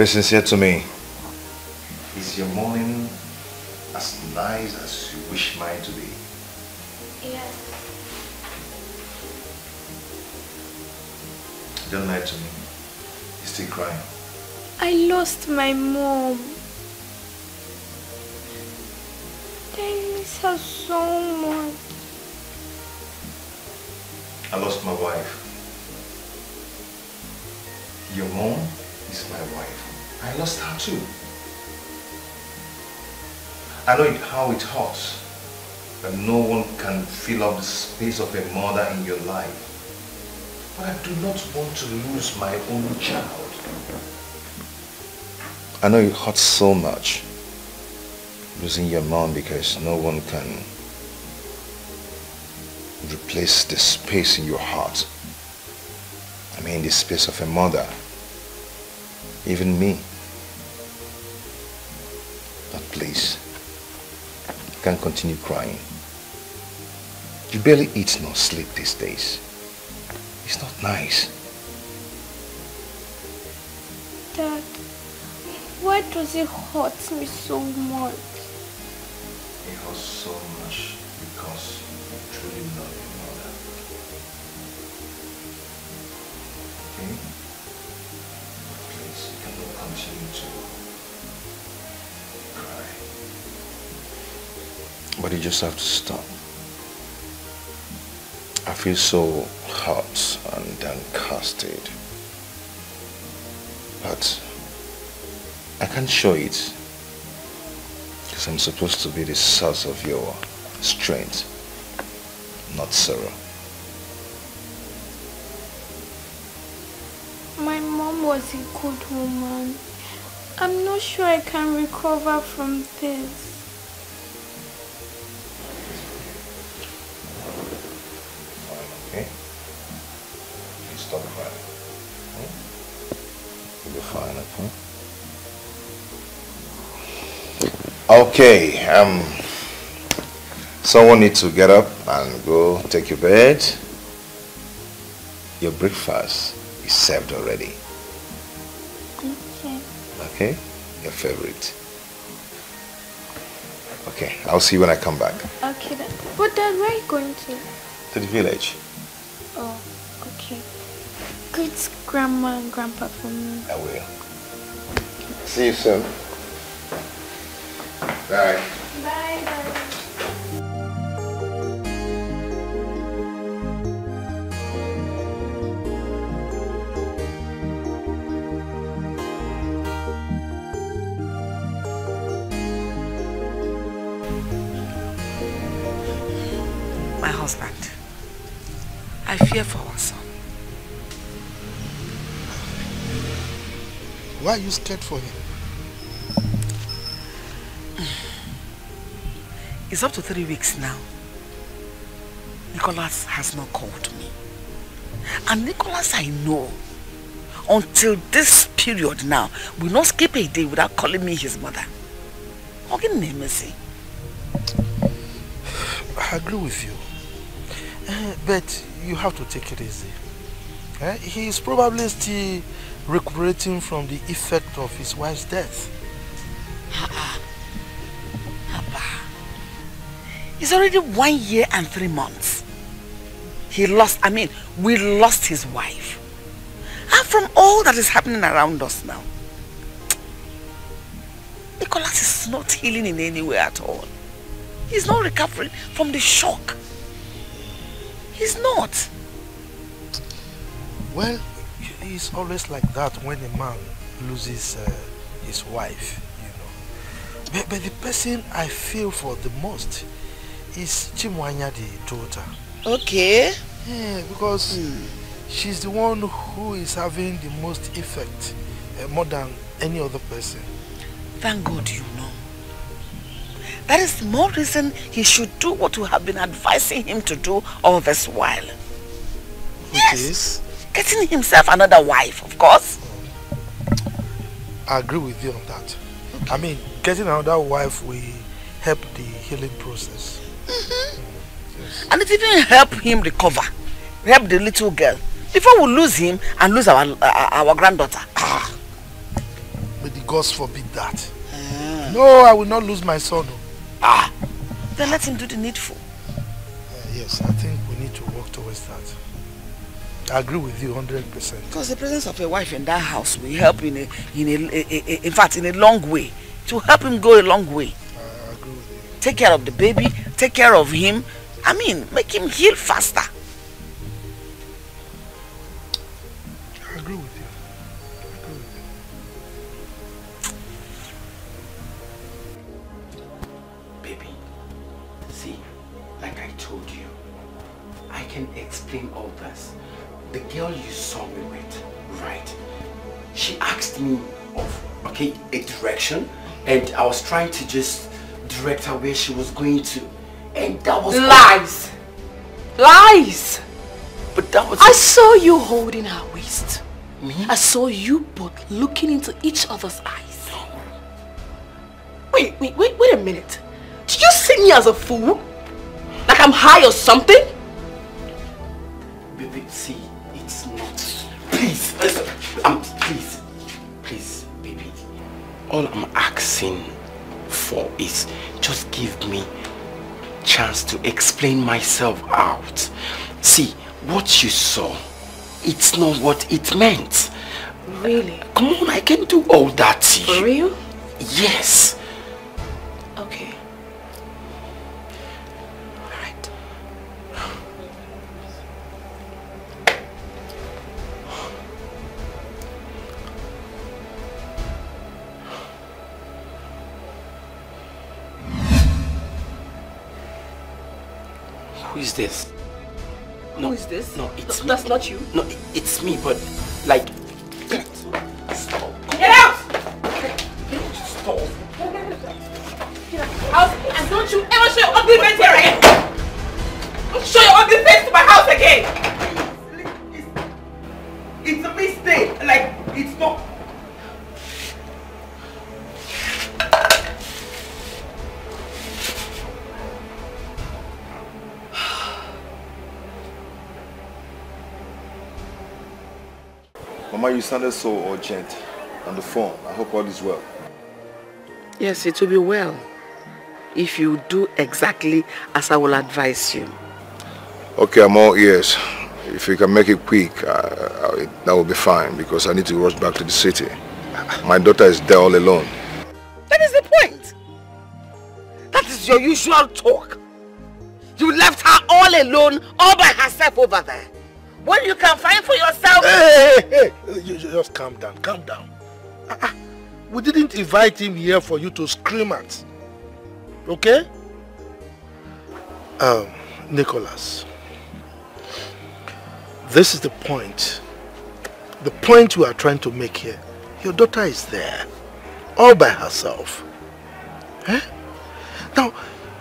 Be sincere to me. I know it, how it hurts that no one can fill up the space of a mother in your life. But I do not want to lose my own child. I know it hurts so much losing your mom because no one can replace the space in your heart. I mean the space of a mother. Even me. Can't continue crying. You barely eat nor sleep these days. It's not nice. Dad, why does it hurt me so much? It hurts so much But you just have to stop. I feel so hurt and downcasted. But I can't show it because I'm supposed to be the source of your strength, not sorrow. My mom was a good woman. I'm not sure I can recover from this. Okay? Um, someone needs to get up and go take your bed. Your breakfast is served already, Okay. okay? Your favorite. Okay, I'll see you when I come back. Okay then. But Dad, where are you going to? To the village. Oh, okay. Greet Grandma and Grandpa for me. I will. See you soon. Bye. Bye, Daddy. My husband, I fear for our son. Why are you scared for him? It's up to three weeks now. Nicholas has not called me. And Nicholas, I know, until this period now, will not skip a day without calling me his mother. How can name mercy? I agree with you. Eh, but you have to take it easy. Eh, He is probably still recuperating from the effect of his wife's death. It's already one year and three months. He lost, I mean, we lost his wife. And from all that is happening around us now, Nicholas is not healing in any way at all. He's not recovering from the shock. He's not. Well, it's always like that when a man loses uh, his wife, you know. But, but the person I feel for the most is Chimwanya, the daughter. Okay. Yeah, because she's the one who is having the most effect, uh, more than any other person. Thank God you know. That is more reason he should do what we have been advising him to do all this while. Which is? Getting himself another wife, of course. I agree with you on that. I mean, getting another wife will help the healing process. And it even help him recover. Help the little girl. Before we lose him and lose our uh, our granddaughter. Ah. the gods forbid that. Uh. No, I will not lose my son. Ah, then let him do the needful. Uh, yes, I think we need to work towards that. I agree with you 100%. Because the presence of a wife in that house will help in a, in a, a, a, in fact, in a long way. To help him go a long way. Take care of the baby, take care of him. I mean, make him heal faster. I agree with you. I agree with you. Baby, see, like I told you, I can explain all this the girl you saw me with, right? She asked me of, okay, a direction, and I was trying to just direct her where she was going to. And that was... Lies! Lies! But that was... I saw you holding her waist. Me? I saw you both looking into each other's eyes. No. Wait, wait, wait, wait a minute. Did you see me as a fool? Like I'm high or something? Baby, see, it's not. Please, listen. Um, please, please, baby. All I'm asking for is just give me chance to explain myself out. See, what you saw, it's not what it meant. Really? Come on, I can do all that. For real? Yes. Is this? No, Who is this? No, it's no, That's not you. No, it's me, but like... Get Stop. Get out! Stop. Get out. And don't you ever show your ugly face here again! Don't show your ugly face to my house again! It's, it's a mistake. Like, it's not... Mama, you sounded so urgent on the phone. I hope all is well. Yes, it will be well if you do exactly as I will advise you. Okay, I'm all ears. If you can make it quick, uh, uh, that will be fine because I need to rush back to the city. My daughter is there all alone. That is the point. That is your usual talk. You left her all alone, all by herself over there. When you can find for yourself... Hey, hey, hey. You just calm down, calm down. Uh, uh, we didn't invite him here for you to scream at. Okay? Um, Nicholas. This is the point. The point we are trying to make here. Your daughter is there. All by herself. Eh? Now,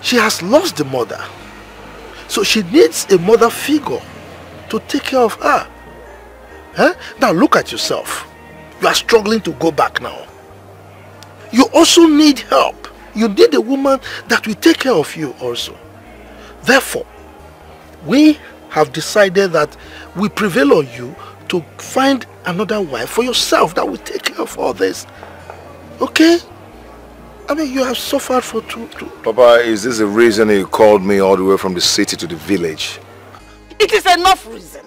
she has lost the mother. So she needs a mother figure to take care of her. Huh? Now look at yourself. You are struggling to go back now. You also need help. You need a woman that will take care of you also. Therefore, we have decided that we prevail on you to find another wife for yourself that will take care of all this. Okay? I mean, you have suffered for two, two. Papa, is this the reason you called me all the way from the city to the village? It is enough reason.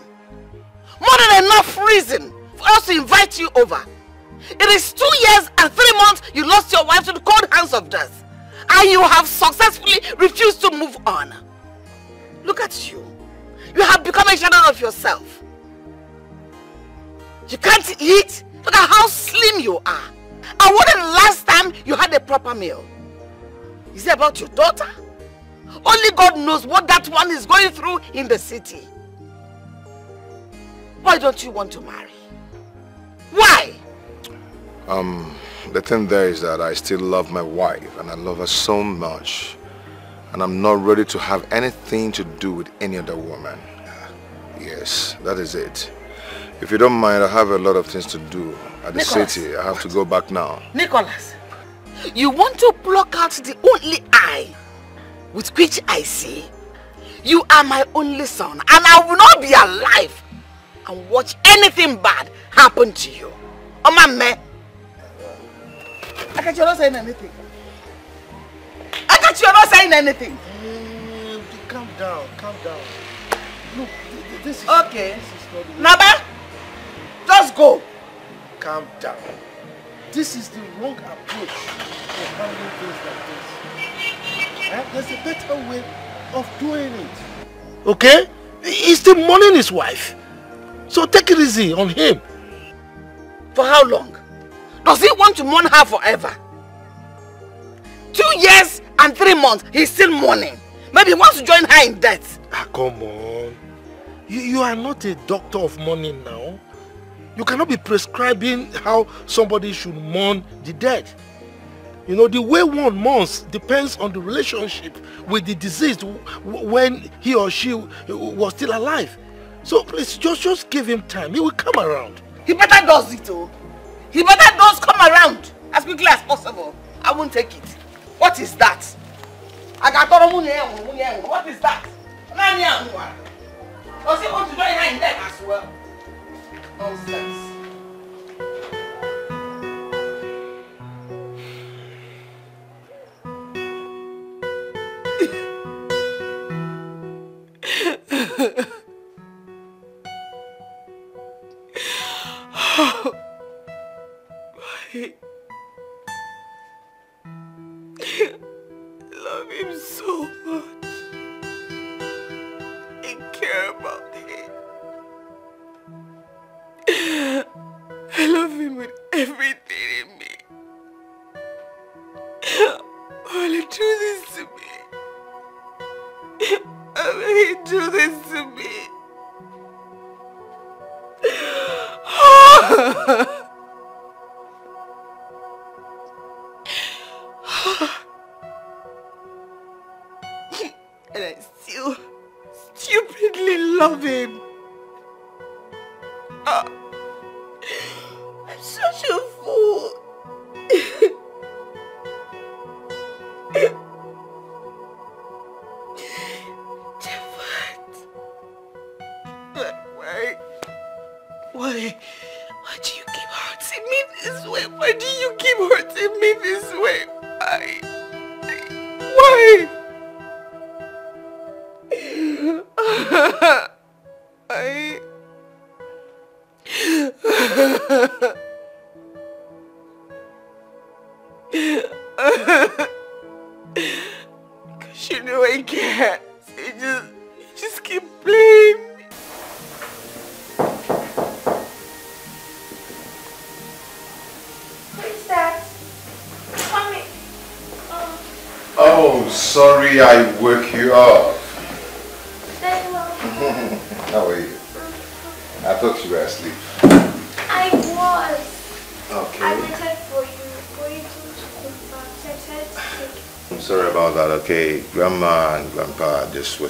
More than enough reason for us to invite you over. It is two years and three months you lost your wife to the cold hands of death. And you have successfully refused to move on. Look at you. You have become a shadow of yourself. You can't eat. Look at how slim you are. And when the last time you had a proper meal? Is it about your daughter? Only God knows what that one is going through in the city. Why don't you want to marry? Why? Um, the thing there is that I still love my wife and I love her so much. And I'm not ready to have anything to do with any other woman. Yes, that is it. If you don't mind, I have a lot of things to do at the Nicholas, city. I have what? to go back now. Nicholas, you want to block out the only eye with which I see, you are my only son and I will not be alive and watch anything bad happen to you. Omame. Akachi, you're not saying anything. Akachi, you're not saying anything. Mm, calm down, calm down. Look, this is... Okay. This is not the Naba, just go. Calm down. This is the wrong approach for handling things like this. Eh? There's a better way of doing it. Okay? He's still mourning his wife. So take it easy on him. For how long? Does he want to mourn her forever? Two years and three months, he's still mourning. Maybe he wants to join her in death. Ah, come on. You, you are not a doctor of mourning now. You cannot be prescribing how somebody should mourn the dead. You know, the way one mourns depends on the relationship with the deceased when he or she was still alive. So please, just, just give him time. He will come around. He better does it, oh. He better does come around as quickly as possible. I won't take it. What is that? I got to. What is that? Does he want to join her in debt as well? Nonsense.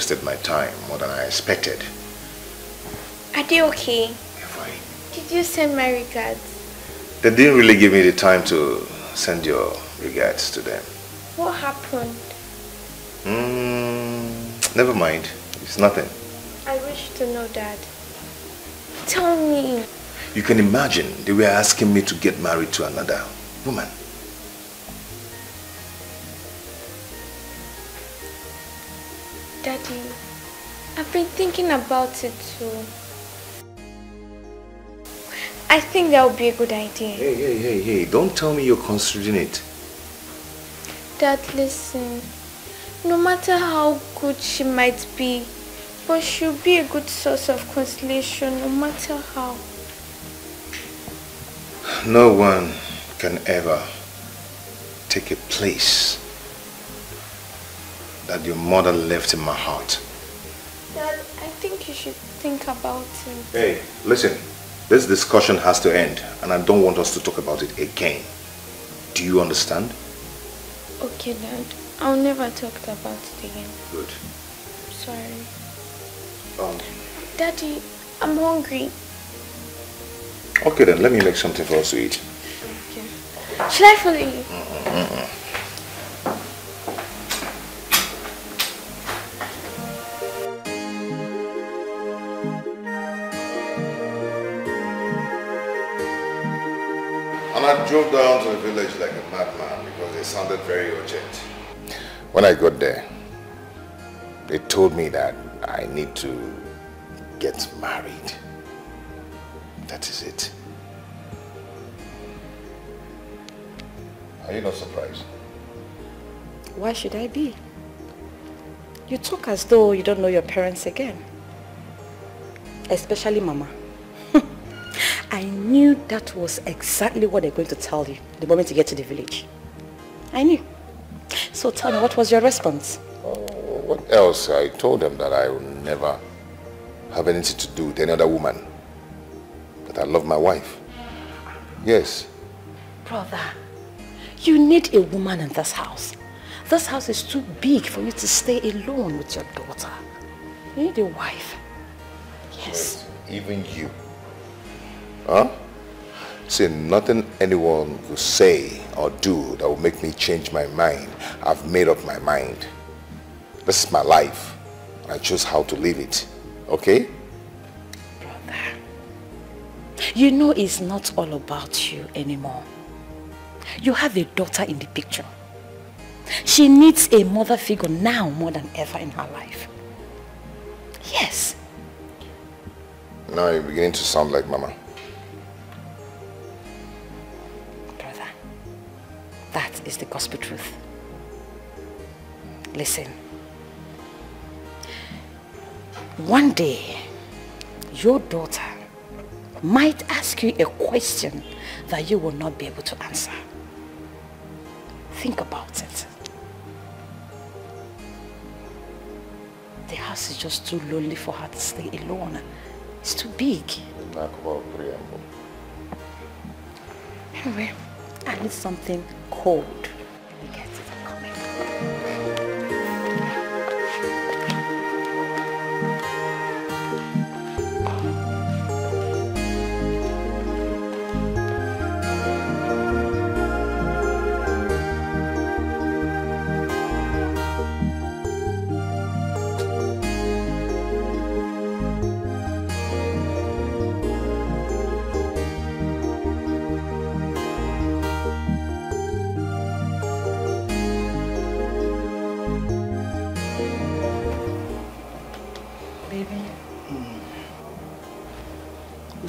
Wasted my time more than I expected. Are they okay? You're fine. Did you send my regards? They didn't really give me the time to send your regards to them. What happened? Mm, never mind. It's nothing. I wish to know that. Tell me. You can imagine they were asking me to get married to another woman. Daddy, I've been thinking about it too. I think that would be a good idea. Hey, hey, hey, hey, don't tell me you're considering it. Dad, listen. No matter how good she might be, but she'll be a good source of consolation no matter how. No one can ever take a place that your mother left in my heart. Dad, I think you should think about it. Hey, listen. This discussion has to end and I don't want us to talk about it again. Do you understand? Okay, Dad. I'll never talk about it again. Good. I'm Sorry. Um, Daddy, I'm hungry. okay then, let me make something for us to eat. Okay. Should I follow you? And I drove down to the village like a madman because it sounded very urgent. When I got there, they told me that I need to get married. That is it. Are you not surprised? Why should I be? You talk as though you don't know your parents again. Especially Mama. I knew that was exactly what they're going to tell you the moment you get to the village. I knew. So tell me, what was your response? Oh, what else? I told them that I will never have anything to do with any other woman. That I love my wife. Yes. Brother, you need a woman in this house. This house is too big for you to stay alone with your daughter. You need a wife. Yes. even you. Huh? See, nothing anyone will say or do that will make me change my mind. I've made up my mind. This is my life. I choose how to live it. Okay? Brother, you know it's not all about you anymore. You have a daughter in the picture. She needs a mother figure now more than ever in her life. Yes. Now you're beginning to sound like Mama. That is the gospel truth. Listen. One day, your daughter might ask you a question that you will not be able to answer. Think about it. The house is just too lonely for her to stay alone. It's too big. Anyway, I need something cold.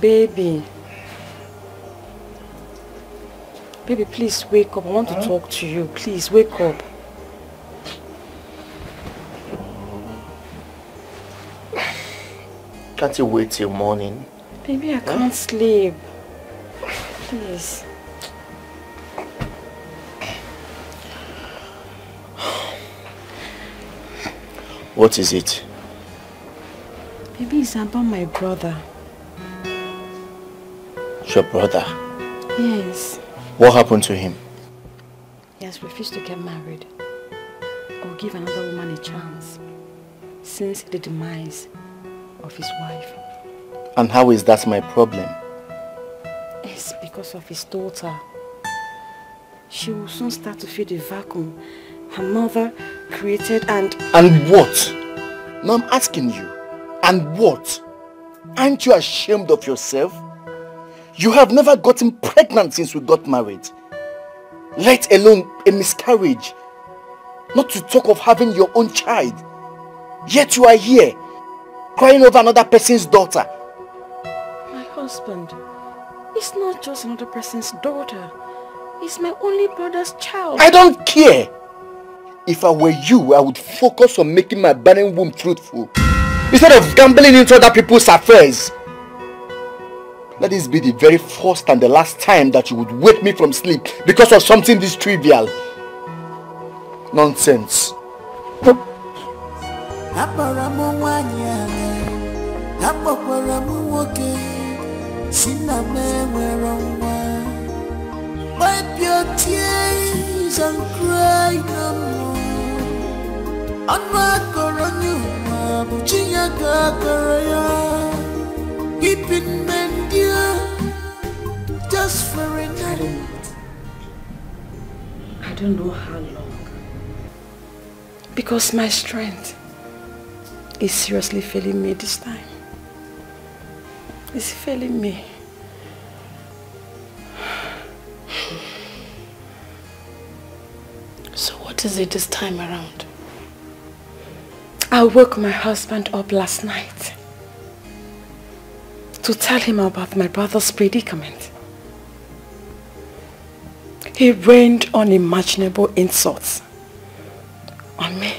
Baby. Baby, please wake up. I want to talk to you. Please wake up. Can't you wait till morning? Baby, I can't sleep. Please. What is it? Baby, it's about my brother. Your brother. Yes. What happened to him? He has refused to get married or give another woman a chance since the demise of his wife. And how is that my problem? It's because of his daughter. She will soon start to feel the vacuum her mother created and... And what? Now I'm asking you. And what? Aren't you ashamed of yourself? You have never gotten pregnant since we got married. Let alone a miscarriage. Not to talk of having your own child. Yet you are here, crying over another person's daughter. My husband is not just another person's daughter. He's my only brother's child. I don't care. If I were you, I would focus on making my barren womb fruitful. Instead of gambling into other people's affairs. Let this be the very first and the last time that you would wake me from sleep because of something this trivial. Nonsense. wipe your tears and cry no more keeping just for a night I don't know how long. Because my strength is seriously failing me this time. It's failing me. So what is it this time around? I woke my husband up last night to tell him about my brother's predicament. He rained unimaginable insults on me.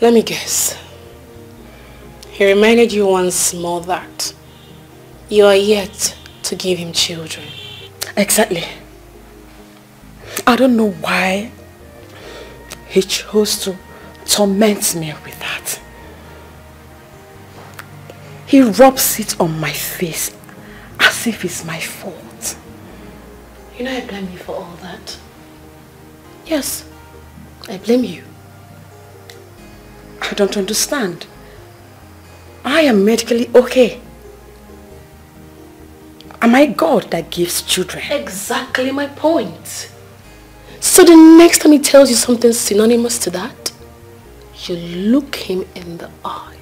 Let me guess. He reminded you once more that you are yet to give him children. Exactly. I don't know why he chose to torment me with that. He rubs it on my face as if it's my fault. You know I blame you for all that. Yes, I blame you. I don't understand. I am medically okay. Am I God that gives children? Exactly my point. So the next time he tells you something synonymous to that, you look him in the eye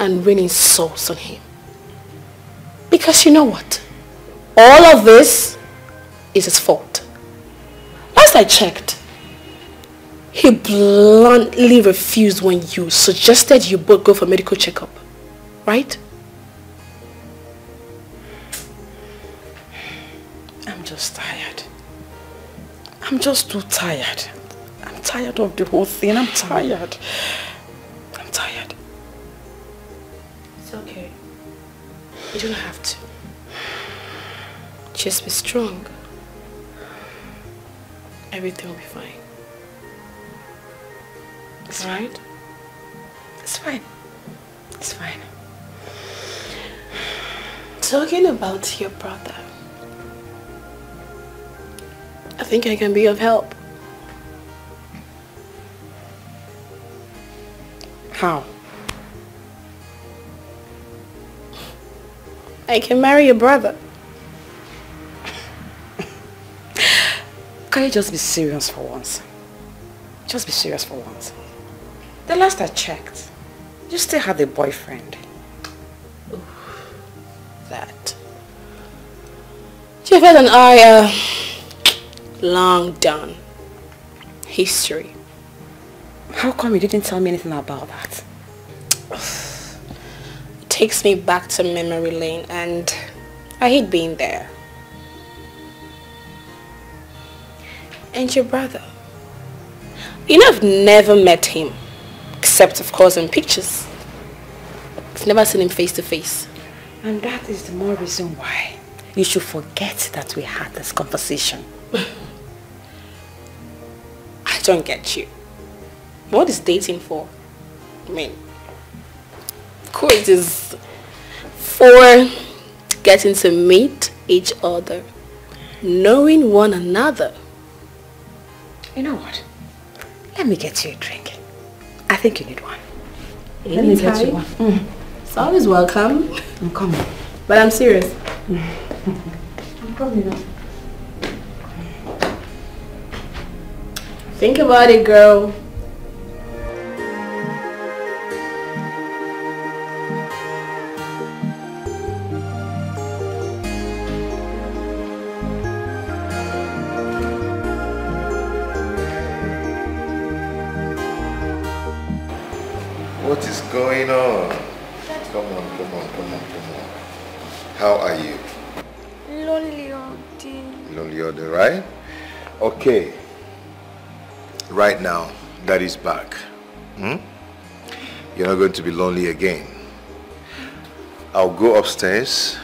and rain insults on him. Because you know what? All of this is his fault. Last I checked, he bluntly refused when you suggested you both go for medical checkup. Right? I'm just tired. I'm just too tired. I'm tired of the whole thing. I'm tired. I'm tired. It's okay. You don't have to. Just be strong. Everything will be fine. It's Alright? It's fine. It's fine. Talking about your brother. I think I can be of help. How? I can marry your brother. Can you just be serious for once? Just be serious for once. The last I checked, you still had a boyfriend. That. Javed and I are uh, long done. History. How come you didn't tell me anything about that? It takes me back to memory lane and I hate being there. And your brother. You know I've never met him. Except of course in pictures. I've never seen him face to face. And that is the more reason why you should forget that we had this conversation. I don't get you. What is dating for? I mean, of course it is for getting to meet each other, knowing one another. You know what? Let me get you a drink. I think you need one. Let me get you one. Mm. It's always welcome. I'm coming. But I'm serious. I'm coming now. Think about it, girl. Going on? Come on, come on, come on, come on. How are you? Lonely day. Lonely order, right? Okay. Right now, daddy's back. Hmm? You're not going to be lonely again. I'll go upstairs,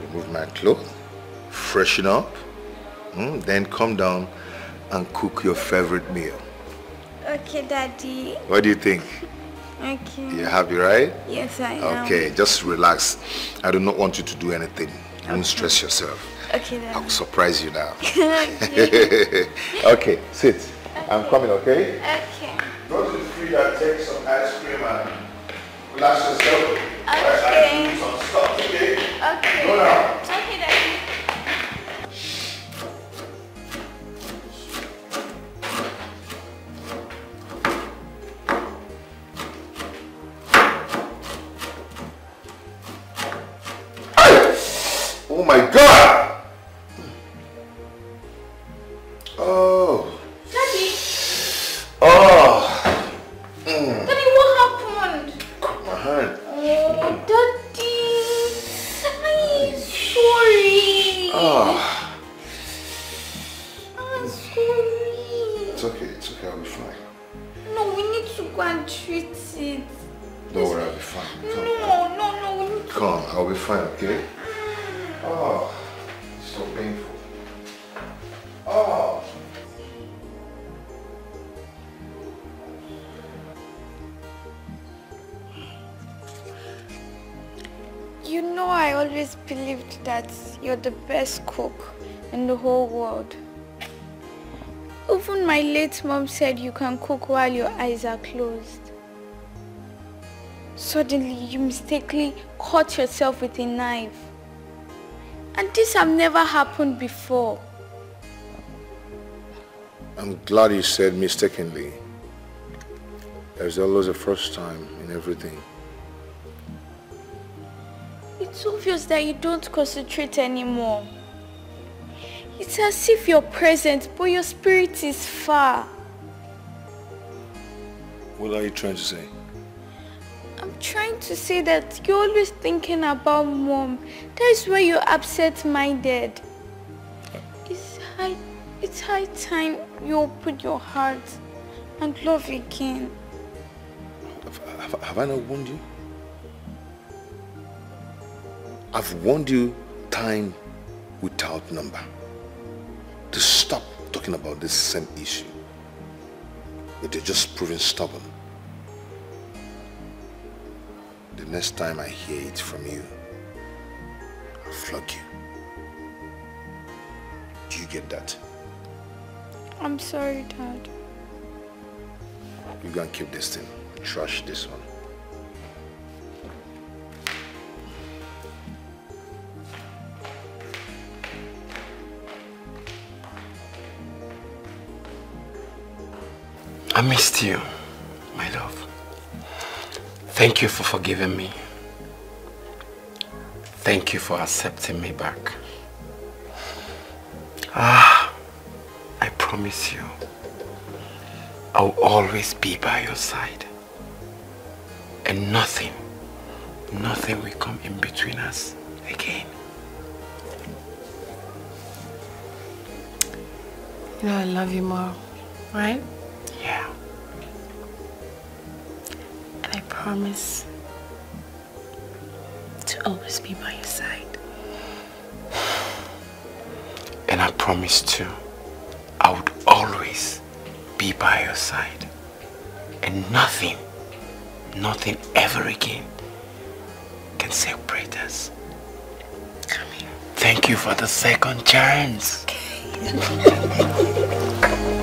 remove my clothes, freshen up, hmm? then come down and cook your favorite meal. Okay, Daddy. What do you think? Okay. You're happy, right? Yes, I am. Okay, just relax. I do not want you to do anything. Don't stress yourself. Okay, Daddy. I'll surprise you now. okay. okay, sit. I'm coming, okay? Okay. Go to the fridge and take some ice cream and relax yourself. Okay. do some stuff, okay? Okay. Go now. Okay, Daddy. You're the best cook in the whole world. Even my late mom said you can cook while your eyes are closed. Suddenly you mistakenly cut yourself with a knife. And this have never happened before. I'm glad you said mistakenly. There's always a first time in everything. It's obvious that you don't concentrate anymore. It's as if you're present, but your spirit is far. What are you trying to say? I'm trying to say that you're always thinking about mom. That is why you're absent-minded. It's high, it's high time you open your heart and love again. Have, have, have I not warned you? I've warned you time without number to stop talking about this same issue. But you're just proving stubborn. The next time I hear it from you, I'll flog you. Do you get that? I'm sorry, Dad. You can keep this thing. Trash this one. I missed you, my love. Thank you for forgiving me. Thank you for accepting me back. Ah, I promise you, I'll always be by your side. And nothing, nothing will come in between us again. You know I love you more, right? Yeah. And I promise to always be by your side. And I promise too, I would always be by your side. And nothing, nothing ever again can separate us. Come here. Thank you for the second chance. akpọrọ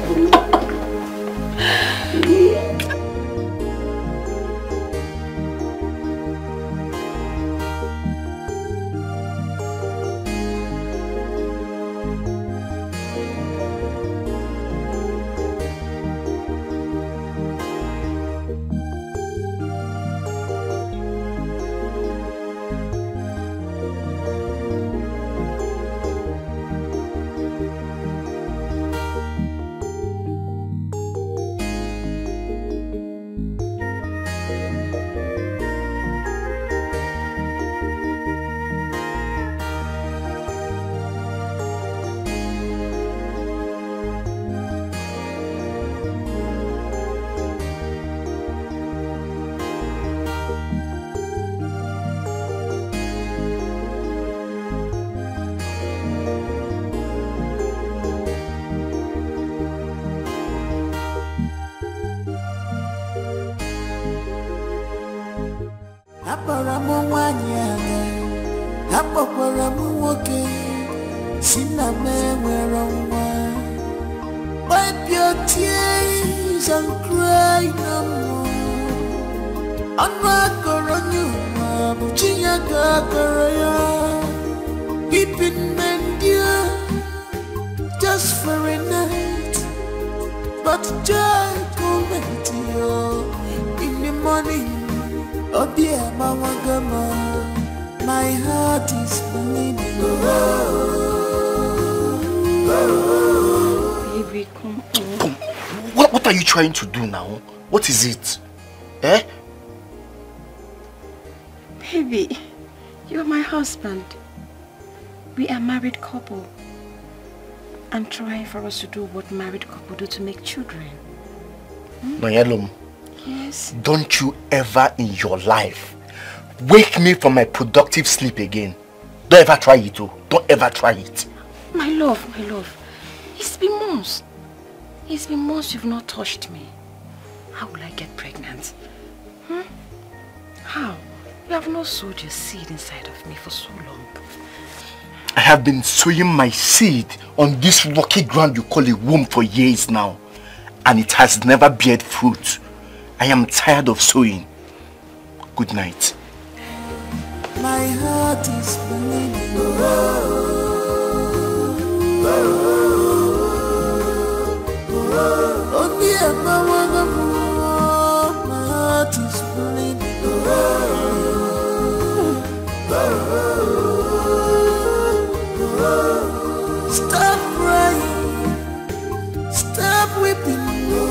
husband. We are married couple. I'm trying for us to do what married couple do to make children. Hmm? Nonyelum. Yes? Don't you ever in your life wake me from my productive sleep again. Don't ever try it, oh. Don't ever try it. My love, my love. It's been months. It's been months you've not touched me. How will I get pregnant? Hmm? How? You have not sowed your seed inside of me for so long. I have been sowing my seed on this rocky ground you call a womb for years now. And it has never beared fruit. I am tired of sowing. Good night. My heart is bleeding. Oh, Only a Stop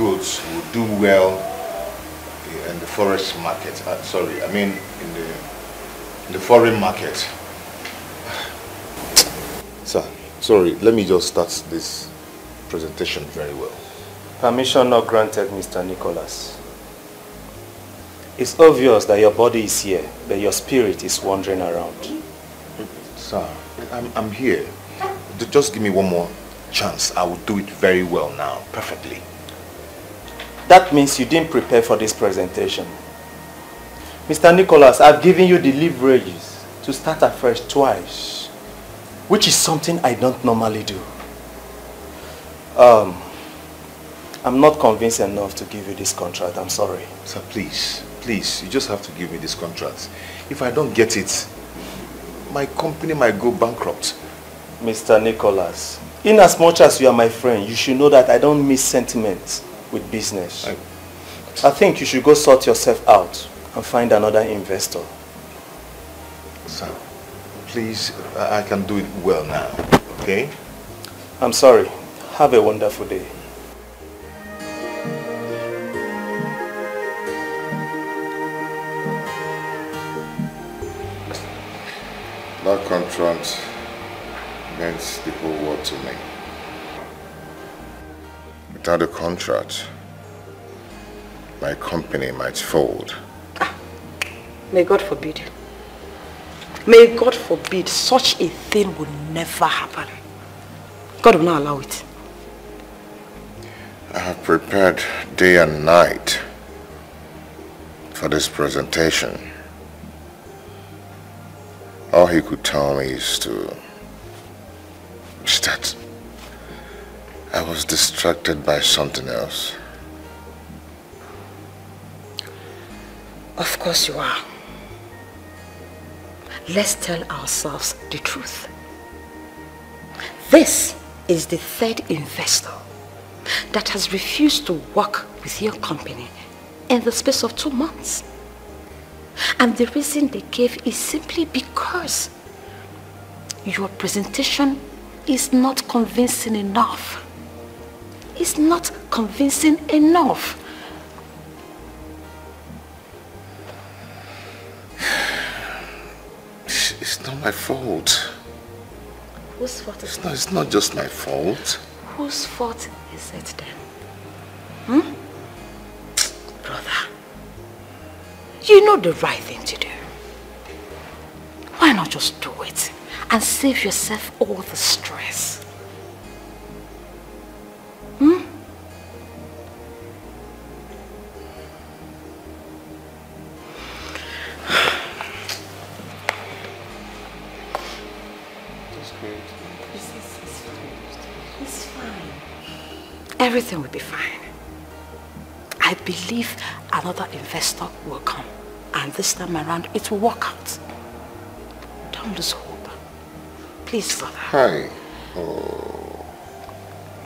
goods will do well in the forest market. Uh, sorry, I mean in the in the foreign market. Sir, sorry, let me just start this presentation very well. Permission not granted, Mr. Nicholas. It's obvious that your body is here, but your spirit is wandering around. Sir, I'm, I'm here. Just give me one more chance. I will do it very well now, perfectly. That means you didn't prepare for this presentation. Mr. Nicholas, I've given you the leverages to start afresh twice, which is something I don't normally do. Um, I'm not convinced enough to give you this contract. I'm sorry. Sir, please, please, you just have to give me this contract. If I don't get it, my company might go bankrupt. Mr. Nicholas, in as much as you are my friend, you should know that I don't miss sentiments with business. I, I think you should go sort yourself out and find another investor. Sir, please, I can do it well now, okay? I'm sorry. Have a wonderful day. That contract meant the whole world to me. Without a contract, my company might fold. Ah, may God forbid. May God forbid such a thing would never happen. God will not allow it. I have prepared day and night for this presentation. All he could tell me is to... that I was distracted by something else. Of course you are. Let's tell ourselves the truth. This is the third investor that has refused to work with your company in the space of two months. And the reason they gave is simply because your presentation is not convincing enough. It's not convincing enough. It's not my fault. Whose fault is it's not, it's not just my fault. Whose fault is it then? Hmm? Brother. You know the right thing to do. Why not just do it and save yourself all the stress? Hmm? Everything will be fine. I believe another investor will come. And this time around, it will work out. Don't lose hope. Please, brother. Hi. Oh.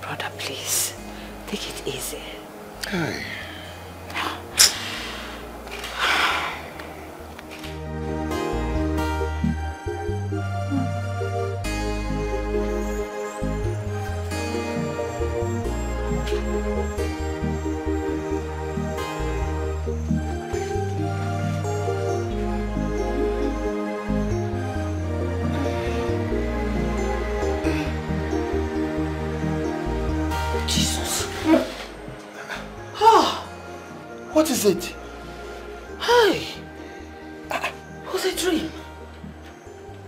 Brother, please. Take it easy. Hi. What is it? Hey, what's a dream?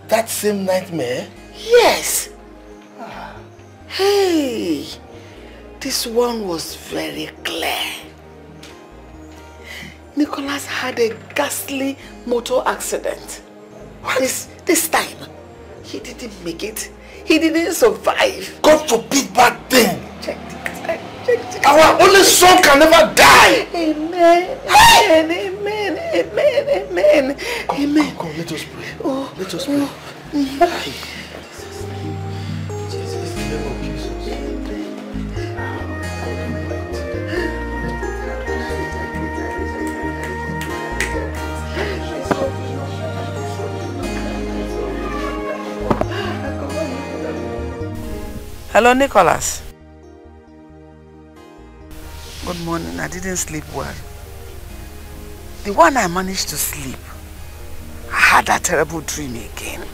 That same nightmare? Yes. Ah. Hey, this one was very clear. Nicholas had a ghastly motor accident. This, this time, he didn't make it. He didn't survive. God forbid bad thing. Check it. Check it. Our only son can never die. Amen. Amen. Amen. Amen. Amen. Amen. Come, come, let us pray. Oh, Let us pray. oh. Hello, Nicholas. Good morning. I didn't sleep well. The one I managed to sleep, I had that terrible dream again.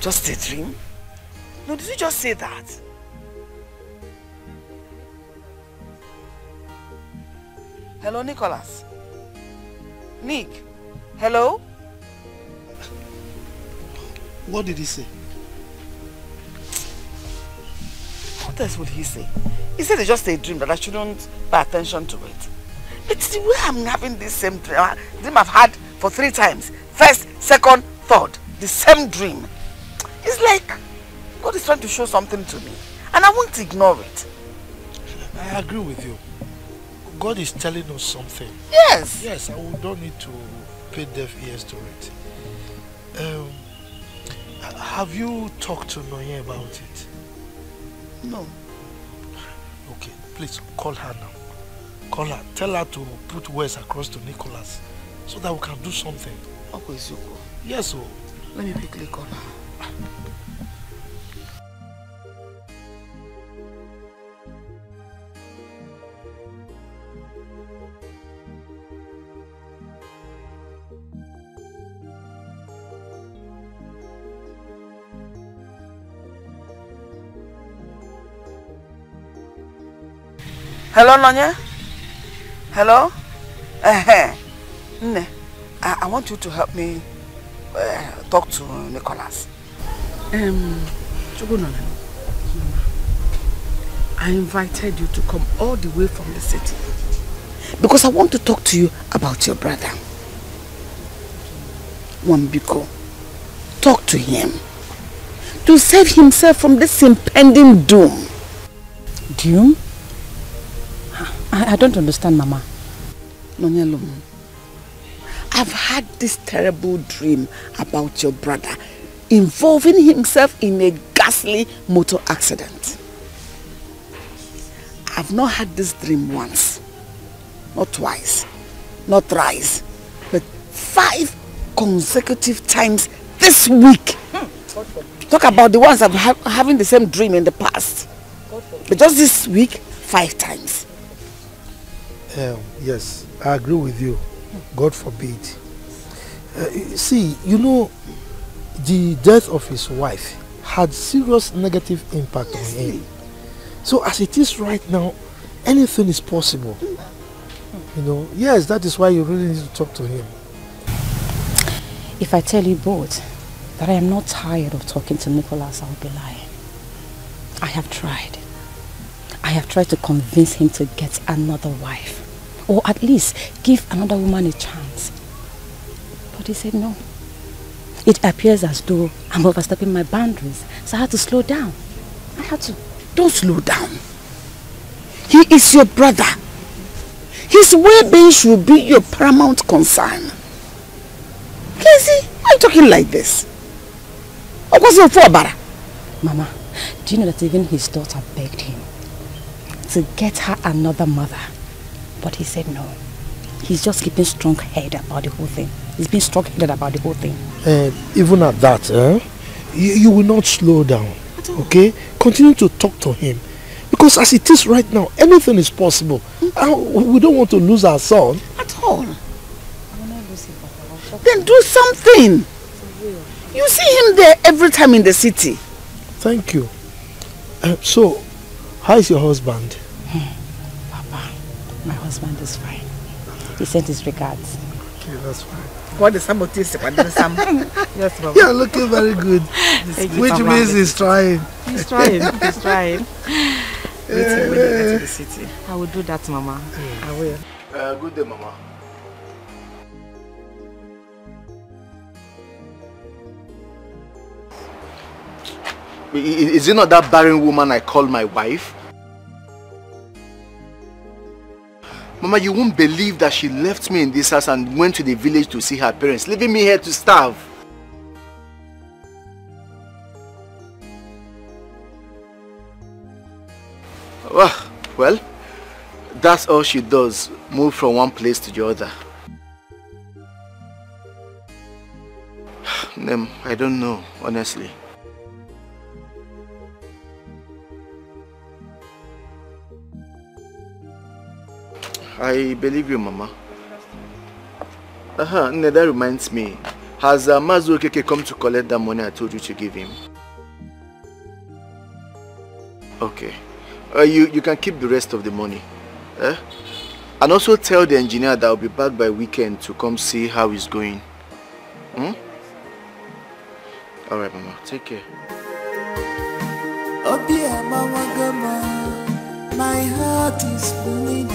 Just a dream? No, did you just say that? Hello, Nicholas. Nick. Hello? What did he say? What else would he say? He said it's just a dream that I shouldn't pay attention to it. It's the way I'm having this same dream. Dream I've had for three times. First, second, third. The same dream. It's like God is trying to show something to me. And I won't ignore it. I agree with you. God is telling us something. Yes. Yes, I don't need to pay deaf ears to it. Um, have you talked to Noye about it? No. Okay, please call her now. Call her. Tell her to put words across to Nicholas so that we can do something. Uncle Izuko, Yes, oh. let me quickly call her. Hello, Nonya? Hello? Uh-huh. Nne, I, I want you to help me uh, talk to Nicholas. Um, Chugunole, I invited you to come all the way from the city. Because I want to talk to you about your brother. Wambiko. Talk to him. To save himself from this impending doom. Doom? I, I don't understand, Mama. Nonyelum, I've had this terrible dream about your brother involving himself in a ghastly motor accident. I've not had this dream once, not twice, not thrice, but five consecutive times this week. Talk about the ones I've ha having the same dream in the past. But just this week, five times. Um, yes, I agree with you. God forbid. Uh, see, you know, the death of his wife had serious negative impact on him. So as it is right now, anything is possible. You know, yes, that is why you really need to talk to him. If I tell you both that I am not tired of talking to Nicholas, I'll be lying. I have tried. I have tried to convince him to get another wife. Or at least give another woman a chance. But he said no. It appears as though I'm overstepping my boundaries, so I had to slow down. I had to. Don't slow down. He is your brother. His well-being should be your paramount concern. Casey, why are you talking like this? What was your for, Bara? Mama, do you know that even his daughter begged him to get her another mother? But he said no. He's just keeping strong head about the whole thing. He's been strong headed about the whole thing. Uh, even at that, eh, you, you will not slow down. Okay? Continue to talk to him. Because as it is right now, anything is possible. Mm. we don't want to lose our son. At all. Then do something. You see him there every time in the city. Thank you. Uh, so, how is your husband? Papa, my husband is fine. He sent his regards. Okay, that's fine. What is some Yes, Mama. You're looking very good. Which means he's trying. He's trying. He's trying. Wait till we get to the city. I will do that, Mama. Mm. I will. Uh, good day, Mama. Is it not that barren woman I call my wife? Mama, you won't believe that she left me in this house and went to the village to see her parents, leaving me here to starve. Ah, well, that's all she does, move from one place to the other. I don't know, honestly. I believe you, Mama. Uh-huh, that reminds me. Has uh, Mazu come to collect that money I told you to give him? Okay. Uh, you, you can keep the rest of the money. Eh? And also tell the engineer that I'll be back by weekend to come see how he's going. Hmm? Alright, Mama. Take care. My heart is bleeding.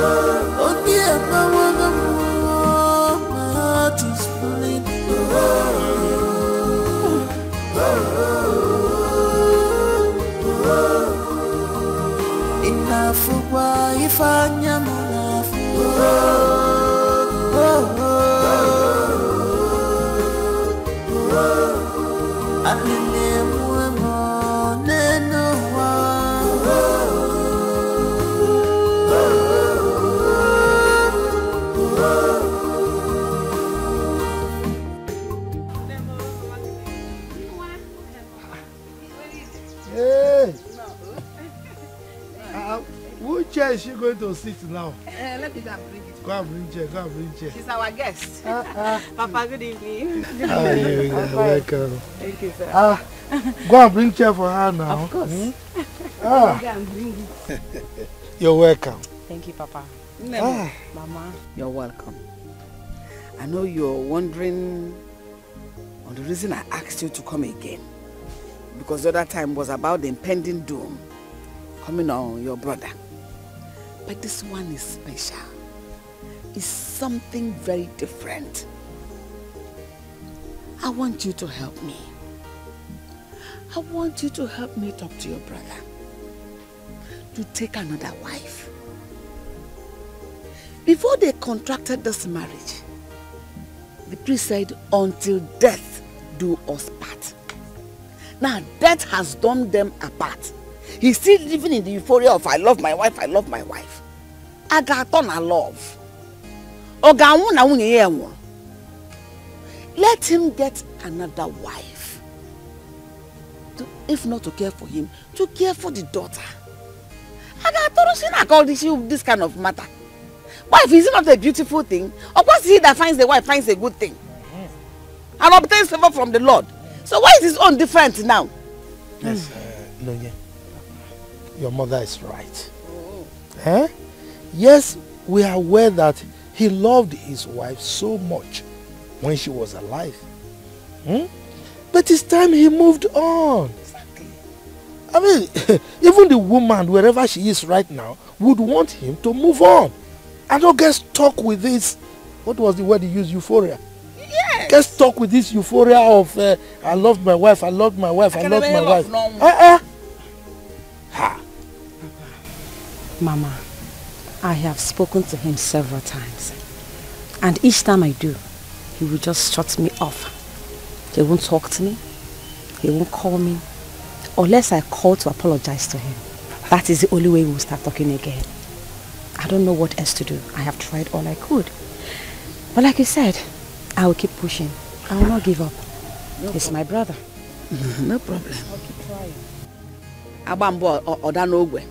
Oh, oh, dear, my heart is bleeding. Inafugwa ifanya munafu. Chair is she going to sit now? Uh, let me go and bring it. Go and bring chair, go and bring chair. She's our guest. Uh, uh, Papa, good evening. Good ah, evening. You're welcome. Thank you, sir. Ah, go and bring chair for her now. Of course. Hmm? Ah. Go and bring it. You're welcome. Thank you, Papa. Ah. Mama. You're welcome. I know you're wondering on the reason I asked you to come again. Because the other time was about the impending doom coming on your brother. But this one is special. It's something very different. I want you to help me. I want you to help me talk to your brother. To take another wife. Before they contracted this marriage, the priest said, until death do us part. Now death has done them apart. He's still living in the euphoria of I love my wife, I love my wife. A ga-atọ na love. Ọ ga-anwụ na nwunye ya nwụrụ. Let him get another wife. To, if not to care for him, to care for the daughter. A ga-atọrọ si na all this, this kind of matter. Wife is not a beautiful thing? Of course, he that finds the wife finds a good thing? And obtains favor from the Lord. So why is his own different now? Yes, uh, Nonye your mother is right. Eh? Yes, we are aware that he loved his wife so much when she was alive. Hmm? But it's time he moved on. Exactly. I mean, even the woman, wherever she is right now, would want him to move on. I don't get stuck with this. What was the word he used? Euphoria. Yes. Get stuck with this euphoria of uh, I loved my wife, I loved my wife, I, can loved my wife. Uh-uh. Ha. Mama, I have spoken to him several times. And each time I do, he will just shut me off. He won't talk to me. He won't call me. Unless I call to apologize to him. That is the only way we will start talking again. I don't know what else to do. I have tried all I could. But like you said, I will keep pushing. I will not give up. He's my brother. no problem. I'll keep trying. agba mbụ ọ- ọda n'ogwe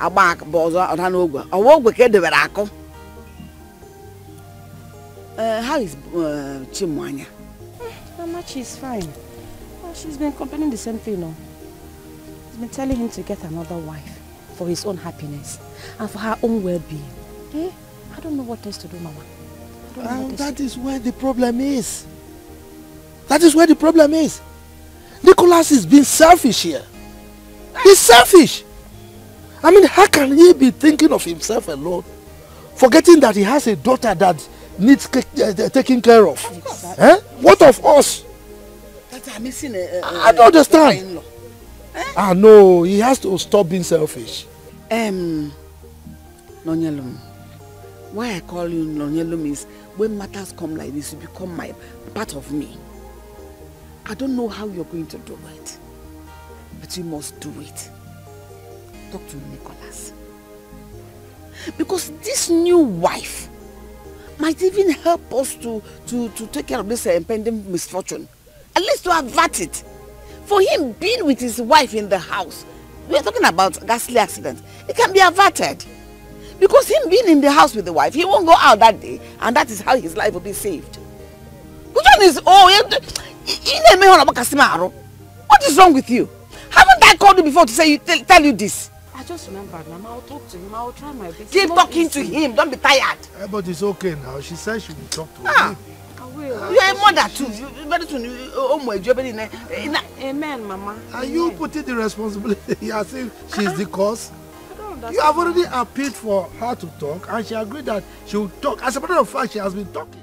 agba mbụ ọzọ ọda n'ogwe ọwa ogwe ka edebere akụ Uh, how is uh, Chimwanya? Mama, she's fine. Well, she's been complaining the same thing, no? She's been telling him to get another wife for his own happiness and for her own well-being. Eh? I don't know what else to do, Mama. I don't know And what that is where the problem is. That is where the problem is. Nicholas is being selfish here. He's selfish. I mean, how can he be thinking of himself alone, forgetting that he has a daughter that needs uh, taking care of? Eh? What of us? That I'm missing a, a, I don't understand. Ah, no, he has to stop being selfish. Um, Nonyelum. Why I call you Nonyelum is when matters come like this, you become my part of me. I don't know how you're going to do it, but you must do it. Talk to Nicholas. Because this new wife might even help us to, to, to take care of this uh, impending misfortune. At least to avert it. For him being with his wife in the house, we are talking about a ghastly accident. It can be averted. Because him being in the house with the wife, he won't go out that day, and that is how his life will be saved. Which one is oh What is wrong with you? Haven't I called you before to say tell you this? Just remembered, Mama. I'll talk to him. I'll try my best. Keep talking to him. Don't be tired. Eh, but it's okay now. She said she will talk to Ah. him. I will. You're a mother too. You- Very soon, you- oh eh, na- Amen, Mama. Are you putting the responsibility as if she's the cause? I don't understand. You have already appealed for her to talk and she agreed that she will talk. As a matter of fact, she has been talking.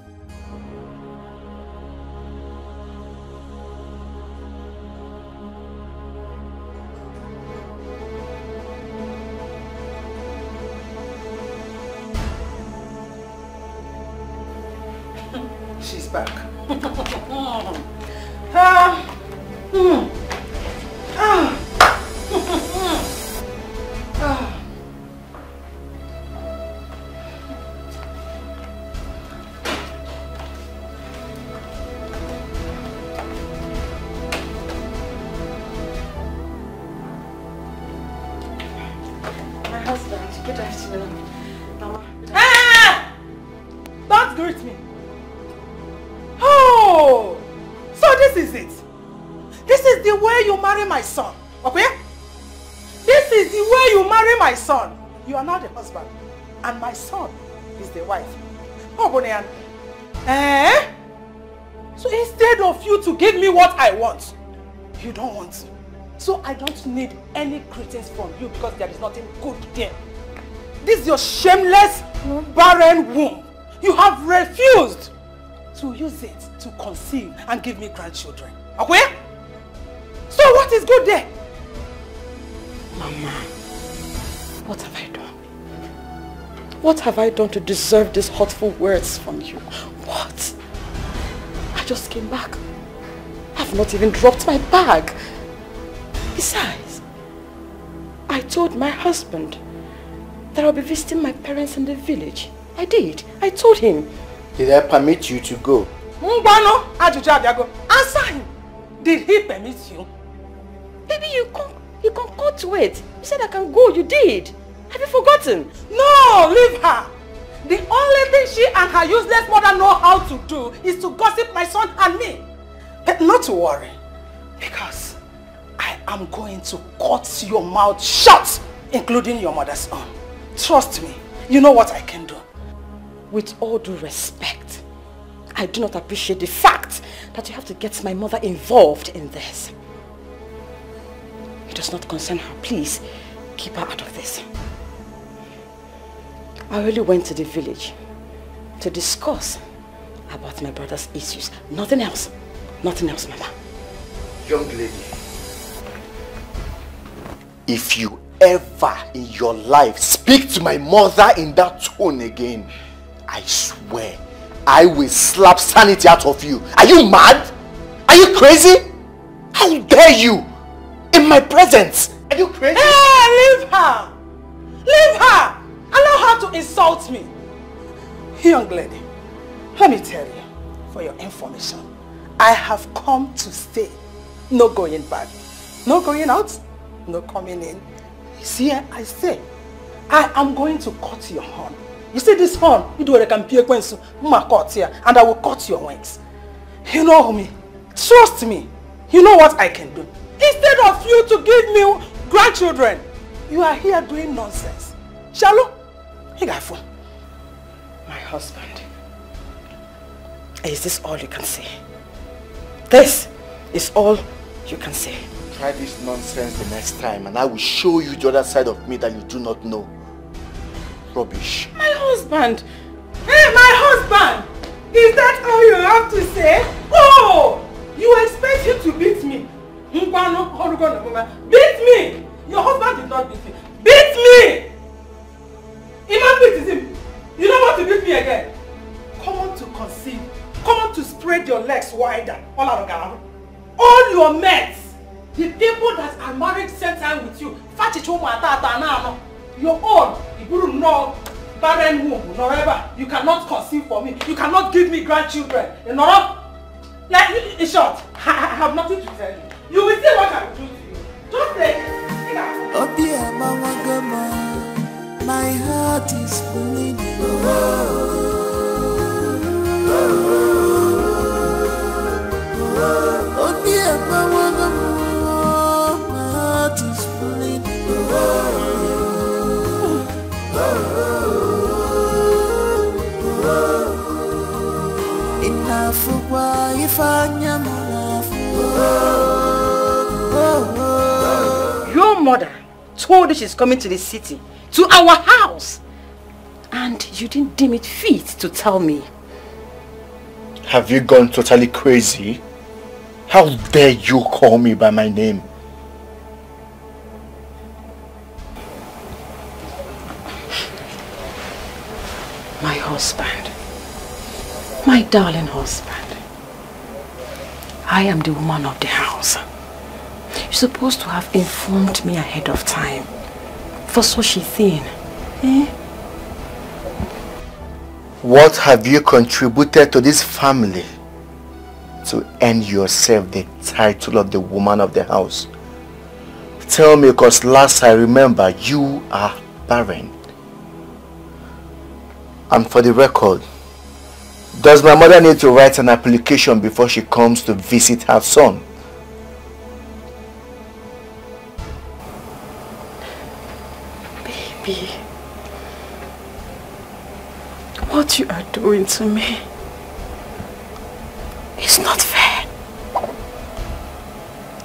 Need any greetings from you because there is nothing good there. This is your shameless, barren womb. You have refused to use it to conceive and give me grandchildren. Okay? So what is good there? Mama, what have I done? What have I done to deserve these hurtful words from you? What? I just came back. I've not even dropped my bag. Besides, I told my husband that I'll be visiting my parents in the village. I did. I told him. Did I permit you to go? Mbano, ajụjụ abịago. Answer him. Did he permit you? Baby, you can't, you can't go to it. You said I can go. You did. Have you forgotten? No, leave her. The only thing she and her useless mother know how to do is to gossip my son and me. But not to worry, because I am going to cut your mouth shut, including your mother's own. Trust me, you know what I can do. With all due respect, I do not appreciate the fact that you have to get my mother involved in this. It does not concern her. Please, keep her out of this. I only went to the village to discuss about my brother's issues. Nothing else. Nothing else, Mama. Young lady, if you ever in your life speak to my mother in that tone again, I swear I will slap sanity out of you. Are you mad? Are you crazy? How dare you? In my presence. Are you crazy? Hey, leave her! Leave her! Allow her to insult me. Young lady, let me tell you, for your information, I have come to stay. No going back. No going out. No coming in. See, I say, I am going to cut your horn. You see this horn? You do what I can pay Kwensu, cut here, and I will cut your wings. You know me. Trust me. You know what I can do. Instead of you to give me grandchildren, you are here doing nonsense. Shalom, Higafo. My husband. Is this all you can say? This is all you can say. Try this nonsense the next time and I will show you the other side of me that you do not know. Rubbish. My husband! Hey, my husband! Is that all you have to say? Oh! You expect him to beat me? Beat me! Your husband did not beat me. Beat me! Beat him. You don't want to beat me again. Come on to conceive. Come on to spread your legs wider. All of All your mates, the people that are married same time with you, your own, wouldn't know barren womb, wherever. You cannot conceive for me. You cannot give me grandchildren. You know? Like, in short, I, have nothing to tell you. You will see what I will do to you. Just take it. My heart is bleeding. Oh dear, my bleeding. Your mother told you she's coming to the city, to our house. And you didn't deem it fit to tell me. Have you gone totally crazy? How dare you call me by my name? Husband. My darling husband. I am the woman of the house. You're supposed to have informed me ahead of time for such a thing. Eh? What have you contributed to this family to earn yourself the title of the woman of the house? Tell me, because last I remember, you are barren. And for the record, does my mother need to write an application before she comes to visit her son? Baby, what you are doing to me is not fair.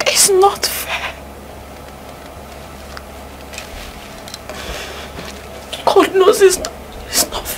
It's not fair. God knows it's not, it's not fair.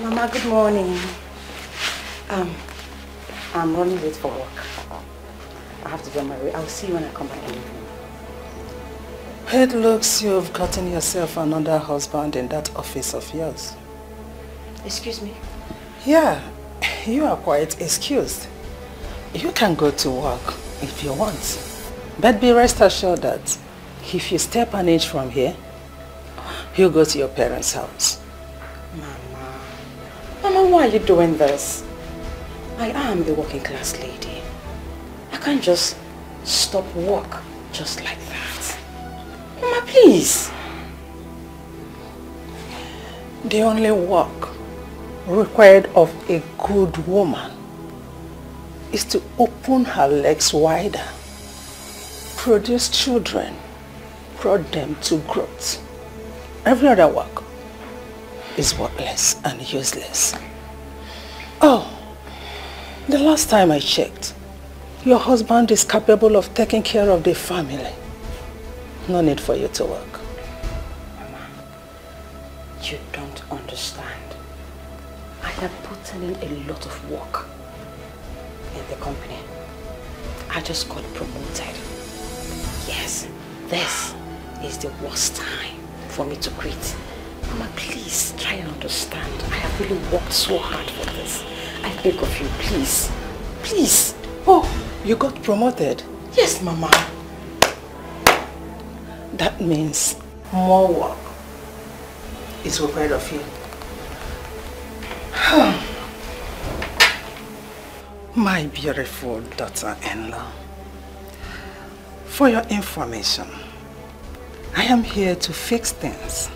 Mama, good morning. Um, I'm running late for work. I have to be on my way. I'll see you when I come back in. It looks you've gotten yourself another husband in that office of yours. Excuse me? Yeah, you are quite excused. You can go to work if you want. But be rest assured that if you step an inch from here, you go to your parents' house. Mama. Mama, why are you doing this? I am a working class lady. I can't just stop work just like that. Mama, please. The only work required of a good woman is to open her legs wider, produce children, brought them to growth. Every other work is worthless and useless. Oh, the last time I checked, your husband is capable of taking care of the family. No need for you to work. Mama, you don't understand. I have put in a lot of work in the company. I just got promoted. Yes, this is the worst time for me to quit. Mama, please try and understand. I have really worked so hard for this. I beg of you, please. Please. Oh, you got promoted? Yes, Mama. That means more work is required of you. My beautiful daughter-in-law, for your information, I am here to fix things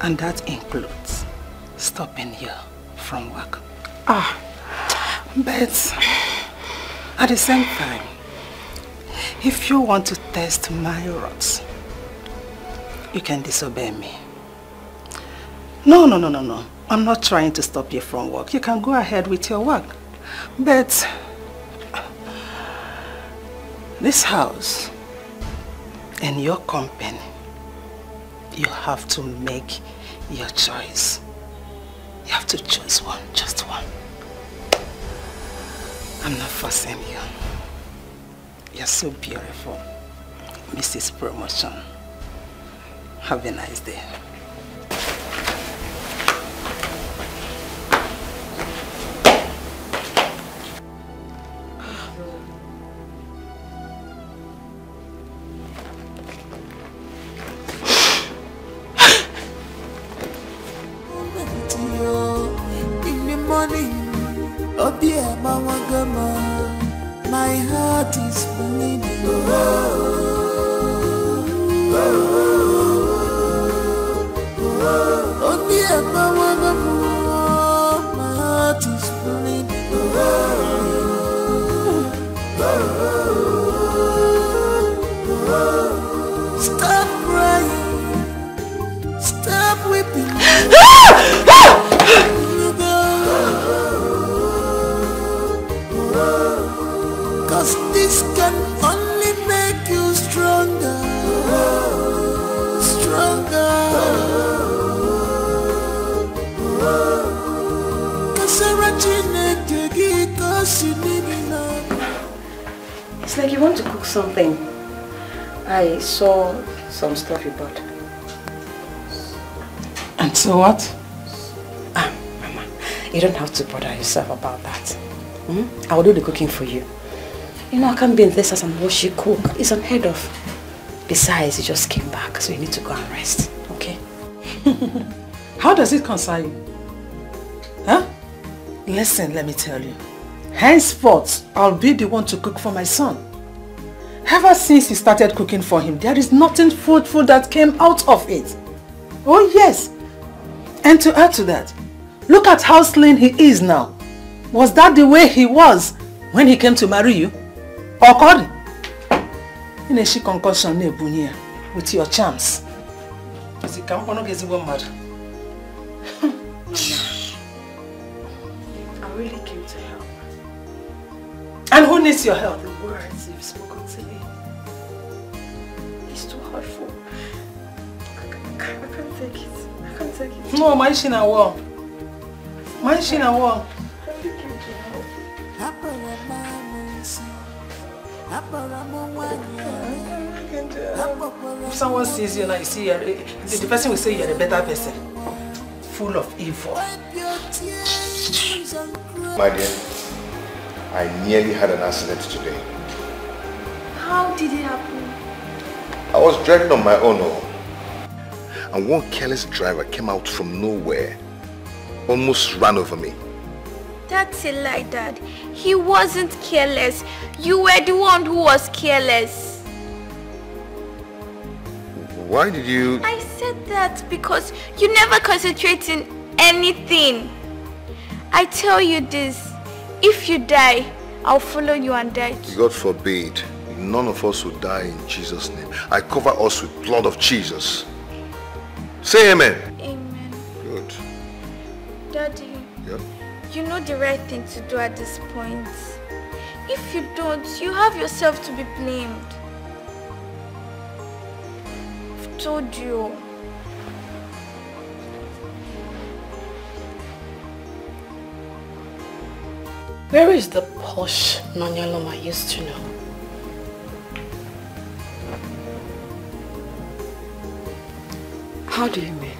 and that includes stopping you from work. Ah, but at the same time, if you want to test my rods, you can disobey me. No, no, no, no, no. I'm not trying to stop you from work. You can go ahead with your work. But this house and your company, you have to make your choice. You have to choose one, just one. I'm not forcing you. You're so beautiful, Mrs. Promotion. Have a nice day. And so what? Ah, Mama, You don't have to bother yourself about that. Hmm? I will do the cooking for you. You know, I can't be in this house and watch you cook. It's unheard of. Besides, you just came back, so you need to go and rest, okay? How does it concern you? Huh? Listen, let me tell you. Henceforth, I'll be the one to cook for my son. Ever since he started cooking for him, there is nothing fruitful that came out of it. Oh yes. And to add to that, look at how slim he is now. Was that the way he was when he came to marry you? Or Cody? In a she concussion na-ebunye ya with your charms. Ozi ka mkpọrọ gị ezigbo mmadụ. I really came to help. And who needs your help? The words you've spoken help. Akpọrọ m amụsị, akpọrọ m nwanyị If someone sees you now, you see you're, the, the person will say you're a better person. Full of evil. My dear, I nearly had an accident today. How did it happen? I was driving on my own, oh, and one careless driver came out from nowhere, almost ran over me. That's a lie, Dad. He wasn't careless. You were the one who was careless. Why did you... I said that because you never concentrate in anything. I tell you this, if you die, I'll follow you and die. God forbid. None of us will die in Jesus' name. I cover us with blood of Jesus. Say amen. Amen. Good. Daddy, Yeah. you know the right thing to do at this point. If you don't, you have yourself to be blamed. I've told you. Where is the posh Nonyalom I used to know? How do you mean?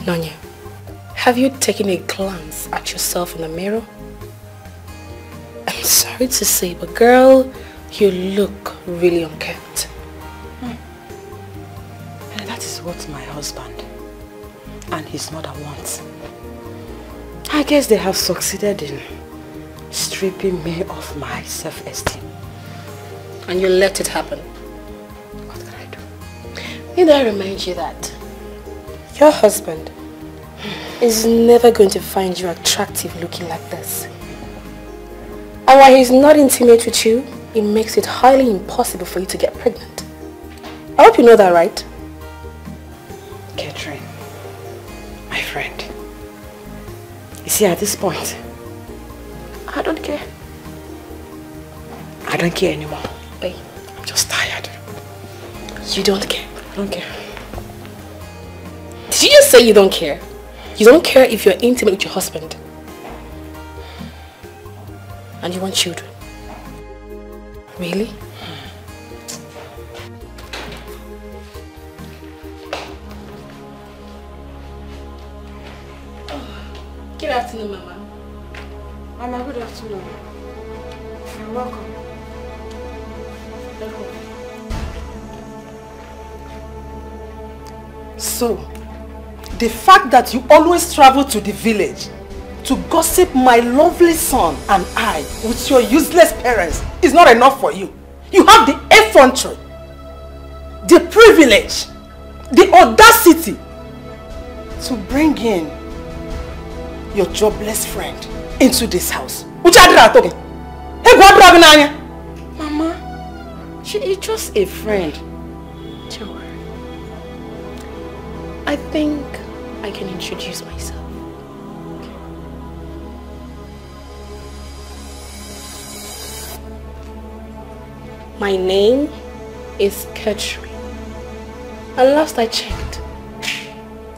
Nonya, have you taken a glance at yourself in the mirror? I'm sorry to say, but girl, you look really unkempt. Hmm. And that is what my husband and his mother want. I guess they have succeeded in stripping me of my self-esteem. And you let it happen. Need I remind you that your husband is never going to find you attractive looking like this. And while he's not intimate with you, it makes it highly impossible for you to get pregnant. I hope you know that, right? Catherine, my friend. You see, at this point, I don't care. I don't care anymore. Wait, I'm just tired. you don't care. Don't care. Did you just say you don't care? You don't care if you're intimate with your husband. And you want children. Really? Good afternoon, Mama. Mama, good afternoon. You're welcome. welcome. So, the fact that you always travel to the village to gossip my lovely son and I with your useless parents is not enough for you. You have the effrontery, the privilege, the audacity to bring in your jobless friend into this house. Adịrọ gị n'anya? Mama, she is just a friend. I think I can introduce myself. My name is Katrin. And last I checked,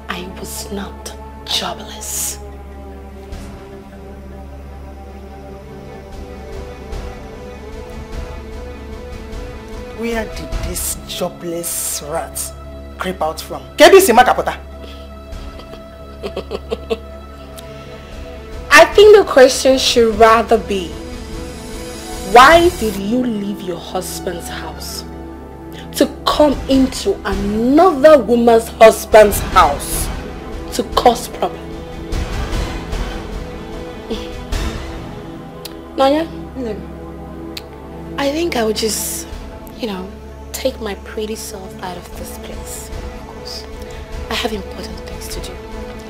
I was not jobless. Where did this jobless rat creep out from? Kebi si makapụta. I think the question should rather be, why did you leave your husband's house to come into another woman's husband's house to cause problem? Nanya? I think I would just, you know, take my pretty self out of this place. I have important things to do.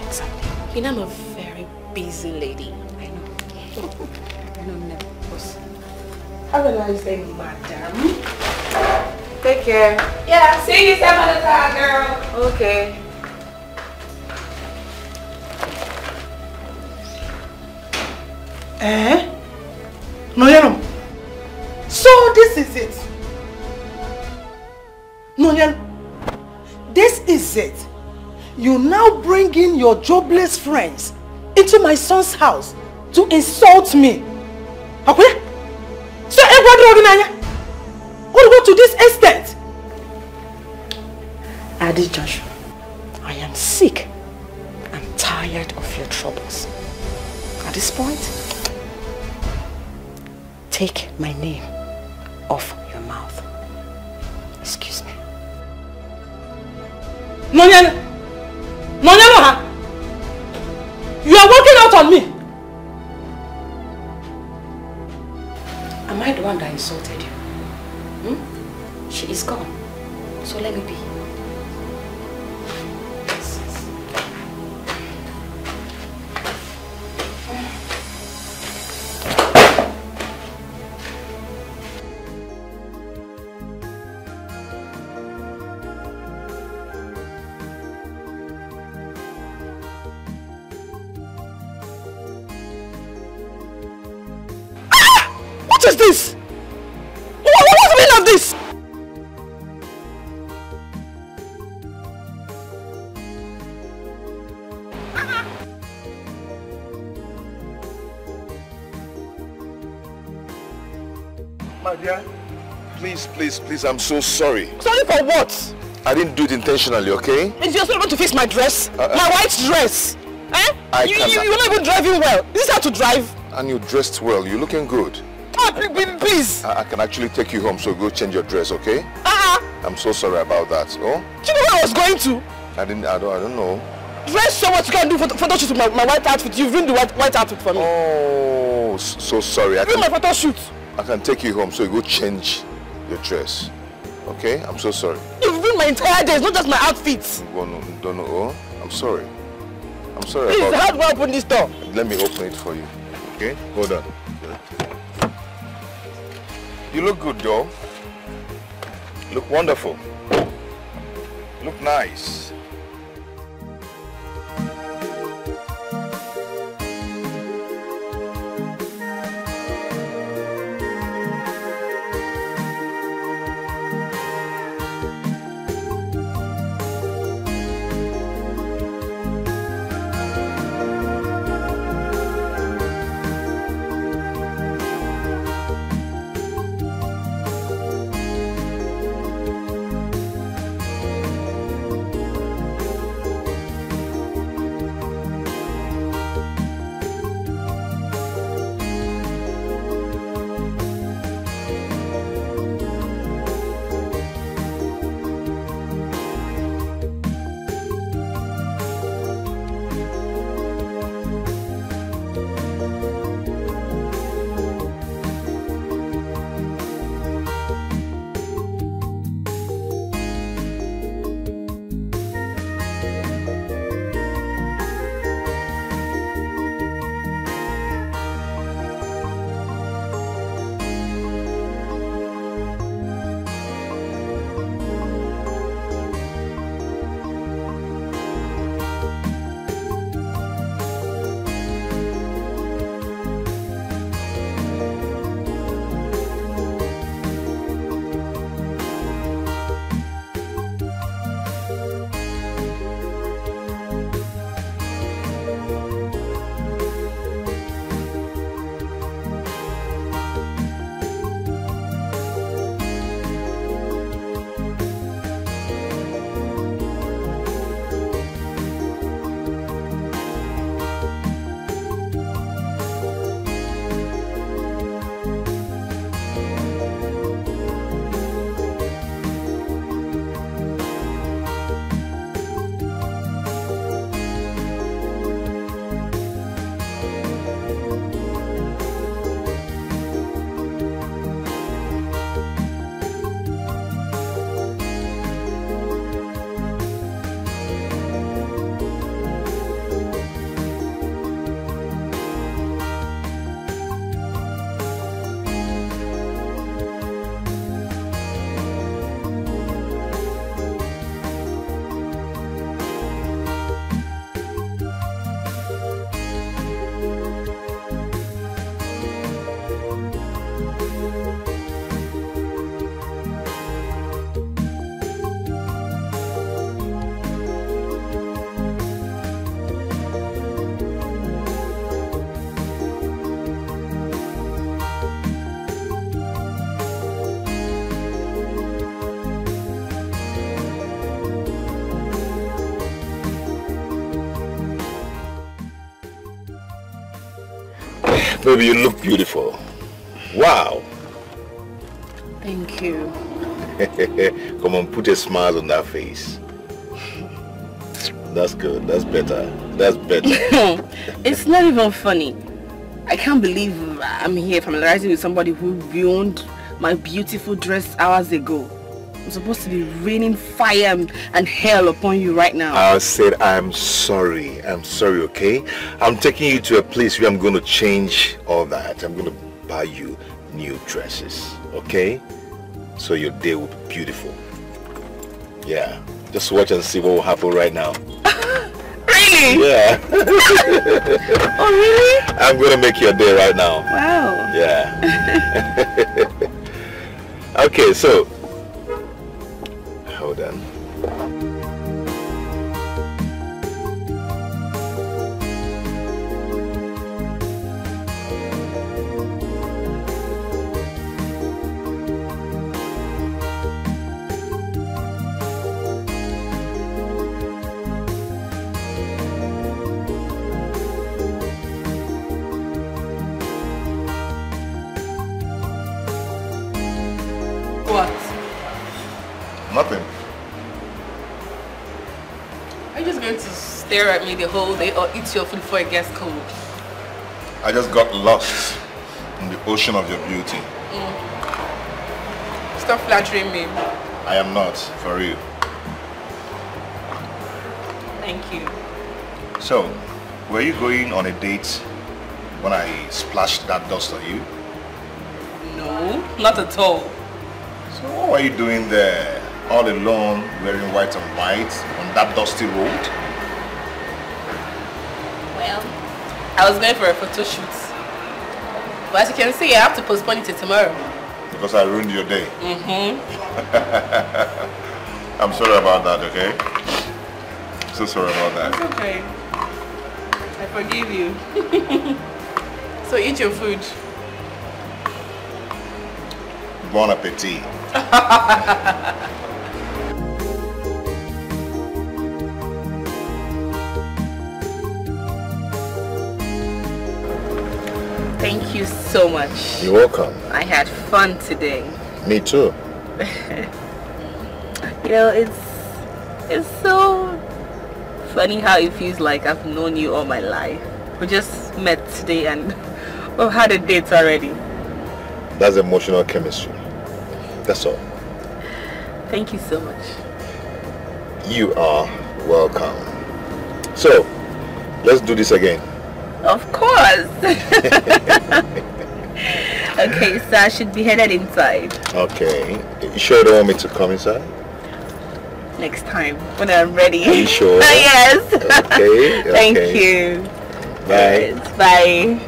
Exactly. You know, I'm a very busy lady. I know. I know, never. Course. Have a nice day, madam. Take care. Yeah, see you some other time, girl. Okay. Eh? No, Yellow. So this is it. No, Yellow. This is it. You now bring in your jobless friends into my son's house to insult me. Okay? So, Egwadro What go to this extent? Adi Joshua, I am sick and tired of your troubles. At this point, take my name off your mouth. Excuse me. Nonyana! Nonyana Monyemoha, you are working out on me. Am I the one that insulted you? Hmm? She is gone, so let me be. My dear, please, please, please, I'm so sorry. Sorry for what? I didn't do it intentionally, okay? Is you able to fix my dress? Uh, uh, my white dress? Eh? I you, cannot- you, you're not even driving well. Is this how to drive? And you dressed well, you're looking good. P- p- please. I, I can actually take you home, so go change your dress, okay? Uh-uh. I'm so sorry about that, oh? Do you know where I was going to? I didn't, I don't, I don't know. Dress so much you can do photo, photo shoot with my, my white outfit. You've ruined the white, white outfit for me. Oh, so sorry. I Ruin can, my photo shoot. I can take you home, so you go change your dress. Okay? I'm so sorry. You've ruined my entire day. It's not just my outfits. Know, don't know, oh? I'm sorry. I'm sorry Please, about how do I open this door? Let me open it for you. Okay? Hold on. You look good, though. Look wonderful. Look nice. Baby, you look beautiful. Wow. Thank you. Come on, put a smile on that face. That's good. That's better. That's better. it's not even funny. I can't believe I'm here familiarizing with somebody who ruined my beautiful dress hours ago. I'm supposed to be raining fire and, and hell upon you right now. I said I'm sorry. I'm sorry, okay? I'm taking you to a place where I'm going to change all that. I'm going to buy you new dresses, okay? So your day will be beautiful. Yeah. Just watch and see what will happen right now. really? Yeah. oh, really? I'm going to make your day right now. Wow. Yeah. okay, so. The whole day or eat your food before it gets cold? I just got lost in the ocean of your beauty. Mm. Stop flattering me. I am not, for real. Thank you. So, were you going on a date when I splashed that dust on you? No, not at all. So what were you doing there, all alone, wearing white and white on that dusty road? I was going for a photo shoot. But as you can see, I have to postpone it till tomorrow. Because I ruined your day. Mm-hmm. I'm sorry about that, okay? So sorry about that. It's okay. I forgive you. so eat your food. Bon appetit. Thank you so much. You're welcome. I had fun today. Me too. You know, it's it's so funny how it feels like I've known you all my life. We just met today and we've had a date already. That's emotional chemistry. That's all. Thank you so much. You are welcome. So, let's do this again. Of course. okay, so I should be headed inside Okay. You sure you don't want me to come inside? next time when I'm ready. Are you sure? yes. Okay, Thank you. Bye. Yes, Bye.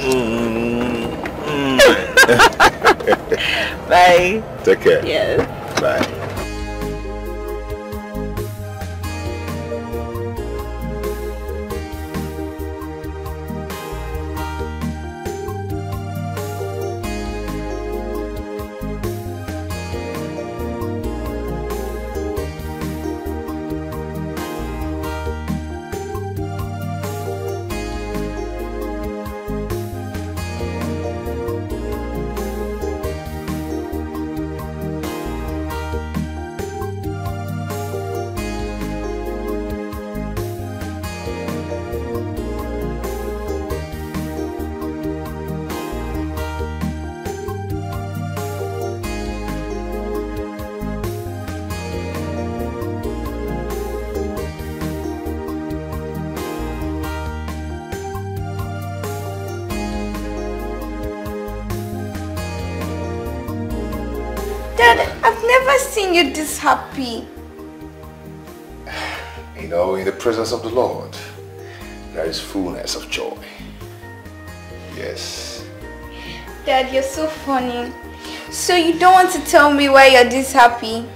Mm, mm. Bye. Take care. Yes. Bye. Happy. You know, in the presence of the Lord, there is fullness of joy. Yes. Dad, you're so funny. So you don't want to tell me why you're this happy?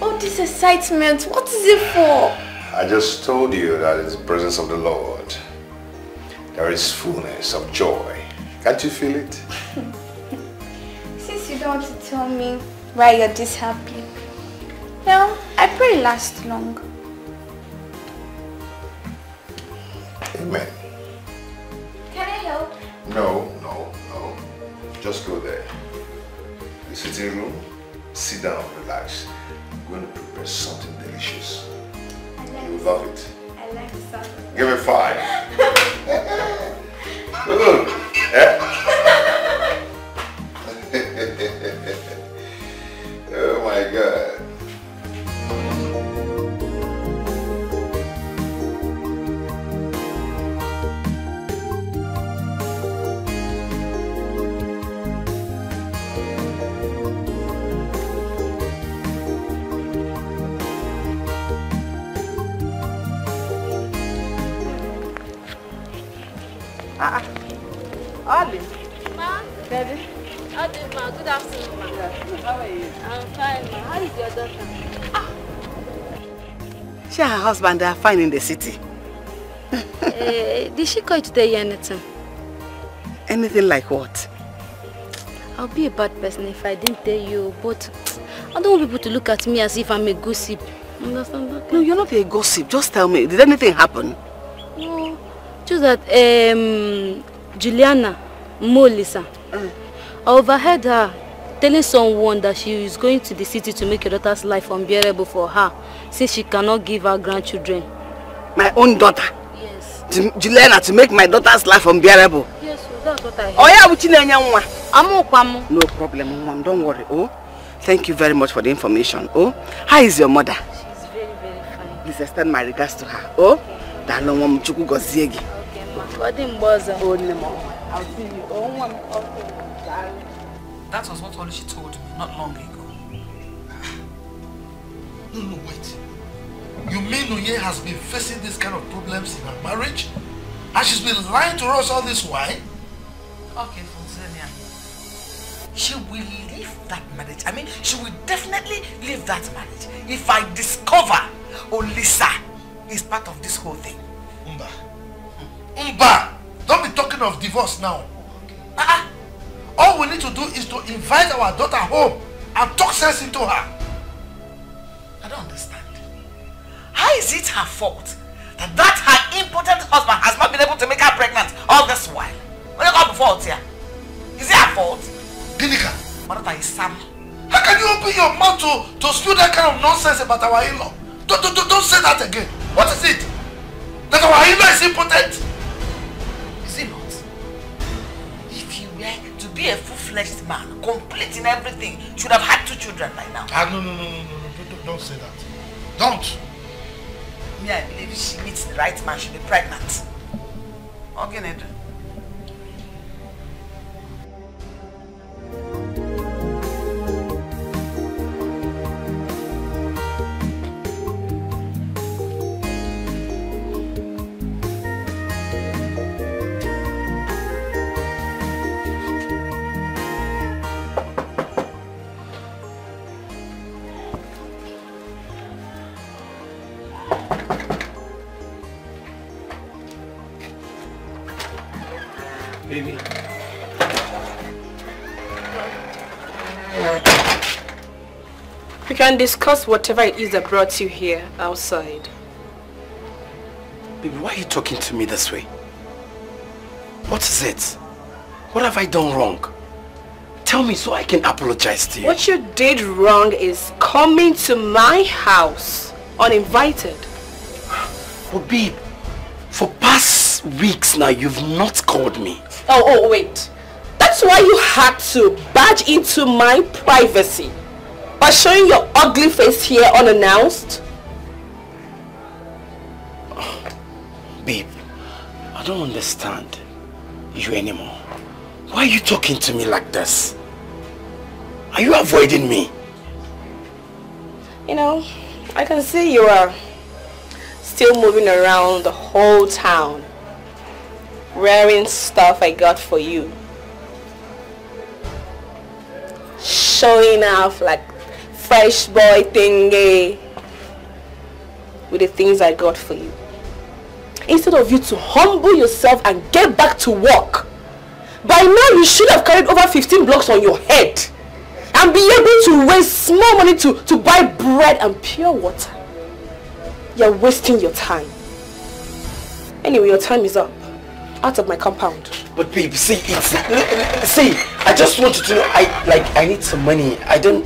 All this excitement, what is it for? I just told you that in the presence of the Lord, there is fullness of joy. Can't you feel it? Since you don't want to tell me why you're this happy, well, I pray it last long. Amen. Can I help? No, no, no. Just go there. The sitting room, sit down, relax. I'm going to prepare something delicious. You will love it. I like something. Give it five. Look. Eh? Ollie. Ma? Daddy. Adi, ma. Good afternoon, ma. How are you? I'm fine, ma. How is your daughter? She and her husband are fine in the city. uh, did she call you to tell you anything? Anything like what? I'll be a bad person if I didn't tell you, but I don't want people to look at me as if I'm a gossip. Understand that? No, you're not a gossip. Just tell me, did anything happen? No. Just that um, Juliana Molisa, I overheard her telling someone that she is going to the city to make your daughter's life unbearable for her since she cannot give her grandchildren. My own daughter? Yes. To, Juliana, to make my daughter's life unbearable? Yes, that's what I heard. Oh yeah, Uchi nwa. Amukwamu. No problem, mom. Don't worry. Oh, thank you very much for the information. Oh, how is your mother? She's very, very fine. Please extend my regards to her. Oh, daalụ nwa m Chukwu ma. Ọ dị mgbe ọzọ. Oh, nne m. I'll see you. Oh, nwa m. Okay. That was what Oluchi told me not long ago. No, no, wait. You mean Uye has been facing this kind of problems in her marriage? And she's been lying to us all this while? Okay, Fonzenia. She will leave that marriage. I mean, she will definitely leave that marriage if I discover Olisa is part of this whole thing. Umba. Umba! Don't be talking of divorce now. Uh-uh. All we need to do is to invite our daughter home and talk sense into her. I don't understand. How is it her fault that that her impotent husband has not been able to make her pregnant all this while? When you got fault here? Is it her fault? Ginika. Martha is Sam. How can you open your mouth to, to spew that kind of nonsense about our in-law? Don't, don't, don't say that again. What is it? That our in-law is impotent? Be a full-fledged man, complete in everything, should have had two children by now. Ah, no, no, no, no, no, don't, don't say that. Don't. Me, I believe she meets the right man, she'll be pregnant. Okay, Ned. Can discuss whatever it is that brought you here outside. Baby, why are you talking to me this way? What is it? What have I done wrong? Tell me so I can apologize to you. What you did wrong is coming to my house uninvited. But babe, for past weeks now, you've not called me. Oh, oh, wait. That's why you had to barge into my privacy by showing your ugly face here unannounced. Babe, I don't understand you anymore. Why are you talking to me like this? Are you avoiding me? You know, I can see you are still moving around the whole town wearing stuff I got for you. Showing off like fresh boy thingy eh, with the things I got for you. Instead of you to humble yourself and get back to work, by now you should have carried over 15 blocks on your head and be able to raise small money to, to buy bread and pure water. You're wasting your time. Anyway, your time is up. Out of my compound. But babe, see, it's see. I just wanted to know. I like. I need some money. I don't.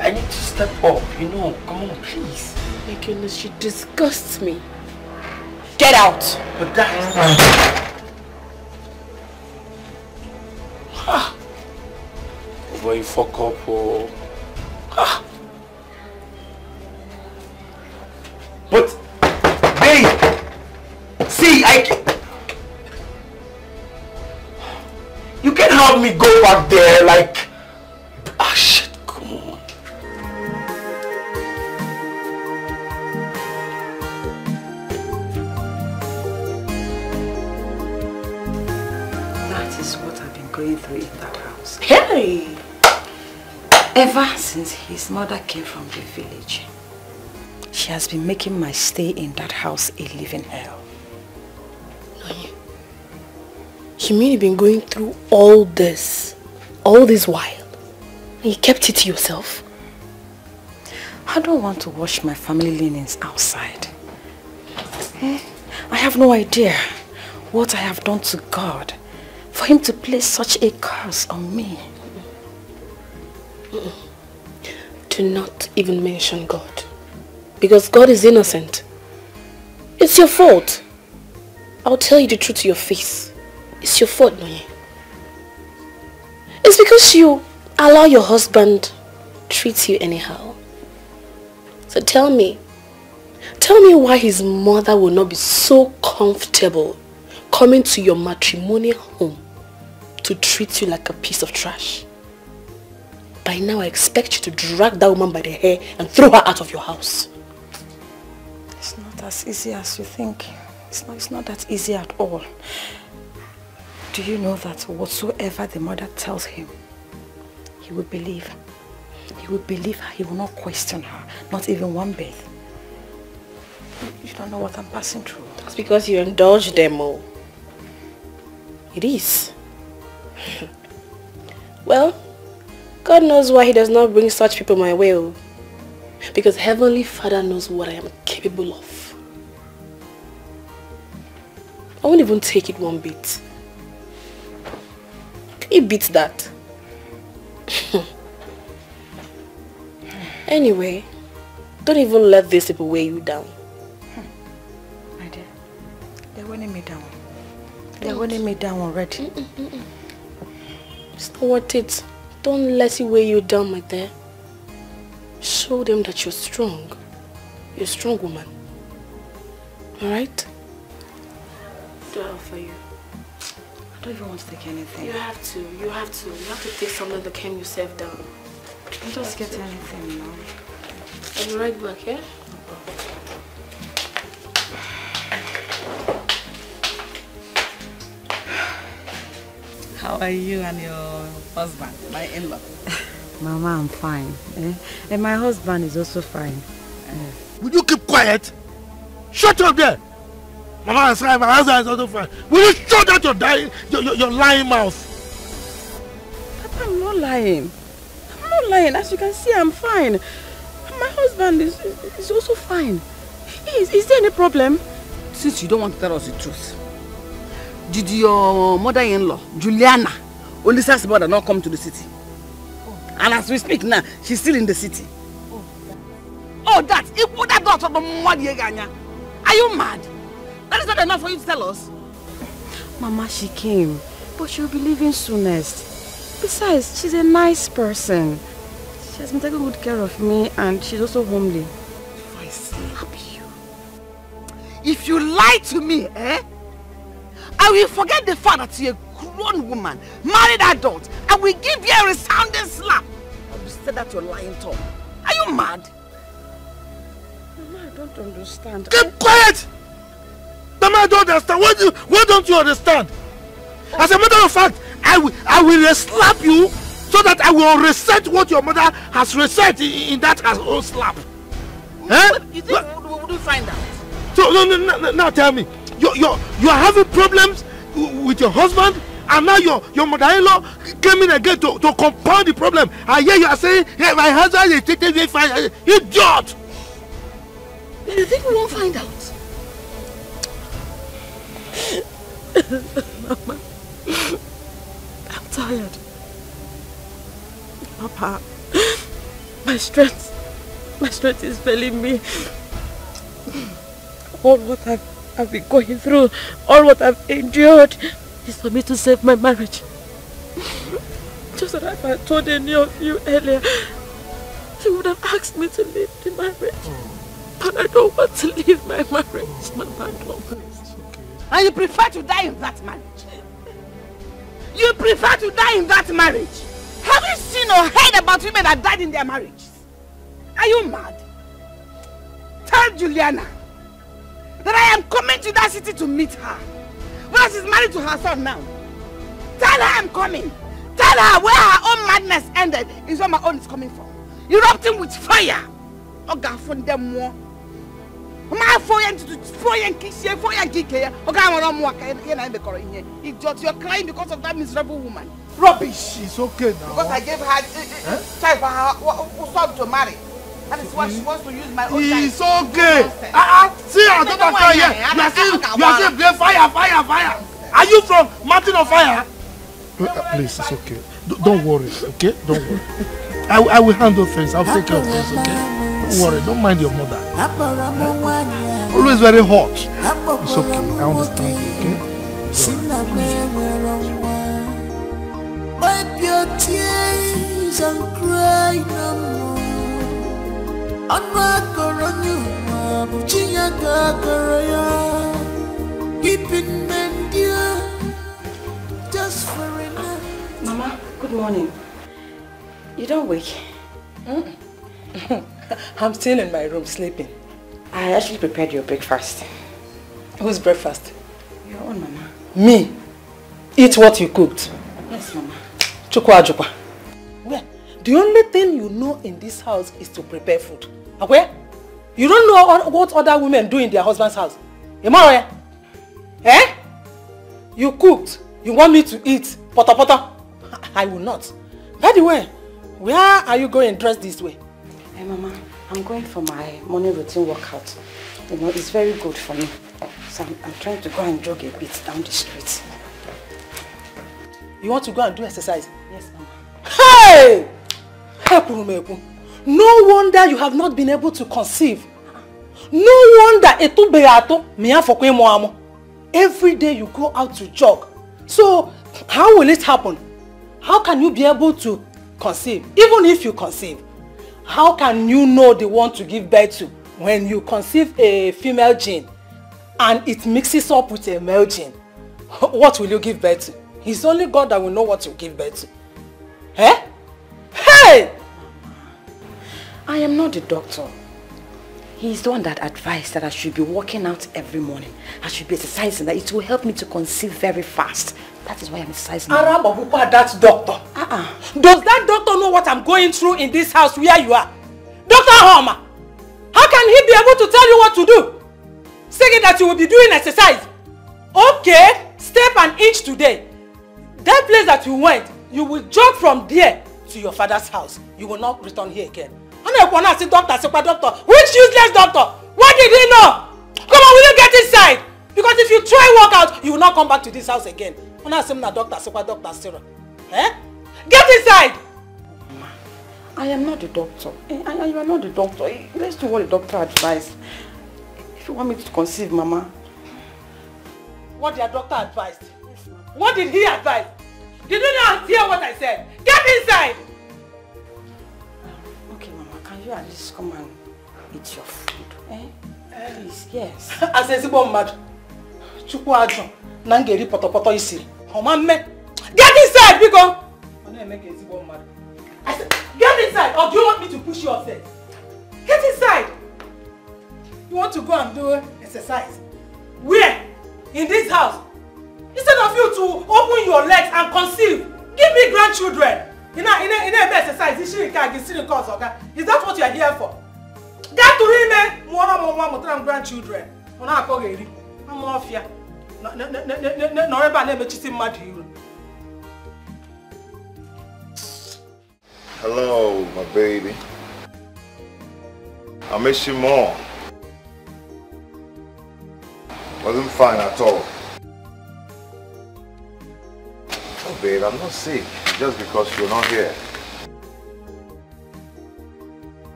I need to step up. You know. Come on, please. My goodness, she disgusts me. Get out. But that is that. Ah. Boy, fuck up, oh. Ah. But, babe, see, I can... You can't help me go back there, like... Ah, shit, what I've been going through in that house. Hey! Ever since his mother came from the village, she has been making my stay in that house a living hell. You mean you've been going through all this, all this while, and you kept it to yourself? I don't want to wash my family linens outside. Eh? I have no idea what I have done to God for him to place such a curse on me. Do not even mention God. Because God is innocent. It's your fault. I'll tell you the truth to your face. It's your fault, Noye. It's because you allow your husband treat you anyhow. So tell me, tell me why his mother will not be so comfortable coming to your matrimonial home to treat you like a piece of trash. By now I expect you to drag that woman by the hair and throw her out of your house. It's not as easy as you think. It's not, it's not that easy at all. Do you know that whatsoever the mother tells him, he will believe. He will believe her. He will not question her. Not even one bit. You don't know what I'm passing through. That's because you indulge them all. It is. Well, God knows why he does not bring such people my way. oh. Because Heavenly Father knows what I am capable of. I won't even take it one bit. He beats that. anyway, don't even let these people weigh you down. Hmm. My dear, they're weighing me down. They're weighing me down already. It's not worth it. Don't let it weigh you down, my dear. Show them that you're strong. You're a strong woman. Alright? Do I offer you? I don't even want to take anything. You have to. You have to. You have to take something to calm yourself down. I just get anything, you know. I'll be right back, yeah? How are you and your husband, my in-law? Mama, I'm fine. Eh? And my husband is also fine. Eh. Will you keep quiet? Shut up there! Mama is fine, my husband is also fine. Will you shut out your, dying, your, your, your lying mouth? Papa, I'm not lying. I'm not lying. As you can see, I'm fine. My husband is, is also fine. Is, is there any problem? Since you don't want to tell us the truth, did your mother-in-law, Juliana, Olisa's mother, not come to the city? And as we speak now, she's still in the city. Oh, that! Equal that daughter of the Are you mad? That is not enough for you to tell us. Mama, she came. But she'll be leaving soonest. Besides, she's a nice person. She has been taking good care of me and she's also homely. If I slap you, if you lie to me, eh? I will forget the fact that you're a grown woman, married adult, and will give you a resounding slap. I will say that you're lying tongue. Are you mad? Mama, I don't understand. Keep quiet! Mama, I don't understand. What, do, what don't you understand? As a matter of fact, I will, I will slap you so that I will reset what your mother has reset in, in that her own slap. Eh? You think we would we find out? So, no, no, no, no, now tell me, you're, you're, you're having problems with your husband and now your, your mother-in-law came in again to, to compound the problem. And here you are saying, hey, my husband is taking me fine. Uh, idiot! You think we won't find out? Mama, I'm tired. Papa, my strength, my strength is failing me. All what I've, I've been going through, all what I've endured is for me to save my marriage. Just if I told any of you earlier, he would have asked me to leave the marriage. But I don't want to leave my marriage, Mama. I. And you prefer to die in that marriage? You prefer to die in that marriage? Have you seen or heard about women that died in their marriages? Are you mad? Tell Juliana that I am coming to that city to meet her. Well, she's married to her son now. Tell her I'm coming. Tell her where her own madness ended is where my own is coming from. Erupting with fire. Oga from them more. My foreign to foreign kiss here, foreign kick here. Oga, I'm on more. You're not here. Idiot, you're crying because of that miserable woman. Rubbish. It's okay now. Because I gave her uh, uh, child for her son to marry. That is why she wants to use my own child. It's okay. Ah, uh, -uh. see our daughter come here. You are saying, you are saying, fire, fire, fire. Are you from Mountain of Fire? Please, it's okay. Don't worry, okay? Don't worry. I, I will handle things. I'll take care of things, okay? Don't worry. Don't mind your mother. Always very hot. It's okay. I understand you, okay? Wipe your tears and cry no more. Ọnụ akọrọ nyuma bụ Chineke akọrọ ya. Keeping men dear just for enough. Mama, good morning. You don't wake? Mm. I'm still in my room sleeping. I actually prepared your breakfast. Whose breakfast? Your own, Mama. Me? Eat what you cooked? Yes, Mama. Chukwa Ajukwa. Where? The only thing you know in this house is to prepare food. Where? You don't know what other women do in their husband's house. Imore? Eh? You cooked. You want me to eat. Pota pota. I will not. By the way, where are you going dressed this way? Hey, Mama. I'm going for my morning routine workout. You know, it's very good for me. So I'm, I'm trying to go and jog a bit down the street. You want to go and do exercise? Yes, Mama. Hey! No wonder you have not been able to conceive. No wonder etubeato miyafokwe moamo. Every day you go out to jog. So, how will it happen? How can you be able to conceive? Even if you conceive, how can you know the one to give birth to when you conceive a female gene and it mixes up with a male gene? What will you give birth to? It's only God that will know what you give birth to. Eh? Hey! I am not the doctor. He's the one that advised that I should be working out every morning. I should be exercising, that it will help me to conceive very fast. That is why I'm exercising. Arababukwa, that doctor. Uh-uh. Does that doctor know what I'm going through in this house where you are? Dr. Homer, how can he be able to tell you what to do? Saying that you will be doing exercise. Okay, step an inch today. That place that you went, you will jog from there to your father's house. You will not return here again. I want to see doctor, super doctor. Which useless doctor? What did he know? Come on, will you get inside? Because if you try work out, you will not come back to this house again. I'm not saying that doctor, super doctor, Sarah. Eh? Get inside! I am not the doctor. Eh, I, I, you are not the doctor. Eh, Let's do what the doctor advised. If you want me to conceive, Mama. What the doctor advised? What did he advise? Did you not hear what I said? Get inside! You at least come and eat your food? Eh? Please, yes. As ezigbo mmadụ, Chukwu ajọ na m ga-eri pọtọpọtọ isiri. Ọma mme. Get inside, biko! Ọ na-eme ka ezigbo mmadụ. I said, get inside, or do you want me to push you upstairs? Get inside! You want to go and do exercise? Where? In this house? Instead of you to open your legs and conceive, give me grandchildren. You know, you know, you know, exercise. Is she can see the cause of that? Is that what you are here for? Get to him, eh? More and more, more grandchildren. Ona akọ ga-eri. Ama ọfịa. Nọrọ ebe a na-emechisi mmadụ iru. Hello, my baby. I miss you more. Wasn't fine at all. Oh, babe, I'm not sick just because you're not here.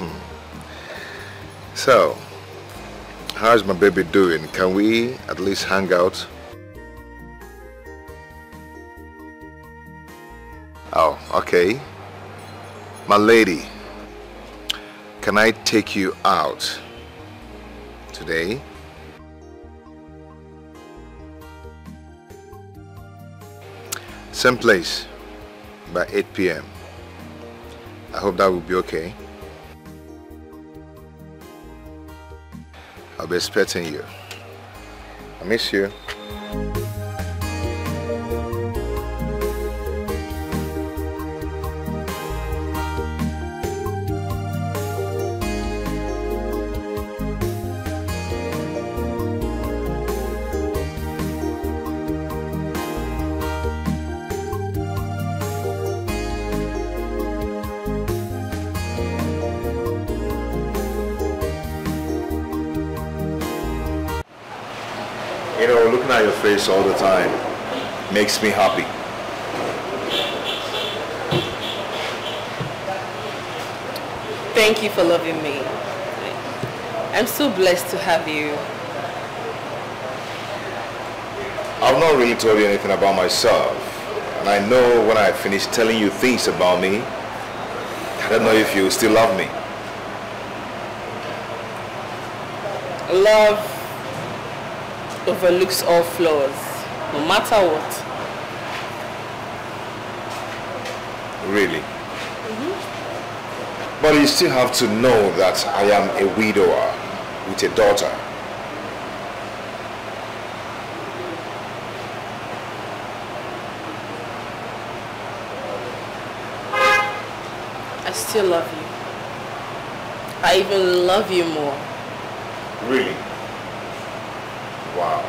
so, how's my baby doing? Can we at least hang out? Oh, okay. My lady, can I take you out today? Same place by 8 p.m. I hope that will be okay. I'll be expecting you. I miss you. All the time makes me happy. Thank you for loving me. I'm so blessed to have you. I've not really told you anything about myself. And I know when I finish telling you things about me, I don't know if you still love me. Love overlooks all flaws, no matter what. Really. But you still have to know that I am a widower with a daughter. I still love you. I even love you more. Really? Wow.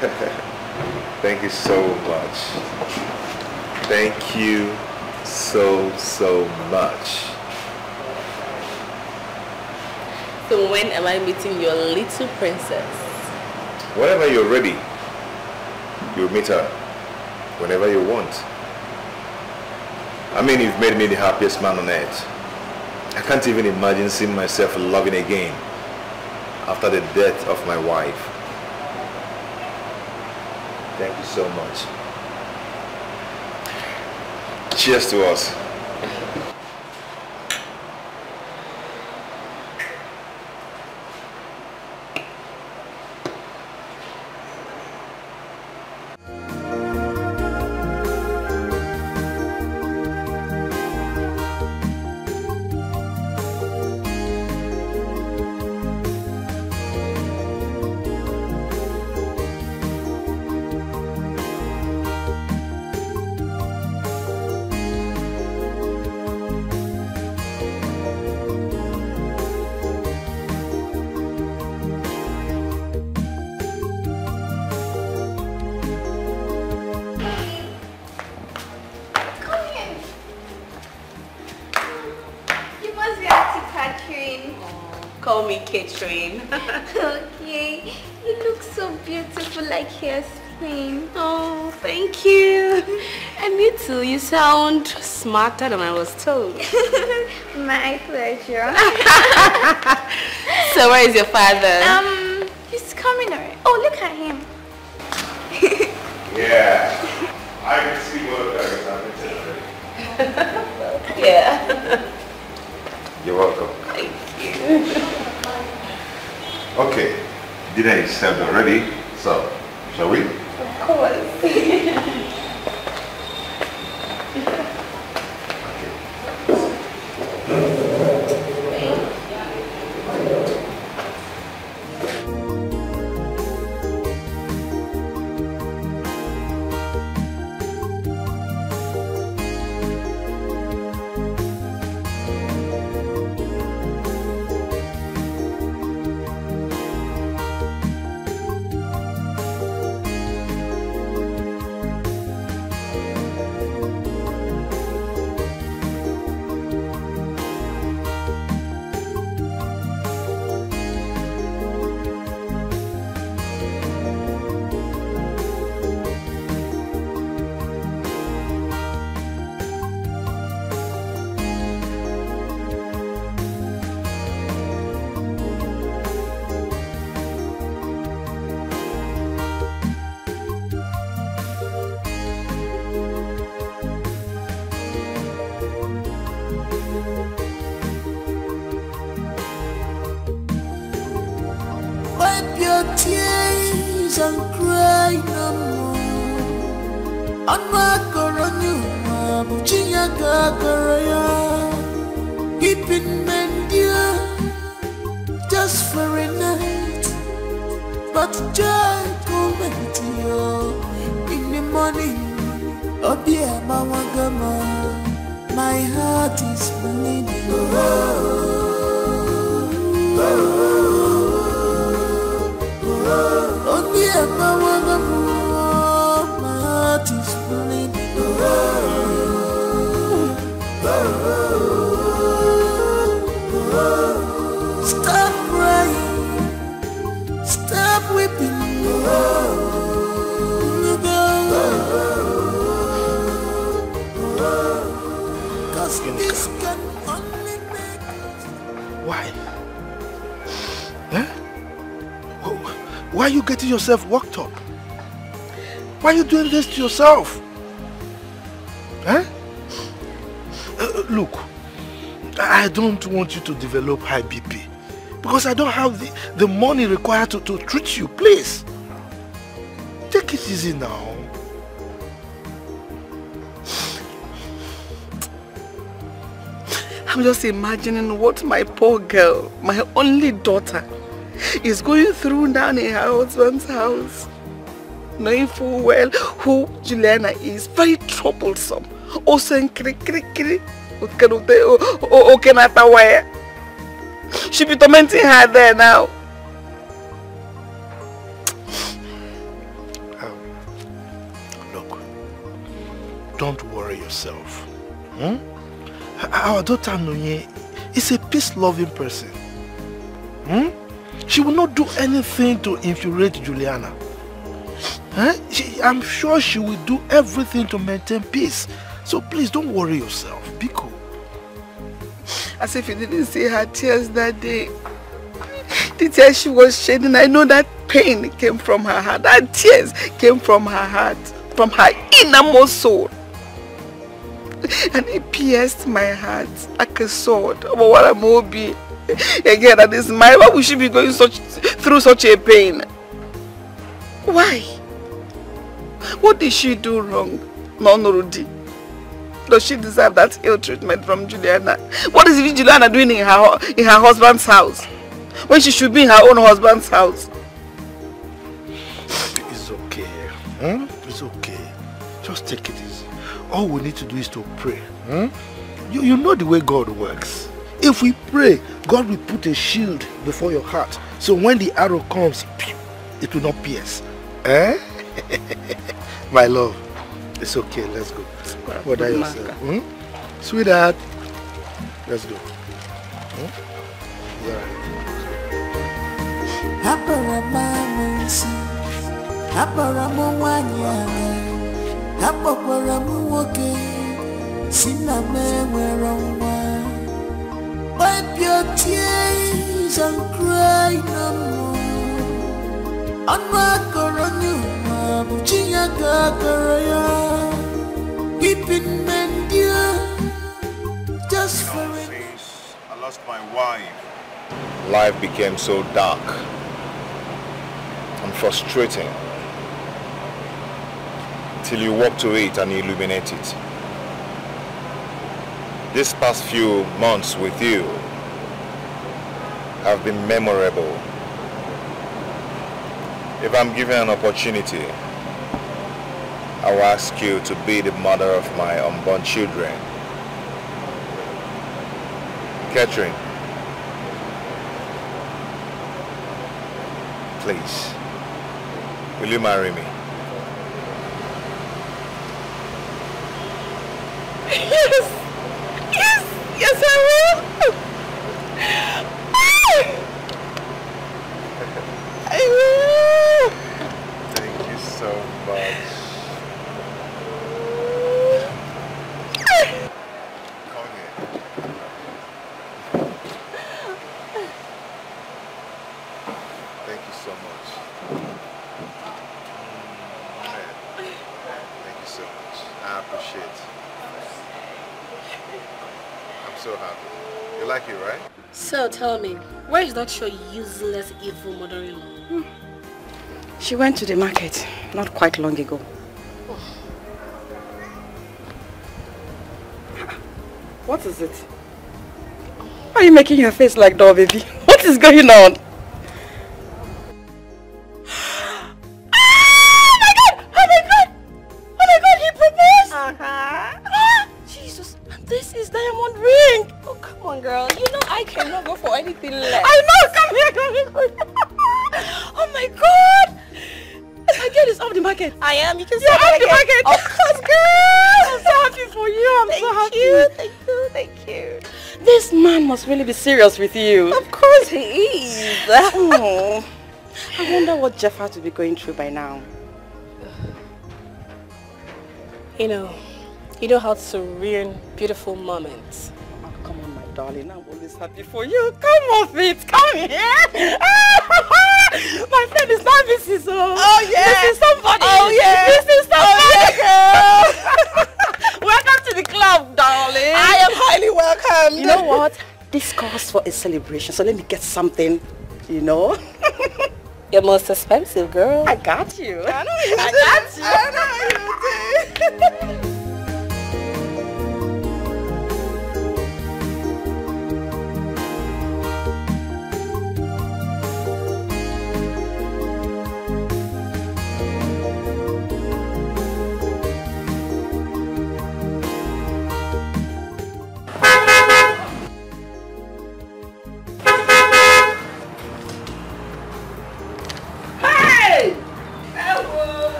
Thank you so much. Thank you so, so much. So when am I meeting your little princess? Whenever you're ready, you'll meet her whenever you want. I mean, you've made me the happiest man on earth. I can't even imagine seeing myself loving again after the death of my wife. Thank you so much. Cheers to us. Sound smarter than I was told. My pleasure. so where is your father? um, he's coming already. Oh, look at him. Yeah. I can see what that is happening yeah. You're welcome. Thank you. Okay. Dinner is served already. So, shall we? Of course. Yourself worked up? Why are you doing this to yourself? Eh? Uh, look, I I don't want you to develop high BP because I don't have the, the money required to, to treat you. Please, take it easy now. I'm just imagining what my poor girl, my only daughter, is going through down in her husband's house. Knowing full well who Juliana is, very troublesome. Also, kiri kiri. Okenata wire. She be tormenting her there now. look. Don't worry yourself. Hmm? Our daughter Nonye is a peace-loving person. Hmm? She will not do anything to infuriate Juliana. Eh? She, I'm sure she will do everything to maintain peace. So please don't worry yourself. Be cool. As if you didn't see her tears that day. The tears she was shedding, I know that pain came from her heart. That tears came from her heart, from her innermost soul. And it pierced my heart like a sword. But what am I Again, at this mind, why would she be going such through such a pain? Why? What did she do wrong? Nonorudi? Does she deserve that ill treatment from Juliana? What is Juliana doing in her in her husband's house? When she should be in her own husband's house? It's okay. Hmm? It's okay. Just take it easy. All we need to do is to pray. Hmm? You, you know the way God works. If we pray, God will put a shield before your heart. So when the arrow comes, it will not pierce. Eh? My love, it's okay. Let's go. Bother yourself. Hmm? Sweetheart, let's go. Hmm? Yeah. Hapara mama nsi, hapara m nwanyị agha, hapụkwara m nwoke si na m enwere nwa. Wipe your tears and cry no more. Ọnụ akọrọ nyuma bụ chi ya ka. Keeping men dear just for a I lost my wife. Life became so dark and frustrating till you walk to it and illuminate it. These past few months with you have been memorable. If I'm given an opportunity, I will ask you to be the mother of my unborn children. Catherine, please, will you marry me? Yes! Yes, I will! I will! Thank you so much. Come here. Thank you so much. Mm, Thank you so much. I appreciate it. I'm so happy. You like it, right? So tell me, where is that your useless evil mother-in-law? Hmm. She went to the market not quite long ago. What is it? Why are you making your face like that, baby? What is going on? Must really be serious with you. Of course he is. oh, I wonder what Jeff had to be going through by now. You know, you know how to ruin beautiful moments. Oh, come on, my darling. I'm always happy for you. Come on, Fitz. Come here. My friend is not Mrs. O. Oh, yeah. This is somebody. Oh, yeah. This is oh, somebody. Oh, Welcome to the club, darling. I am highly welcome. You know what? This calls for a celebration, so let me get something, you know. You're most expensive, girl. I got you. I know you I got you.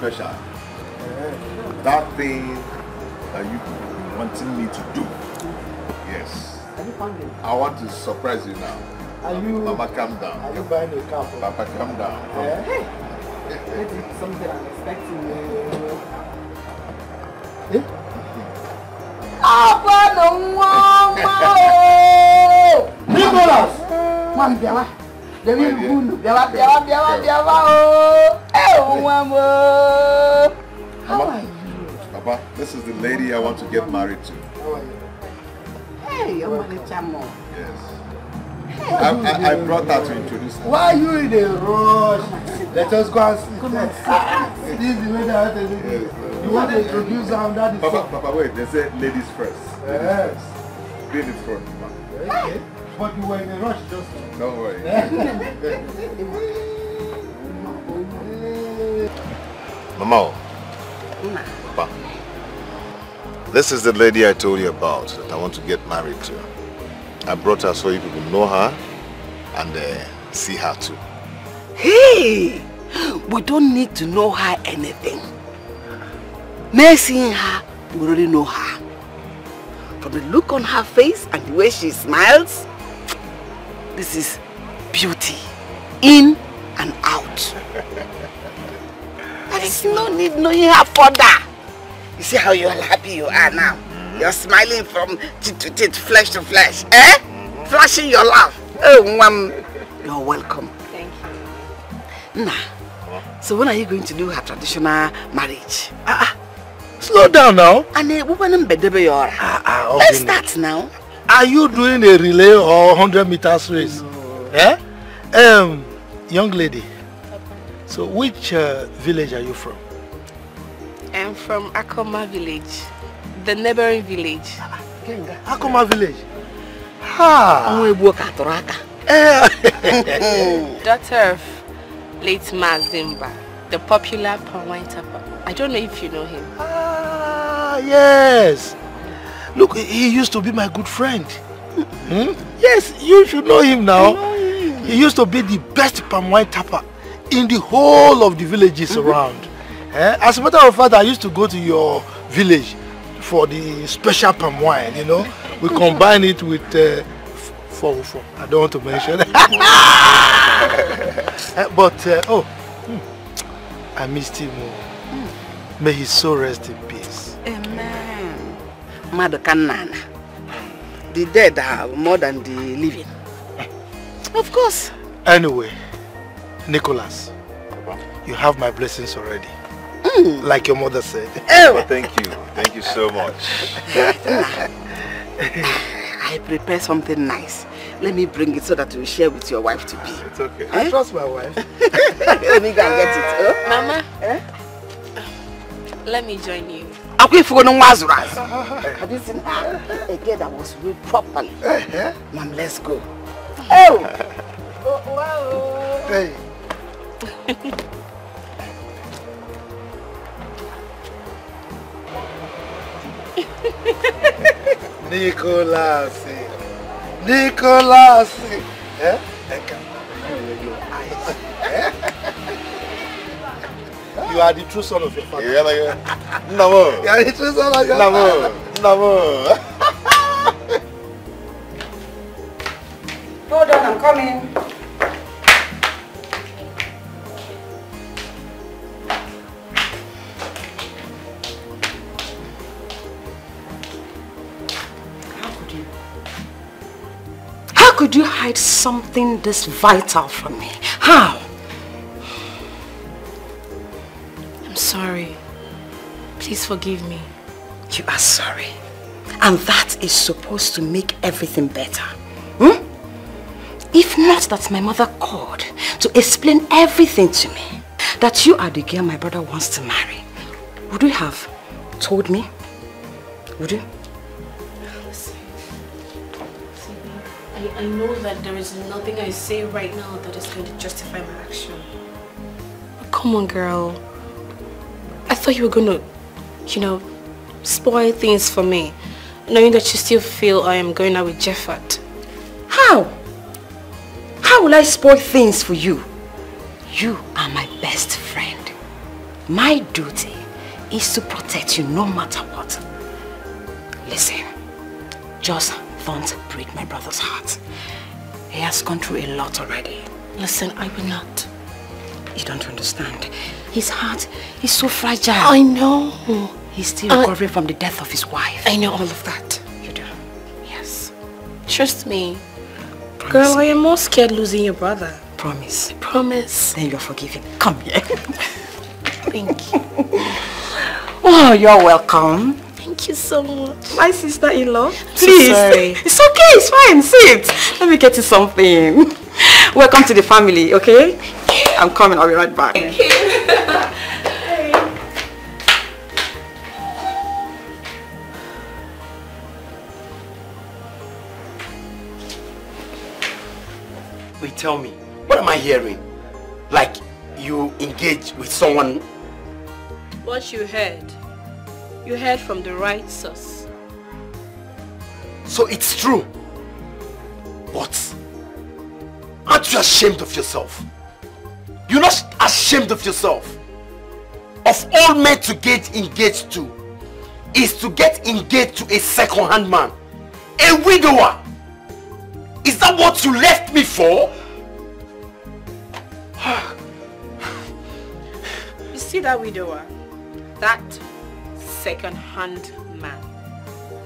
Special. That thing that been wanting me to do. Yes. Have you found it? I want to surprise you now. Are you- Mama, calm down. Are you buying a car for Papa, calm down. Eh? This is something I'm expecting. Eh? Abana nwa nwa o. Nicholas! Nwa m bịawa. Bịawa ibu unu. Bịawa bịawa bịawa bịawa o. Nwa m o. How are you? Papa, this is the lady I want to get married to. Oh, How are you? Hey, ọmalịcha m. Yes. I, I, I brought her to introduce me. Why are you in a rush? Let us go and see. This ah, ah, is the way that I tell you. You want to introduce her and that is Papa, Papa, wait, they said ladies first. Ladies Yes. first. Be in the front, Mama. Okay. But you were in a rush just now. Don't worry. Mama, Papa, this is the lady I told you about that I want to get married to. I brought her so you people know her and uh, see her too. Hey! We don't need to know her anything. Mere seeing her, we already know her. From the look on her face and the way she smiles, this is beauty. In and out. There is no need knowing her further. You see how you're happy you are now? You're smiling from teeth to teeth, flesh to flesh. Eh? Flashing your laugh. Oh, mom, you're welcome. Thank you. Nah. So when are you going to do her traditional marriage? Ah, Slow down now. And a woman in bedebe yora. ah, Let's start now. Are you doing a relay or 100 meters race? Eh? Um, young lady. So which uh, village are you from? I'm from Akoma village, the neighboring village. Akoma village. Ha! Daughter of late Mazimba, the popular Pawai Tapa. I don't know if you know him. Ah, yes. Look, he- he used to be my good friend. Hmm? Yes, you should know him now. He used to be the best palm wine tapper in the whole of the villages around. Eh? As a matter of fact, I used to go to your village for the special palm wine, you know. We combine it with uh, for, for, I don't want to mention. Eh, but, uh, oh, hmm, I missed him. oh. May his soul rest in peace. Amen. Mother Kanana. The dead are more than the living. Of course. Anyway, Nicholas, you have my blessings already. Mm. Like your mother said. Oh. thank you. Thank you so much. I prepare something nice. Let me bring it so that you share with your wife to be. It's okay. I eh? trust my wife. Let me go and get it. Oh? Mama, eh? let me join you. I'm going for no Have you seen her? A girl that was raised properly. Uh-huh. Mom, let's go. Oh! oh wow! Hey. Nicolas. Nicolas. Eh? You are the true son of your father. Yeah, like, no. You are the true son of your father. No, no. Hold on, I'm coming. Could you hide something this vital from me? How? I'm sorry. Please forgive me. You are sorry. And that is supposed to make everything better. Hmm? If not that my mother called to explain everything to me, that you are the girl my brother wants to marry, would you have told me? Would you? I, I know that there is nothing I say right now that is going to justify my action. Come on, girl. I thought you were going to, you know, spoil things for me, knowing that you still feel I am going out with Jeffat. How? How will I spoil things for you? You are my best friend. My duty is to protect you no matter what. Listen, just don't break my brother's heart. He has gone through a lot already. Listen, I will not. You don't understand. His heart is so fragile. I know. He's still recovering from the death of his wife. I know all of that. You do? Yes. Trust me. Promise Girl, me. I am more scared losing your brother. Promise. I promise. Then you're forgiven. Come here. Thank you. Oh, you're welcome. Thank you so much. My sister-in-law. Please. So sorry. It's okay, it's fine. Sit. Let me get you something. Welcome to the family, okay? I'm coming, I'll be right back. Thank you. Wait, tell me, what am I hearing? Like, you engage with someone? What you heard you heard from the right source. So it's true. What? Aren't you ashamed of yourself? You're not ashamed of yourself. Of all men to get engaged to, is to get engaged to a second-hand man. A widower. Is that what you left me for? you see that widower? That second-hand man.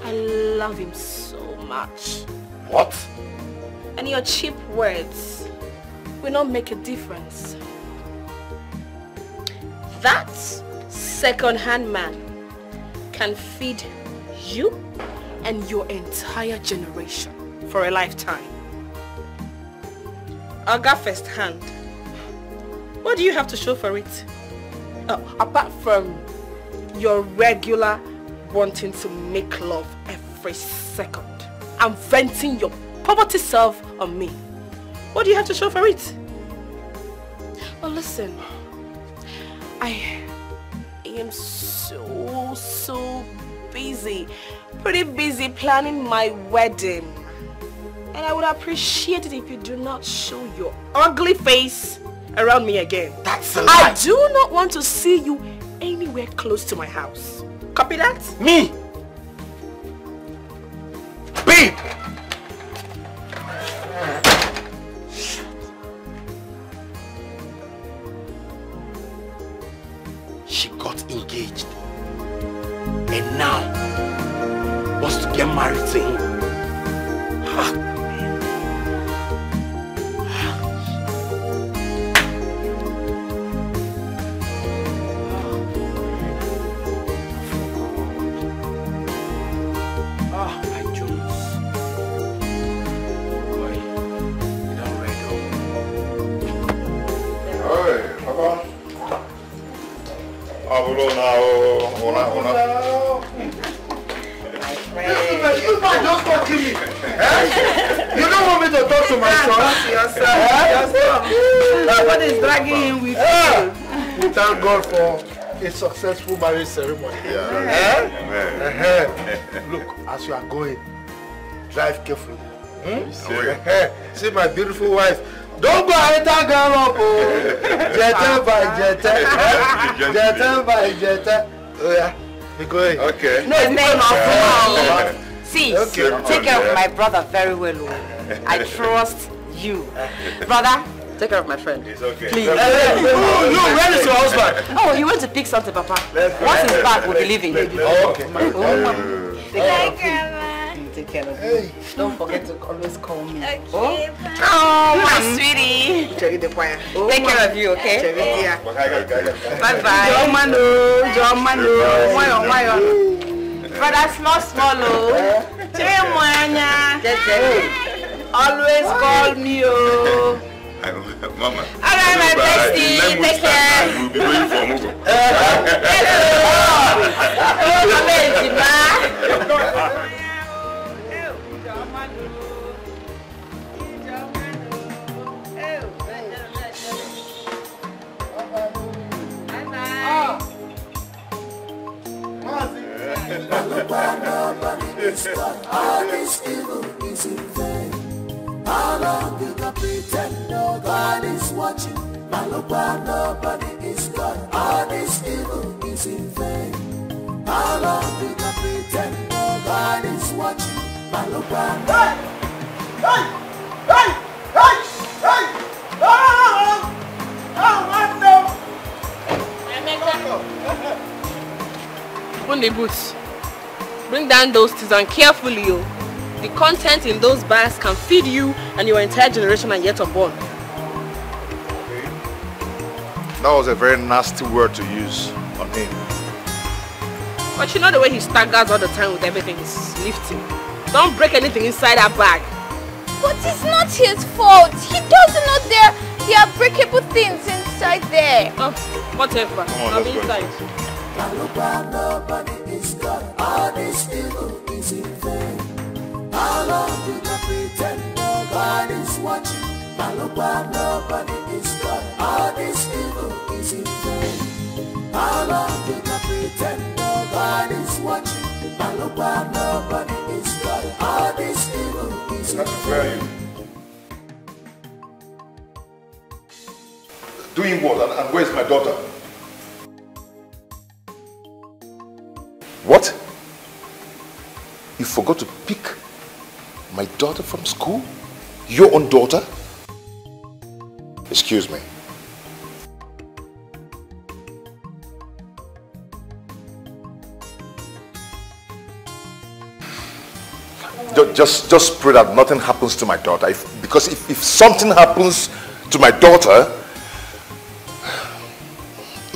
I love him so much. What? And your cheap words will not make a difference. That second-hand man can feed you and your entire generation for a lifetime. Go first hand. What do you have to show for it? Apart from your regular wanting to make love every second and venting your poverty self on me. What do you have to show for it? Well, listen, I am so, so busy, pretty busy planning my wedding. And I would appreciate it if you do not show your ugly face around me again. That's a lie. I do not want to see you anywhere close to my house. Copy that? Me? Babe! She got engaged. And now wants to get married to him. Dragging him with you. We thank God for a successful marriage ceremony. Yeah. Eh? Uh-huh. Look, as you are going, drive carefully. Hmm? See my beautiful wife. Don't go enter girl up, oh. Jete by jete. Jete by jete. Oh yeah, be going. Okay. No, it's not no. See, okay. take care of my brother very well. Oh. I trust you. Brother, take care of my friend. It's okay. Please. Hey, hey, hey, look, where is your husband? Oh, he went to pick something, Papa. Once he's back, we'll be leaving. Oh, okay. Oh, Bye, Grandma. Take care of me. Don't forget to always call me. Okay, oh, bye. oh my sweetie. Cherry the choir. Take oh, care of you, okay? Cherry dear. Bye bye. Jomano, Jomano, Wayo, Wayo. Brother, small, small, oh. Cherry Mwanya. Always call me, oh. Mama. All right, my bestie. Take care. We'll be waiting for Mugo. Hello. Hello, Mama. All this evil is in vain. How long you can pretend no God is watching? Malupa, nobody is God. All this evil is in vain. How long you can pretend no God is watching? Malupa, hey! Hey! Hey! Hey! Hey! Oh! Oh, what no? On the boots. Bring down those things and carefully, oh. The content in those bags can feed you and your entire generation and yet unborn. That was a very nasty word to use on him. But you know the way he staggers all the time with everything he's lifting. Don't break anything inside that bag. But it's not his fault. He doesn't know there, there are breakable things inside there. Oh, whatever. Come on, I'll let's be go. inside. nobody is God. All this evil is in vain. How long you can pretend no God is watching? Malupa, nobody is God. All this evil is in vain. How long you can pretend no God is watching? Malupa, nobody is God. All this evil is in vain. Doing what? And, and where's my daughter? What? You forgot to pick my daughter from school? Your own daughter? Excuse me. Ju- Just, just pray that nothing happens to my daughter. If, because if, if something happens to my daughter,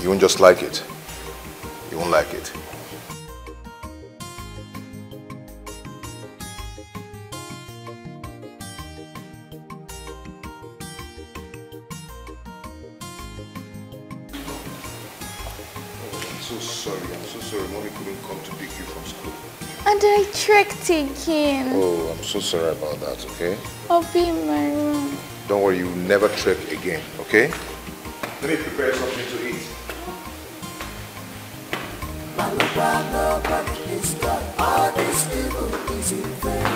you won't just like it. You won't like it. Sorry. I'm. Mommy couldn't come to pick you from school. And I trekked again. Oh, I'm so sorry about that, okay? I'll be in my room. Don't worry, you'll never trek again, okay? Let me prepare something to eat. Malupa, nobody is God. All this evil is in vain.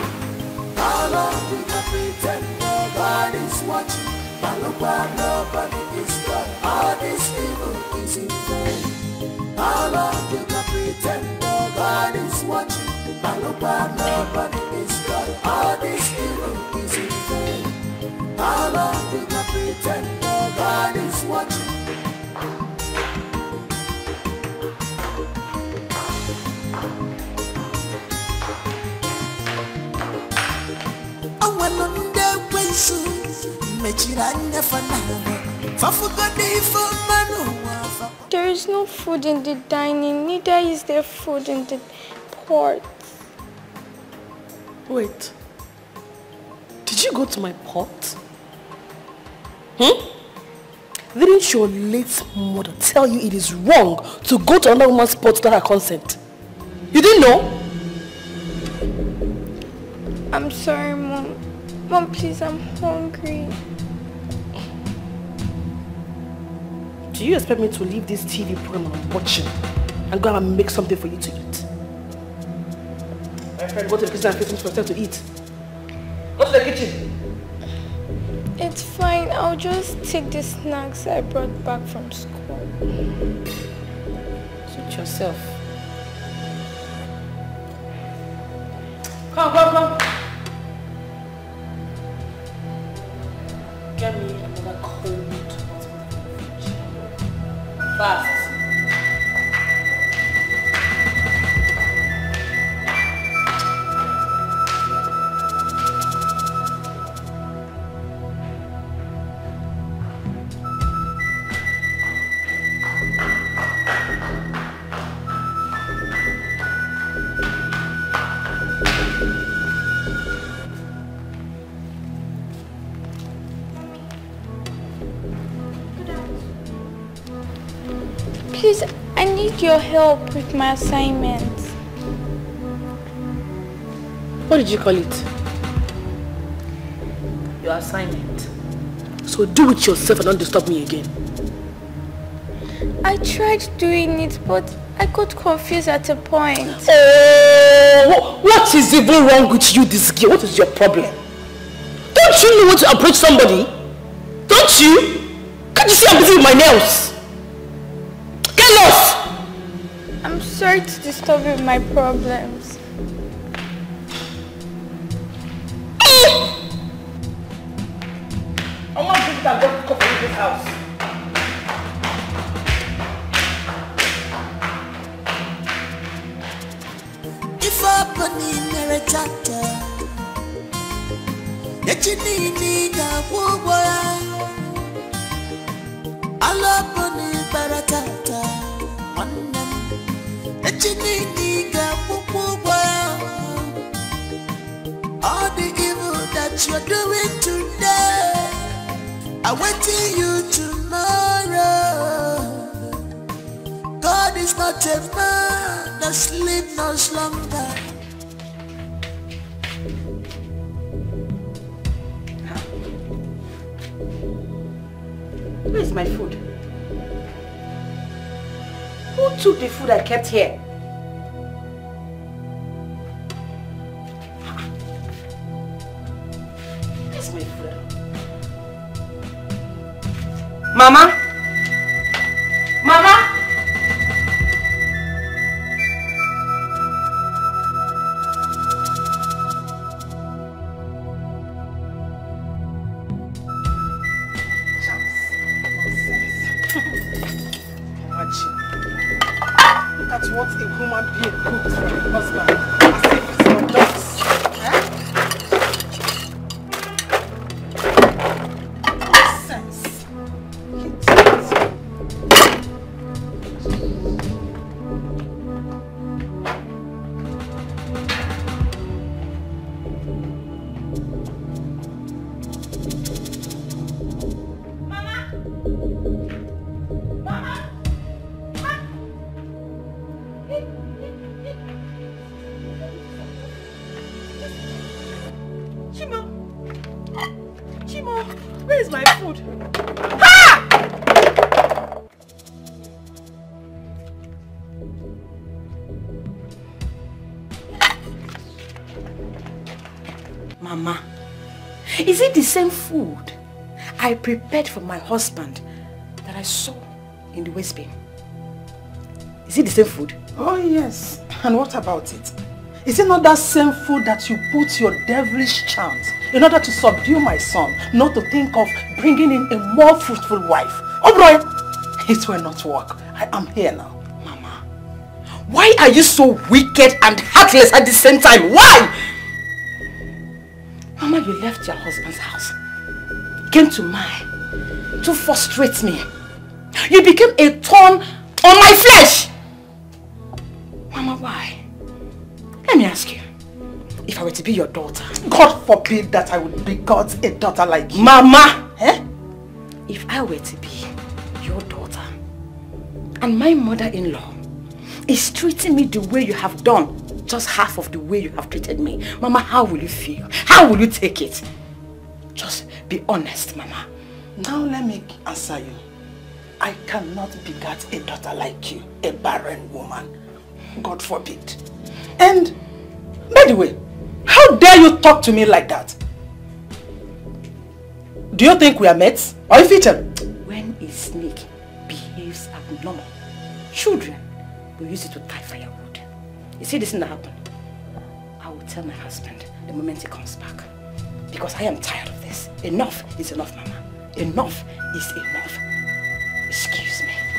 How long we can pretend no God is watching? Malupa, nobody is God. All this evil is in vain. Long we can pretend no God is watching? Malupa, nobody is God. All this evil is in vain. Long we can pretend no God is watching? awalo ndị ekwensu mechiri anya fanama There is no food in the dining, neither is there food in the pot. Wait. Did you go to my pot? Hmm? Didn't your late mother tell you it is wrong to go to another woman's spot without her consent? You didn't know? I'm sorry, Mom. Mom, please, I'm hungry. Do you expect me to leave this TV program I'm watching and go and make something for you to eat? My friend, go to the kitchen and fix something for yourself to eat. Go to the kitchen. It's fine. I'll just take the snacks I brought back from school. Suit yourself. Come, come, come. Get me another cold Fast. Your help with my assignment. What did you call it? Your assignment. So do it yourself and don't disturb me again. I tried doing it, but I got confused at a point. Oh, what is even wrong with you, this girl? What is your problem? Don't you know how to approach somebody? Don't you? Can't you see I'm busy with my nails? Sorry to disturb you with my problems. I want to drink that got coffee in this house. ife ọbụ n'imere tata echi niile ị ga-akwụ ụgwọ ya ala ọbụ n'ibere all the evil that you're doing today awaiting you tomorrow God is not a man that no. Where is my food? Who took the food I kept here? Mama? Prepared for my husband that I saw in the waste bin? Is it the same food? Oh yes. And what about it? Is it not that same food that you put your devilish charms in order to subdue my son, not to think of bringing in a more fruitful wife? Oh boy, it will not work. I am here now. Mama, why are you so wicked and heartless at the same time? Why? Mama, you left your husband's house. Came to mine to frustrate me. You became a thorn on my flesh. Mama, why? Let me ask you. If I were to be your daughter. God forbid that I would begot a daughter like you. Mama! Eh? If I were to be your daughter, And my mother-in-law is treating me the way you have done, just half of the way you have treated me. Mama, how will you feel? How will you take it? Just be honest, Mama. Now let me answer you. I cannot begat a daughter like you, a barren woman. God forbid. And, by the way, how dare you talk to me like that? Do you think we are mates? Or you feature? When a snake behaves abnormal, children will use it to tie firewood. You see this thing that happened? I will tell my husband the moment he comes back. Because I am tired of this. Enough is enough, Mama. Enough is enough. Excuse me.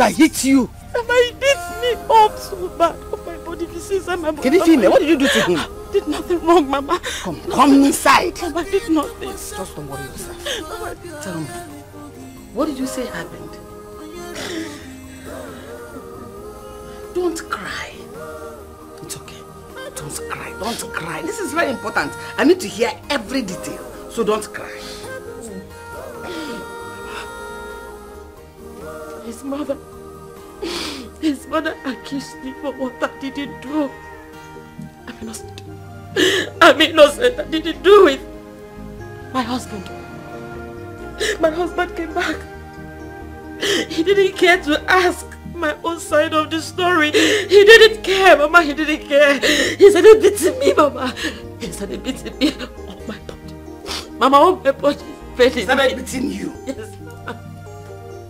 I hit you. Mama, he beats me up so bad. Oh, my body, this is my body. Can you feel me? What did you do to him? I did nothing wrong, Mama. Come, come inside. Mama, I did nothing. Just don't worry yourself. Mama, Tell me, what did you say happened? Don't cry. It's okay. Don't cry. Don't cry. This is very important. I need to hear every detail. So don't cry. Me for what I didn't do. I'm innocent. I'm innocent. I didn't do it. My husband. My husband came back. He didn't care to ask my own side of the story. He didn't care, Mama. He didn't care. He started beating me, Mama. He started beating me on my body. Mama, on my body. He started beating you? Yes.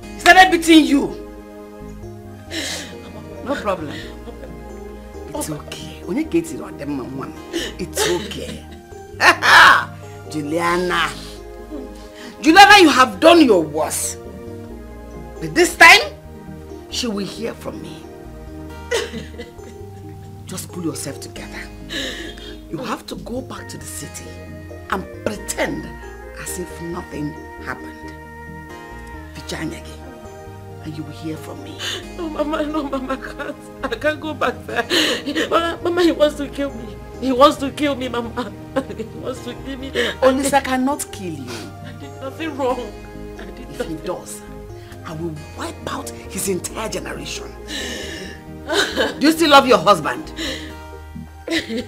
He started beating you? Problem. It's okay. When you get it on them, one, it's okay. Juliana. Juliana, you have done your worst. But this time, she will hear from me. Just pull yourself together. You have to go back to the city and pretend as if nothing happened. Vijanyagi. And you will hear from me. No, Mama, no, Mama, I can't. I can't go back there. Mama, Mama, he wants to kill me. He wants to kill me, Mama. He wants to kill me. Olisa cannot kill you. I did nothing wrong. I did If he does, I will wipe out his entire generation. Do you still love your husband? I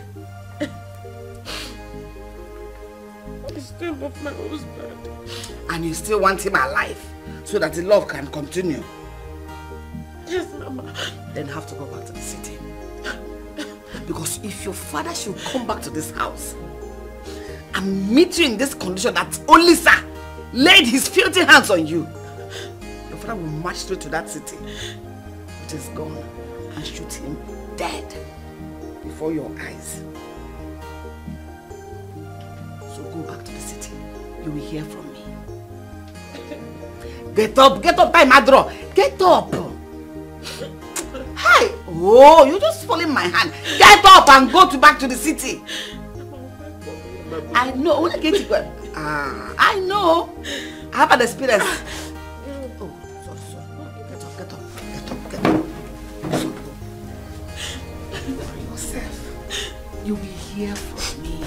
still love my husband. And you still want him alive so that the love can continue? Yes, Mama. Then have to go back to the city. Because if your father should come back to this house and meet you in this condition that only sir laid his filthy hands on you, your father will march straight to that city with his gun and shoot him dead before your eyes. So go back to the city. You will hear from. Get up, get up, time Adro. Get up. Hi. Oh, you're just falling my hand. Get up and go to back to the city. I know. I get to Ah, I know. I have an experience. Oh. Get up, get up, get up, get up. For yourself. You will hear from me.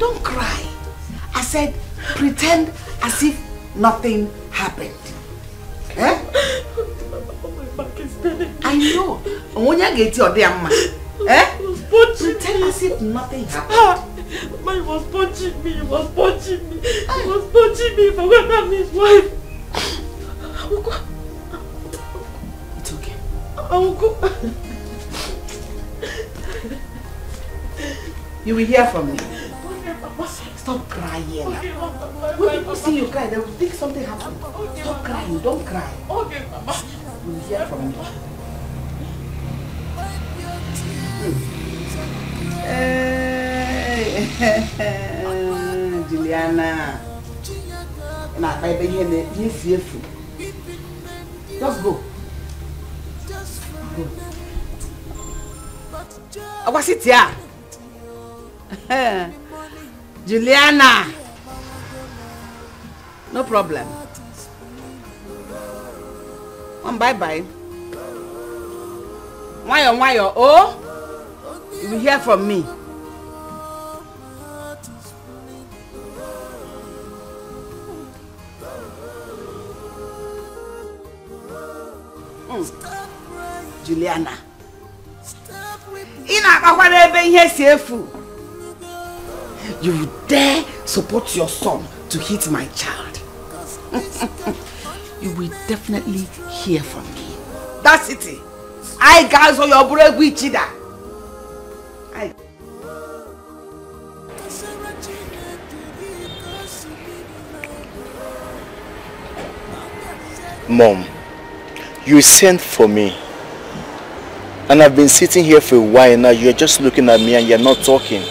Don't cry. I said pretend as if nothing happened. Eh? I know. When you get your damn man, eh? Pretend as if nothing happened. Mama, he was punching me. He was punching me. He was punching me. For when I'm his wife. I will go. It's okay. I will go. You will hear from me. Stop crying. When people see you cry, they will think something happened. Stop crying. Don't cry. Okay, Mama. You will hear from me. Hey, Juliana. Na akpa ihe na ihe si efu. Just go. Go. Akwasiti a. Juliana. No problem. One bye bye. Nwayọ nwayọ oh. You will hear from me. Mm. Juliana. Ị na-akpakwara ebe ihe si efu. You dare support your son to hit my child. you will definitely hear from me. That's it. I guys on your break with Chida. I Mom, you sent for me. And I've been sitting here for a while now. You're just looking at me and you're not talking.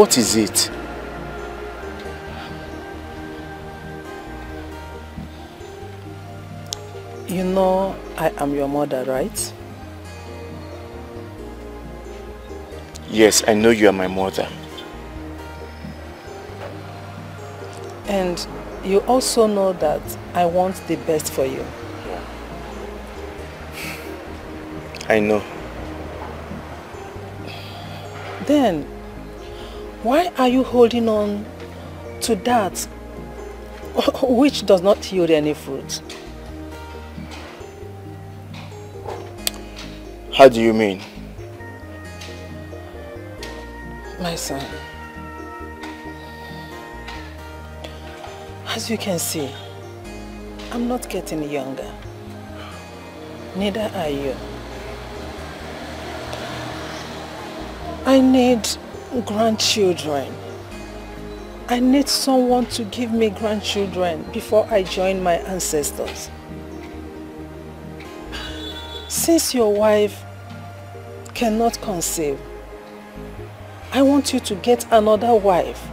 What is it? You know I am your mother, right? Yes, I know you are my mother. And you also know that I want the best for you. I know. Then, why are you holding on to that which does not yield any fruit? How do you mean? My son, as you can see, I'm not getting younger. Neither are you. I need grandchildren. I need someone to give me grandchildren before I join my ancestors. Since your wife cannot conceive, I want you to get another wife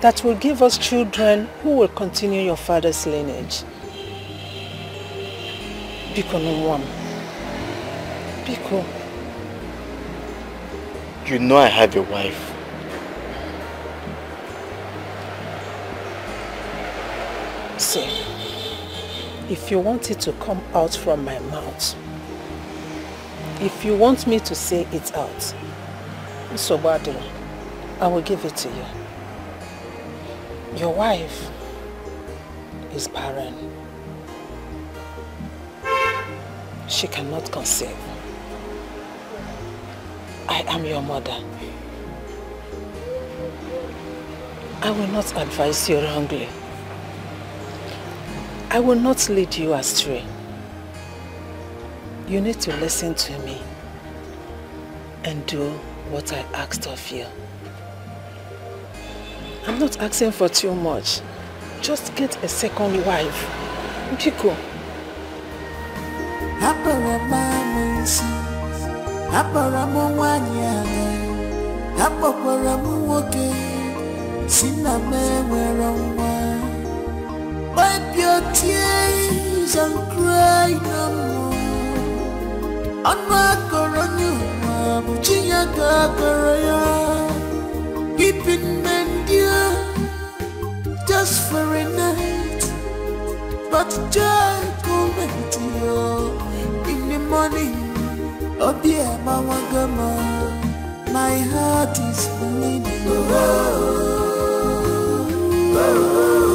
that will give us children who will continue your father's lineage. Biko Numwam. Biko. You know I have a wife. See, If you want it to come out from my mouth, if you want me to say it out, Sobadilo, I will give it to you. Your wife is barren. She cannot conceive. I am your mother. I will not advise you wrongly. I will not lead you astray. You need to listen to me and do what I asked of you. I'm not asking for too much. Just get a second wife. Biko. Hapara m nwanyị agha, hapụkwara m nwoke si. Wipe your tears and cry no more. Ọnụ akọrọ n'ụwa bụ chi ya ka akọrọ ya. Weeping men dear, just for a night. But joy cometh to you in the morning. Oh dear, Mama Gama, my heart is bleeding. Oh, oh, oh, oh, oh.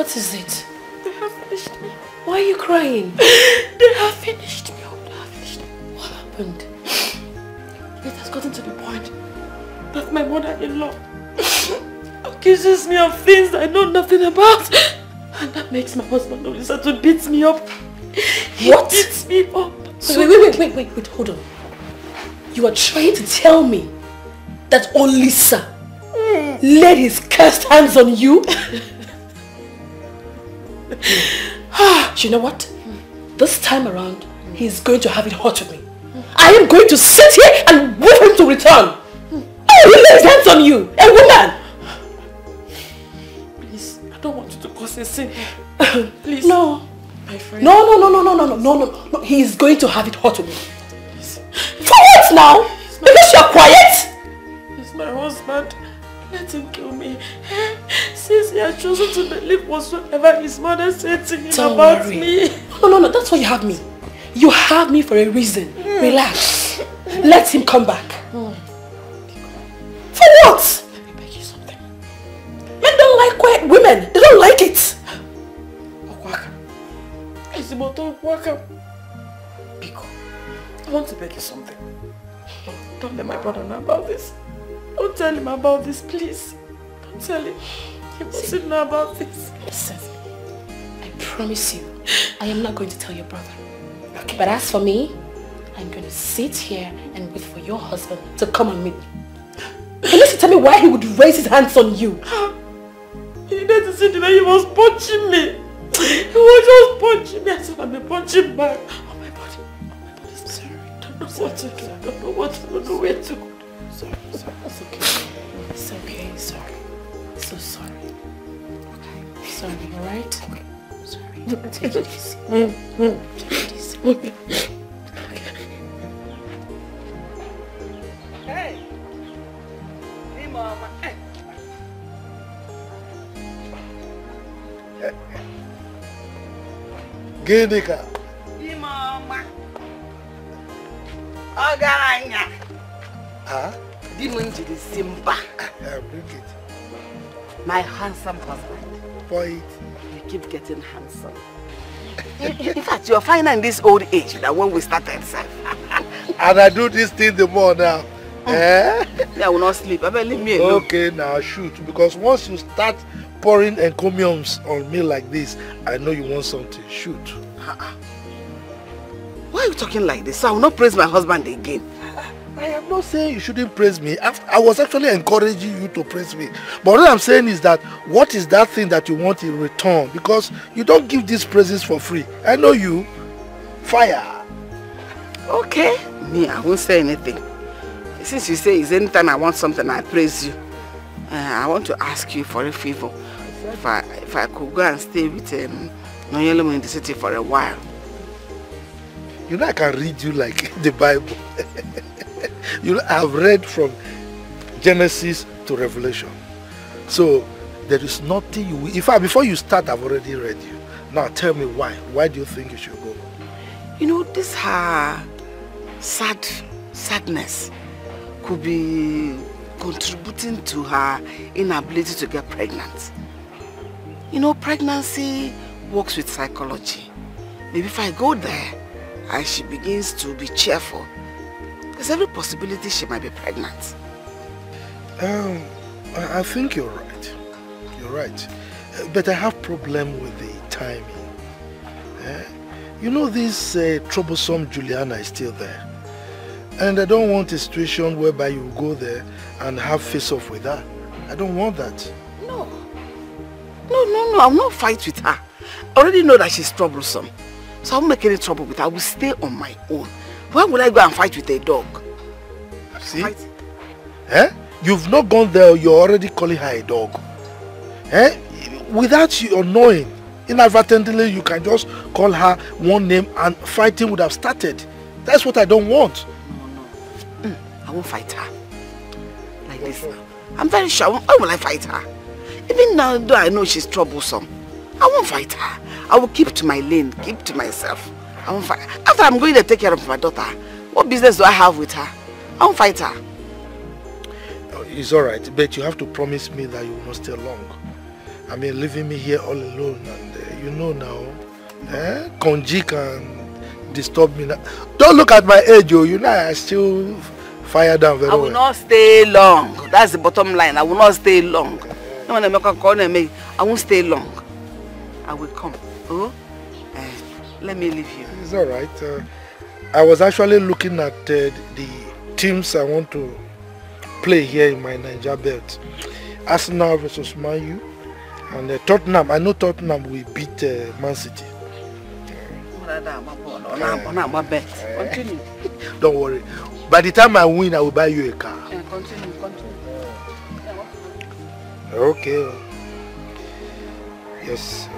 What is it? They have finished me. Why are you crying? They have finished me. Oh, they have finished me. What happened? It has gotten to the point that my mother-in-law accuses me of things I know nothing about. And that makes my husband Olisa to beat me up. He What? beats me up. So wait, wait, wait, wait, wait, wait, hold on. You are trying to tell me that Olisa mm. laid his cursed hands on you? Ah, you know what? This time around, he's going to have it hot with me. I am going to sit here and wait for him to return. Oh, he lays hands on you, a woman. Please, I don't want you to cause a scene. Please. No. My friend. No, no, no, no, no, no, no, no, no. He is going to have it hot with me. For what now? Because you're quiet? He's my husband. Let him kill me. Since he has chosen to believe whatsoever his mother said to him Don't about worry. me. No, no, no, that's why you have me. You have me for a reason. Relax. Let him come back. For what? Let me beg you something. Men don't like quiet women. They don't like it. Ezimoto Waka. Biko, I want to beg you something. Don't let my brother know about this. Don't tell him about this, please. Don't tell him. He mustn't know about this. Listen, I promise you, I am not going to tell your brother. Okay. But as for me, I'm going to sit here and wait for your husband to come and meet me. Unless you tell me why he would raise his hands on you. He didn't see the way he was punching me. He was just punching me. I said, I'm punching back. Oh my body. Oh my body. Sorry. I don't know what to do. I don't know what to do. Don't know where to go. Sorry, sorry. It's okay. It's okay. Sorry. So sorry. Okay. Sorry, alright? Okay. Sorry. Take it easy. Take it easy. Okay. Hey, hey, mama. Hey. Gịnị ka? Ime ọma. Ọgaranya. Ah, Di m jiri si mba. bring it. My handsome husband. It. You keep getting handsome. In fact, you're finer in this old age than when we started, sir. And I do this thing the more now. Eh? I will not sleep. I better leave me alone. Okay, now shoot. Because once you start pouring encomiums on me like this, I know you want something. Shoot. Why are you talking like this? I will not praise my husband again. I am not saying you shouldn't praise me. I, was actually encouraging you to praise me. But what I'm saying is that what is that thing that you want in return? Because you don't give these praises for free. I know you. Fire. Okay. Me, I won't say anything. Since you say it's anytime I want something, I praise you. Uh, I want to ask you for a favor. If I if I could go and stay with um, in the city for a while. You know I can read you like the Bible. you I've read from Genesis to revelation. So there is nothing you will, in fact, before you start, I've already read you. Now tell me why. Why do you think you should go? You know, this her sad sadness could be contributing to her inability to get pregnant. You know, pregnancy works with psychology. Maybe if I go there and she begins to be cheerful, there's every possibility she might be pregnant. Um, I, think you're right. You're right. Uh, But I have problem with the timing. Eh? You know this uh, troublesome Juliana is still there. And I don't want a situation whereby you go there and have face off with her. I don't want that. No. No, no, no, I'll not fight with her. I already know that she's troublesome. So I won't make any trouble with her. I will stay on my own. Why would I go and fight with a dog? See? Eh? You've not gone there, you're already calling her a dog. Eh? Without you knowing, inadvertently you can just call her one name and fighting would have started. That's what I don't want. No, no. Mm, I won't fight her. Like this now. I'm very sure. Why will I fight her? Even now, though I know she's troublesome, I won't fight her. I will keep to my lane, keep to myself. I won't fight. After I'm going to take care of my daughter, what business do I have with her? I won't fight her. It's alright, but you have to promise me that you will not stay long. I mean, leaving me here all alone and uh, you know now, eh? Konji can disturb me now. Don't look at my age, oh. You know I still fire down very I will well. not stay long. That's the bottom line. I will not stay long. No one make call me. I won't stay long. I will come. Oh, eh, let me leave you. It's alright. Uh, I was actually looking at uh, the teams I want to play here in my NairaBet. Arsenal versus Man U. And uh, Tottenham, I know Tottenham will beat uh, Man City. Don't worry. By the time I win, I will buy you a car. Eh, Continue, continue. Okay. Yes.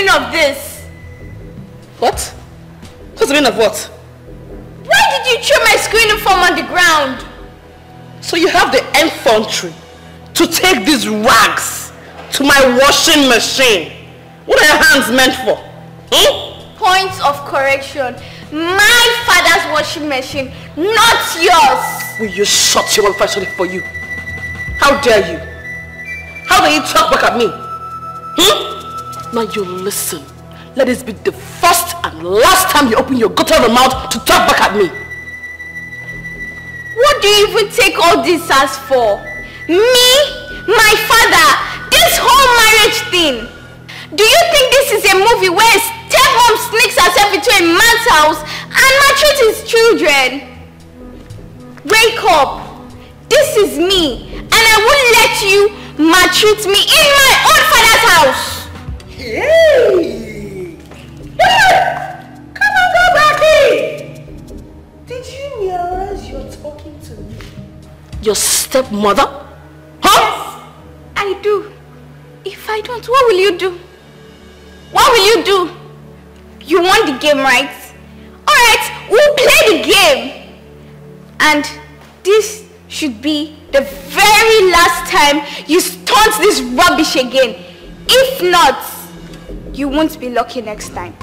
Meaning of this? What? What's the meaning of what? Why did you throw my screen uniform on the ground? So you have the infantry to take these rags to my washing machine. What are your hands meant for? Hmm? Point of correction. My father's washing machine, not yours. Will you shut your mouth if I shut it for you? How dare you? How dare you talk back at me? Hmm? Now you listen. Let this be the first and last time you open your gutter of a mouth to talk back at me. What do you even take all this as for? Me? My father? This whole marriage thing? Do you think this is a movie where a stepmom sneaks herself into a man's house and maltreats his children? Wake up! This is me and I won't let you maltreat me in my own father's house! Hey! Come on, go back in! Did you realize you're talking to me? Your stepmother? Huh? Yes, I do. If I don't, what will you do? What will you do? You want the game, right? Alright, we'll play the game. And this should be the very last time you stunt this rubbish again. If not, you won't be lucky next time.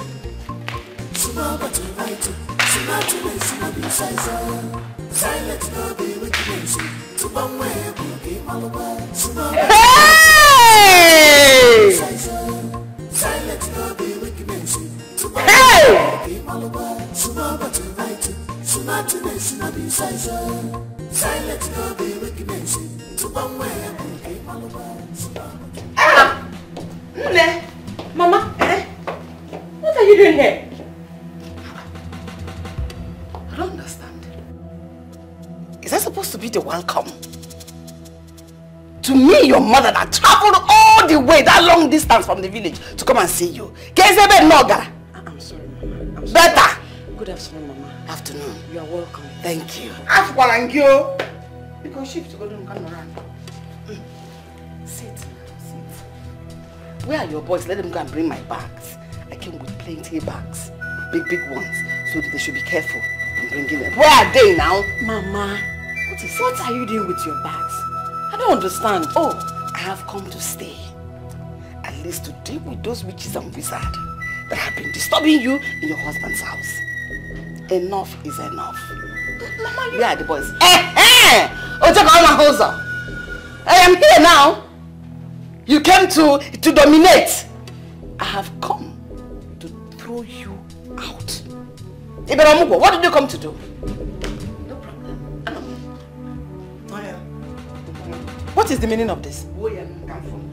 Small tonight, small tonight, small be size. Silent no be weakness. To one way, be malwa. Small Hey! Silent no be weakness. To one Hey! Ah! be malwa. You doing here? I don't understand. Is that supposed to be the welcome? To me, your mother that traveled all the way, that long distance from the village to come and see you. Kezebe Nogara. I'm sorry, Mama. I'm Better. Good afternoon, Mama. Afternoon. You are welcome. Thank you. Afụkwala nke o. Biko shift go nọrọ ala. Mm. Sit. Sit. Where are your boys? Let them go and bring my bags. I came with plenty of bags. Big, big ones. So they should be careful in bringing them. Where are they now? Mama, What is what are you doing with your bags? I don't understand. Oh, I have come to stay. At least to deal with those witches and wizards that have been disturbing you in your husband's house. Enough is enough. Mama, you... Where are the boys? Eh, eh! Omahoza! I am here now. You came to, to dominate. I have come throw you out. Iberamugo, what did you come to do? No problem. What is the meaning of this?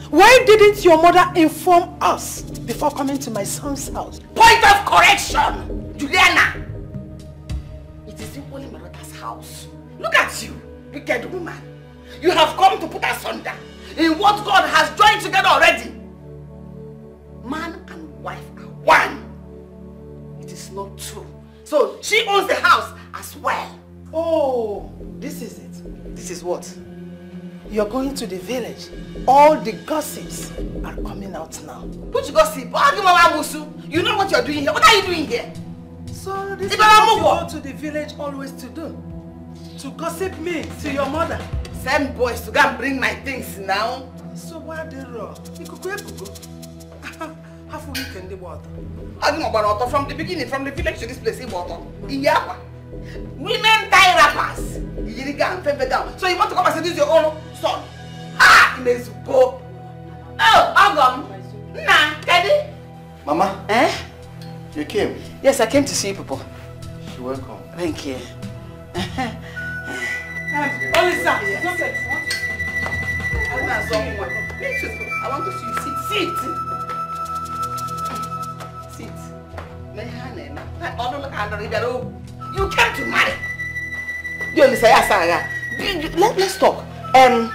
Why didn't your mother inform us before coming to my son's house? Point of correction, Juliana. It is simply Marota's house. Look at you, wicked woman. You have come to put us under in what God has joined together already. Man and wife are one. Not true. So she owns the house as well. Oh, this is it. This is what? You're going to the village. All the gossips are coming out now. Which gossip? You know what you're doing here. What are you doing here? So this is what you go to the village always to do. To gossip me to your mother. Send boys to go and bring my things now. So why they raw? Ikuku ekuku. Half a week in the water. Agim Ogbanoto from the beginning, from the village to this place, Iboto. Iyapa. Women tie wrappers. Iyiriga and Fefe down. So you want to come and is your own son? Ah! Imezuko. Oh, Agam. Nah, Daddy. Mama, Eh? you came. Yes, I came to see you people. You're welcome. Thank you. Olisa, I want to see you. Sit. Sit. You came to marry. You understand? Let, let's talk. Um,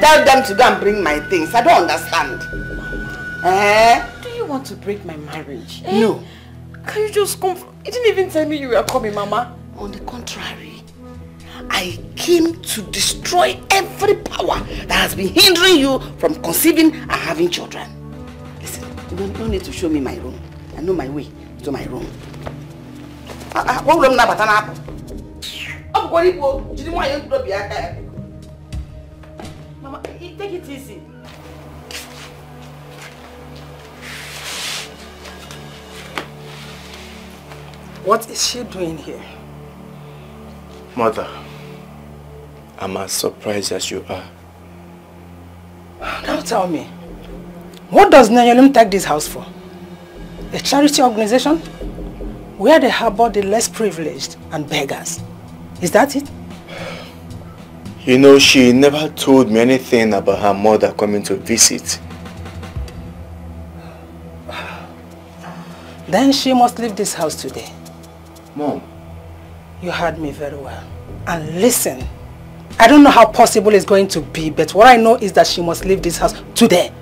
tell them to go and bring my things. I don't understand. Eh? Do you want to break my marriage? Eh? No. Can you just come? You didn't even tell me you were coming, Mama. On the contrary, I came to destroy every power that has been hindering you from conceiving and having children. Listen, you don't, don't need to show me my room. I know my way to my room. Ah, ah, what room na bata na apụ? Ọ bụkwara ikwu jiri nwanyị ntorobịa aka ya. Mama, take it easy. What is she doing here? Mother, I'm as surprised as you are. Now tell me, what does Nanyolum take this house for? A charity organization? Where they harbor the less privileged and beggars. Is that it? You know, she never told me anything about her mother coming to visit. Then she must leave this house today. Mom. You heard me very well. And listen, I don't know how possible it's going to be, but what I know is that she must leave this house today.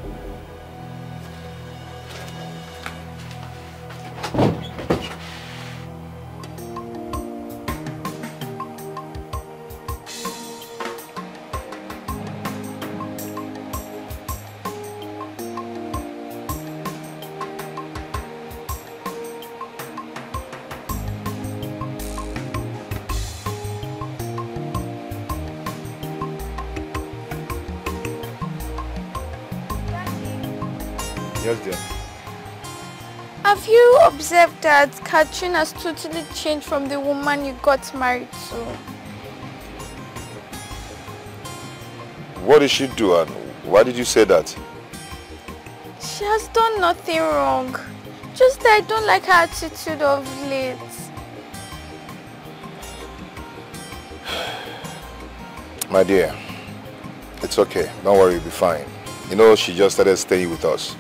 That Katrin has totally changed from the woman you got married to? What did she do and why did you say that? She has done nothing wrong. Just that I don't like her attitude of late. My dear, it's okay. Don't worry, you'll be fine. You know, she just started staying with us.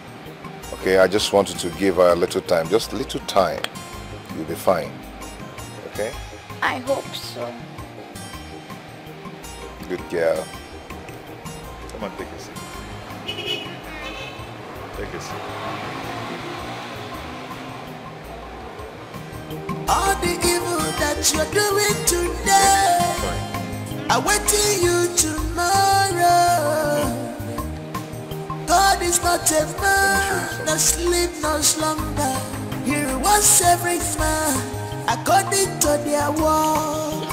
Okay, I just wanted to give her a little time. Just a little time. You'll be fine. Okay? I hope so. Good girl. Come on, take a seat. Take a seat. All the evil that you're doing today, awaiting you tomorrow. God is not a man that sleep no slumber. He rewards every man according to their work.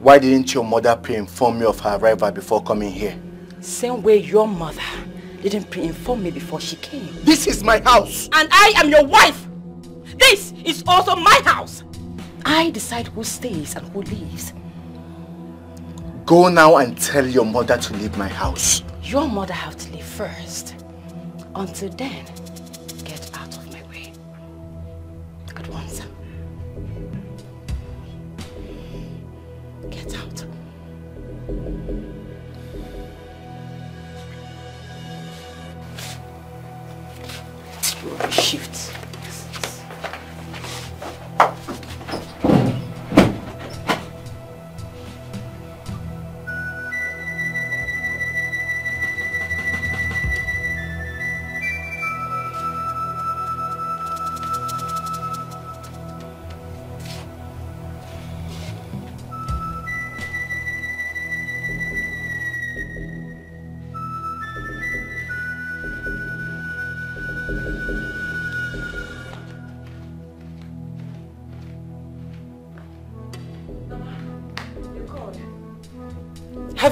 Why didn't your mother pre-inform me of her arrival before coming here? Same way your mother didn't pre-inform me before she came. This is my house. And I am your wife. This is also my house. I decide who stays and who leaves. Go now and tell your mother to leave my house. Your mother have to leave first. Until then, get out of my way. At once. Get out.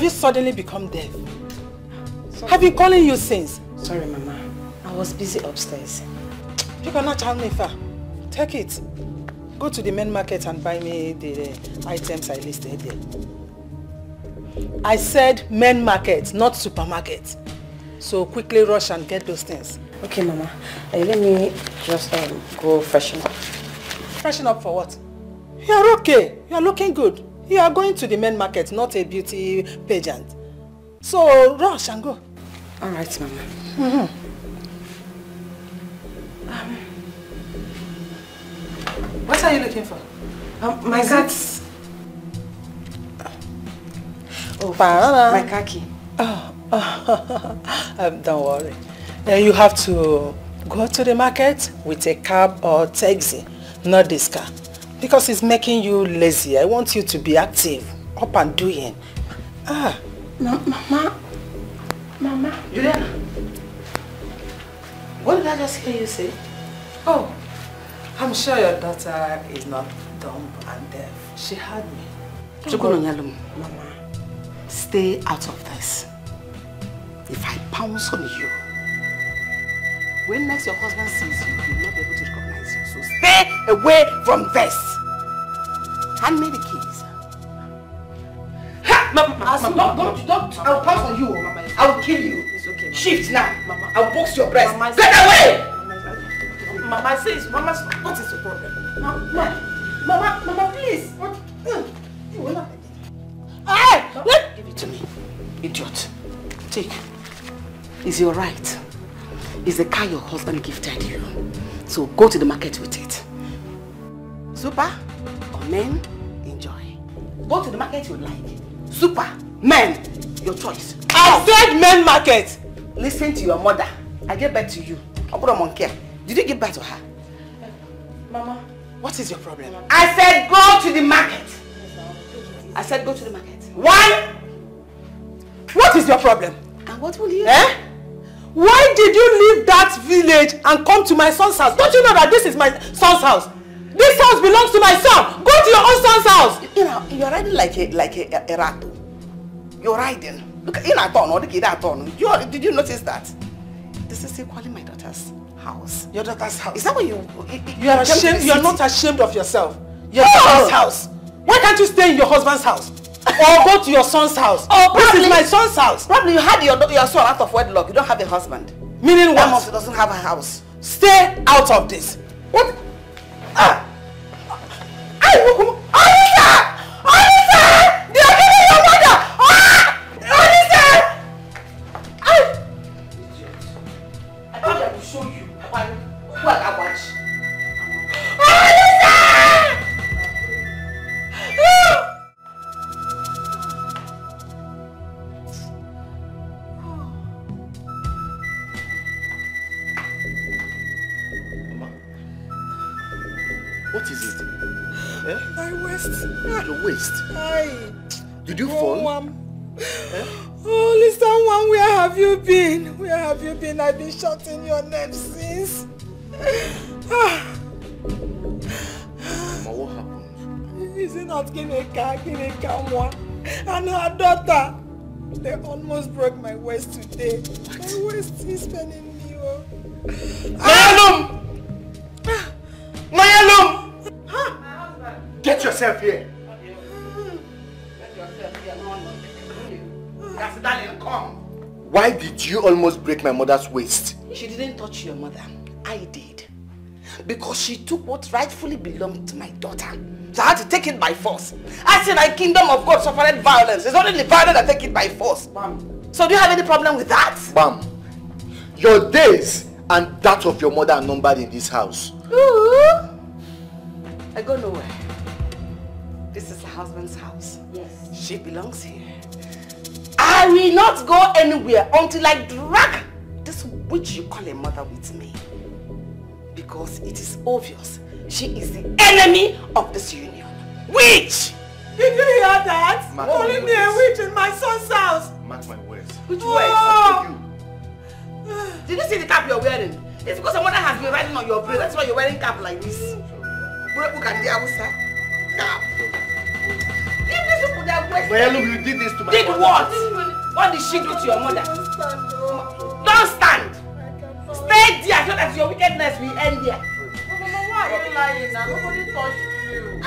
You suddenly become deaf? Have been calling you since? Sorry, Mama. I was busy upstairs. You cannot tell me, Fa. Take it. Go to the main market and buy me the items I listed there. I said main market, not supermarket. So quickly rush and get those things. Okay, Mama. Uh, let me just um, go freshen up. Freshen up for what? You are okay. You are looking good. You are going to the main market, not a beauty pageant. So rush and go. All right, Mama. Mm-hmm. Um, What are you looking for? Um, my cats. Oh, banana. My khaki. Oh, um, don't worry. Uh, you have to go to the market with a cab or taxi, not this car. Because it's making you lazy. I want you to be active, up and doing. Ah. Ma Mama. Mama. Juliana. What did I just hear you say? Oh, I'm sure your daughter is not dumb and deaf. She heard me. Chukwunonyalum, Mama, stay out of this. If I pounce on you, when next your husband sees you, he will not be able to recognize you. So stay away from this. Hand me the keys. Ha! Mama, Mama, Mama, don't, don't, I'll pounce on you, Mama. I'll kill you. It's okay. Shift now. Mama. I'll box your breast. Mama, Get away! Mama says, Mama, what is the problem? Mama, Mama, Mama, please. What? Hey! What? give it to me. Idiot. Take. Is your right. Is the car your husband gifted you. So go to the market with it. Super or men, enjoy. Go to the market you like. Super, men, your choice. I said men market. Listen to your mother. I get back to you. A monkey. Did you give back to her? Mama, what is your problem? I said go to the market. I said go to the market. Why? What is your problem? And what will you Eh? Why did you leave that village and come to my son's house? Don't you know that this is my son's house? This house belongs to my son. Go to your own son's house. You know, you're riding like a like a, a, a rat. You're riding. Look, in a turn or the kid a turn. You did you notice that? This is equally my daughter's house. Your daughter's house. Is that what you? You are ashamed. You are not ashamed of yourself. Your Oh! daughter's house. Why can't you stay in your husband's house? Or go to your son's house? Oh, this probably- is my son's house. Probably you had your your son out of wedlock. You don't have a husband. Meaning what? mom doesn't have a house. Stay out of this. What? Ah! Ay, Anita! Anita! Been? I've been shouting your name since. Ah, Mama, what happened? Is it not Ginika, Ginika Mwa, and her daughter? They almost broke my waist today. My waist is paining me. Oh. Mayalum! Mayalum! Get yourself here. That's darling, come. Why did you almost break my mother's waist? She didn't touch your mother. I did. Because she took what rightfully belonged to my daughter. So I had to take it by force. I said, my kingdom of God suffered violence. It's only the violent that take it by force. So do you have any problem with that? Bam. Your days and that of your mother are numbered in this house. Ooh. I go nowhere. This is her husband's house. Yes. She belongs here. I will not go anywhere until I drag this witch you call a mother with me. Because it is obvious she is the enemy of this union. Witch! Did you hear that? Ma- Calling me a witch in my son's house. Mark my words. Which Oh. way? Did you see the cap you're wearing? It's because someone has been riding on your brain. That's why you're wearing a cap like this. Look at the Hausa. Cap. Mayalum, you did this to my Did mother. what? What did she do to your mother? Don't stand. Stay there so that your wickedness will end there. Why are you lying now? Nobody touched you.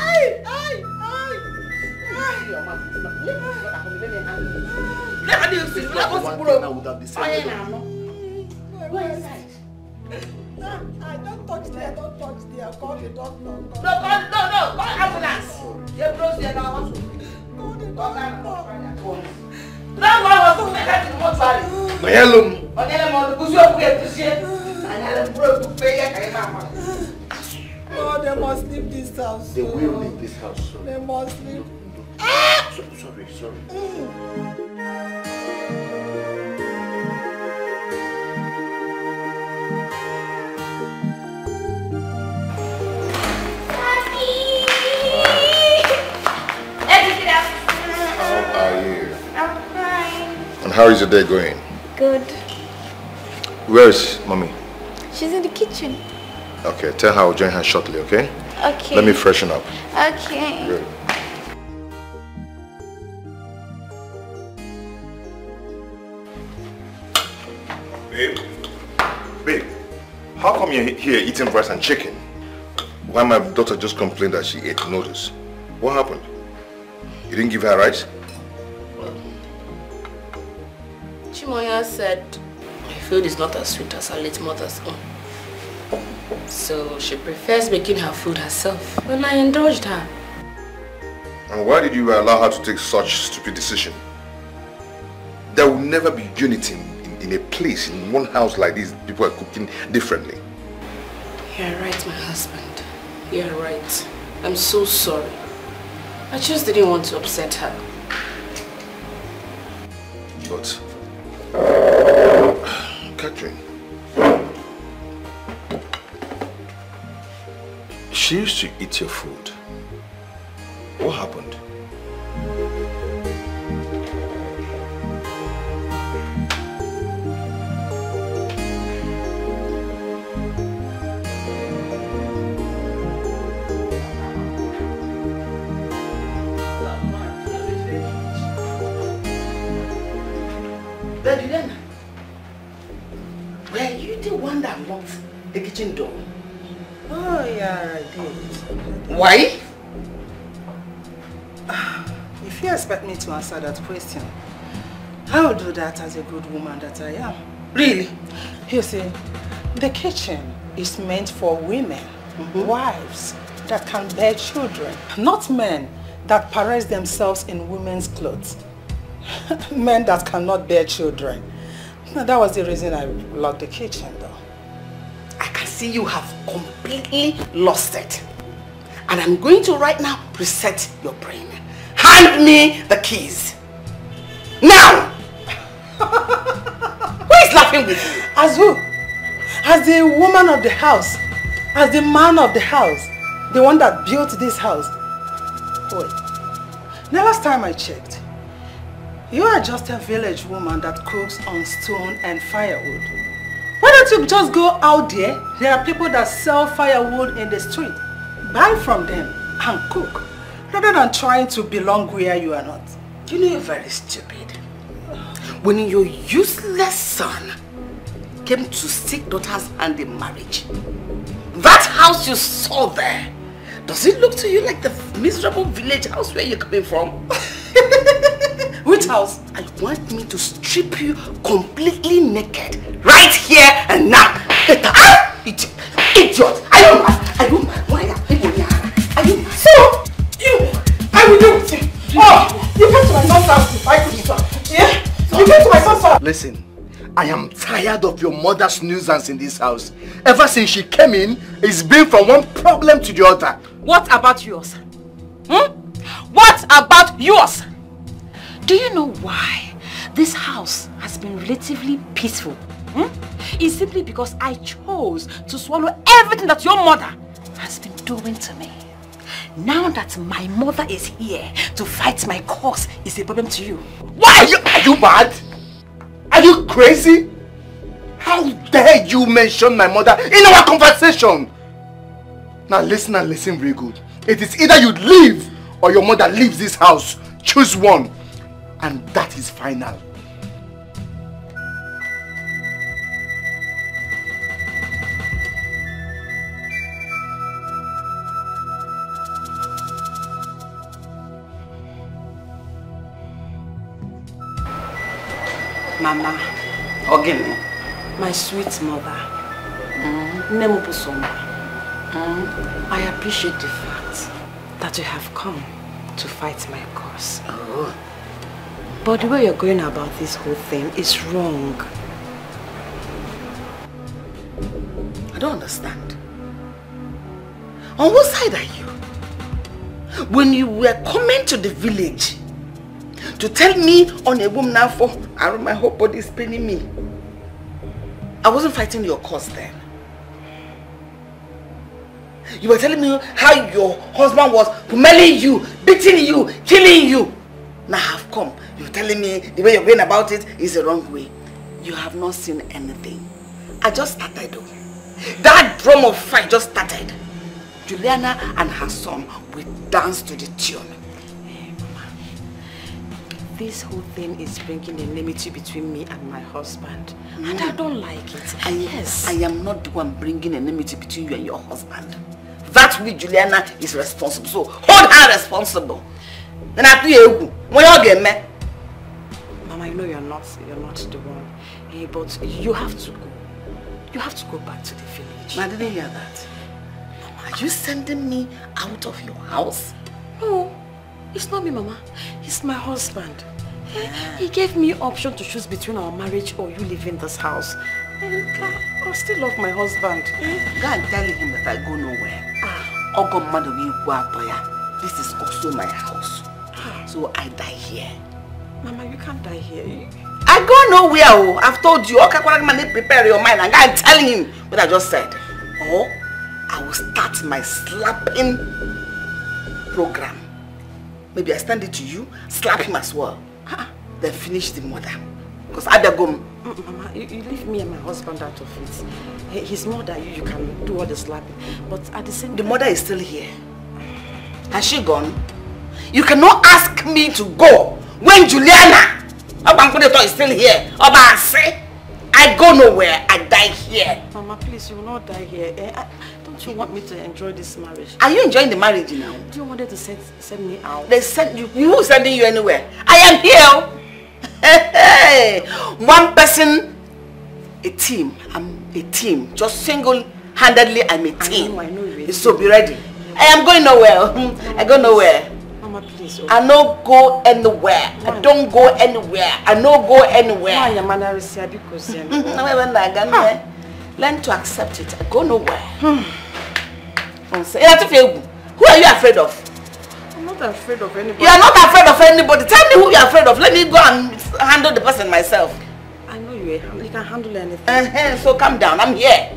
One see. thing I would have Fire decided. now. Go inside. Ah, I don't touch there, don't touch there. Call the doctor. No, call, no, no, call ambulance. You bros here now. Call the hospital, make that in the mortuary. Mayalum! Ọ̀nyẹ́lẹ̀ mọ̀ ọ́n kùsùn òkú yẹn kùsùn yẹn. Ànyàlẹ̀ mbúrò òkú pé yẹ kàyé máa mọ̀. Oh, they must leave this house. They will leave this house soon. They must leave. So, sorry, sorry. How how is your day going? Good. Where is mommy? She's in the kitchen. Okay, tell her I'll join her shortly, okay? Okay. Let me freshen up. Okay. Good. Babe, babe, how come you're here eating rice and chicken? Why my daughter just complained that she ate noodles? What happened? You didn't give her rice? Chimonya said my food is not as sweet as her late mother's own. So she prefers making her food herself. And I indulged her. And why did you allow her to take such stupid decision? There will never be unity in, in a place, in one house like this, people are cooking differently. You're right, my husband. You're right. I'm so sorry. I just didn't want to upset her. But, Catherine, she used to eat your food. What happened? Why? If you expect me to answer that question, I will do that as a good woman that I am. Really? You see, the kitchen is meant for women, mm-hmm. wives that can bear children, not men that parade themselves in women's clothes. men that cannot bear children. Now, that was the reason I locked the kitchen though. I can see you have completely lost it. And I'm going to right now reset your brain. Hand me the keys. Now! Who is laughing with you? As who? As the woman of the house. As the man of the house. The one that built this house. Wait. The last time I checked, you are just a village woman that cooks on stone and firewood. Why don't you just go out there? There are people that sell firewood in the street. Buy from them and cook. Rather than trying to belong where you are not. You know you're very stupid. When your useless son came to seek daughter's hand in marriage, that house you saw there, does it look to you like the miserable village house where you're coming from? Which house? I want me to strip you completely naked right here and now. Idiot! Idiot! Are you mad? Are you mad? Why are people here? Are you mad? So, you, I will do with you. Oh, you came to my son's house to fight with me. Yeah? You came to my son's house. Listen, I am tired of your mother's nuisance in this house. Ever since she came in, it's been from one problem to the other. What about yours? Hmm? What about yours? Do you know why this house has been relatively peaceful? Hmm? It's simply because I chose to swallow everything that your mother has been doing to me. Now that my mother is here to fight my cause is a problem to you. Why? Are you, are you mad? Are you crazy? How dare you mention my mother in our conversation? Now listen and listen very good. It is either you leave or your mother leaves this house. Choose one. And that is final. Mama, Ogini. my sweet mother, Nemu Busoma, mm. I appreciate the fact that you have come to fight my cause. Oh. But the way you're going about this whole thing is wrong. I don't understand. On what side are you? When you were coming to the village to tell me on a woman now for mean my whole body is paining me. I wasn't fighting your cause then. You were telling me how your husband was pummeling you, beating you, killing you. Now I've come. You're telling me the way you're going about it is the wrong way. You have not seen anything. I just started though. That drum of fight just started. Juliana and her son will dance to the tune. This whole thing is bringing enmity between me and my husband. And I don't like it. I, yes. I am not the one bringing enmity between you and your husband. That with Juliana is responsible. So hold her responsible. Then I do you when you get me. Mama, I know you're not you're not the one. Eh, but you have to go. You have to go back to the village. I didn't hear that. Mama, are you sending me out of your house? No, it's not me, Mama. It's my husband. He gave me option to choose between our marriage or you leaving this house. I still love my husband. Go and tell him that I go nowhere. Ah. Ogo mmadụ bụ ikwu atọ ya. This is also my house. Ah. So I die here. Mama, you can't die here. I go nowhere. Oh. I've told you. Okay, prepare your mind and go and tell him what I just said. Or I will start my slapping program. Maybe I stand it to you, slap him as well. Then finish the mother. Because I better go. Mama, you, you leave me and my husband out of it. He- His mother, you, you can do all the slapping. But at the same The mother is still here. Has she gone? You cannot ask me to go when Juliana Obankuneto is still here. Oba say, I go nowhere. I die here. Mama, please, you will not die here. Eh? I- don't you want me to enjoy this marriage? Are you enjoying the marriage now? Do you want them to send, send me out? They send you. Who is sending you anywhere? I am here. Hey, one person, a team. I'm a team. Just single-handedly, I'm a team. I know, I know you. So be ready. I am going nowhere. I go nowhere. Mama, please. Oh. I no go anywhere. I don't go anywhere. I no go anywhere. Why am I not because Learn to accept it. I go nowhere. Hmm. Who are you afraid of? I'm not afraid of anybody. You are not afraid of anybody. Tell me who you are afraid of. Let me go and handle the person myself. I know you, you can handle anything. Uh -huh. So calm down. I'm here.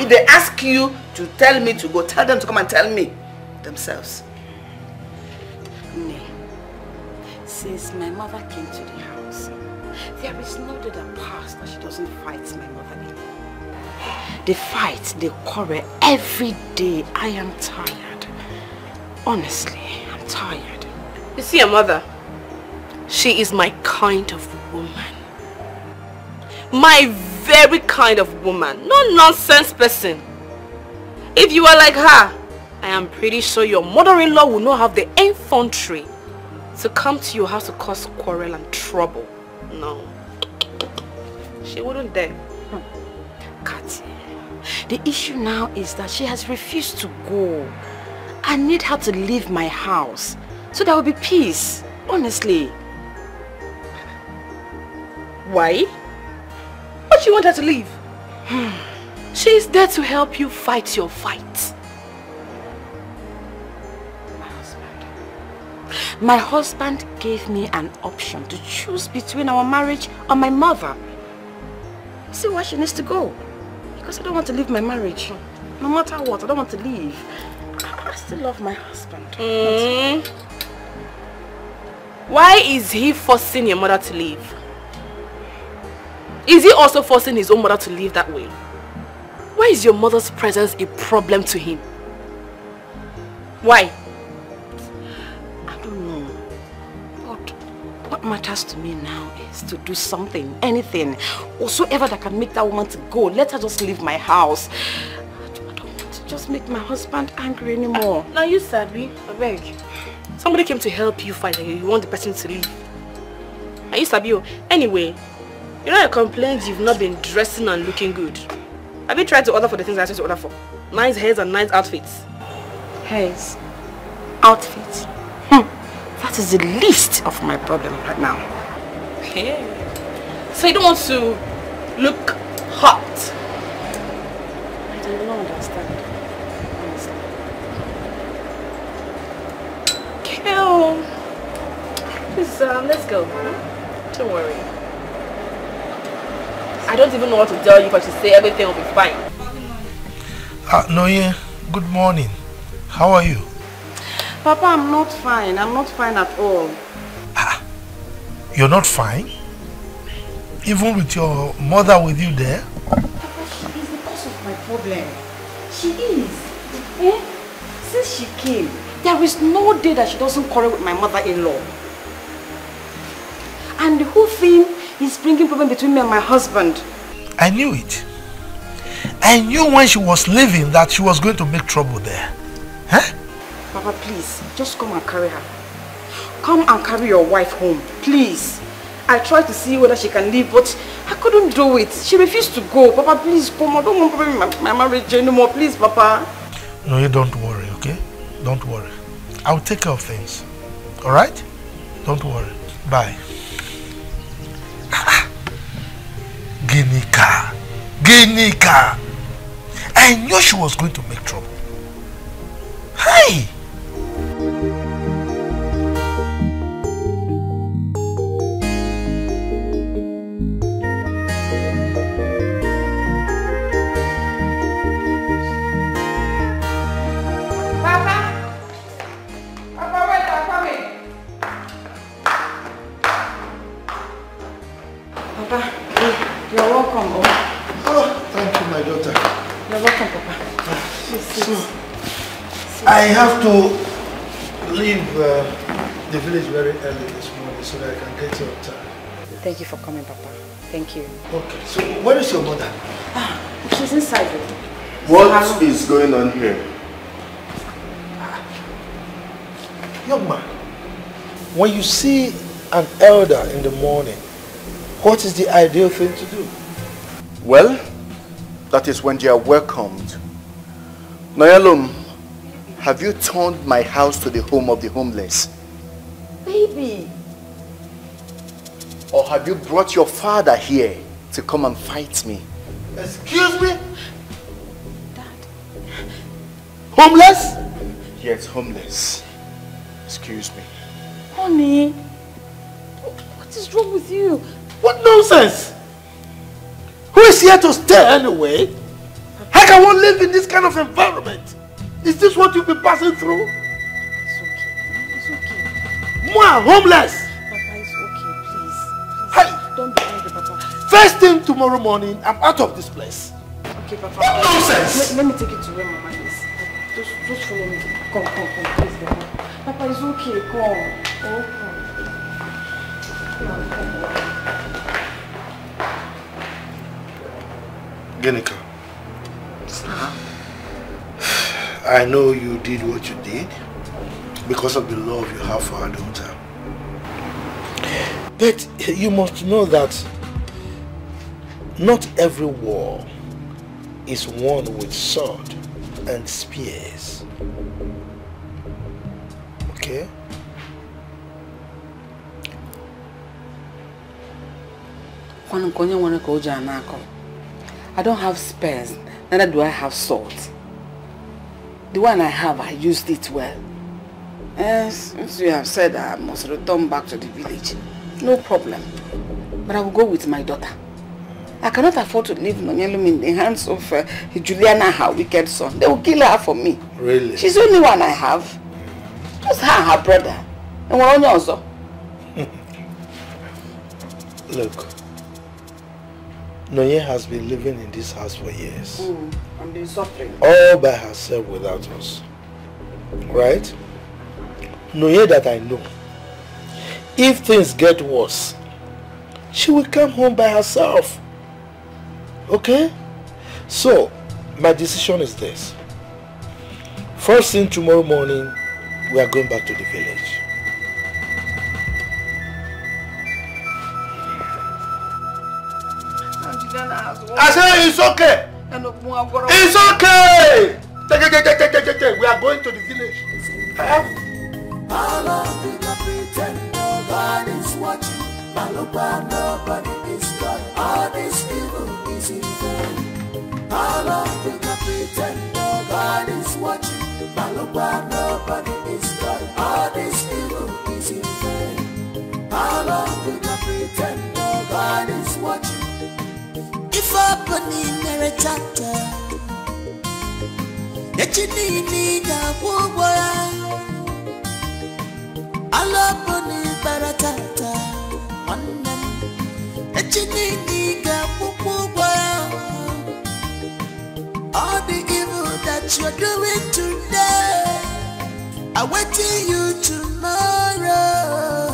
If they ask you to tell me to go, tell them to come and tell me themselves. Nay, since my mother came to the house, there is no day that passed that she doesn't fight my mother. They fight, they quarrel every day. I am tired. Honestly, I'm tired. You see your mother? She is my kind of woman. My very kind of woman. No nonsense person. If you are like her, I am pretty sure your mother-in-law will not have the infantry to come to your house to cause quarrel and trouble. No. She wouldn't dare. The issue now is that she has refused to go. I need her to leave my house so there will be peace. Honestly. Why? What do you want her to leave? Hmm. She is there to help you fight your fight. My husband gave me an option to choose between our marriage or my mother. See why she needs to go. Because I don't want to leave my marriage. No matter what, I don't want to leave. I still love my husband. Mm. Why is he forcing your mother to leave? Is he also forcing his own mother to leave that way? Why is your mother's presence a problem to him? Why? I don't know. But what matters to me now is to do something, anything, whatsoever that can make that woman to go. Let her just leave my house. I don't want to just make my husband angry anymore. Now you Sabi, I beg. Somebody came to help you fight and you want the person to leave. Are you Sabi? Anyway, you know your complaint you've not been dressing and looking good. Have you tried to order for the things I asked you to order for? Nice hairs and nice outfits. Hairs? Outfits? Hmm. That is the least of my problem right now. Okay. So you don't want to look hot? I do not understand. Honestly. Okay. Please, um, let's go. Don't worry. I don't even know what to tell you, but you say everything will be fine. Uh, Noye, good morning. How are you? Papa, I'm not fine. I'm not fine at all. You're not fine? Even with your mother with you there? Papa, she is the cause of my problem. She is. Eh? Since she came, there is no day that she doesn't quarrel with my mother-in-law. And the whole thing is bringing problem between me and my husband. I knew it. I knew when she was leaving that she was going to make trouble there. Huh? Papa, please, just come and carry her. Come and carry your wife home, please. I tried to see whether she can leave, but I couldn't do it. She refused to go. Papa, please. I don't want problem in my, my marriage anymore. Please, Papa. No, you don't worry, okay? Don't worry. I'll take care of things. Alright? Don't worry. Bye. Ginika. Ginika. I knew she was going to make trouble. Hey! My daughter. You're welcome, Papa. So, I have to leave uh, the village very early this morning so that I can get here on time. Thank you for coming, Papa. Thank you. Okay, so where is your mother? She's inside. What is going on here? Young man, when you see an elder in the morning, what is the ideal thing to do? Well, that is when they are welcomed. Noyalum, have you turned my house to the home of the homeless? Baby. Or have you brought your father here to come and fight me? Excuse me? Dad. Homeless? Yes, homeless. Excuse me. Honey, what is wrong with you? What nonsense? Who is here to stay anyway? How I won't live in this kind of environment. Is this what you've been passing through? It's okay. It's okay. Moi, homeless. Papa, it's okay. Please. Please. Don't be angry, Papa. First thing tomorrow morning, I'm out of this place. Okay, Papa. What nonsense! Let, let me take you to where Mama is. Just, just follow me. Come, come, come. Please, Papa. Papa, it's okay. Come. Oh, come. Come, come. Ginika. Uh-huh. I know you did what you did because of the love you have for our daughter. But you must know that not every war is won with sword and spears. Okay? Kwanụ I don't have spares, neither do I have salt. The one I have, I used it well. Eh, since you have said I must return back to the village, no problem. But I will go with my daughter. I cannot afford to leave Nonyelum in the hands of uh, Juliana, her wicked son. They will kill her for me. Really? She's the only one I have. Just her and her brother. And one also. Look, Noye has been living in this house for years. Mm, I'm been suffering. all by herself without us. Right? Noye that I know. If things get worse, she will come home by herself. Okay? So, my decision is this. First thing tomorrow morning, we are going back to the village. I say it's okay. It's okay. Take, take, take, take, take, take. We are going to the village. How long will I pretend God is watching? Where nobody is God. All this evil is in vain. How long will I pretend God is watching? Where nobody is God. All this evil is in vain. How long opening mere chapter, echi niile ga-akwụ ụgwọ ya. Alọbụni bara tata, nwanne m, echi niile ga-akwụkwọ ụgwọ ya. All the evil that you're doing today, awaiting you tomorrow.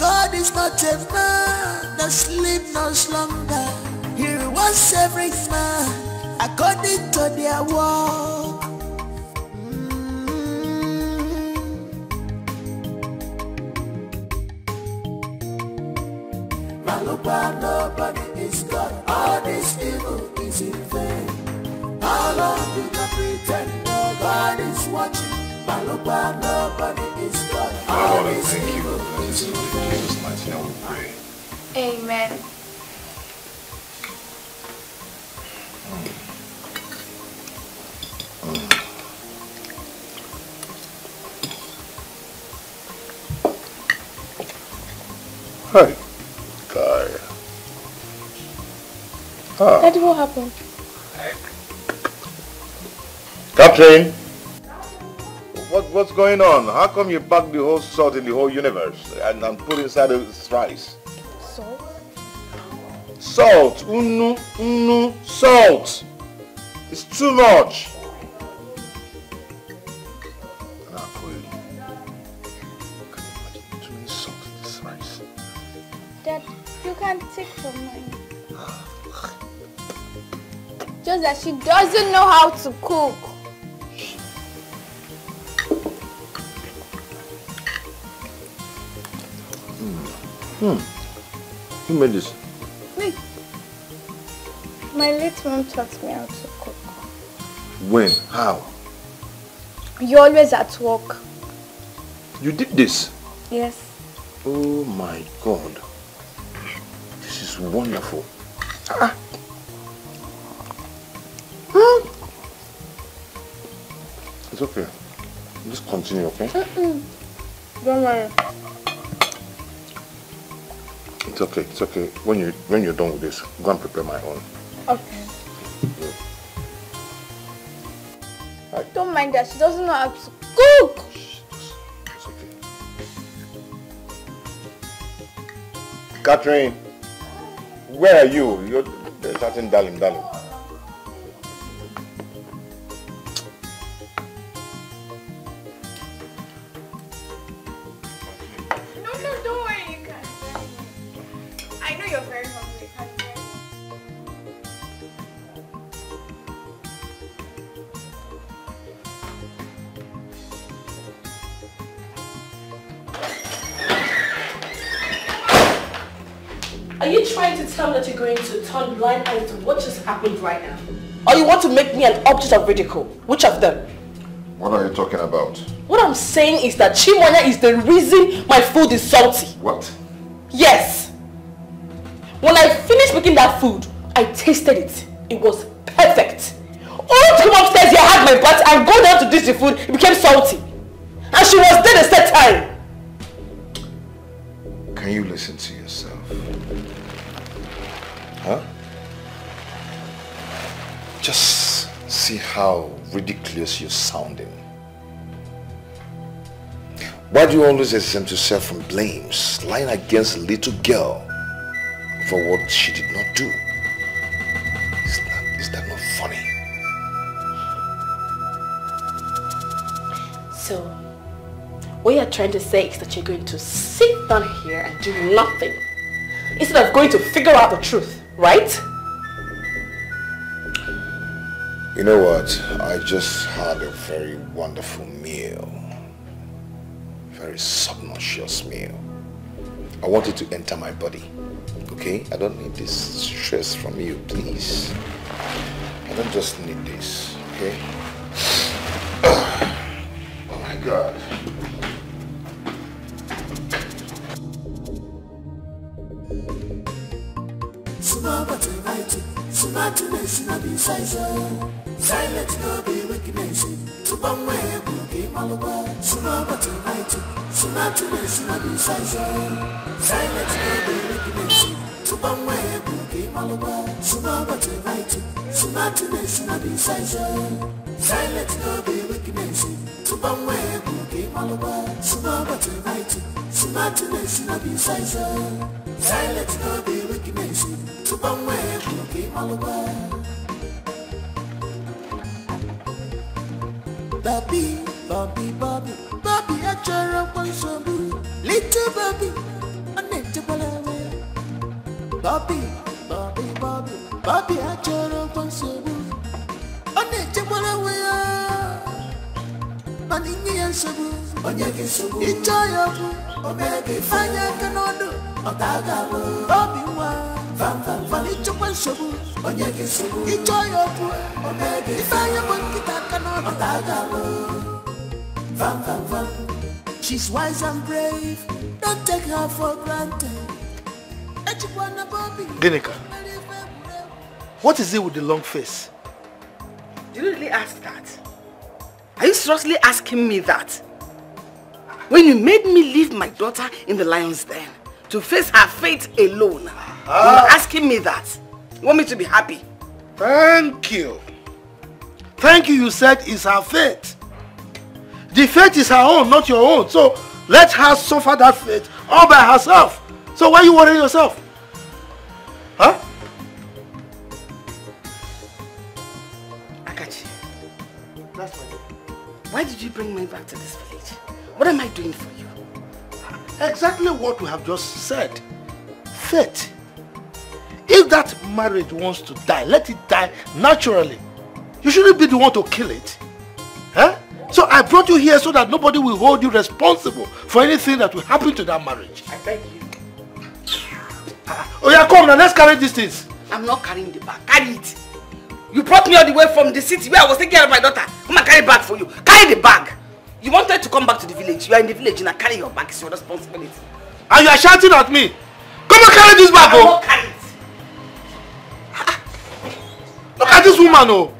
God is not a man that sleep no slumber. He rewards every man according to their work. Malupa, mm. nobody is God. All this evil is in vain. How long will I pretend God is watching? Malupa, nobody is God. All I this thank you evil for is in In. Jesus' mighty name we pray. Amen. Hey, guy. Ah, Daddy, what happened? Captain. What, what's going on? How come you packed the whole salt in the whole universe and, and put inside this rice? Salt? Salt, unu, unu, salt. It's too much. And I'll call you. Can you imagine too many salt in this rice? Dad, you can take from mine. Just that she doesn't know how to cook. Hmm. Who made this? Me. My late mom taught me how to cook. When? How? You're always at work. You did this? Yes. Oh my God. This is wonderful. Ah. Hmm. It's okay. Just continue, okay? Mm-mm. Don't worry. It's okay, it's okay. When you when you're done with this, go and prepare my own. Okay. Right. Don't mind that she doesn't know how to cook. It's okay. Catherine, where are you? You're there's darling, darling. Blind eye to what just happened right now? Or you want to make me an object of ridicule? Which of them? What are you talking about? What I'm saying is that Chimonya is the reason my food is salty. What? Yes. When I finished making that food, I tasted it. It was perfect. Only to come upstairs here, had my bath, and go down to dish the food, it became salty. And she was there the third time. Can you listen to yourself? Just see how ridiculous you're sounding. Why do you always exempt yourself from blames, lying against a little girl for what she did not do? Is that, is that not funny? So, what you're trying to say is that you're going to sit down here and do nothing instead of going to figure out the truth, right? You know what? I just had a very wonderful meal. Very subconscious meal. I want it to enter my body. Okay? I don't need this stress from you, please. I don't just need this. Okay? Oh my god. Small but mighty, smartness no be size. Silent no be weakness. To one way, boogie malwa. Small but mighty, smartness no be size. Silent no be weakness. To one way, boogie malwa. Small but mighty, smartness no be size. Silent no be weakness. To one way, boogie malwa. Small but mighty, smartness no be size. Silent no be one way, boogie malwa. Bobby, Bobby, Bobby, Bobby, I try to find some little Bobby, I need to believe Bobby, Bobby, Bobby, Bobby, Sabu, Itayabu, Omega, Fanya Canodo, Otaga, Bobby, Van Van Van, Itapan Sabu, Onyaki Sabu, Itayabu, Omega, Fanya Monkita Canodo, Otaga, Van Van Van. She's wise and brave, don't take her for granted. Echikwana Bobby. Ginika, what is it with the long face? Did you really ask that? Are you seriously asking me that? When you made me leave my daughter in the lion's den to face her fate alone, you're asking me that? You want me to be happy? Thank you. Thank you, you said it's her fate. The fate is her own, not your own. So let her suffer that fate all by herself. So why are you worrying yourself? Huh? Why did you bring me back to this village? What am I doing for you? Exactly what we have just said. Fate. If that marriage wants to die, let it die naturally. You shouldn't be the one to kill it. Huh? So I brought you here so that nobody will hold you responsible for anything that will happen to that marriage. I thank you. Ah, oh yeah, come now, let's carry these things. I'm not carrying the bag. Carry it. You brought me all the way from the city where I was taking care of my daughter. Come and carry bag for you. Carry the bag. You wanted to come back to the village. You are in the village now. Carry your bag. It's your responsibility. And you are shouting at me. Come and carry this bag, oh. carry it. Look at this woman, oh.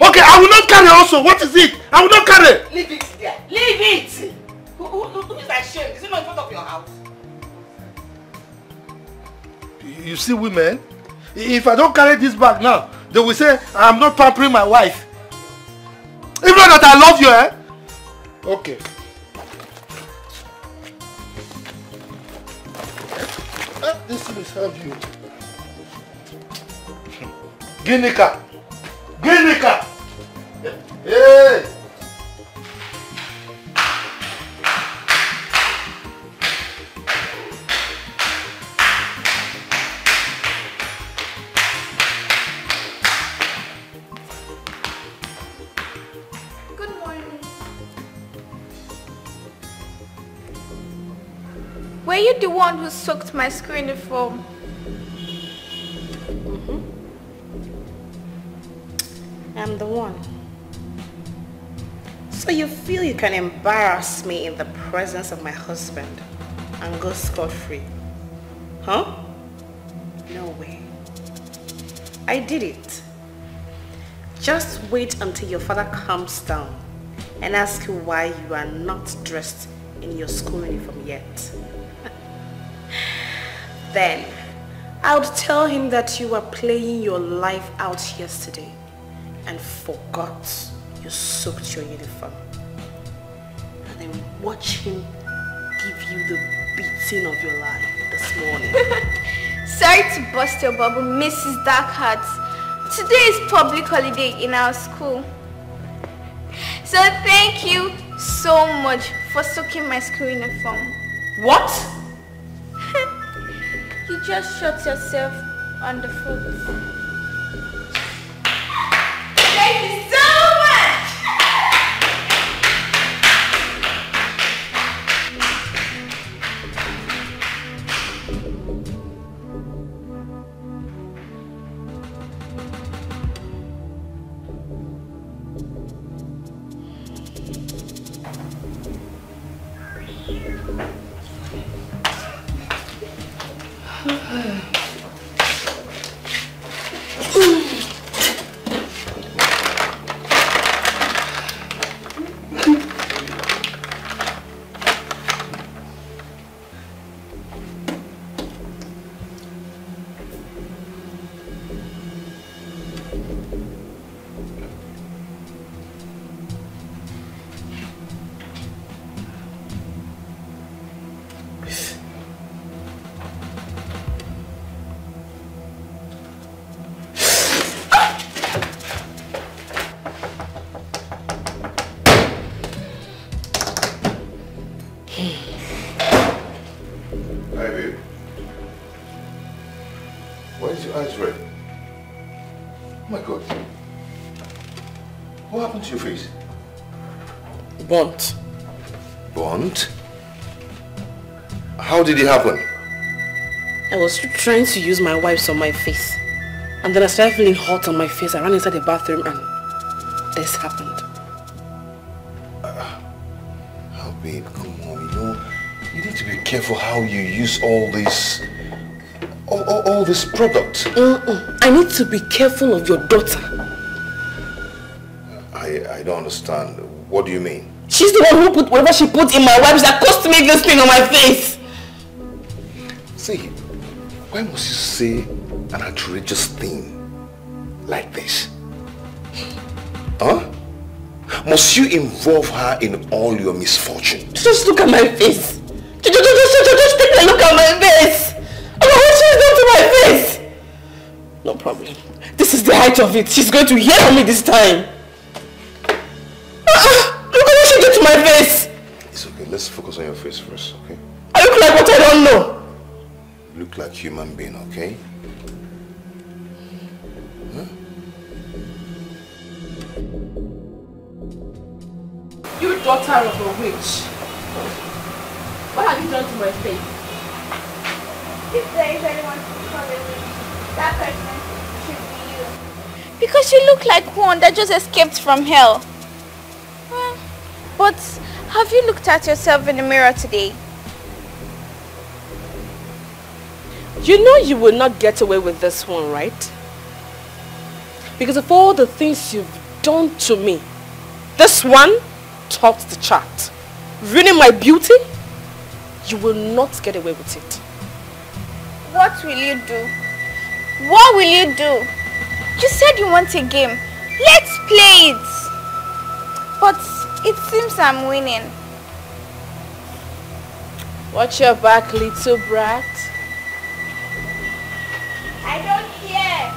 Okay, I will not carry also. What is it? I will not carry. Leave it there. Leave it. Who, who, who is ashamed? Is it not in front of your house? You see women? If I don't carry this bag now, they will say I'm not pampering my wife. Even though that I love you, eh? Okay. Eh, This will serve you. Ginika. Ginika. Hey. You the one who soaked my school uniform? Mm-hmm. I'm the one. So you feel you can embarrass me in the presence of my husband and go scot-free? Huh? No way. I did it. Just wait until your father comes down and ask you why you are not dressed in your school uniform yet. Then, I would tell him that you were playing your life out yesterday and forgot you soaked your uniform. And then watch him give you the beating of your life this morning. Sorry to bust your bubble, Mrs. Darkheart. Today is public holiday in our school. So thank you so much for soaking my school uniform. What? You just shot yourself on the foot. Your face? Burnt. Burnt? How did it happen? I was trying to use my wipes on my face. And then I started feeling hot on my face. I ran inside the bathroom and this happened. Ah, oh, babe, come on, you know, you need to be careful how you use all this, all, all, all this product. Mm-mm. I need to be careful of your daughter. I, I don't understand. What do you mean? She's the one who put whatever she put in my wipes that caused me this thing on my face. See, why must you say an outrageous thing like this? Huh? Must you involve her in all your misfortune? Just look at my face. Just, just, just, just, take a look at my face. Oh, what she's done to my face. No problem. This is the height of it. She's going to hear me this time. Human being, okay? You daughter of a witch. What have you done to my face? If there is anyone to follow me, that person should be you. Because you look like one that just escaped from hell. Well, but have you looked at yourself in the mirror today? You know you will not get away with this one, right? Because of all the things you've done to me, this one tops the chart. Ruining my beauty, you will not get away with it. What will you do? What will you do? You said you want a game. Let's play it. But it seems I'm winning. Watch your back, little brat. I don't care.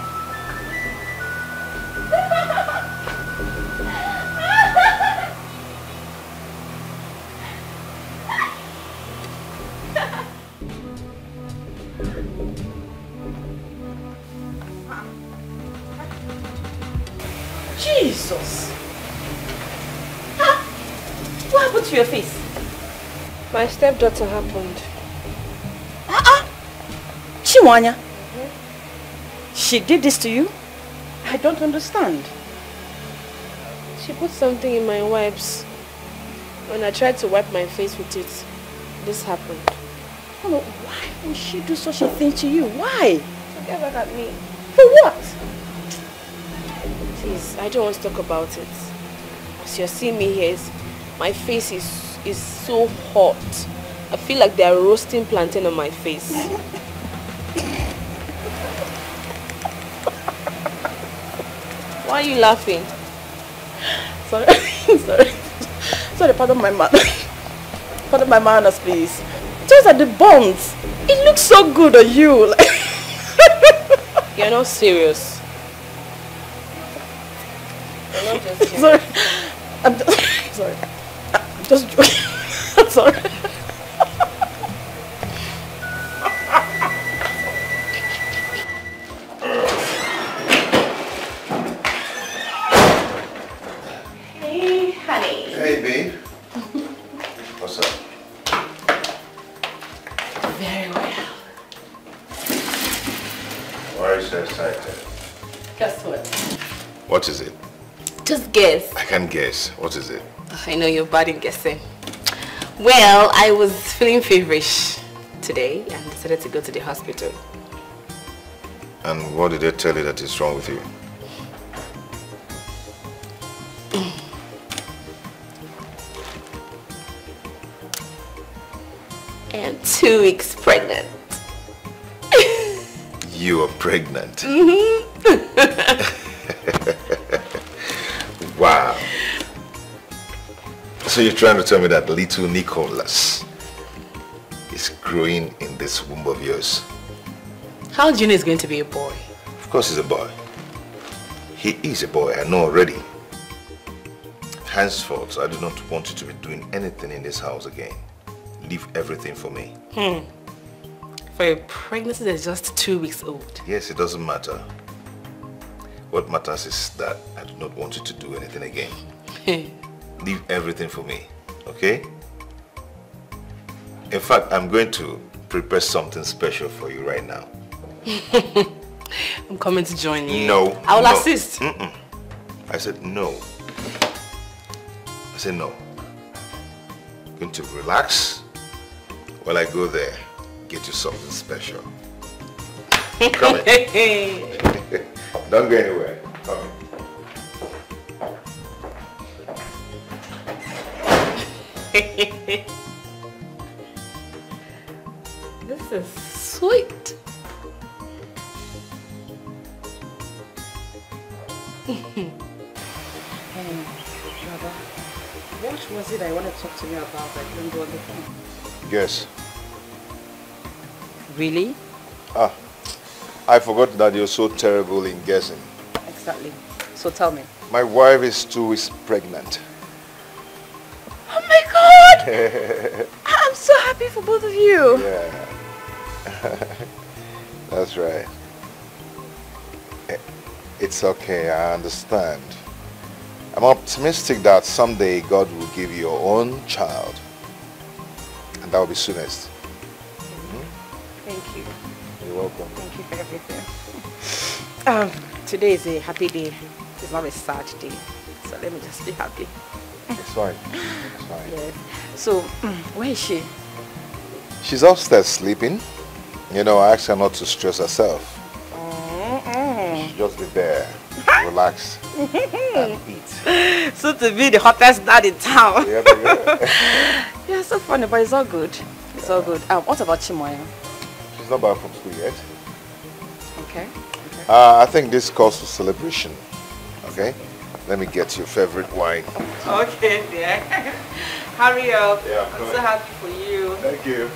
Jesus! What happened to your face? My stepdaughter happened. Ah Uh-uh. Chimonya? She did this to you? I don't understand. She put something in my wipes. When I tried to wipe my face with it, this happened. Oh, no, why would she do such a thing to you? Why? So get back at me. For what? Please, I don't want to talk about it. As you're seeing me here, my face is is so hot. I feel like they're roasting plantain on my face. Why are you laughing? Sorry, sorry. Sorry, pardon my man. pardon my manners, please. Those are the bones. It looks so good on you. Like, You're not serious. You're not just serious. sorry. I'm just, sorry. I'm just joking. I'm sorry. Guess. I can guess. What is it? I know you're bad in guessing. Well, I was feeling feverish today and decided to go to the hospital. And what did they tell you that is wrong with you? I am two weeks pregnant. You are pregnant. Mm-hmm. Wow. So you're trying to tell me that little Nicholas is growing in this womb of yours? How do you know it's going to be a boy? Of course he's a boy. He is a boy, I know already. Henceforth, I do not want you to be doing anything in this house again. Leave everything for me. Hmm. For a pregnancy that's just two weeks old. Yes, it doesn't matter. What matters is that I do not want you to do anything again. Leave everything for me, okay? In fact, I'm going to prepare something special for you right now. I'm coming to join you. No. I will no. assist. Mm-mm. I said no. I said no. I'm Going to relax while I go there, get you something special. Come in. Don't go anywhere. Come in. this is sweet. Um, Baba, what was it I wanted to talk to you about that you didn't do on the phone? Yes. Really? Ah, I forgot that you're so terrible in guessing. Exactly. So tell me. My wife is two weeks pregnant. Oh my god! I'm so happy for both of you. Yeah. That's right. Eh, It's okay, I understand. I'm optimistic that someday God will give you your own child. And that will be soonest. Thank you. You're welcome. Thank you for everything. Um, today is a happy day. It's not a sad day. So let me just be happy. It's fine. It's fine. Yes. So, mm, where is she? She's upstairs sleeping. You know, I asked her not to stress herself. Mm-mm. Just be there, relax, and eat. so to be the hottest dad in town. Yeah, yeah. yeah, so funny, but it's all good. It's all good. Um, what about Chimonya? She's not back from school yet. Okay. Uh, I think this calls for celebration. Okay? let me get your favorite wine. Okay, dear. Hurry up. Yeah, I'm so happy for you. Thank you.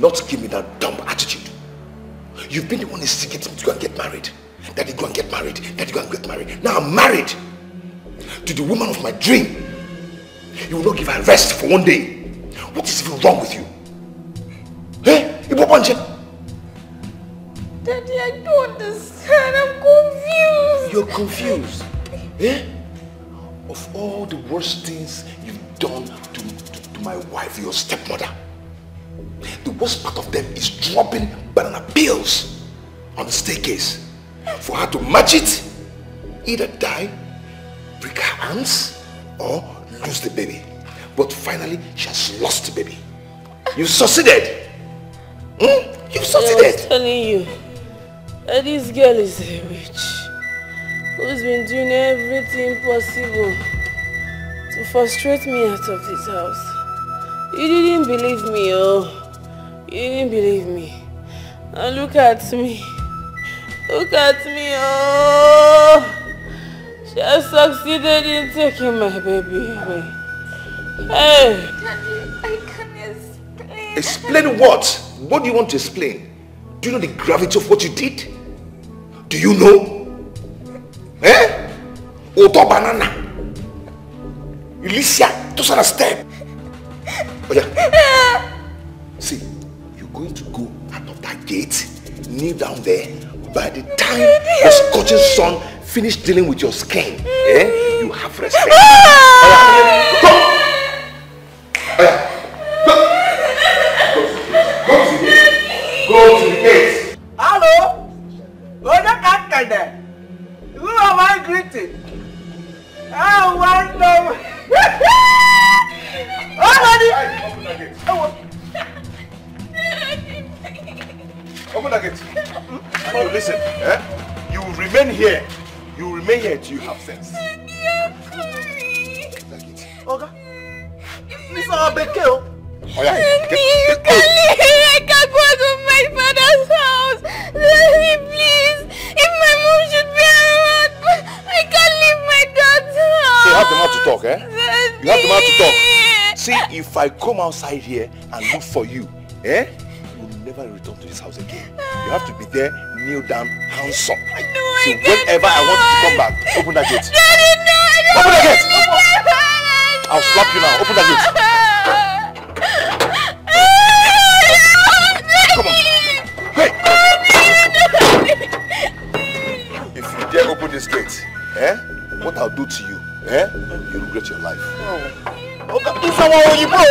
Not give me that dumb attitude. You've been the one instigating me to go and get married. Daddy, go and get married. Daddy, go and get married. Now I'm married to the woman of my dream. You will not give her rest for one day. What is even wrong with you? Eh? Banje? Daddy, I don't understand. I'm confused. You're confused. Eh? Of all the worst things you've done to, to, to my wife, your stepmother, worst part of them is dropping banana peels on the staircase for her to match it, either die, break her hands, or lose the baby. But finally, she has lost the baby. You succeeded. Hmm? You've I was succeeded. telling you that this girl is a witch who's been doing everything possible to frustrate me out of this house. You didn't believe me, oh. You didn't believe me. Now look at me. Look at me, oh. She has succeeded in taking my baby away. Hey. Daddy, I can explain. Explain what? What do you want to explain? Do you know the gravity of what you did? Do you know? Eh? Oto banana. Alicia, those are the step. Oh yeah. Going to go out of that gate, kneel down there. By the time the scorching sun finish dealing with your skin, eh? You have respect. Oh, yeah. Go! Oh, yeah. Go to the gate. Hello? Onye ka m kene? Who am I greeting? I want to... Somebody! Open the gate. Oh, listen, eh? You will remain here. You will remain here till you have sense. Oga, this is our Bekeo. Oh, yeah. Daddy, you can leave. I can't go to my father's house. Daddy, please. If my mom should be around, I can't leave my dad's house. So you have the mouth to talk, eh? Daddy. You have the mouth to talk. See, if I come outside here and look for you, eh? You never return to this house again. You have to be there, kneel down, hands up. No, I can't. whenever I want you to come back, open that gate. Daddy, no, don't Open the want gate. father's I'll slap you now. Open that gate. Come on. Hey! If you dare open this gate, eh? What I'll do to you, eh? You regret your life. Oga, this our Oyibo.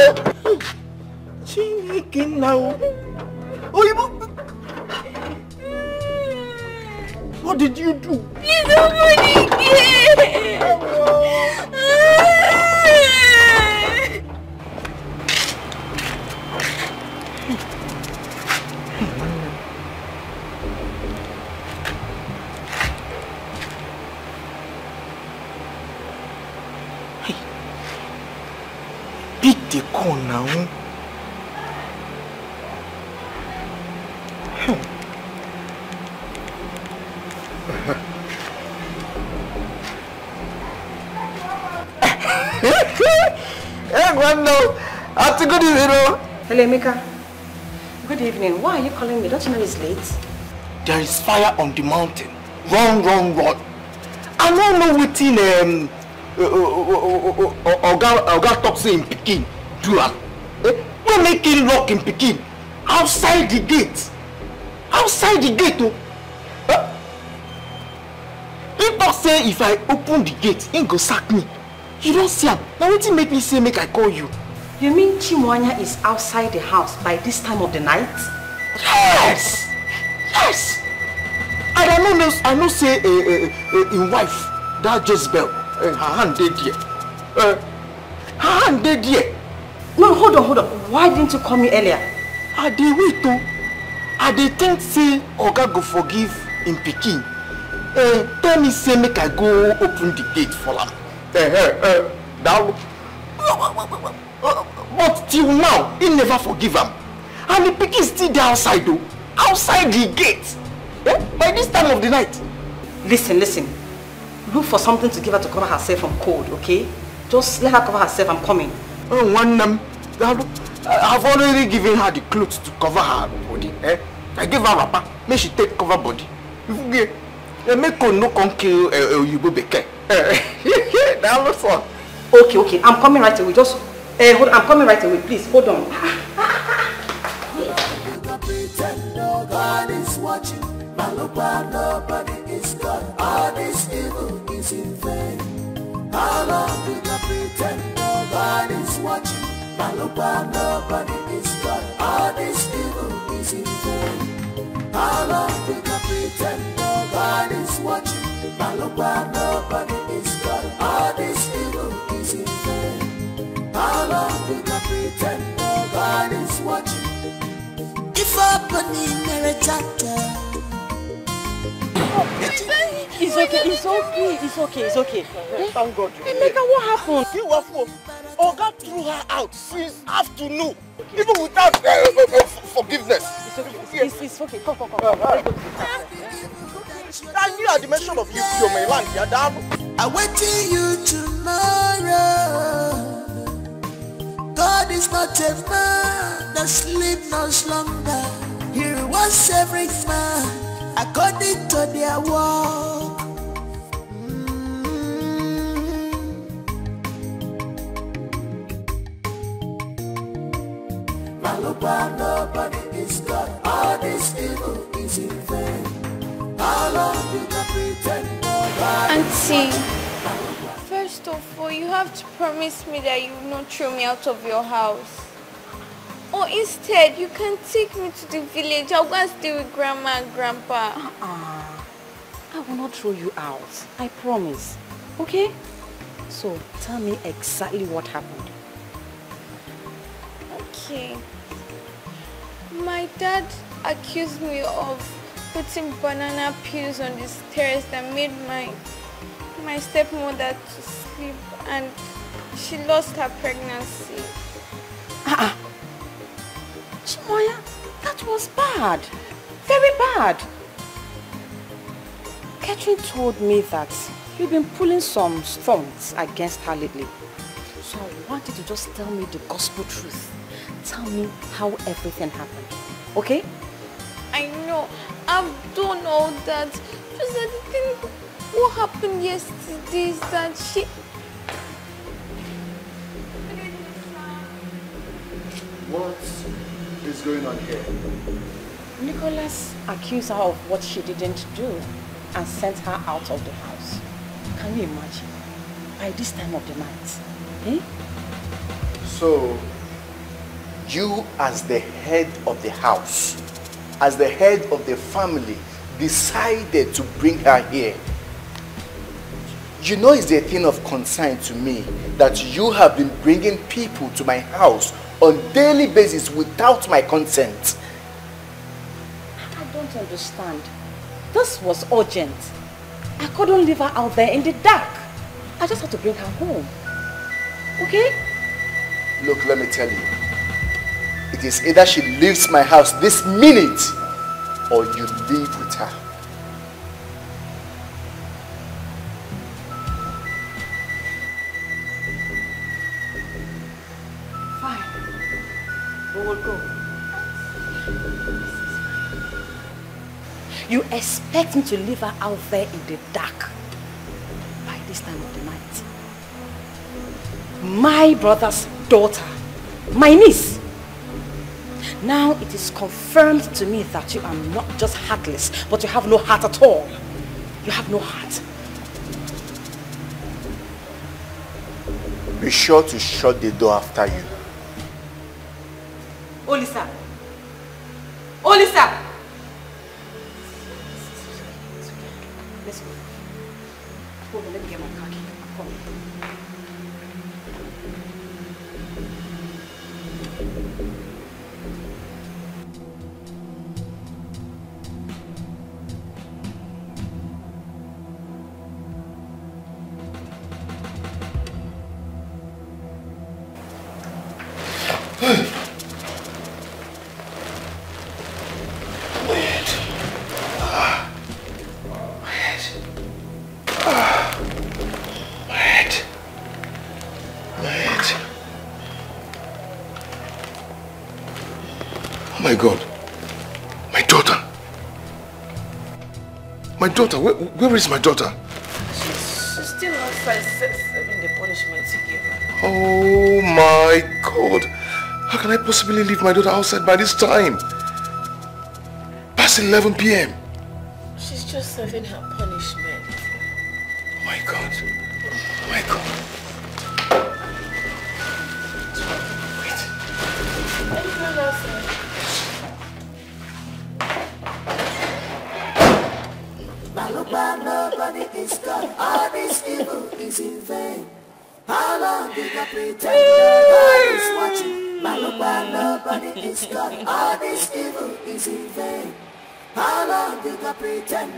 Chineke now. Oyibo. What did you do? Please open the Pick the corn now. Hey, Gwendo. After good evening, oh. Hello, Emeka. Good evening. Why are you calling me? Don't you know it's late? There is fire on the mountain. Run, run, run. I don't know wetin um, Oga Oga talk say in Pikin do am. Eh? We make him lock in Pikin outside the gate. Outside the gate o. Oh. Eh? He talk say if I open the gate, he go sack me. You don see am. Na wetin make me say make I call you. You mean Chimwanya is outside the house by this time of the night? Yes! Yes! And I know, I know say uh, uh, uh, in wife, that Jezebel, uh, her hand dey there. Uh, her hand dey there. No, hold on, hold on. Why didn't you call me earlier? I dey wait o. I dey think say Oga go forgive im pikin. Uh, tell me say make I go open the gate for am. Uh, uh, uh, that, but till now, he never forgive am. And the pikin still dey outside o. Outside the gate. Eh? By this time of the night. Listen, listen. Look for something to give her to cover herself from cold, okay? Just let her cover herself. I'm coming. Oh, one um, I've already given her the clothes to cover her body. Eh? I give her wrapper. Make she take cover body. If you make her no come kill eh, eh, Oyibo Beke. That looks fun. Okay, okay. I'm coming right away. Just, uh, hold. I'm coming right away. Please, hold on. God is watching. Malupa, nobody is God. All this evil is in vain. How long will you pretend? No, God is watching. Malupa, nobody is God. All this evil is in vain. How long will you pretend? No, God is watching. Malupa, nobody is God. All this evil is in vain. How long will you pretend? No, God is watching. If opening merechata. It's okay, it's okay, it's okay, it's okay. Thank God. Emeka, what happened? You were for Oga threw her out since afternoon, even without uh, uh, uh, forgiveness. It's okay, it's, it's okay. Come, come, come. Let's go And you at the mention of you, your Mainland, yeah, damn. I wait till you tomorrow. God is not a man that sleep no slumber. He rewards every man according to their work. Malupa, nobody is God. All this evil is in vain. Auntie, first of all, you have to promise me that you will not throw me out of your house. Or instead, you can take me to the village. I'll go and stay with grandma and grandpa. Uh, I will not throw you out. I promise. Okay? So, tell me exactly what happened. Okay. My dad accused me of putting banana peels on the stairs that made my my stepmother to sleep and she lost her pregnancy. Ah, ah. Uh-uh. Chimonya, that was bad. Very bad. Catherine told me that you've been pulling some stones against her lately. So I want you to just tell me the gospel truth. Tell me how everything happened. Okay? I know. I've done all that. Just that the thing what happened yesterday is that she What is going on here? Nicholas accused her of what she didn't do and sent her out of the house. Can you imagine? By this time of the night. Eh? So, you as the head of the house, as the head of the family, decided to bring her here, you know it's a thing of concern to me that you have been bringing people to my house on daily basis without my consent. I don't understand. This was urgent. I couldn't leave her out there in the dark. I just had to bring her home. Okay? Look, let me tell you. It is either she leaves my house this minute or you leave with her. Fine. We will go. You expect me to leave her out there in the dark by this time of the night? My brother's daughter, my niece. Now it is confirmed to me that you are not just heartless, but you have no heart at all. You have no heart. Be sure to shut the door after you. Olisa. Olisa. Daughter. Where, where is my daughter? She's still outside serving the punishment you gave her. Oh my God. How can I possibly leave my daughter outside by this time? Past 11 p.m. She's just serving her punishment. Pretend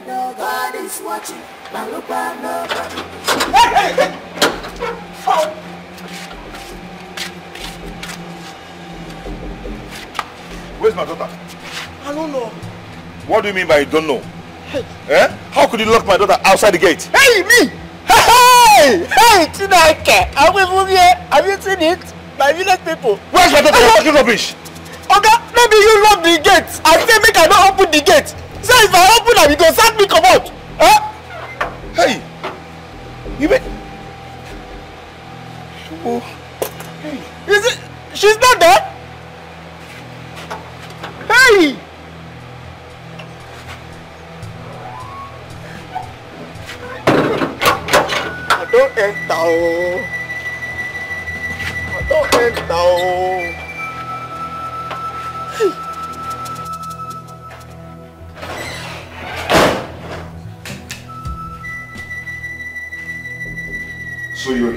is watching? Malupa, nobody Hey, hey, hey! Oh. Where's my daughter? I don't know. What do you mean by you don't know? Eh? How could you lock my daughter outside the gate? Hey, me! Hey! Hey, Chineke! Are we from here? Have you seen it? My village people. Where's my daughter? You're talking rubbish. Okay, maybe you lock the gate. I say make I not open the gate. Say if I open am, you go sack me comot. Huh? Hey! You mean... Oh. Is it? She's not there? Hey! I don't enter. oh. I don't enter.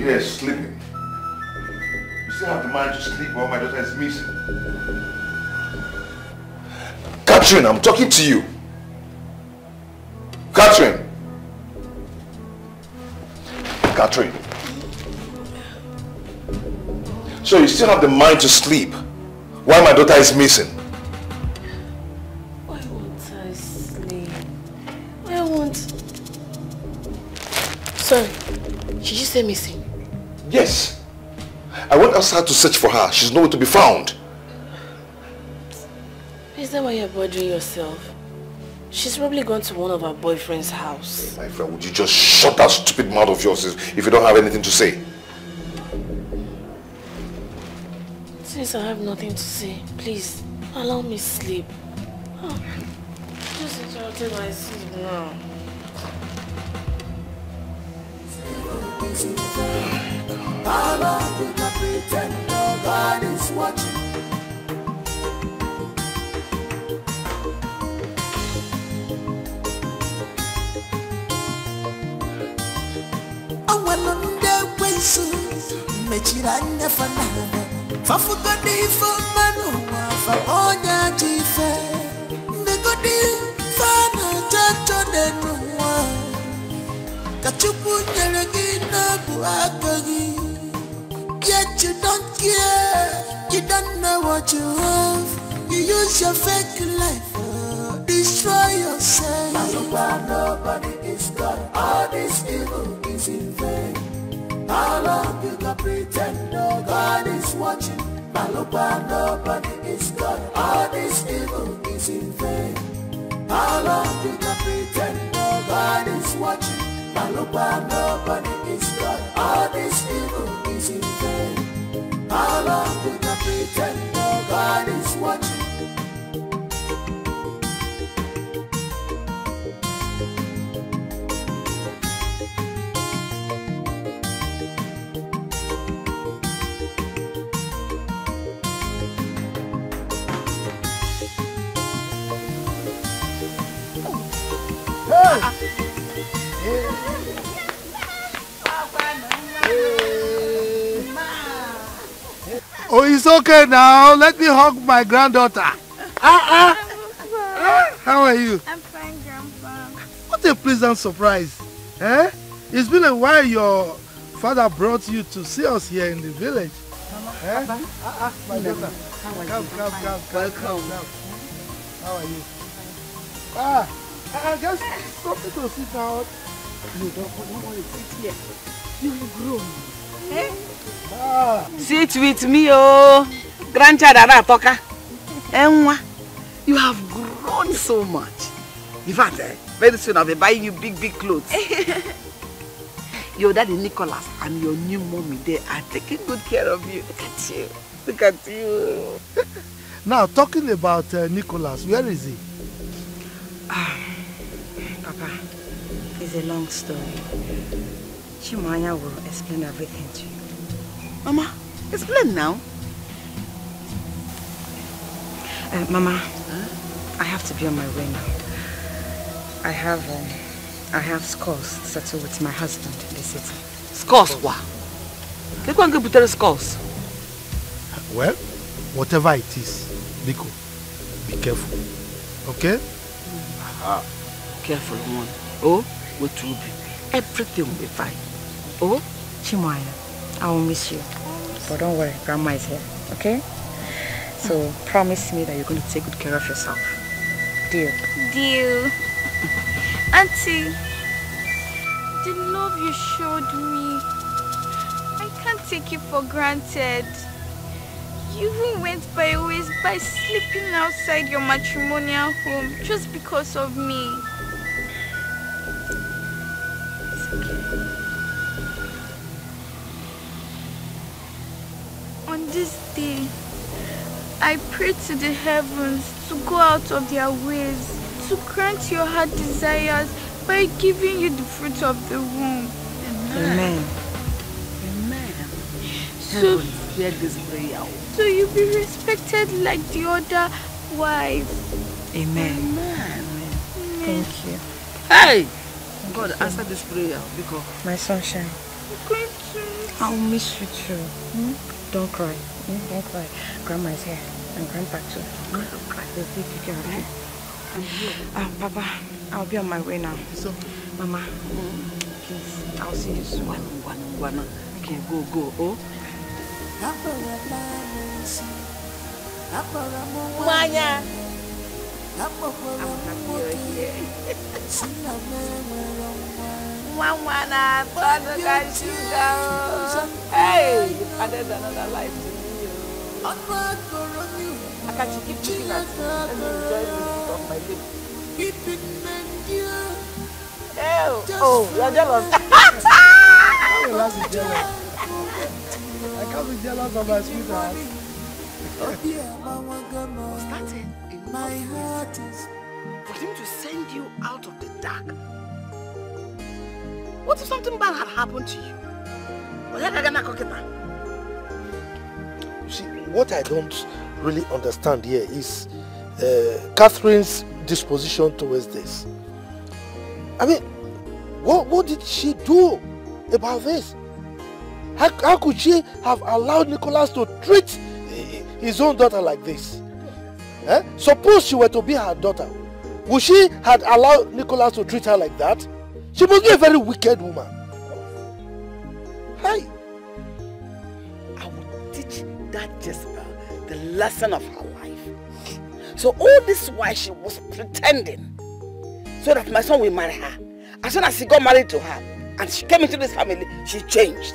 Here sleeping. You still have the mind to sleep while my daughter is missing. Catherine, I'm talking to you. Catherine. Catherine. So you still have the mind to sleep while my daughter is missing. Why won't I sleep? Why won't... Sorry, did you say missing? Yes. I went outside to search for her. She's nowhere to be found. Is that why you're bothering yourself? She's probably gone to one of her boyfriend's house. My friend, would you just shut that stupid mouth of yours if you don't have anything to say? Since I have nothing to say, please, allow me sleep. Oh, just interrupted my sleep now. crazy. How long we can pretend nobody's watching? Awala nde wesu mechira nyefana Fafugodi fo manu wa fa onya jife ka chukwu nyere gị yet you don't care you don't know what you have you use your fake life uh, destroy yourself nobody is God all this evil is in vain how long you can pretend no God is watching Malupa nobody is God all this evil is in vain how long you can pretend no God is watching Malupa nobody is God. All this evil is in vain. How long you can pretend no God is watching Oh, it's okay now. Let me hug my granddaughter. Ah, ah. How are you? I'm fine, Grandpa. What a pleasant surprise. Eh? It's been a while your father brought you to see us here in the village. Eh? Ah, ah, my daughter. Come, come, come, come. Welcome. Come. How are you? Ah, I guess something to sit down. No, don't, don't worry. Sit here. You've grown. Eh? Ah. Sit with me, oh. Grandchild Aratoka. Enwa, you have grown so much. In fact, eh, very soon I'll be buying you big, big clothes. your daddy Nicholas and your new mommy, they are taking good care of you. Look at you. Look at you. Now, talking about uh, Nicholas, where is he? Papa, it's a long story. Chimonya will explain everything to you. Mama, explain now. Uh, Mama, I have to be on my way now. I have, um, I have scores settled with my husband in the city. Scores what? They go and get butere scores. Well, whatever it is, Biko, be careful. Okay? Ah. Careful, one. Oh, what will be? Everything will be fine. Oh? Chimonya, I will miss you. But don't worry, Grandma is here, okay? So promise me that you're going to take good care of yourself. Deal. Deal. Auntie, the love you showed me, I can't take it for granted. You even went by ways by sleeping outside your matrimonial home just because of me. This day, I pray to the heavens to go out of their ways, to grant your heart desires by giving you the fruit of the womb. Amen. Amen. So, Heaven, hear this prayer. so you be respected like the other wives. Amen. Amen. Thank you. Hey! God, answer this prayer because My sunshine. I'm going to I'll miss you too. Hmm? Don't cry. Don't cry. Grandma is here. And Grandpa too. Don't cry. They'll take care of you. Ah, Papa, I'll be on my way now. So, Mama, please, I'll see you soon. One, one, one. Okay, go, go. Oh? Mwanya. One, one, uh, brother, guys, you go. Hey, added another life to me. I can keep looking at you. Me enjoy this of my lip. Oh, oh, you're jealous. Why will I be jealous? I can't be jealous of my sweetheart. It? My heart is for him to send you out of the dark. What if something bad had happened to you? Koketa? See, what I don't really understand here is uh, Catherine's disposition towards this. I mean, what, what did she do about this? How, how could she have allowed Nicholas to treat his own daughter like this? Eh? Suppose she were to be her daughter, would she have allowed Nicholas to treat her like that? She must be a very wicked woman. Hey! I will teach that Jezebel the lesson of her life. So all this while she was pretending so that my son will marry her. As soon as he got married to her and she came into this family, she changed.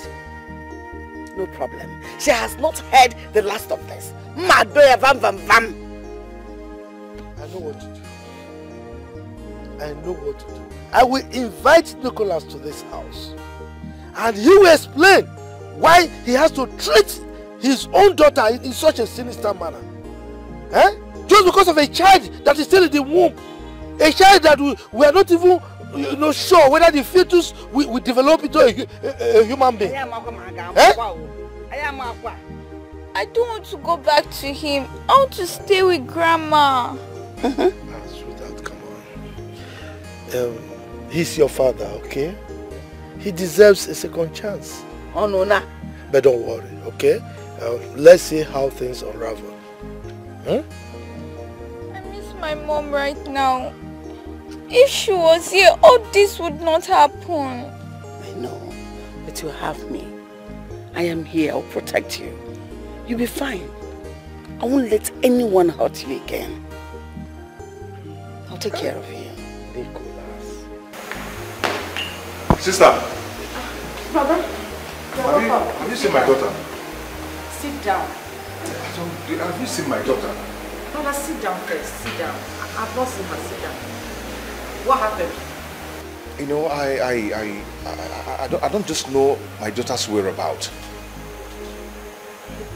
No problem. She has not heard the last of this. Madoya vam vam vam. I know what to do. I know what to do. I will invite Nicholas to this house. And he will explain why he has to treat his own daughter in, in such a sinister manner. Eh? Just because of a child that is still in the womb. A child that we, we are not even you know, sure whether the fetus will, will develop into a, a, a human being. Eh? I don't want to go back to him. I want to stay with grandma. Sweetheart, come on. Um, he's your father, okay? He deserves a second chance. Oh, no, nah. But don't worry, okay? Uh, let's see how things unravel. Huh? I miss my mom right now. If she was here, all this would not happen. I know, but you have me. I am here, I'll protect you. You'll be fine. I won't let anyone hurt you again. I'll take care of you. Sister, Brother, have you, have you seen my daughter? Sit down. Have you seen my daughter? Brother, sit down first. Sit down. I've not seen her. Sit down. What happened? You know, I, I, I, I, I, don't, I don't just know my daughter's whereabouts.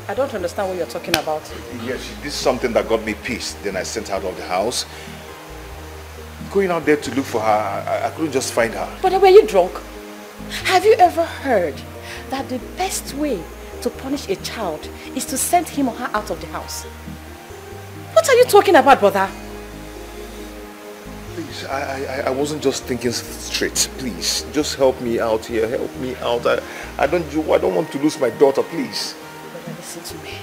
I don't understand what you're talking about. Yes, she did something that got me pissed. Then I sent her out of the house. Going out there to look for her, I, I couldn't just find her. But were you drunk? Have you ever heard that the best way to punish a child is to send him or her out of the house? What are you talking about, brother? Please, I, I, I wasn't just thinking straight. Please, just help me out here. Help me out. I, I don't, I don't want to lose my daughter. Please. Brother, listen to me.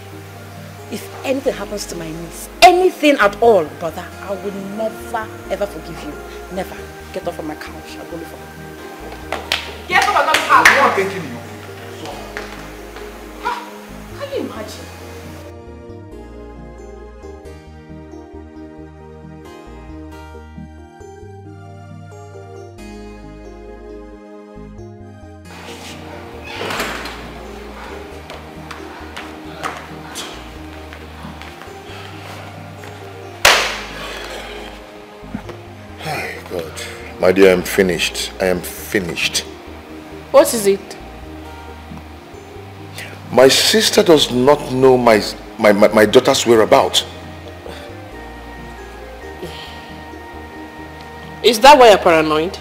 If anything happens to my niece, anything at all, brother, I will never ever forgive you. Never. Get off from my couch. I'll go look for her. Get off of my couch. I'm not thinking you. Can you imagine? My dear, I'm finished. I am finished. What is it? My sister does not know my, my, my, my daughter's whereabouts. Is that why you're paranoid?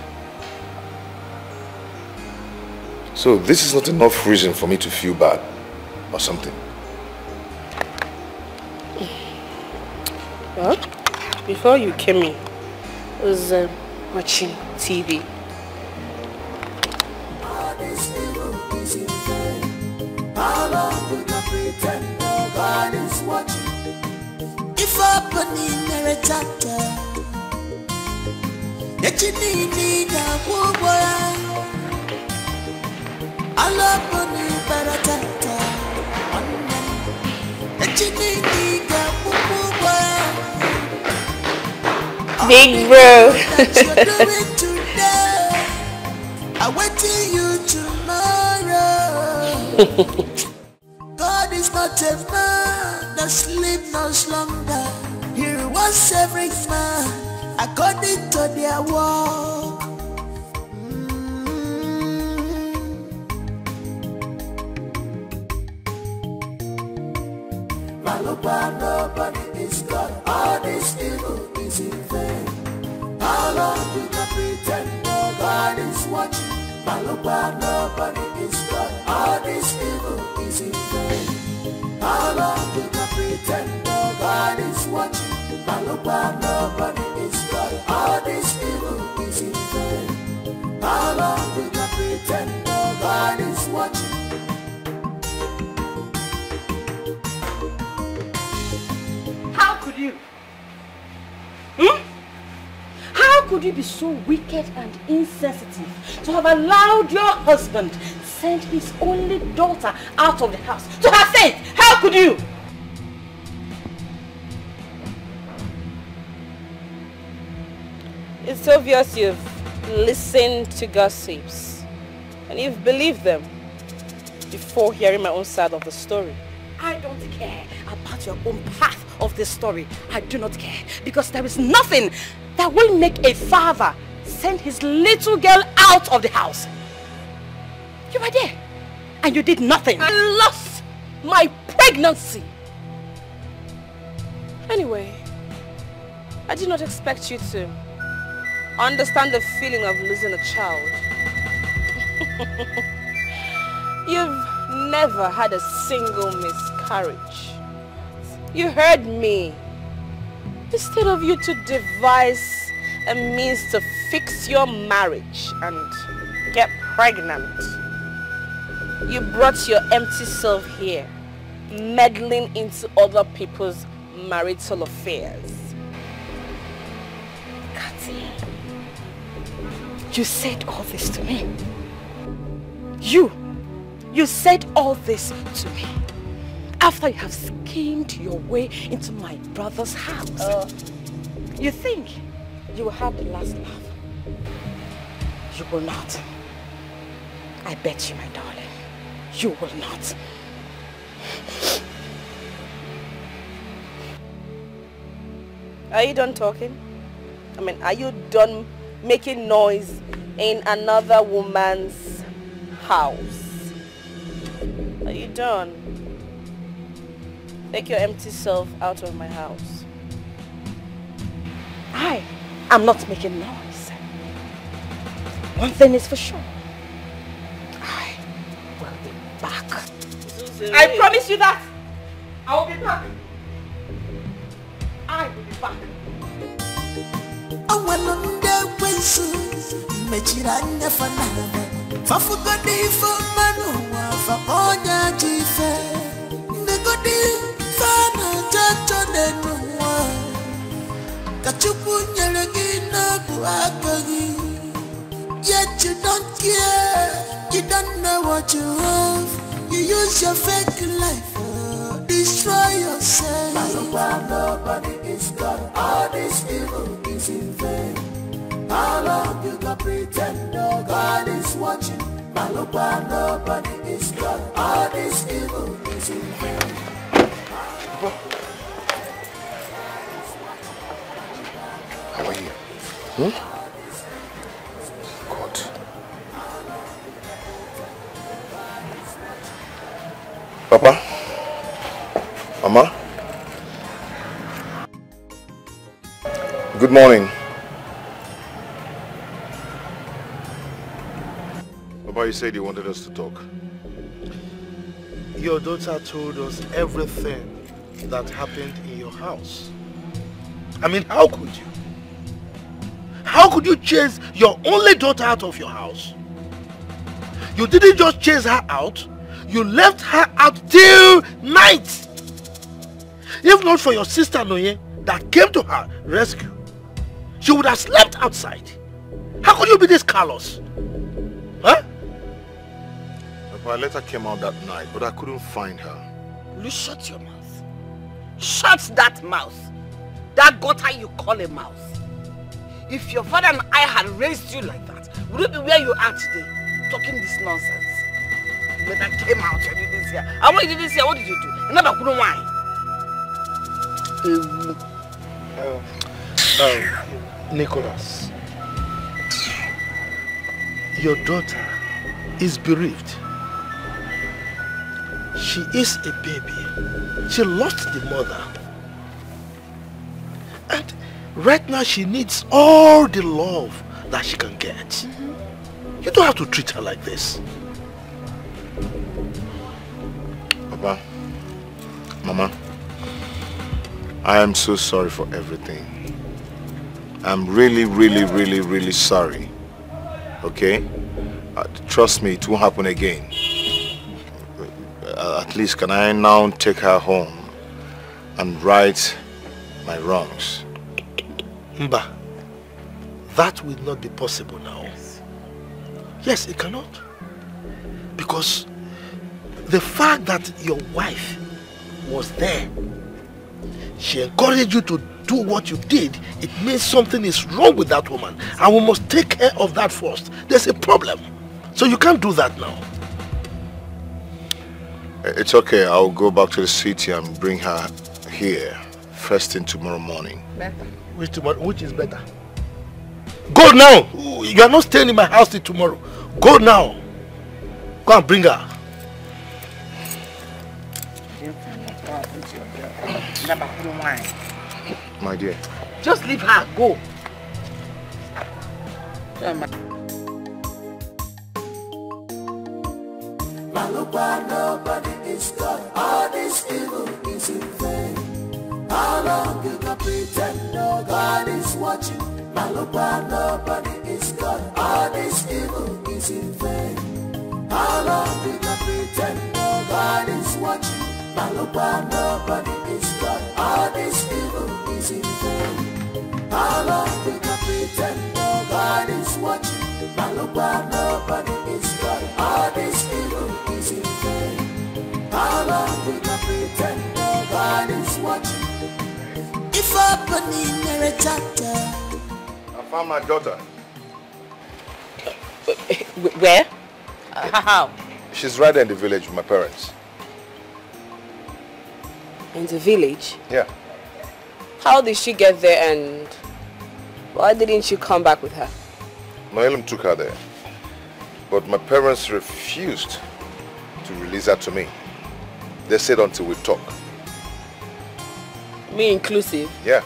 So this is not enough reason for me to feel bad or something. Well, before you came in, I was uh, watching TV. You? If meritata, echi nini na kubora. Alapani baratata, Big bro. I wait till you tomorrow. God is not a man that sleep no slumber. He rewards every man according to their work. Malupa, nobody is God. All this evil is in vain. How long will I pretend nobody's watching? I look back, nobody is but all this evil is in vain. How long will I pretend nobody's watching? I look back, nobody is but all this evil is in vain. How long will I pretend nobody's watching? How could you? Could you be so wicked and insensitive to have allowed your husband send his only daughter out of the house to her fate? How could you? It's obvious you've listened to gossips and you've believed them before hearing my own side of the story. I don't care about your own path of this story. I do not care because there is nothing that will make a father send his little girl out of the house. You were there and you did nothing. I lost my pregnancy. Anyway, I did not expect you to understand the feeling of losing a child. You've never had a single miscarriage. You heard me. Instead of you to devise a means to fix your marriage and get pregnant, you brought your empty self here, meddling into other people's marital affairs. Kati, you said all this to me. You, you said all this to me after you have schemed your way into my brother's house. Uh, you think you will have the last laugh? You will not. I bet you, my darling. You will not. Are you done talking? I mean, are you done making noise in another woman's house? Are you done? Take your empty self out of my house. I am not making noise. One thing is for sure. I will be back. I promise you that. I will be back. I will be back. Gị yet you don't care you don't know what you have you use your fake life uh, destroy yourself. Nobody is God. All this evil is in vain. How long you can pretend no God is watching? Malupa, nobody is God. All this evil is in vain. How are you? Hmm? God. Papa? Mama? Good morning. Papa, you said you wanted us to talk. Your daughter told us everything that happened in your house. I mean, how could you? How could you chase your only daughter out of your house? You didn't just chase her out, you left her out till night. If not for your sister Noye that came to her rescue, she would have slept outside. How could you be this callous? Huh? Papa, letter came out that night, but I couldn't find her. Will you shut your mouth? Shut that mouth. That gutter you call a mouth. If your father and I had raised you like that, would you be where you are today? Talking this nonsense. Letter came out and you didn't see her. And what you didn't see her, what did you do? Never couldn't whine. Uh, uh, Nicholas, your daughter is bereaved. She is a baby. She lost the mother. And right now she needs all the love that she can get. You don't have to treat her like this. Papa, Mama, I am so sorry for everything. I'm really, really, really, really sorry. Okay? Uh, trust me, it won't happen again. Uh, at least can I now take her home and write my wrongs. Mba, that will not be possible now. Yes, yes it cannot. Because the fact that your wife was there, she encouraged you to do what you did, it means something is wrong with that woman. And we must take care of that first. There's a problem. So you can't do that now. It's okay. I'll go back to the city and bring her here first thing tomorrow morning. Better. Which, tomorrow, which is better? Go now. You are not staying in my house till tomorrow. Go now. Go and bring her. My dear. Just leave her. Go. Malupa, nobody is God. All this evil is in vain. How long you can pretend no God is watching? Malupa, nobody is God. All this evil is in vain. How long you can pretend no God is watching? Malupa, nobody is God. All this evil is in vain. How long you can pretend no God is watching? Malupa, nobody is God. All this evil is in vain. How long we can pretend no God is watching? If opening a chapter. I found my daughter. Where? Uh, how? She's right there in the village with my parents. In the village? Yeah. How did she get there and why didn't you come back with her? Noelim took her there. But my parents refused to release her to me. They said until we talk. Me inclusive? Yeah.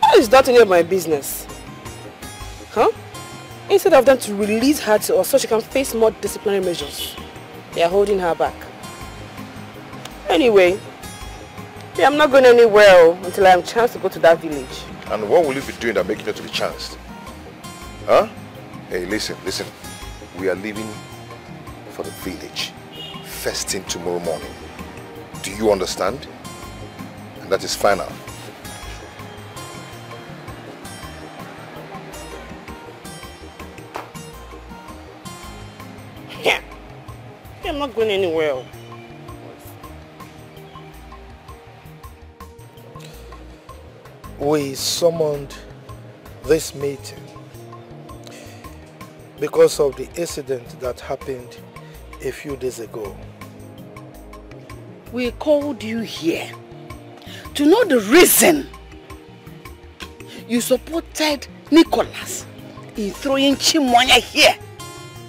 How is that any of my business? Huh? Instead of them to release her to us so she can face more disciplinary measures, they are holding her back. Anyway, yeah, I'm not going anywhere until I have a chance to go to that village. And what will you be doing that making you to be chanced? Huh? Hey, listen, listen. We are leaving for the village first thing tomorrow morning. Do you understand? And that is final. Yeah. I'm not going anywhere. We summoned this meeting because of the incident that happened a few days ago. We called you here to know the reason you supported Nicholas in throwing Chimonya here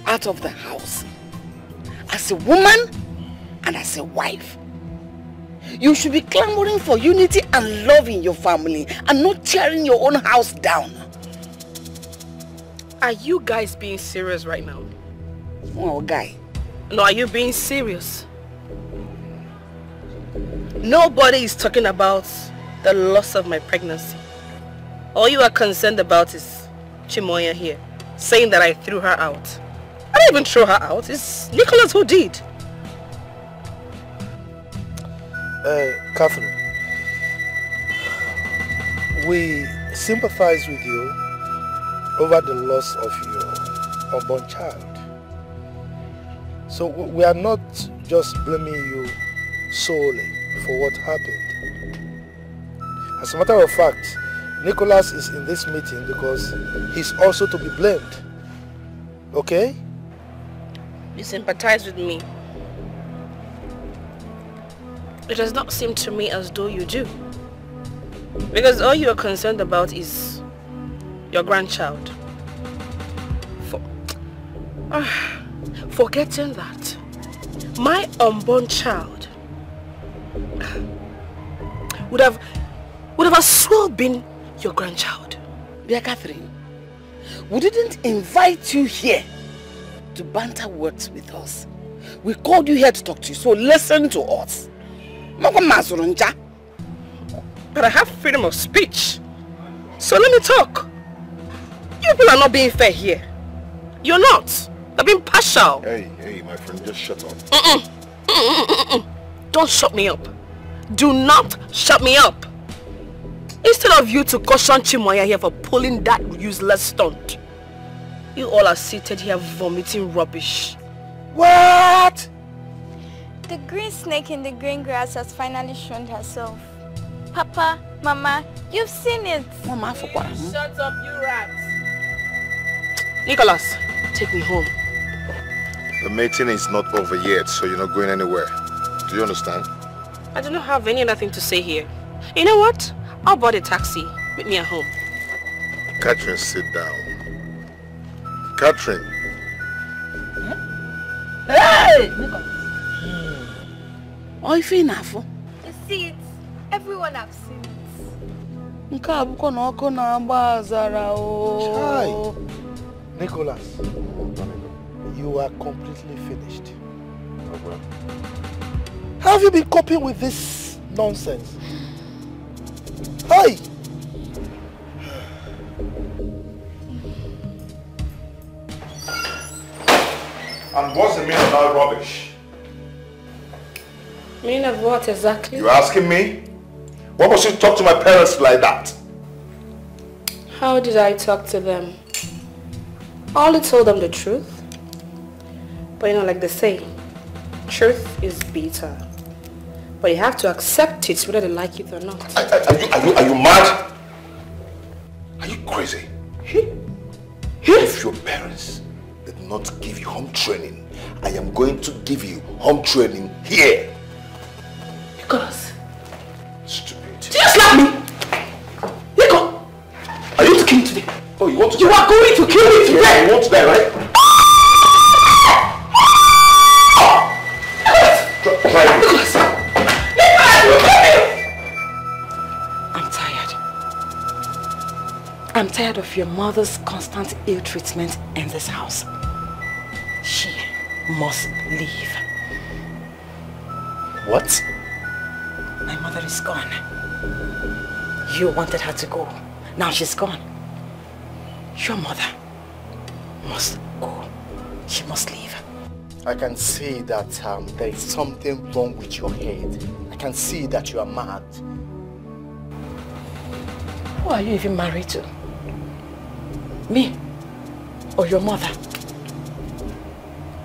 out of the house as a woman and as a wife. You should be clamoring for unity and love in your family and not tearing your own house down. Are you guys being serious right now? Oh, guy. No, are you being serious? Nobody is talking about the loss of my pregnancy. All you are concerned about is Chimonya here, saying that I threw her out. I didn't even throw her out. It's Nicholas who did. Uh, Catherine, we sympathize with you over the loss of your unborn child. So we are not just blaming you solely for what happened. As a matter of fact, Nicholas is in this meeting because he's also to be blamed. Okay? You sympathize with me. It does not seem to me as though you do. Because all you are concerned about is your grandchild. For, uh, forgetting that, my unborn child would have would have as well been your grandchild. Dear Catherine, we didn't invite you here to banter words with us. We called you here to talk to you, so listen to us. But I have freedom of speech. So let me talk. You people are not being fair here. You're not. You're being partial. Hey, hey, my friend, just shut up. Mm -mm. Mm Don't shut me up. Do not shut me up. Instead of you to caution Chimonya here for pulling that useless stunt, you all are seated here vomiting rubbish. What? The green snake in the green grass has finally shown herself. Papa, Mama, you've seen it. Mama, for what? Shut up, you rats. Nicholas, take me home. The meeting is not over yet, so you're not going anywhere. Do you understand? I do not have any other thing to say here. You know what? I'll board a taxi. Meet me at home. Catherine, sit down. Catherine. Hey! Ọ ife ị na-afụ? You see it. Everyone have seen it. Nke a bụkwa na ọkụ na-agba azara o. Chai. Nicholas, you are completely finished. Have you been coping with this nonsense? Hey! And what's the meaning of that rubbish? Meaning of what exactly? You're asking me? Why must you talk to my parents like that? How did I talk to them? I only told them the truth. But you know, like they say, truth is bitter. But you have to accept it whether they like it or not. Are, are, you, are, you, are you mad? Are you crazy? If your parents did not give you home training, I am going to give you home training here. Nicholas. Stupid. Did you slap me? Nico! Are you to kill me today? Oh, you want to You are going to kill me today! Yeah, You want to die, right? Try it. Nicholas! Nicholas, you kill me! I'm tired. I'm tired of your mother's constant ill treatment in this house. She must leave. What? My mother is gone. You wanted her to go. Now she's gone. Your mother must go. She must leave. I can see that um, there is something wrong with your head. I can see that you are mad. Who are you even married to? Me? Or your mother?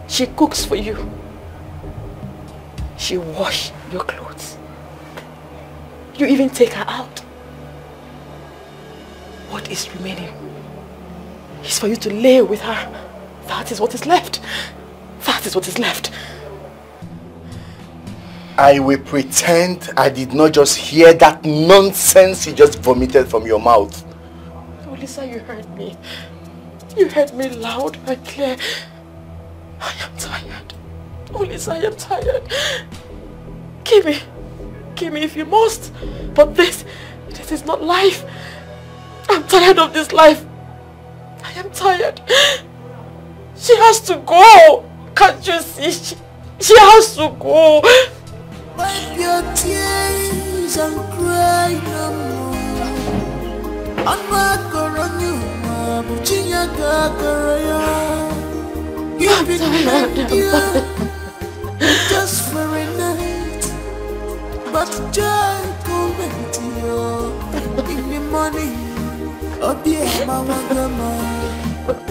She cooks for you. She washes your clothes. You even take her out. What is remaining is for you to lay with her. That is what is left. That is what is left. I will pretend I did not just hear that nonsense you just vomited from your mouth. Oh, Lisa, you heard me. You heard me loud and clear. I am tired. Oh, Lisa, I am tired. Give me. Kill me if you must. But this, this is not life. I'm tired of this life. I am tired. She has to go. Can't you see? She, she has to go. Wipe your tears and cry no more. Anmakoronyu, Muchinya Gagaraya. You've been here just for a night, but you in the morning. Oh dear, Mama, Mama,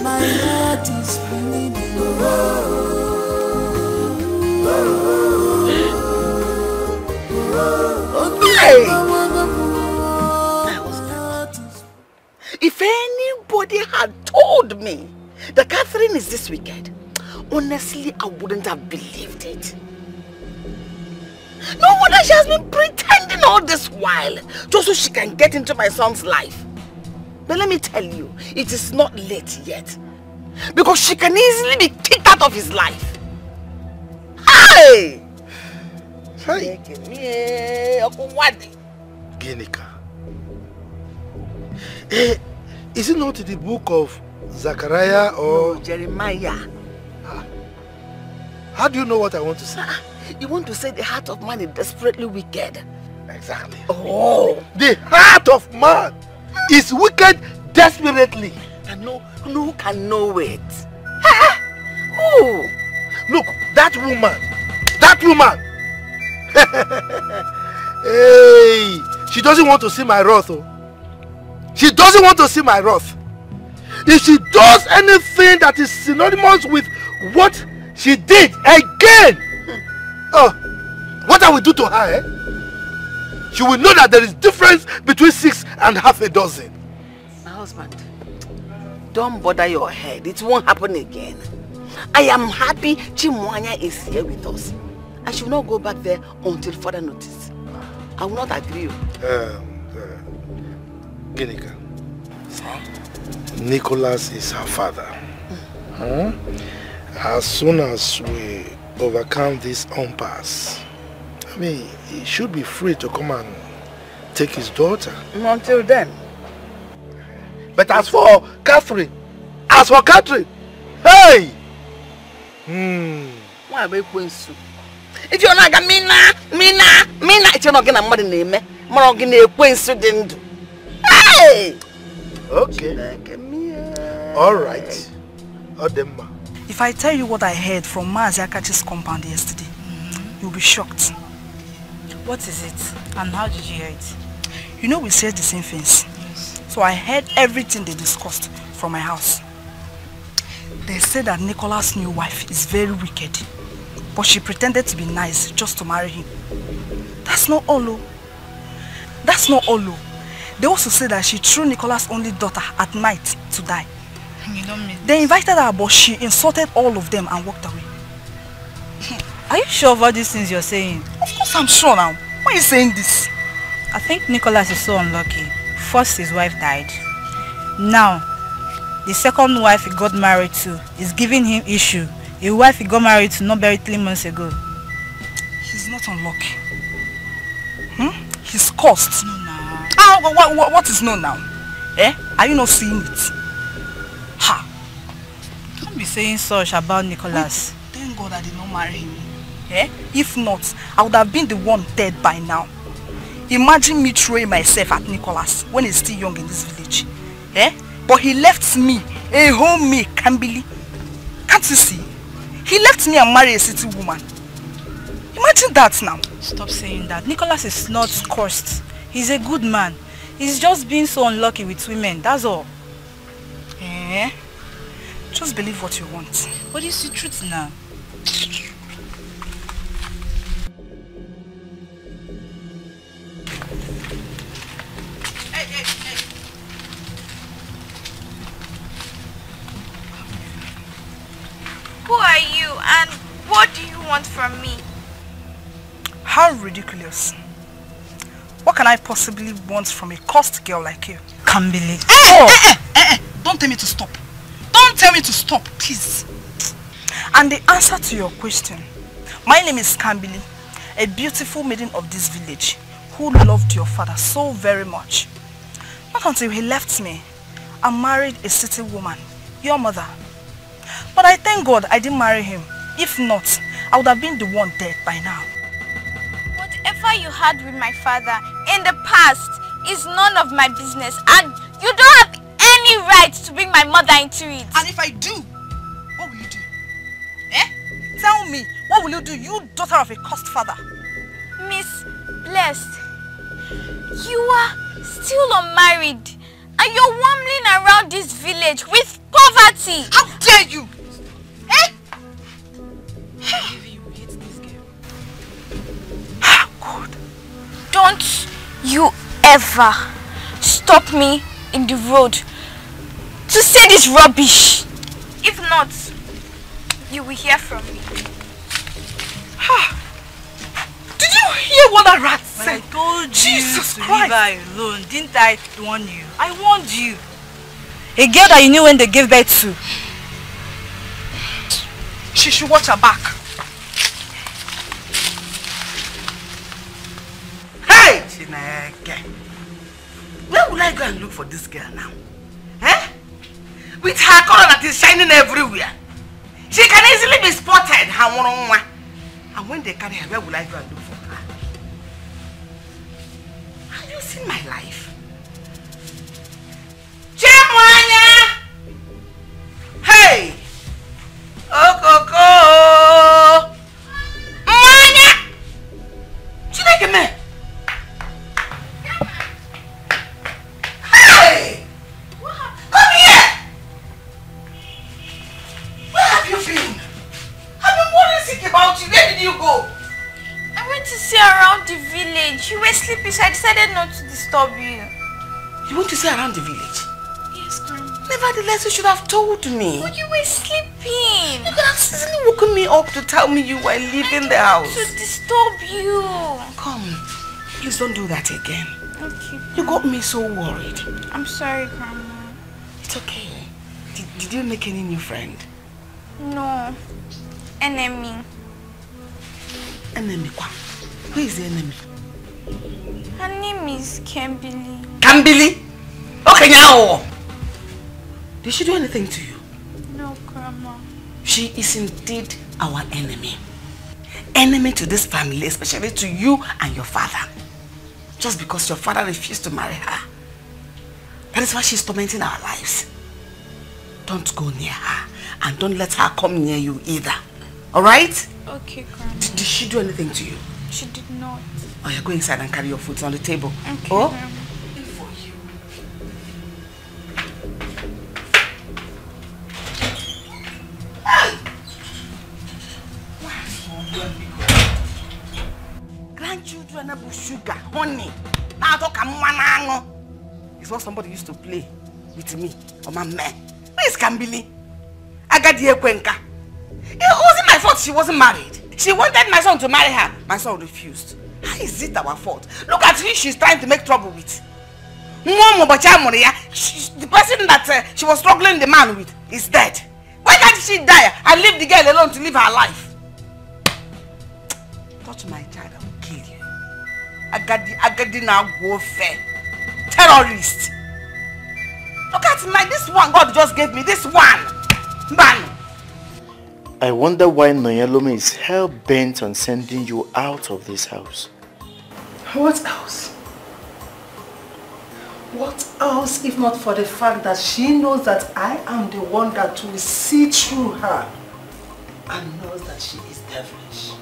my heart is bleeding. Oh, oh, oh, oh, oh, hey! If anybody had told me that Catherine is this wicked, honestly, I wouldn't have believed it. No wonder she has been pretending all this while, just so she can get into my son's life. But let me tell you, it is not late yet. Because she can easily be kicked out of his life. Hey! Hey! Ginika. Eh, is it not the book of Zachariah or no, Jeremiah? How do you know what I want to say? You want to say the heart of man is desperately wicked. Exactly. Oh! The heart of man is wicked desperately. And no, no can know it. Ah, Look, that woman, that woman, Hey, she doesn't want to see my wrath. Oh. She doesn't want to see my wrath. If she does anything that is synonymous with what she did again, oh, what I will do to her, eh? She will know that there is difference between six and half a dozen. My husband, don't bother your head. It won't happen again. I am happy Chimonya is here with us. I should not go back there until further notice. I will not agree. Uh, uh, Ginika. Nicholas is her father. Huh? As soon as we overcome this impasse, I mean, he should be free to come and take his daughter. Until then. But as for Catherine, as for Catherine, hey! Hmm. Why going to? If you're not gonna mina, mina, mina, if you're not gonna mother name, more gonna ekwensu dị ndụ. Hey! Okay. All right. Odemma. If I tell you what I heard from Mazi Akachi's compound yesterday, you'll be shocked. What is it? And how did you hear it? You know we said the same things. So I heard everything they discussed from my house. They said that Nicholas' new wife is very wicked. But she pretended to be nice just to marry him. That's not all. oh. That's not all. oh. They also said that she threw Nicholas' only daughter at night to die. You don't mean They invited her but she insulted all of them and walked away. Are you sure of all these things you're saying? Of course I'm sure now. Why are you saying this? I think Nicholas is so unlucky. First his wife died. Now, the second wife he got married to is giving him issue. A wife he got married to not buried three months ago. He's not unlucky. Hmm? He's cursed. No, no. Ah, what, what, what is known now? Eh? Are you not seeing it? Don't be saying such about Nicholas. Thank God I did not marry him. Eh? If not, I would have been the one dead by now. Imagine me throwing myself at Nicholas when he's still young in this village. Eh? But he left me, a home me, Kambili. Can't you see? He left me and married a city woman. Imagine that now. Stop saying that. Nicholas is not cursed. He's a good man. He's just being so unlucky with women, that's all. Eh? Just believe what you want. What is the truth now? Who are you and what do you want from me? How ridiculous. What can I possibly want from a cursed girl like you? Can't believe. Oh! Eh, eh, eh, Don't tell me to stop. Don't tell me to stop, please. And the answer to your question, my name is Kambili, a beautiful maiden of this village who loved your father so very much. Not until he left me and married a city woman, your mother. But I thank God I didn't marry him. If not, I would have been the one dead by now. Whatever you had with my father in the past is none of my business and you don't have any right to bring my mother into it. And if I do, what will you do? Eh? Tell me, what will you do, you daughter of a cursed father? Miss Blessed, you are still unmarried and you're wambling around this village with poverty. How dare you? Eh? Don't you ever stop me in the road to say this rubbish. If not, you will hear from me. Did you hear what that rat When said? I told Jesus you to Christ. leave her alone, didn't I warn you? I warned you. A girl that you knew when they gave birth to. She should watch her back. Hey! Chineke. Where would I go and look for this girl now? Eh? With her color that is shining everywhere. She can easily be spotted. Her one And when they carry her, where will I go and look for her? Have you seen my life? Chimonya! Hey! Oh, Me! You were sleeping, so I decided not to disturb you. You want to see around the village? Yes, Grandma. Nevertheless, you should have told me. But you were sleeping. You could have easily woken me up to tell me you were leaving the house. To disturb you. Come, please don't do that again. Okay. You You got me so worried. I'm sorry, Grandma. It's okay. Did, did you make any new friend? No. Enemy. Enemy kwa? Who is the enemy? Her name is Kimberly. Kambili? Okay, now. Did she do anything to you? No, Grandma. She is indeed our enemy. Enemy to this family, especially to you and your father. Just because your father refused to marry her. That is why she's tormenting our lives. Don't go near her. And don't let her come near you either. Alright? Okay, Grandma. Did, did she do anything to you? She did not. Oh, go inside and carry your food on the table. Okay, oh? Grandchildren have sugar, honey. Now talk one It's what somebody used to play with me or my man. Where is Kambili? Agadi Ekwenka. It wasn't my fault she wasn't married. She wanted my son to marry her. My son refused. How is it our fault? Look at who she's trying to make trouble with. She's the person that uh, she was struggling the man with is dead. Why can't she die and leave the girl alone to live her life? Touch my child, I will kill you. Agadi, Agadi now warfare. Terrorist. Look at my, this one God just gave me, this one. Man. I wonder why Noyelome is hell-bent on sending you out of this house. What else? What else if not for the fact that she knows that I am the one that will see through her and knows that she is devilish.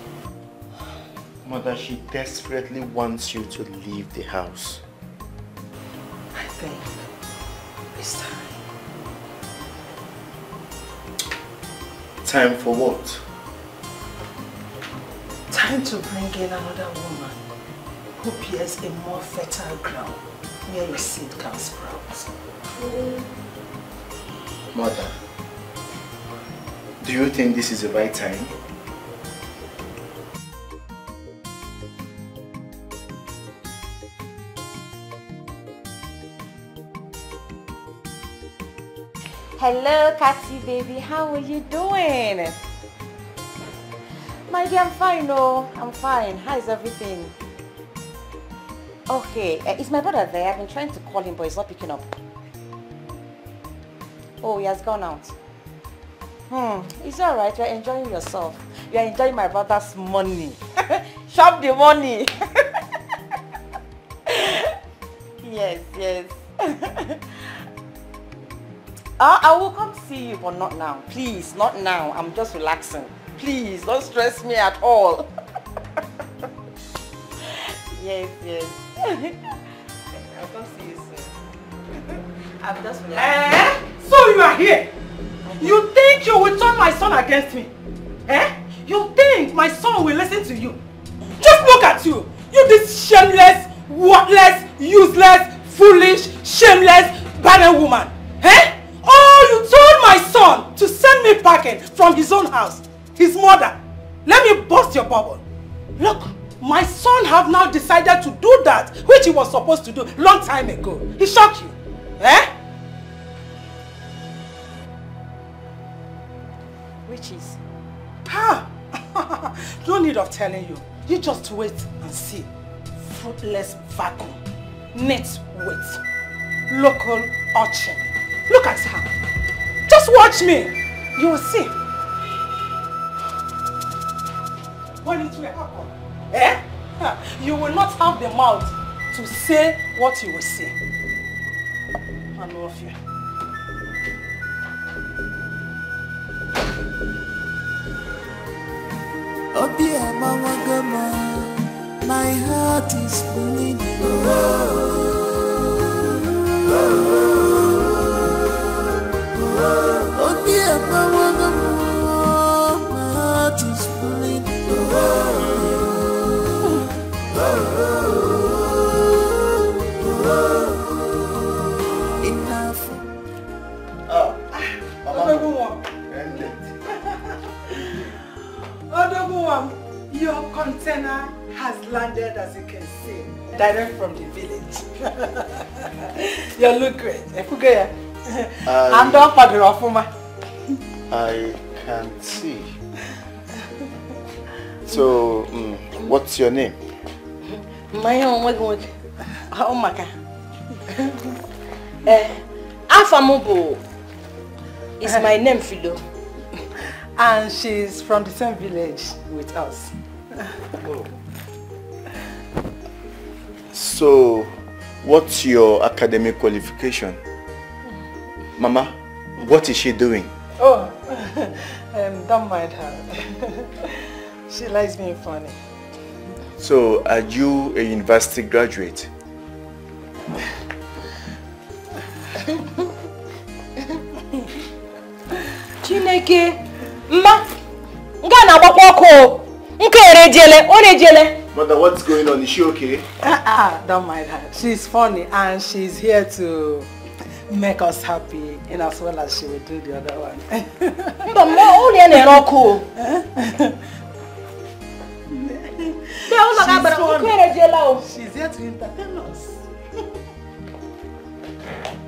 Mother, she desperately wants you to leave the house. I think it's time. Time for what? Time to bring in another woman who bears a more fertile ground where your seed can sprout. Mother, do you think this is the right time? Hello, Cathy baby. How are you doing? My dear, I'm fine, no. I'm fine. How is everything? Okay, uh, is my brother there? I've been trying to call him, but he's not picking up. Oh, he has gone out. Hmm, it's alright. You're enjoying yourself. You're enjoying my brother's money. Shop the money. yes, yes. Uh, I will come see you, but not now. Please, not now. I'm just relaxing. Please, don't stress me at all. Yes, yes. I'll come see you soon. I've just relaxing. Eh? So you are here? You think you will turn my son against me? Eh? You think my son will listen to you? Just look at you. You this shameless, worthless, useless, foolish, shameless, barren woman. Eh? Oh, you told my son to send me packing from his own house. His mother. Let me bust your bubble. Look, my son have now decided to do that which he was supposed to do long time ago. He shocked you. Eh? Which is? Ah, no need of telling you. You just wait and see. Fruitless vacuum. Net wait. Local urchin. Look at her. Just watch me. You will see. When it will happen, Eh? You will not have the mouth to say what you will say. I know of you. Obia mama gama, my heart is bleeding. Oh, oh, oh, oh, oh, oh, oh, oh, oh, oh, oh, oh, oh, oh, oh, oh, landed, as you can see, direct from the village. you look great. Efugeya. I- And up at Rafuma. I can see. So, mm, what's your name? My own nwoke. Ọ maka. Eh, is my name Philo. And she's from the same village with us. So, what's your academic qualification? Mama, what is she doing? Oh, um, don't mind her. she likes being funny. So, are you a university graduate? Chineke, mma, nke a na-agbakwa ọkụ. Nke erejele, ọ na-ejele. Mother, what's going on? Is she okay? Ah, ah, don't mind her. She's funny and she's here to make us happy in as well as she will do the other one. Mba, mma, ụlọ ya na-ere ọkụ o. Bịa ụlọ She's funny. She's here to entertain us.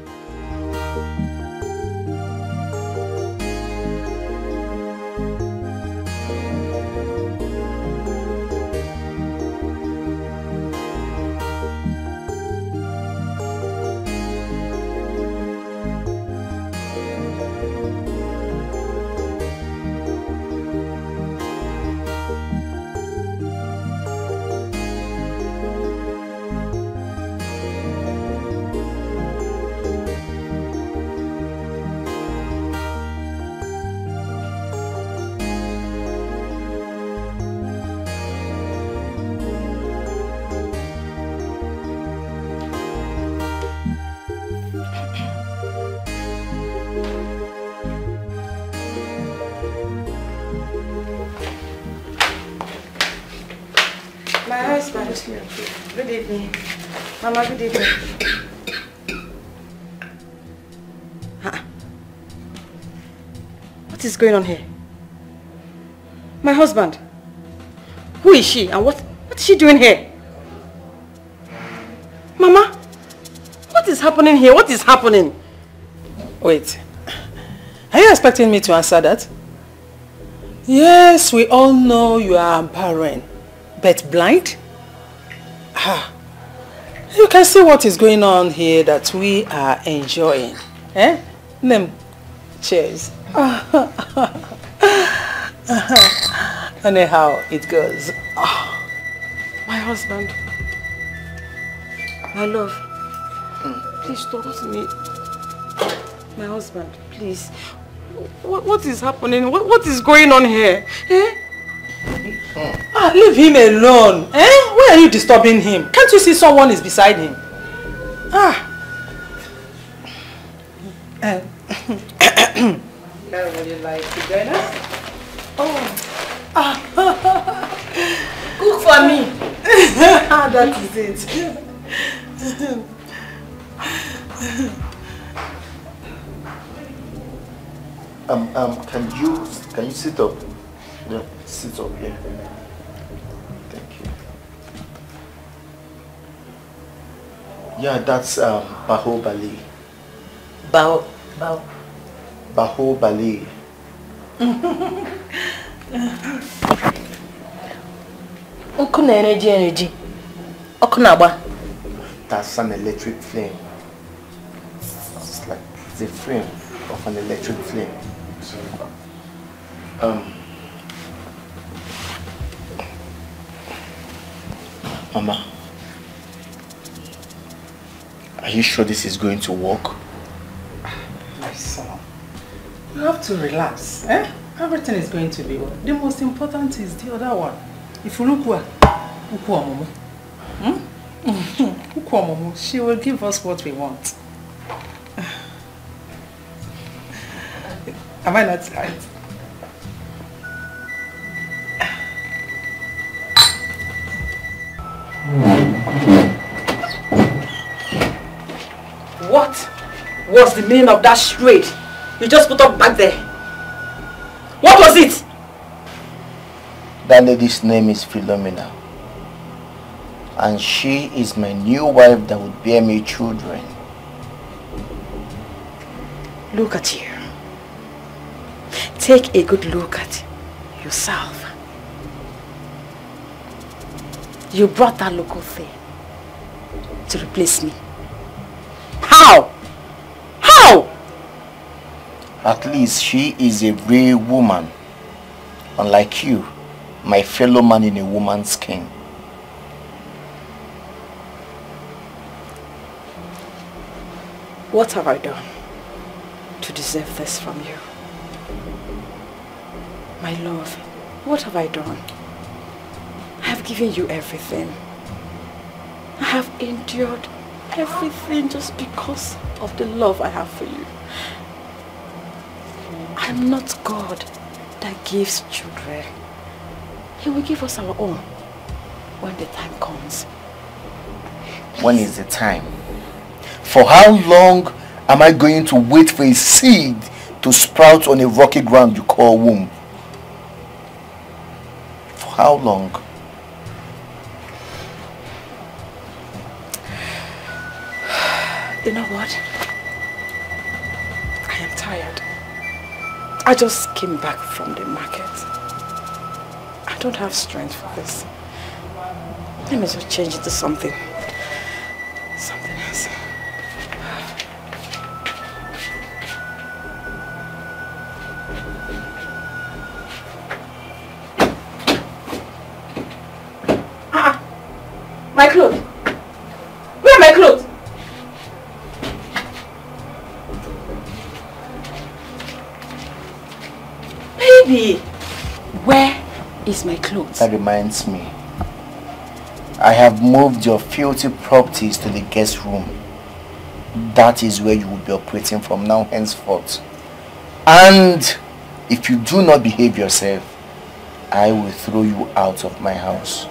Good. What is going on here? My husband. Who is she and what, what is she doing here? Mama, what is happening here? What is happening? Wait. Are you expecting me to answer that? Yes, we all know you are barren, but blind? Ah, you can see what is going on here that we are enjoying. Eh? Name, cheers. Anyhow, it goes. Ah, My husband. My love. Please talk to me. My husband, please. What, what is happening? What, what is going on here? Eh? Ah, leave him alone. Eh? Why are you disturbing him? Can't you see someone is beside him? Ah. Uh, Carol, would you like to join us? Oh. Ah. Cook for me. that is it. Um, um, can you, can you sit up? Yeah, sit up, here. Thank you. Yeah, that's um, Bahubali. Bao. Bao. Bahubali. Nkụ na-ereji ereji. Ọkụ na-agba. That's an electric flame. It's like the flame of an electric flame. Um, Mama, are you sure this is going to work? My son, you have to relax. Eh? Everything is going to be well. The most important is the other one. If you look well, Ukwu Omumu. Hmm? Ukwu Omumu, she will give us what we want. Am I not right? What was the meaning of that charade you just put up back there? What was it? That lady's name is Philomena. And she is my new wife that would bear me children. Look at you. Take a good look at yourself. You brought that local thing to replace me. How? How? At least she is a real woman. Unlike you, my fellow man in a woman's skin. What have I done to deserve this from you? My love, what have I done? I have given you everything. I have endured everything just because of the love I have for you. I'm not God that gives children. He will give us our own when the time comes. When is the time? For how long am I going to wait for a seed to sprout on a rocky ground you call womb? For how long? You know what? I am tired. I just came back from the market. I don't have strength for this. Let me just change it to something. Something That reminds me. I have moved your filthy properties to the guest room. That is where you will be operating from now henceforth. And if you do not behave yourself, I will throw you out of my house.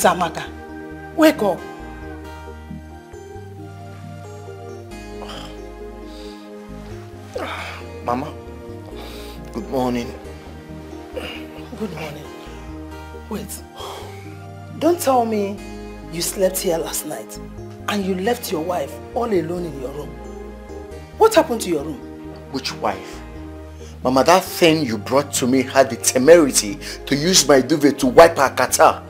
Olisamaka, wake up. Mama, good morning. Good morning. Wait. Don't tell me you slept here last night and you left your wife all alone in your room. What happened to your room? Which wife? Mama, that thing you brought to me had the temerity to use my duvet to wipe her catarrh.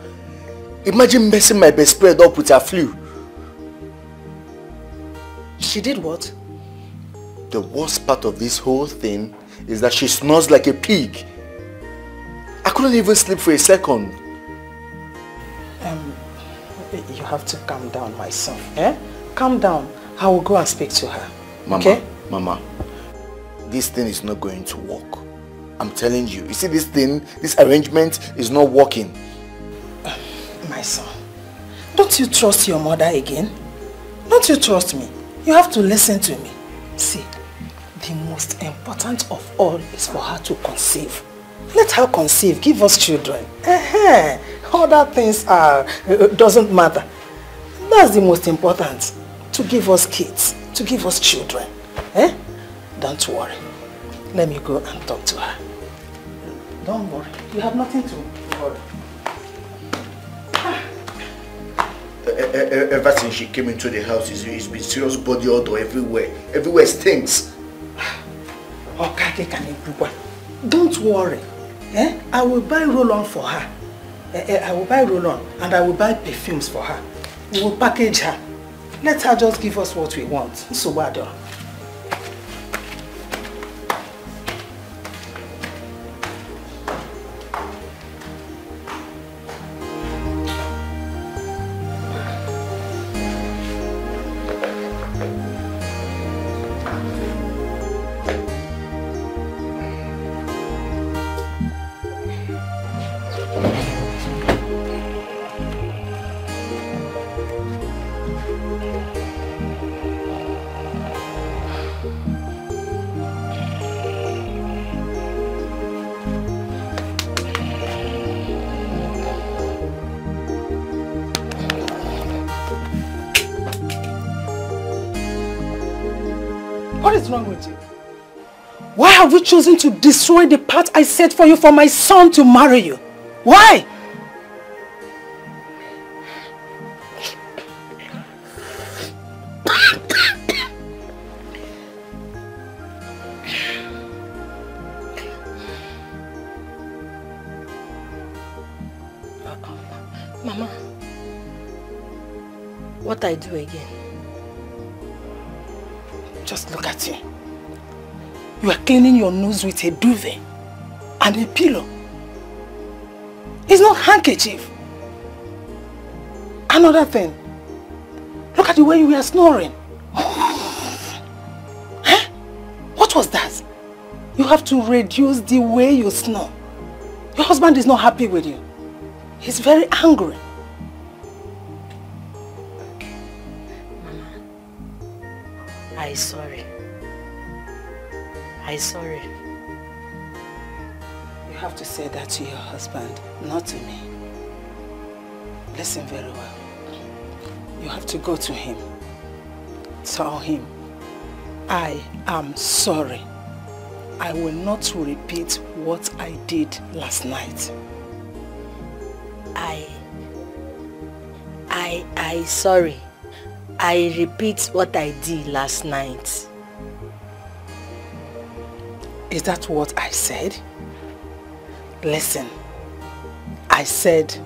Imagine messing my best spread up with her flu. She did what? The worst part of this whole thing is that she snores like a pig. I couldn't even sleep for a second. Um, you have to calm down, my son. Eh? Calm down. I will go and speak to her. Mama, Okay? Mama, this thing is not going to work. I'm telling you. You see this thing, this arrangement is not working. Don't you trust your mother again? Don't you trust me? You have to listen to me. See, the most important of all is for her to conceive. Let her conceive, give us children. Uh-huh. Other things are, uh, doesn't matter. That's the most important. To give us kids, to give us children. Eh? Don't worry. Let me go and talk to her. Don't worry. You have nothing to worry. Ever since she came into the house, it's, it's been serious body odor everywhere. Everywhere stinks. Okake Kanebukwa. Don't worry. Eh? I will buy roll-on for her. Eh, eh, I will buy roll-on and I will buy perfumes for her. We will package her. Let her just give us what we want. Nsogbu What chosen to destroy the path I set for you for my son to marry you? Why? Mama, what I do again? You are cleaning your nose with a duvet and a pillow. It's not handkerchief. Another thing. Look at the way you were snoring. Huh? What was that? You have to reduce the way you snore. Your husband is not happy with you. He's very angry. I sorry. I sorry. You have to say that to your husband, not to me. Listen very well. You have to go to him. Tell him, I am sorry. I will not repeat what I did last night. I... I... I sorry. I repeat what I did last night. Is that what I said? Listen, I said,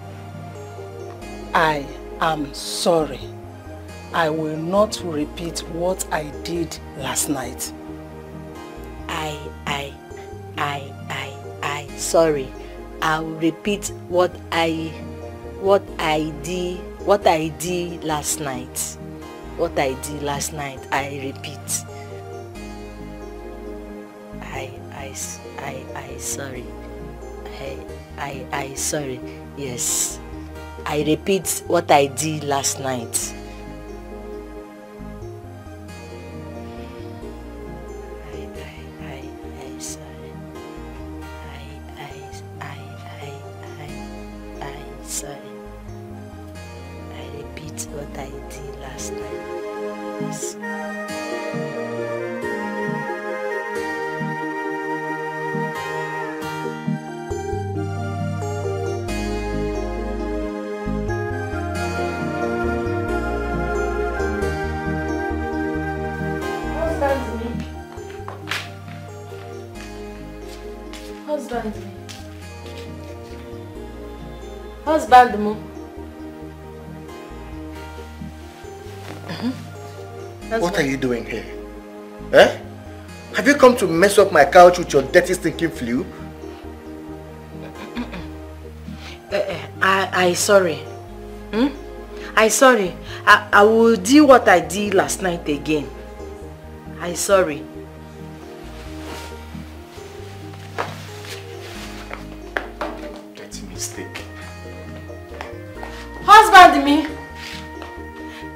I am sorry. I will not repeat what I did last night. I, I, I, I, I, sorry. I'll repeat what I, what I did, what I did last night. What I did last night, I repeat. I, I, I, I, sorry. I, I, I, sorry. Yes. I repeat what I did last night. I I I I sorry. I I I I I I sorry I repeat what I did last night. Yes. Husband me. Husband. What are you doing here? Eh? Have you come to mess up my couch with your dirty stinking flu? Uh, I, I sorry. Hmm? I sorry. I, I will do what I did last night again. I sorry. Husband me.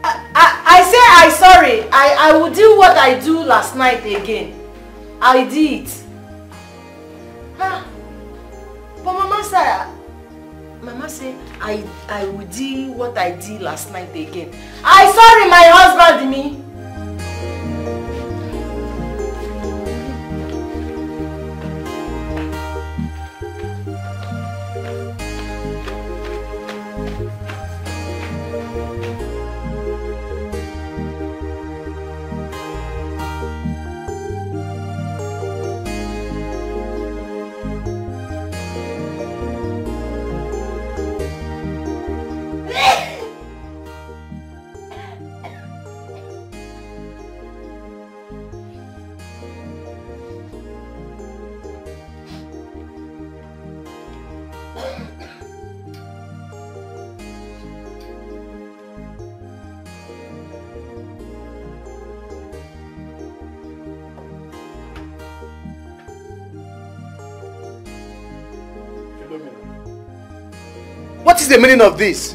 I, I, I say I sorry. I, I will do what I do last night again. I did. Huh? But Mama say, Mama say I, I will do what I did last night again. I sorry my husband me. Is the meaning of this?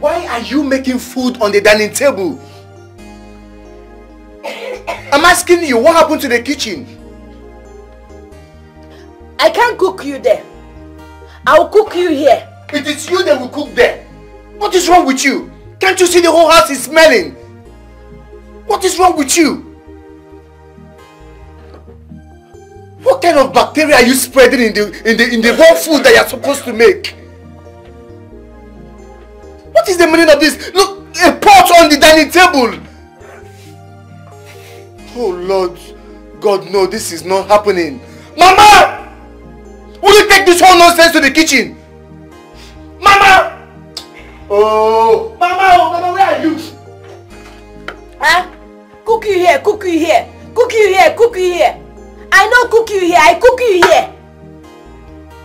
Why are you making food on the dining table? I'm asking you, what happened to the kitchen? I can't cook you there. I'll cook you here. It is you that will cook there. What is wrong with you? Can't you see the whole house is smelling? What is wrong with you? Kind of bacteria are you spreading in the in the in the raw food that you're supposed to make? What is the meaning of this? Look, a pot on the dining table. Oh Lord, God, no, this is not happening. Mama! Will you take this whole nonsense to the kitchen? Mama! Oh, Mama, oh, Mama, where are you? Huh? Cook you here, cook you here. Cook you here, cook you here. I no cook you here, I cook you here.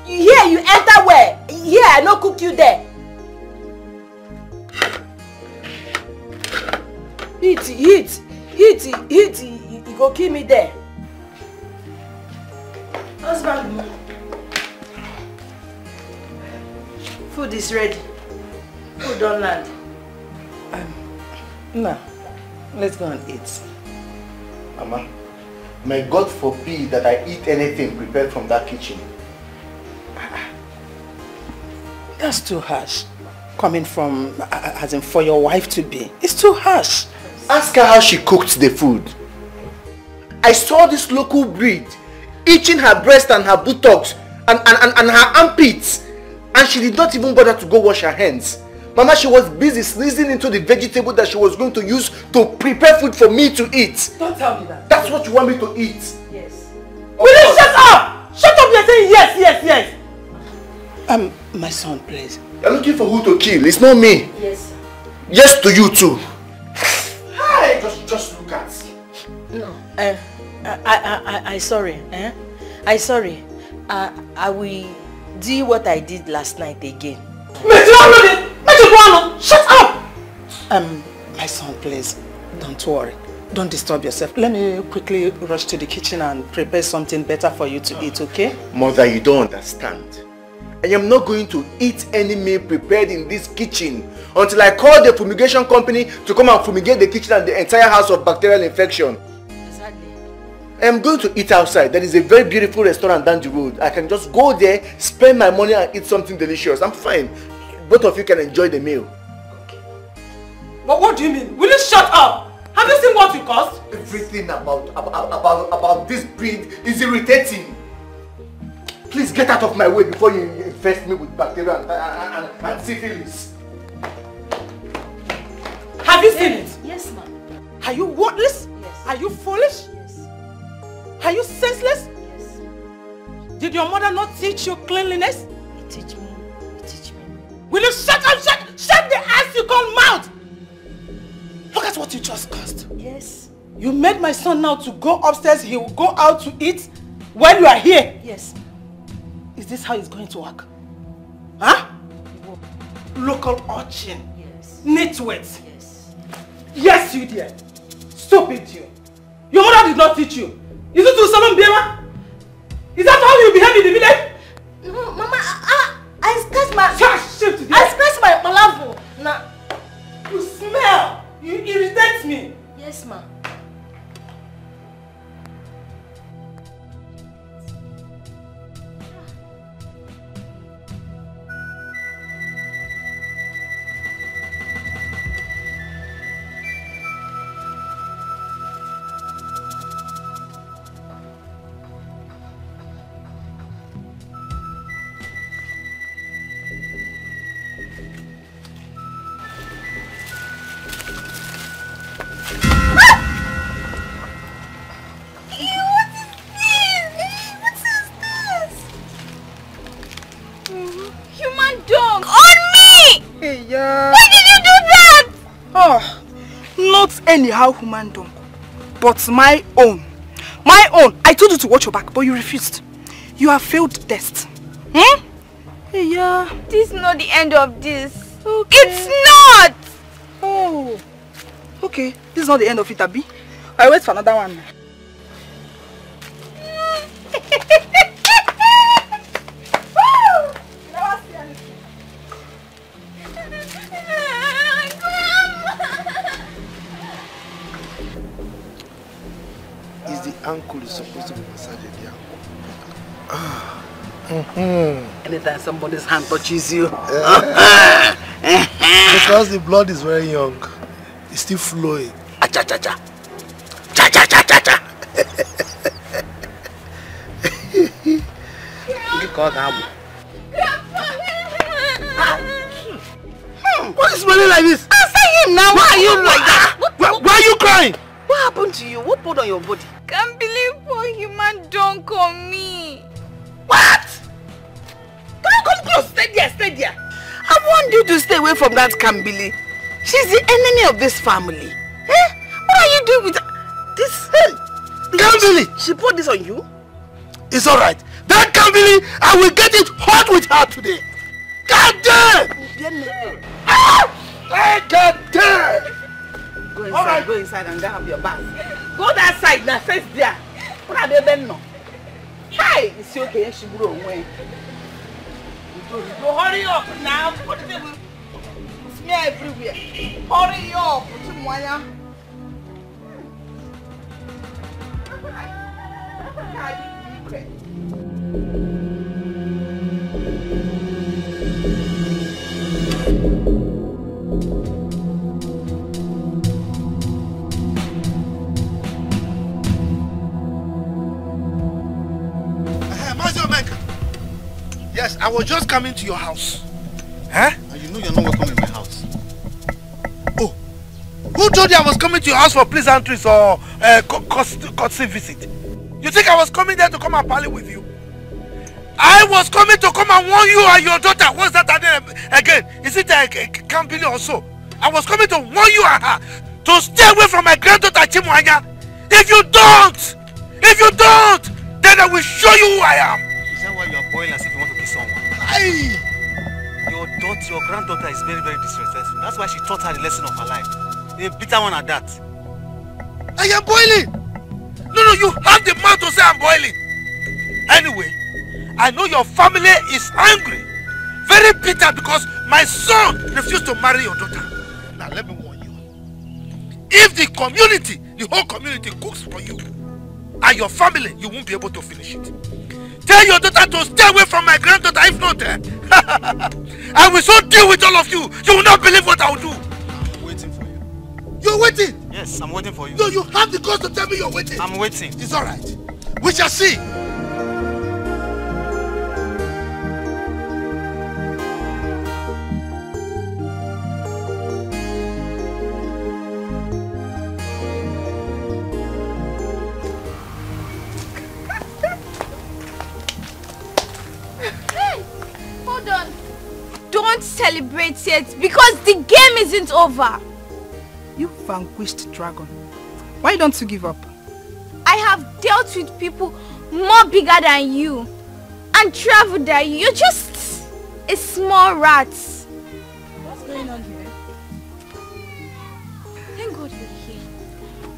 You here, you enter where? Here, I no cook you there. Heat, heat, heat, heat, you, go kill me there. Husband, food is ready. Food don land. No, let's go and eat. Mama, may God forbid that I eat anything prepared from that kitchen. That's too harsh. Coming from, uh, as in for your wife to be. It's too harsh. Ask her how she cooked the food. I saw this local breed eating her breast and her buttocks and, and, and, and her armpits. And she did not even bother to go wash her hands. Mama, she was busy sneezing into the vegetable that she was going to use to prepare food for me to eat. Don't tell me that. That's what you want me to eat. Yes. Will you shut up? Shut up, you're saying yes, yes, yes. Um, my son, please. You're looking for who to kill. It's not me. Yes. Yes to you too. Hi, just, just look at. No. Uh, I, I, I, I sorry. Eh? I sorry. Uh, I will do what I did last night again. Shut up! Um, my son, please, don't worry. Don't disturb yourself. Let me quickly rush to the kitchen and prepare something better for you to eat, okay? Mother, you don't understand. I am not going to eat any meal prepared in this kitchen until I call the fumigation company to come and fumigate the kitchen and the entire house of bacterial infection. Exactly. I am going to eat outside. There is a very beautiful restaurant down the road. I can just go there, spend my money and eat something delicious. I'm fine. Both of you can enjoy the meal. But what do you mean? Will you shut up? Have you seen what you cost? Everything about, about, about, about this breed is irritating. Please get out of my way before you infest me with bacteria and, and, and, and syphilis. Have you seen it? Yes, ma'am. Are you worthless? Yes. Are you foolish? Yes. Are you senseless? Yes. Did your mother not teach you cleanliness? You teach me. Will you shut up? Shut, shut the ass you call mouth! Look at what you just caused. Yes. You made my son now to go upstairs, he will go out to eat while you are here. Yes. Is this how it's going to work? Huh? Local urchin. Yes. Nitwit. Yes. Yes, you dear. Stupid you. Your mother did not teach you. Is it to Salon Biema? Is that how you behave in the village? No, Mama, I, I, I scratched my... Just shift I scratched my palavo. Now, You smell. You irritate me. yes, ma'am. Anyhow human dog, but my own. My own. I told you to watch your back, but you refused. You have failed test. Hmm? Yeah. This is not the end of this. It's not! Oh. Okay, this is not the end of it, Abi. I wait for another one. Anytime somebody's hand touches you. Eh. because the blood is very young. It's still flowing. Acha cha cha. Cha cha cha cha cha. Nke ka ọ ga-abụ. What is smelling like this? Answer him now. Why are you like that? Why, why are you crying? What happened to you? What put on your body? Can't believe poor human dog on me. What? You come close? Stay there, stay there. I warned you to stay away from that Kambili. She's the enemy of this family. Eh? What are you doing with this? Hey, Kambili! She put this on you? It's alright. That Kambili, I will get it hot with her today. God damn! Ah! Hey, God damn! Go inside, go inside and have your bath. Go that side now, face there. What are they been no? Hi, it's okay, she grew away. No, hurry up now. Is it? Smear everywhere. Hurry up, put Chimonya. Uh, I was just coming to your house. Huh? And you know you're not welcome in my house. Oh, who told you I was coming to your house for pleasantries or uh, co- courtesy visit? You think I was coming there to come and parley with you? I was coming to come and warn you and your daughter. What's that name again? Is it uh, Campbell or so? I was coming to warn you and her to stay away from my granddaughter Chimonya. If you don't, if you don't, then I will show you who I am. Is that why you are boiling as if you want someone? Hey! Your daughter, your granddaughter is very, very disrespectful. That's why she taught her the lesson of her life. A bitter one at that. I am boiling. No, no, you have the mouth to say I'm boiling. Anyway, I know your family is angry very bitter because my son refused to marry your daughter. Now let me warn you. If the community, the whole community cooks for you and your family, you won't be able to finish it. Tell your daughter to stay away from my granddaughter. If not, eh, I will so deal with all of you. You will not believe what I will do. I'm waiting for you. You're waiting. Yes, I'm waiting for you. No, you have the guts to tell me you're waiting. I'm waiting. It's all right. We shall see. Don't celebrate yet because the game isn't over. You vanquished dragon. Why don't you give up? I have dealt with people more bigger than you and traveled than you. You're just a small rat. What's going on here? Thank God you're here.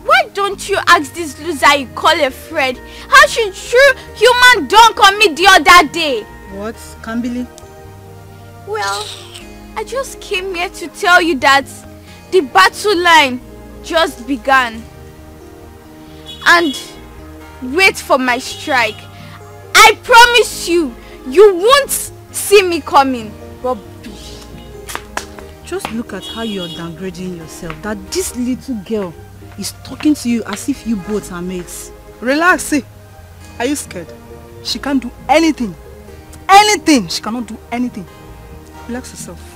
Why don't you ask this loser you call a friend how she threw human dunk on me the other day? What? Kambili? Well, I just came here to tell you that the battle line just began. And wait for my strike. I promise you, you won't see me coming. Rubbish. Just look at how you're downgrading yourself. That this little girl is talking to you as if you both are mates. Relax, see. Are you scared? She can't do anything. Anything. She cannot do anything. Relax yourself.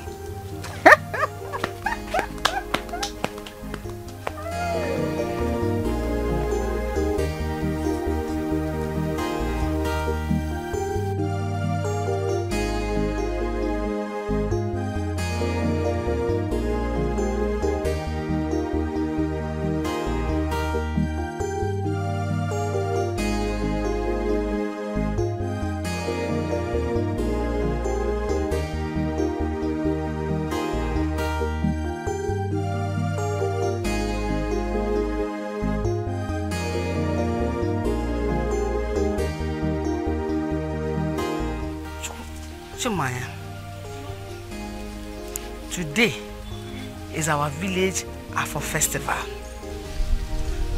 Is our village Afro festival.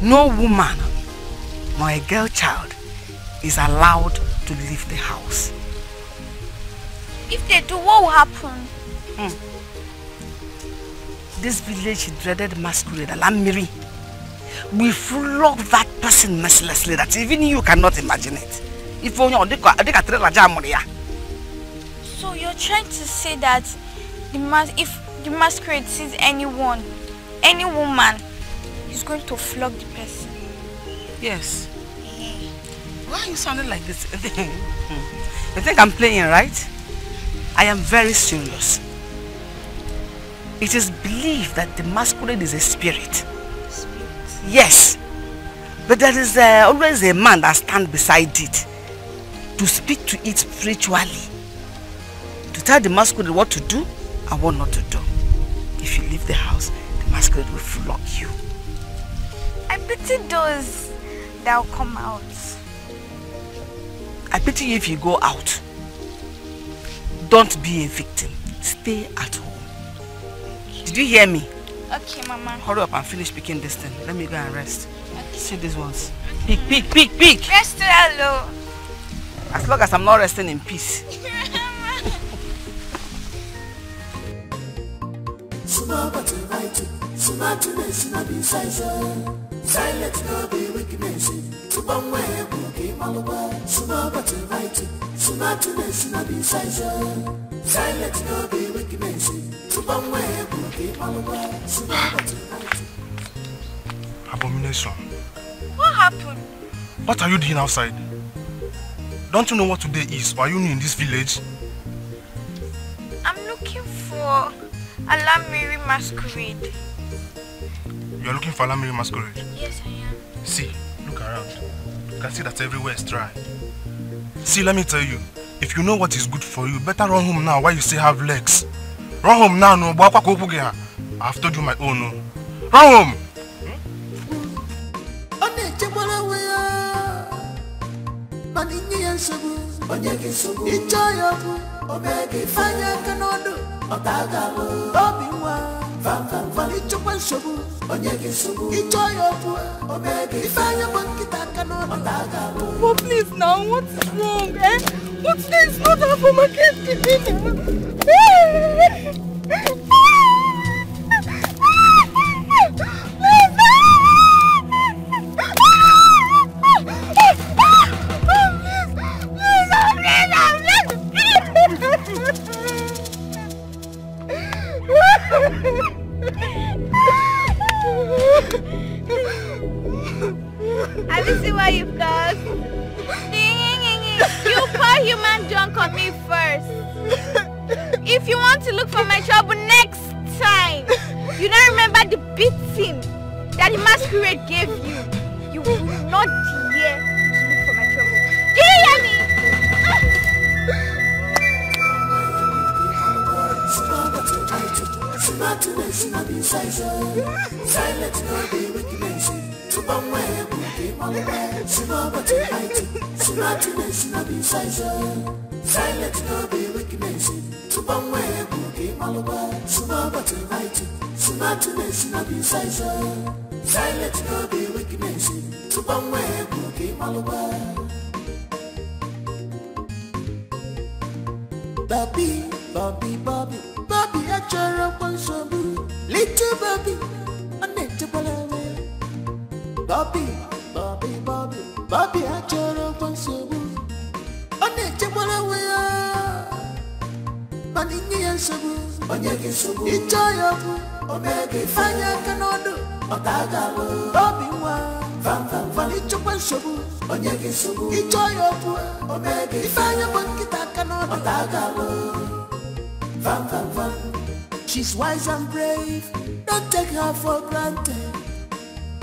No woman nor a girl child is allowed to leave the house. If they do, what will happen? Hmm. This village dreaded masquerade, Alamiri, We flog that person mercilessly that even you cannot imagine it. If only on the So you're trying to say that the mas if the masquerade sees anyone, any woman, he's going to flog the person. Yes. Why are you sounding like this? you think I'm playing, right? I am very serious. It is believed that the masquerade is a spirit. spirit. Yes. But there is uh, always a man that stands beside it to speak to it spiritually. To tell the masquerade what to do and what not to do. If you leave the house, the masquerade will flog you. I pity those that will come out. I pity you if you go out. Don't be a victim. Stay at home. Did you hear me? Okay, Mama. Hurry up and finish picking this thing. Let me go and rest. Okay. See these ones. Pick, pick, pick, pick. Rest hello. As long as I'm not resting in peace. Small but mighty, smart to listen, not be silent. Silent, no be weakness. Super way, bookie, malawa. Small but mighty, smart to listen, not be silent. Silent, no be weakness. Super way, bookie, malawa. Small but mighty. Abomination. What happened? What are you doing outside? Don't you know what today is? Or are you new in this village? I'm looking for Alamiri masquerade. You are looking for Alamiri masquerade. Yes, I am. See, look around. You can see that everywhere is dry. See, let me tell you. If you know what is good for you, better run home now while you still have legs. Run home now, no. I've told you my own, no. Run home! Ọ na-echekwara onwe ya mana inye ya nsogbu onye gị nsogbu ịchọ ya bụ omega ifeanyị aka n'ọdụ ọta ga-alụ obi nwa famfamfam ịchọkwa nsogbu onye gị nsogbu ịchọ ya okwu omega ifeanyị bụ nkịta aka n'ọdụ ọta ga-alụ But please now, what is wrong, eh? What is not our for my kids Have you seen what you've caused? You pour human junk on me first. If you want to look for my trouble next time, you don't remember the beating that the masquerade gave you. You will not Smartness in a besides Silent no be wickedness To bum way booty malware Smart to height Smartness in a besides Silent no be wickedness To bum way booty malware Smart to height Smartness in a besides Silent no be wickedness bum way booty malware Bobby, Bobby, Bobby, Bobby, I try up on some little Bobby, I need to believe Bobby, Bobby, Bobby, Bobby, I try up on some I need to believe Money and some, onye gị nsogbu ịchọ ya bụ omega ifeanyị aka n'ọdụ ọta ga-alụ obi nwa famfamfam ịchọkwa nsogbu onye gị nsogbu ịchọ ya bụ omega ifeanyị bụ nkịta aka n'ọdụ she's wise and brave don't take her for granted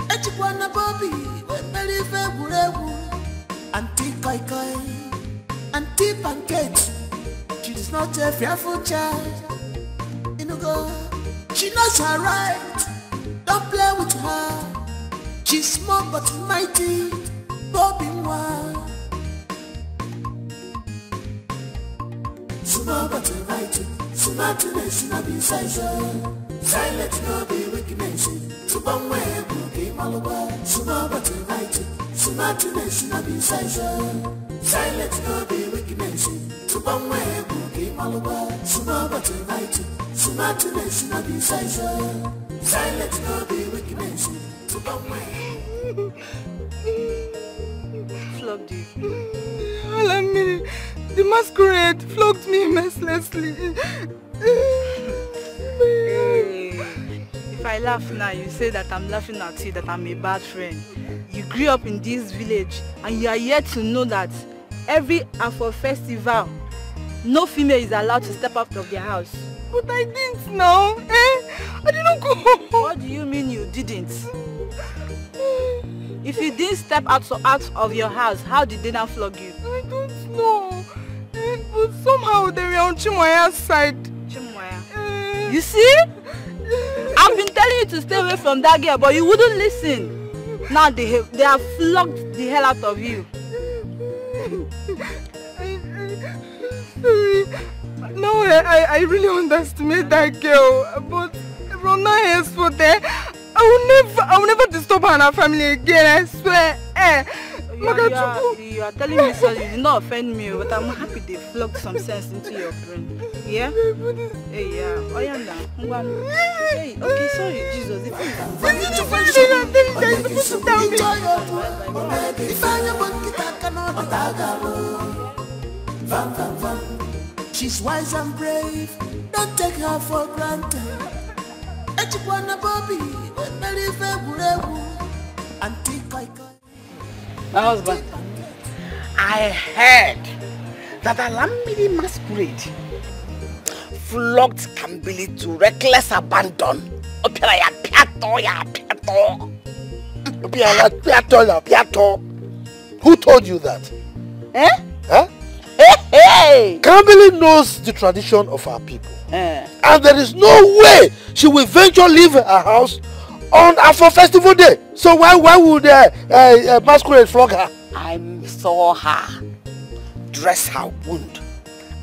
ejikwana bobi wemere ife egwuregwu anti koi koi anti pancake She's not a fearful child. You know, go. She knows her right. Don't play with her. She's small but mighty. Bobby. Small but mighty. Smartness in a be size. Silent no be wickedness. Super way boogie malawa. Small but mighty. Smartness in a be size. Silent no be wickedness. Super way boogie malawa. Small but mighty. Smartness in a be size. Silent no be wickedness. Super way. Flogged you. Alamiri, the masquerade flogged me mercilessly. If I laugh now, you say that I'm laughing at you, that I'm a bad friend. You grew up in this village and you are yet to know that every Afro festival, no female is allowed to step out of their house. But I didn't know, eh? I didn't go. What do you mean you didn't? If you didn't step out, so out of your house, how did they now flog you? I don't know. But somehow they were on Chimonya's side. Chimoya? You see? I've been telling you to stay away from that girl, but you wouldn't listen. Now they have, they have flogged the hell out of you. No, I, I, really underestimate that girl. But from now henceforth, eh, I will never, I will never disturb her and her family again. I swear. Eh. You are, you, are, you are telling me sorry, you did not offend me, but I'm happy they flogged some sense into your brain. Yeah? Hey, yeah. Oh, yeah, now. Hey, okay, sorry, Jesus. If you She's wise and brave, don't take her for granted. Echikwana Bobby, very favorable, Auntie Koi Koi. My husband, I heard that Alamidi masquerade flogged Kambili to reckless abandon. Opera ya piato ya piato. La piato. Who told you that? Eh? Huh? Hey, hey! Kambili knows the tradition of our people. Eh. And there is no way she will venture leave her house on Afro Festival Day. So why why would uh, uh, uh, masquerade flog her? I saw her dress her wound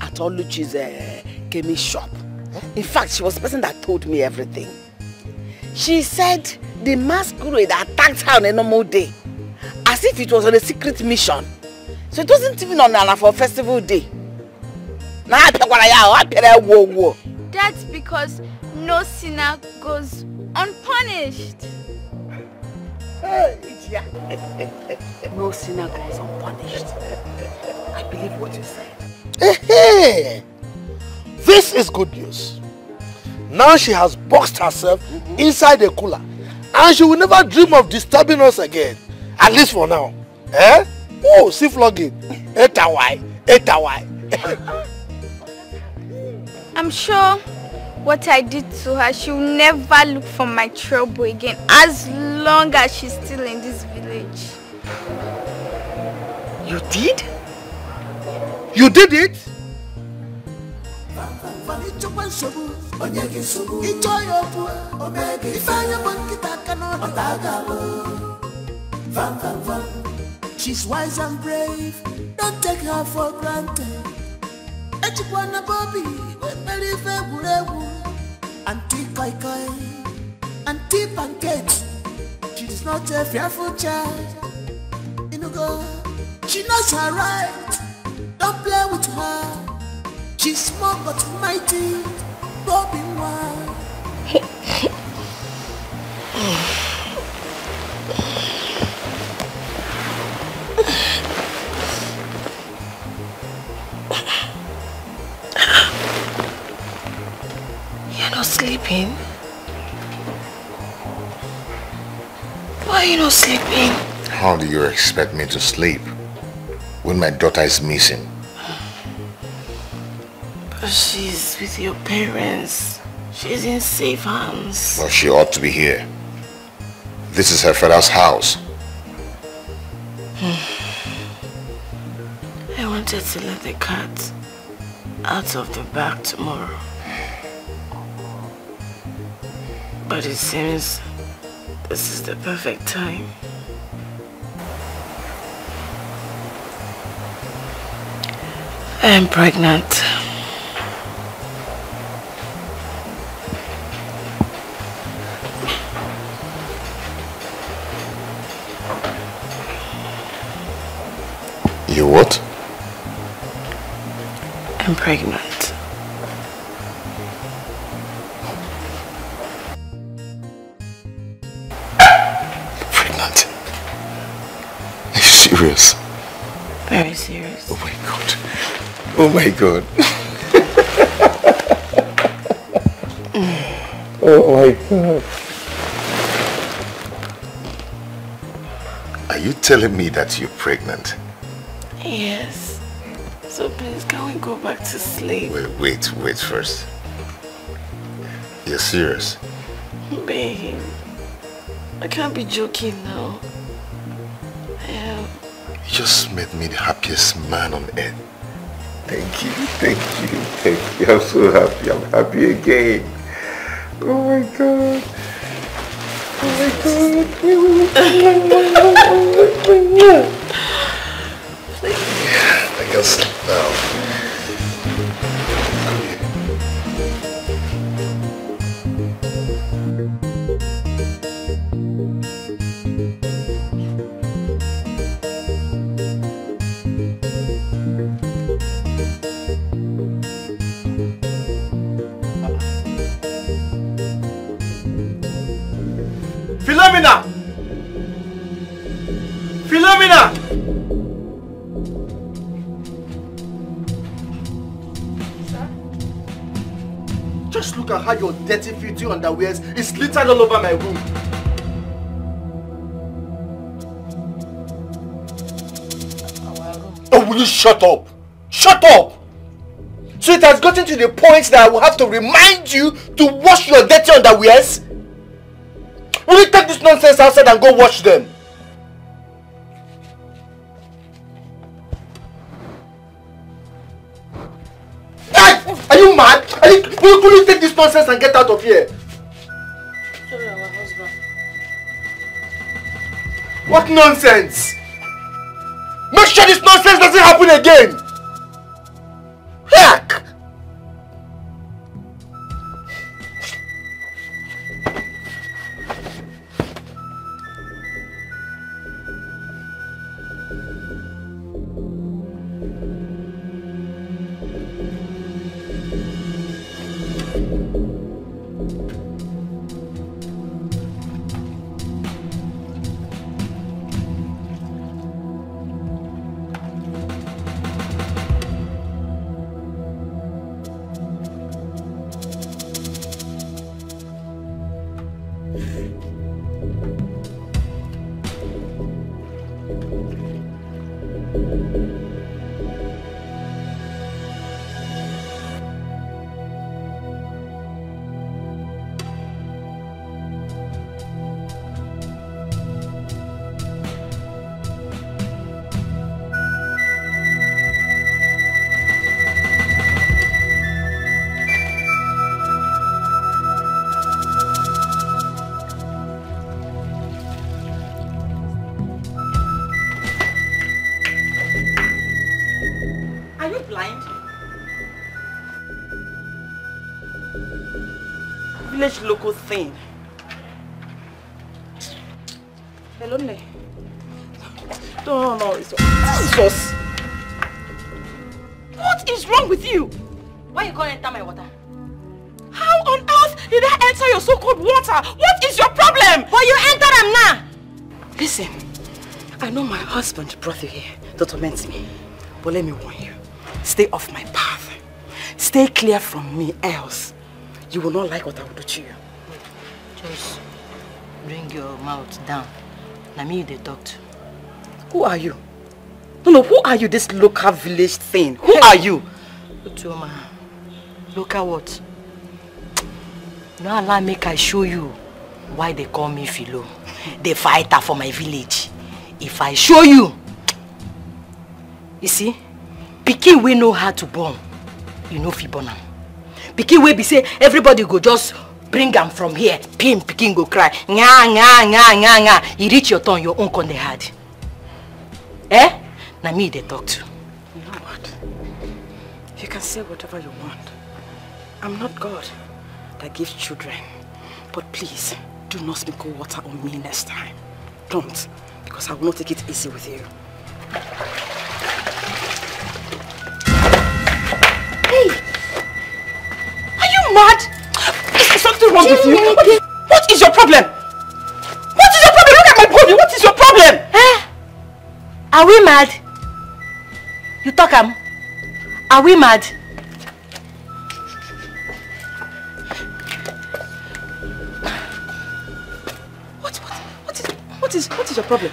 at Oluchi's uh, chemist shop. In fact, she was the person that told me everything. She said the masquerade attacked her on a normal day, as if it was on a secret mission. So it wasn't even on an for festival day. That's because no sinner goes unpunished. no sinner goes unpunished. I believe what you said. Hey, this is good news. Now she has boxed herself mm -hmm. inside a cooler and she will never dream of disturbing us again. At least for now. Eh? Oh, see flogging. Etawai. Etawai. I'm sure what I did to her, she'll never look for my trouble again as long as she's still in this village. You did? You did it? She's wise and brave, don't take her for granted. Echikwana Bobby, wemeli ife egwuregwu. Auntie Koi Koi, Auntie Pancake. She's not a fearful child. You know, go. She knows her right. Don't play with her. She's small but mighty. Bobby one. You're not sleeping? Why are you not sleeping? How do you expect me to sleep when my daughter is missing? But she's with your parents. She's in safe hands. Well, she ought to be here. This is her father's house. I wanted to let the cat out of the bag tomorrow. But it seems this is the perfect time. I am pregnant. You what? I'm pregnant. Pregnant? Serious? Very serious. Oh my god. Oh my god. oh my god. Are you telling me that you're pregnant? Yes. So please, can we go back to sleep? Wait, wait, wait first. You're serious? Babe, I can't be joking now. You just made me the happiest man on earth. Thank you, thank you, thank you. I'm so happy. I'm happy again. Oh my god. Oh my god. I can sleep now. At how your dirty filthy underwears is littered all over my room. Oh, will you shut up? Shut up! So it has gotten to the point that I will have to remind you to wash your dirty underwears? Will you take this nonsense outside and go wash them? Will, will you take this nonsense and get out of here? Sorry, our husband. What nonsense? Make sure this nonsense doesn't happen again. Heck! But let me warn you, stay off my path. Stay clear from me, else you will not like what I will do to you. Just bring your mouth down. Now me they talk to. Who are you? No, no, who are you, this local village thing? Who are you? Utoma, local what? No allow make I show you why they call me Philo. The fighter for my village. If I show you, you see, pikin we know how to born, you know fi born am. Pikin wey be say everybody go just bring am from here, pin pikin go cry, nga nga nga nga nga. E reach your turn, your own con dey hard. Eh? Na me dey talk to. You know what? You can say whatever you want. I'm not God that gives children. But please, do not sprinkle water on me next time. Don't, because I will not take it easy with you. You mad? Is there something wrong with you? What, what is your problem? What is your problem? Look at my body. What is your problem? Eh? Are we mad? You talk am? Are we mad? What, what, what is, what is, what is your problem?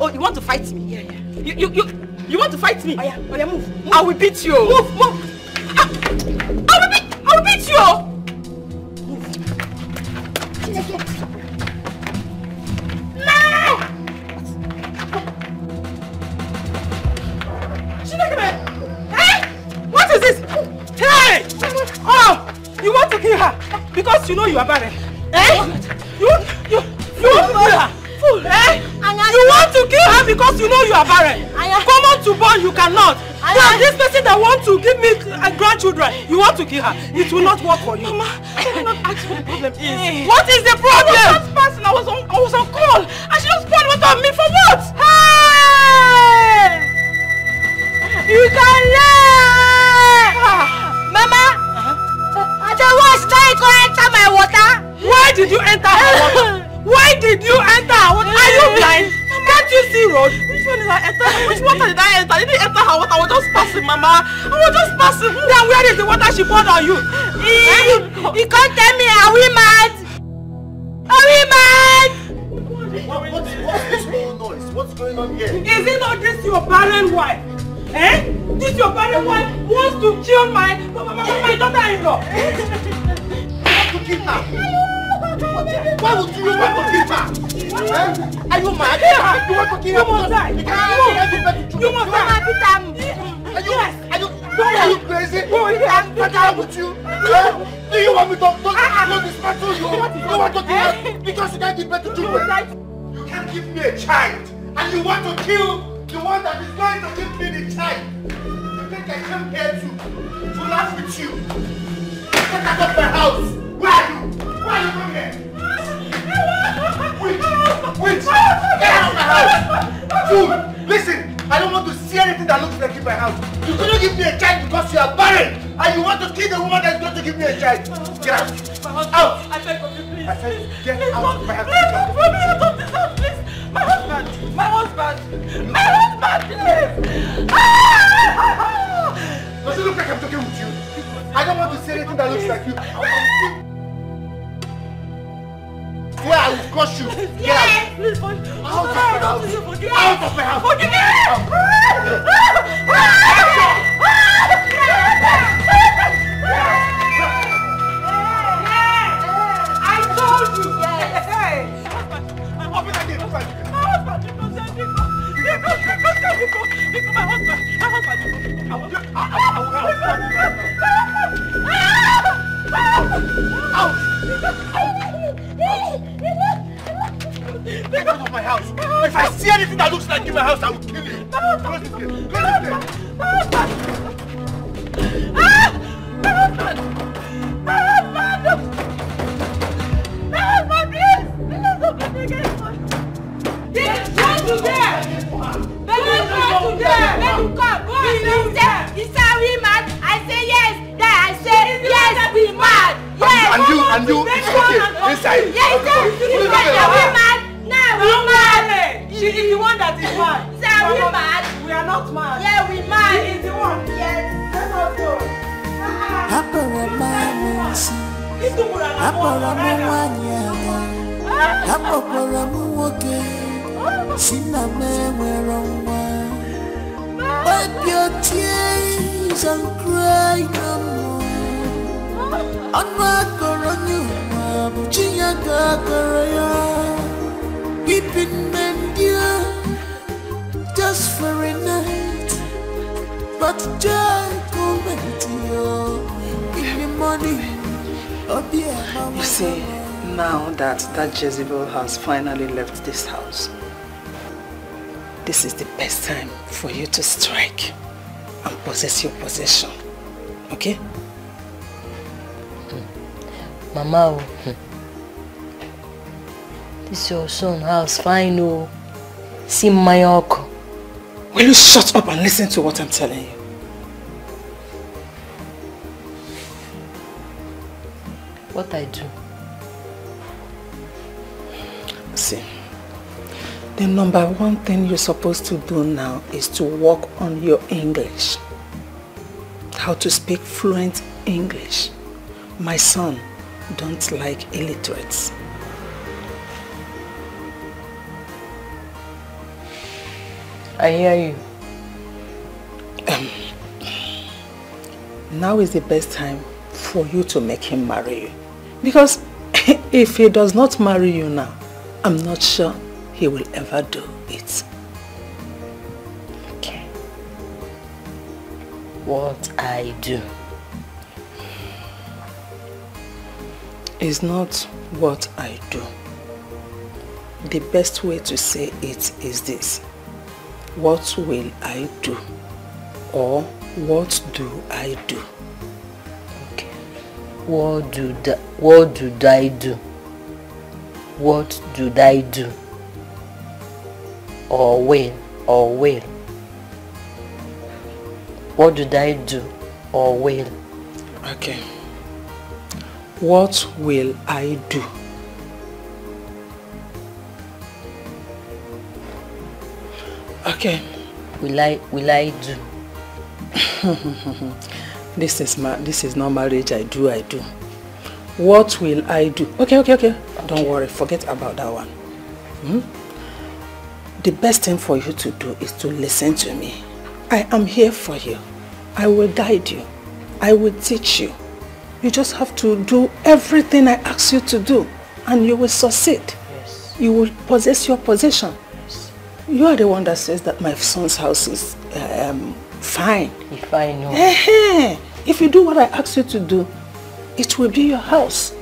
Oh, you want to fight me? Yeah, yeah. You, you, you, you want to fight me? Oh yeah, oh yeah, move. move. I will beat you. Move, move. Ah, I I will beat Chinekeme! Eh? What is this? Hey! Oh! You want to kill her because you know you are barren. Eh? You, you, you want to kill her? Fool! Eh? You want to kill her because you know you are barren. Common to born, you cannot. But this person that want to give me uh, grandchildren, you want to kill her. It will not work for you. Mama, I did not ask what the problem is. What is the problem? I was person. I was on, I was on call. And she just poured water on me for what? Hey! You can lie! Mama! I don't want to go enter my water. Why did you enter her water? Why did you enter her water? Are you blind? Can't you see road? Which one did I enter? Which water did I enter? I didn't enter her water. I was just passing, Mama. I was just passing. Then where is the water she poured on you? You, you can't tell me, are we mad? Are we mad? What, what's, what's this whole noise? What's going on here? Is it not this your barren wife? Eh? This your barren wife wants to kill my my, my, my daughter-in-law. to kill her? Why would you want to kill her? Are you mad? You want to kill her? You must die. You birth to You must die. Are you, are you, are you crazy? Go here. What's wrong with you? Eh? Do you want me to, to, to dismantle you? You want to kill her because you can't give birth to children? You can't give me a child and you want to kill the one that is going to give me the child. You think I came here to, to laugh with you. Get out of my house. Where are you? Why are you coming here? Wait, wait. Get out of my house. Fool, listen. I don't want to see anything that looks like in my house. You couldn't give me a child because you are barren. And you want to kill the woman that's going to give me a child. Get out. Out. I beg of you, please. I said, get out of my house. Please, let me out of this house, please. My husband, my husband, my husband, please. Does it look like I'm talking with you? I don't want to see anything that looks like you. Where I will crush you. Get out. Please, for, Out of my house. Forgive me. Out of my house. Forgive me. I told you. Open that gate. Open that gate. My husband, because I think, because, because, because, because my husband, my husband, I will, I will, Get out of my house. If I see anything that looks like in my house, I will kill you. Close this gate. Close this gate. And you, and you, it's okay. Inside. Yeah, it's okay. Close this Inside, gate. We mad. We. She is the one that is mad. Sir, we are mad. We are not mad. Yeah, we mad. She is the one. Yes. Let us go. Akpọrọ m amụsị, akpọrọ m nwanyị aga, akpọkwara m nwoke, si na m enwere nwa. Wipe your tears and cry no more. Ọnụ akọrọ nye ụwa bụ chi ya ka akọrọ ya. Weeping may endure just for a night, but joy cometh you in the morning. Oh, dear, mama. You see, now that that Jezebel has finally left this house, this is the best time for you to strike and possess your possession. Okay? Mama, oh, hmm. This your son house fine oh. See my uncle. Will you shut up and listen to what I'm telling you? What I do? See, the number one thing you're supposed to do now is to work on your English. How to speak fluent English. My son don't like illiterates. I hear you. Um, now is the best time for you to make him marry you. Because if he does not marry you now, I'm not sure he will ever do it. Okay. What I do? Is not what I do. The best way to say it is this. What will I do? Or what do I do? What do da, what do I do? What do I do? Or will or will? What do I do or will? Okay. What will I do? Okay. Will I will I do? this is my this is not marriage I do I do. What will I do? Okay, okay, okay. Don't worry, forget about that one. Hmm? The best thing for you to do is to listen to me. I am here for you. I will guide you. I will teach you. You just have to do everything I ask you to do and you will succeed. Yes. You will possess your possession. You are the one that says that my son's house is uh, um, fine. If I know. If you do what I ask you to do, it will be your house.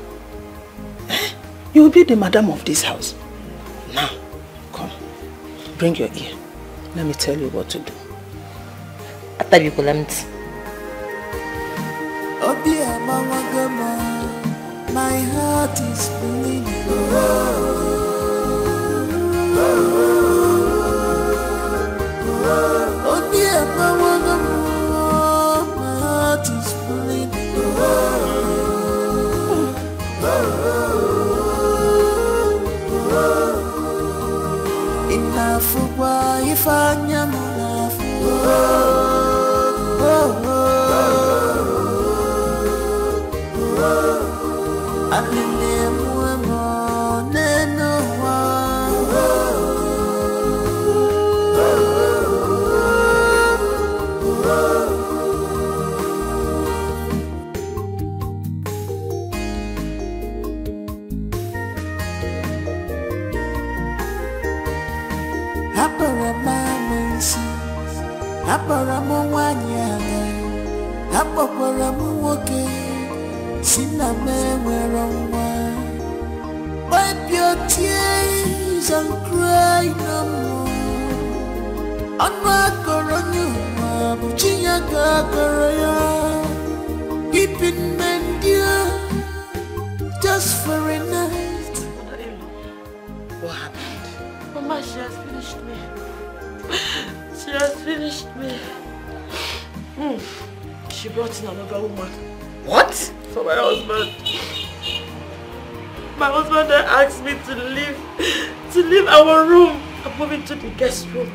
Eh? You will be the madam of this house. Now, come, bring your ear. Let me tell you what to do. Atabikulamti. Obi Amawagama, my heart is bleeding. Inafugwa ifanya munafu Hapara mu nwanyị agha Hapụkwara m nwoke. M Wipe your tears and cry no more. Ọnụ akọrọ nye ụwa bụ chi ya. Ka akọrọ Keeping men dear just for She brought in another woman. What? For my husband. My husband then asked me to leave, to leave our room and move into the guest room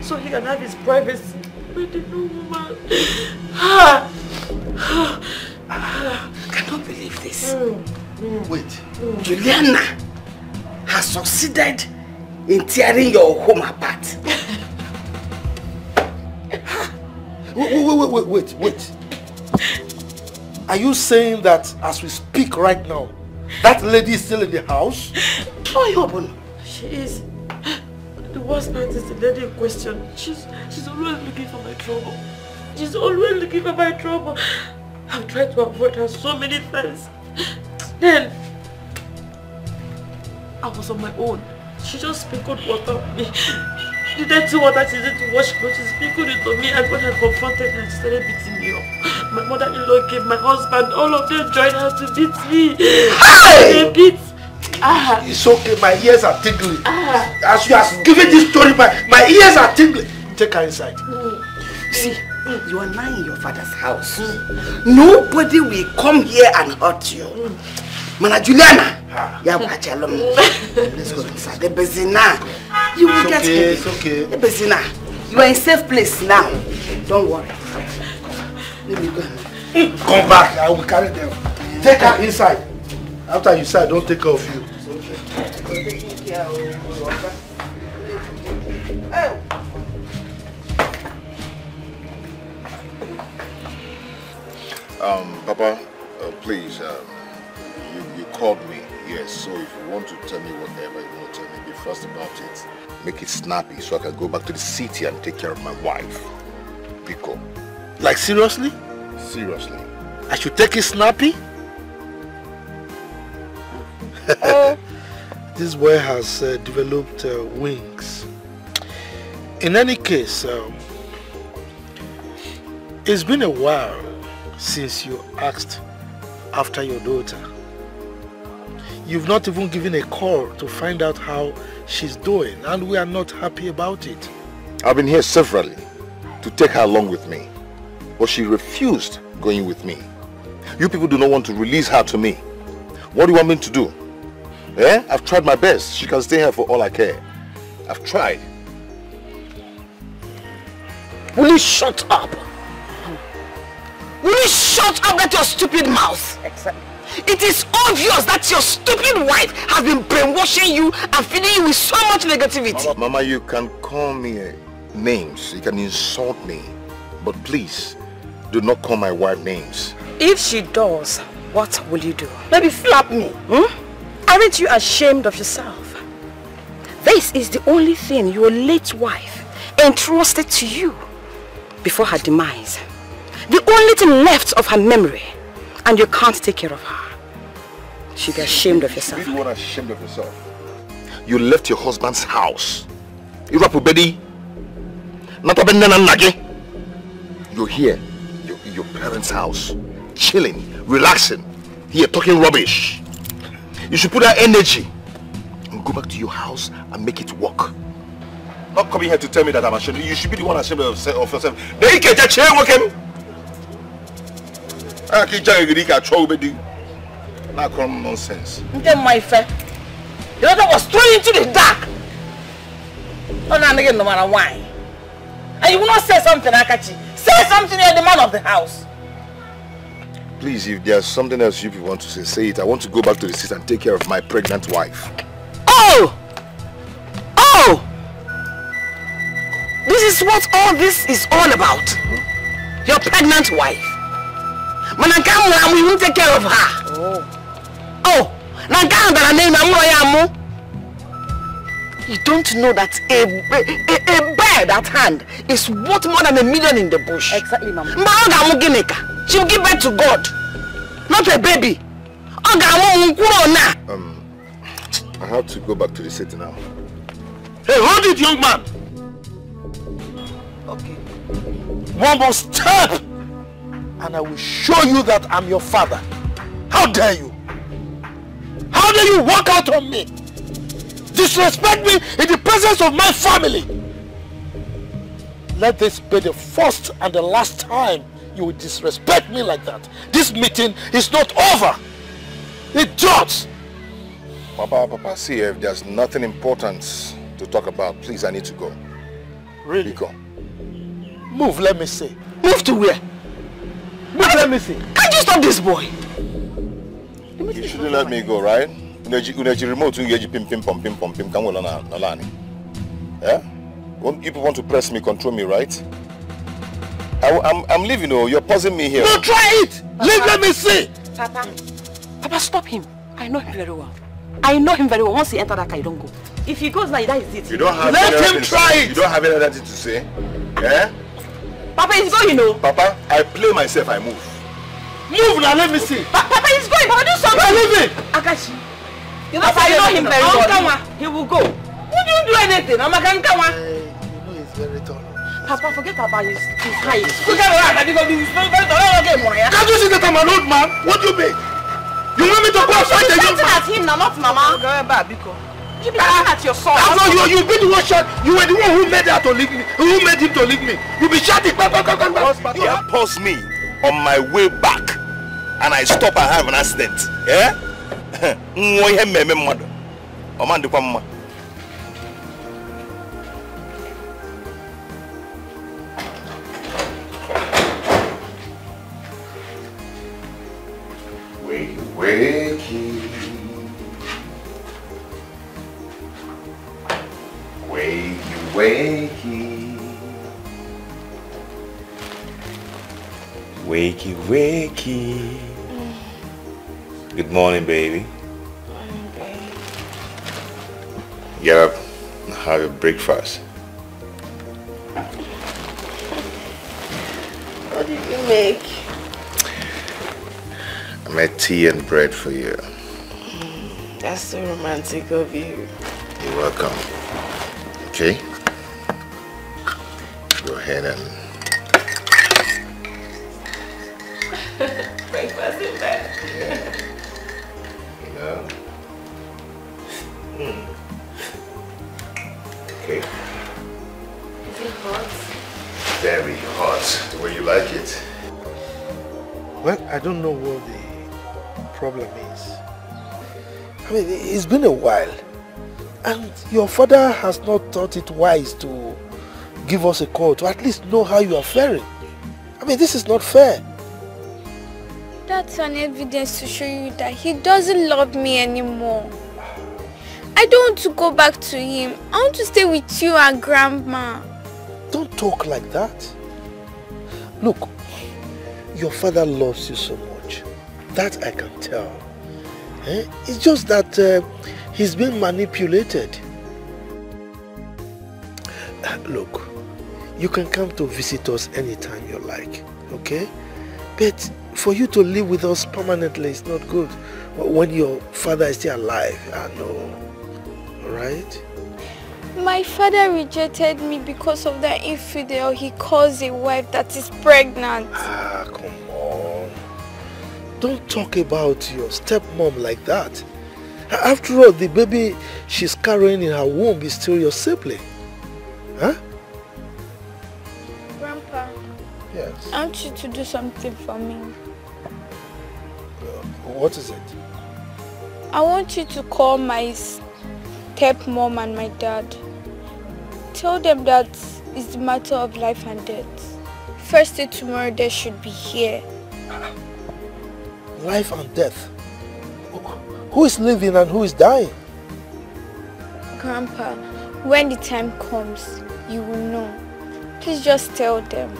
so he can have his privacy with the new woman. Ah. I cannot believe this. Wait, Juliana has succeeded in tearing your home apart. Wait, wait, wait, wait, wait. Are you saying that as we speak right now, that lady is still in the house? Oh. She is. The worst part is the lady in question. She's she's always looking for my trouble. She's always looking for my trouble. I've tried to avoid her so many times. Then I was on my own. She just sprinkled water on me. The dirty water she used to wash clothes, she sprinkled it on me and when I confronted her, she started beating me up. My mother-in-law came, my husband, all of them joined her to beat me. They beat. Ah. It's okay, my ears are tingling. Ah. As you are giving this story, my, my ears are tingling. Take her inside. See, you are now in your father's house. Nobody will come here and hurt you. Mana Juliana, ya bachelor. Let's go inside. The bezina. You will get okay, it's okay. The bezina. You are in safe place now. Don't worry. Let me go. Come back, I will carry them. Take her inside. After you say, don't take care of you. Um, Papa, uh, please, um, called me, yes, so if you want to tell me whatever you want to tell me, be fast about it. Make it snappy so I can go back to the city and take care of my wife. Pico. Like seriously? Seriously. I should take it snappy? this boy has uh, developed uh, wings. In any case, um, it's been a while since you asked after your daughter. You've not even given a call to find out how she's doing and we are not happy about it. I've been here severally to take her along with me, but she refused going with me. You people do not want to release her to me. What do you want me to do? Eh? I've tried my best. She can stay here for all I care. I've tried. Will you shut up? Will you shut up that your stupid mouth? It is obvious that your stupid wife has been brainwashing you and feeding you with so much negativity. Mama, Mama, you can call me uh, names. You can insult me. But please, do not call my wife names. If she does, what will you do? Maybe slap me. Hmm? Aren't you ashamed of yourself? This is the only thing your late wife entrusted to you before her demise. The only thing left of her memory, and you can't take care of her. You should be ashamed of yourself. You want ashamed of yourself? You left your husband's house. Irapubedi. Natabenana Nage. You're here, your, parents' house, chilling, relaxing, here talking rubbish. You should put that energy and go back to your house and make it work. Not coming here to tell me that I'm ashamed. You should be the one ashamed of, yourself. They you can just share with him. I can't tell you that you're you. Not come nonsense. Then my friend, the other was thrown into the dark. Oh, now again, no matter why. And you will not say something, Akachi. Say something, you're the man of the house. Please, if there's something else you want to say, say it. I want to go back to the city and take care of my pregnant wife. Oh! Oh! This is what all this is all about. Your pregnant wife. Manakamu, we won't take care of her. Oh. Oh! Nankamu, that name, I'm You don't know that a, a, a bird at hand is worth more than a million in the bush. Exactly, Mama. She will give birth to God, not a baby. Um, I have to go back to the city now. Hey, hold it, young man! Okay. One more step, and I will show you that I'm your father. How dare you? How dare you walk out on me? Disrespect me in the presence of my family. Let this be the first and the last time you will disrespect me like that. This meeting is not over. It just. Papa, Papa, see if there's nothing important to talk about, please, I need to go. Really? Go. Move, let me see. Move to where? Move, let me see. Can't you stop this boy? You shouldn't let me go, right? Uneji uneji remote ungeji pim pim pom pim pom pim kan wala na na lani. Yeah? Want people want to press me, control me, right? I, am I'm leaving. Oh, you're pausing me here. No, try it. Leave. Let me see. Papa, Papa, stop him. I know him very well. I know him very well. Once he enter that car, you don't go. If he goes now, that is it. You don't have Let him try it. You don't have anything to say. Yeah? Papa, he's going, you know. Papa, I play myself, I move. Move now, let me see. Pa Papa, he's going. Papa, do something. Leave it. Akashi. You know, Papa, you know him very well. He will go. Would you do anything? I'm a kankawa. You know he's very tall. Papa, forget about his, his height. Look at that. I think be very, very tall again, Moya. Can't you see that I'm an old man? What do you mean? You want me to go outside the young man? at him now, not Mama. Go back, Biko. You be shouting at your son. After you, you be the one shot. You were the one who made her to leave me. Who made him to leave me? You be shouting. Paused me on my way back and I stop and have an accident. Yeah? Wakey. Wakey, wakey. Wakey, wakey. Good morning, baby. Get up and have your breakfast. What did you make? I made tea and bread for you. Mm, that's so romantic of you. You're welcome. Okay? Go ahead and Breakfast in bed. you know. Hmm. Okay. Is it hot? Very hot. The way you like it. Well, I don't know what the problem is. I mean, it's been a while. And your father has not thought it wise to give us a call to at least know how you are faring. I mean, this is not fair. That's an evidence to show you that he doesn't love me anymore. I don't want to go back to him. I want to stay with you and grandma. Don't talk like that. Look, your father loves you so much. That I can tell. Eh? It's just that uh, he's been manipulated. Look, you can come to visit us anytime you like, okay? But for you to live with us permanently is not good. When your father is still alive, I know. Alright? My father rejected me because of that infidel he calls a wife that is pregnant. Ah, come on. Don't talk about your stepmom like that. After all, the baby she's carrying in her womb is still your sibling. Huh? Grandpa, Yes. I want you to do something for me. What is it? I want you to call my stepmom and my dad. Tell them that it's a matter of life and death. First day tomorrow they should be here. Life and death. Who is living and who is dying? Grandpa, when the time comes, you will know. Please just tell them.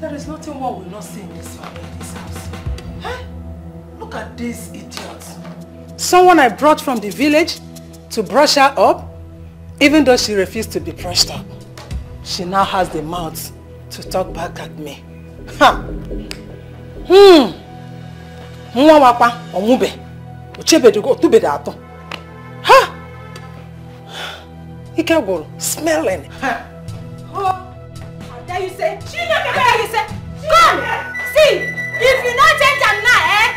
There is nothing one will not see in this family, in this house. Huh? Look at this idiot. Someone I brought from the village to brush her up, even though she refused to be brushed up. She now has the mouth to talk back at me. Ha! Hmm. Nwa wakwa, onwube. Uchebedugo, otubede ato. Ha! Ike smelling. Ha! There you say, Chineke, there you say, come, see, if you not change am now, eh,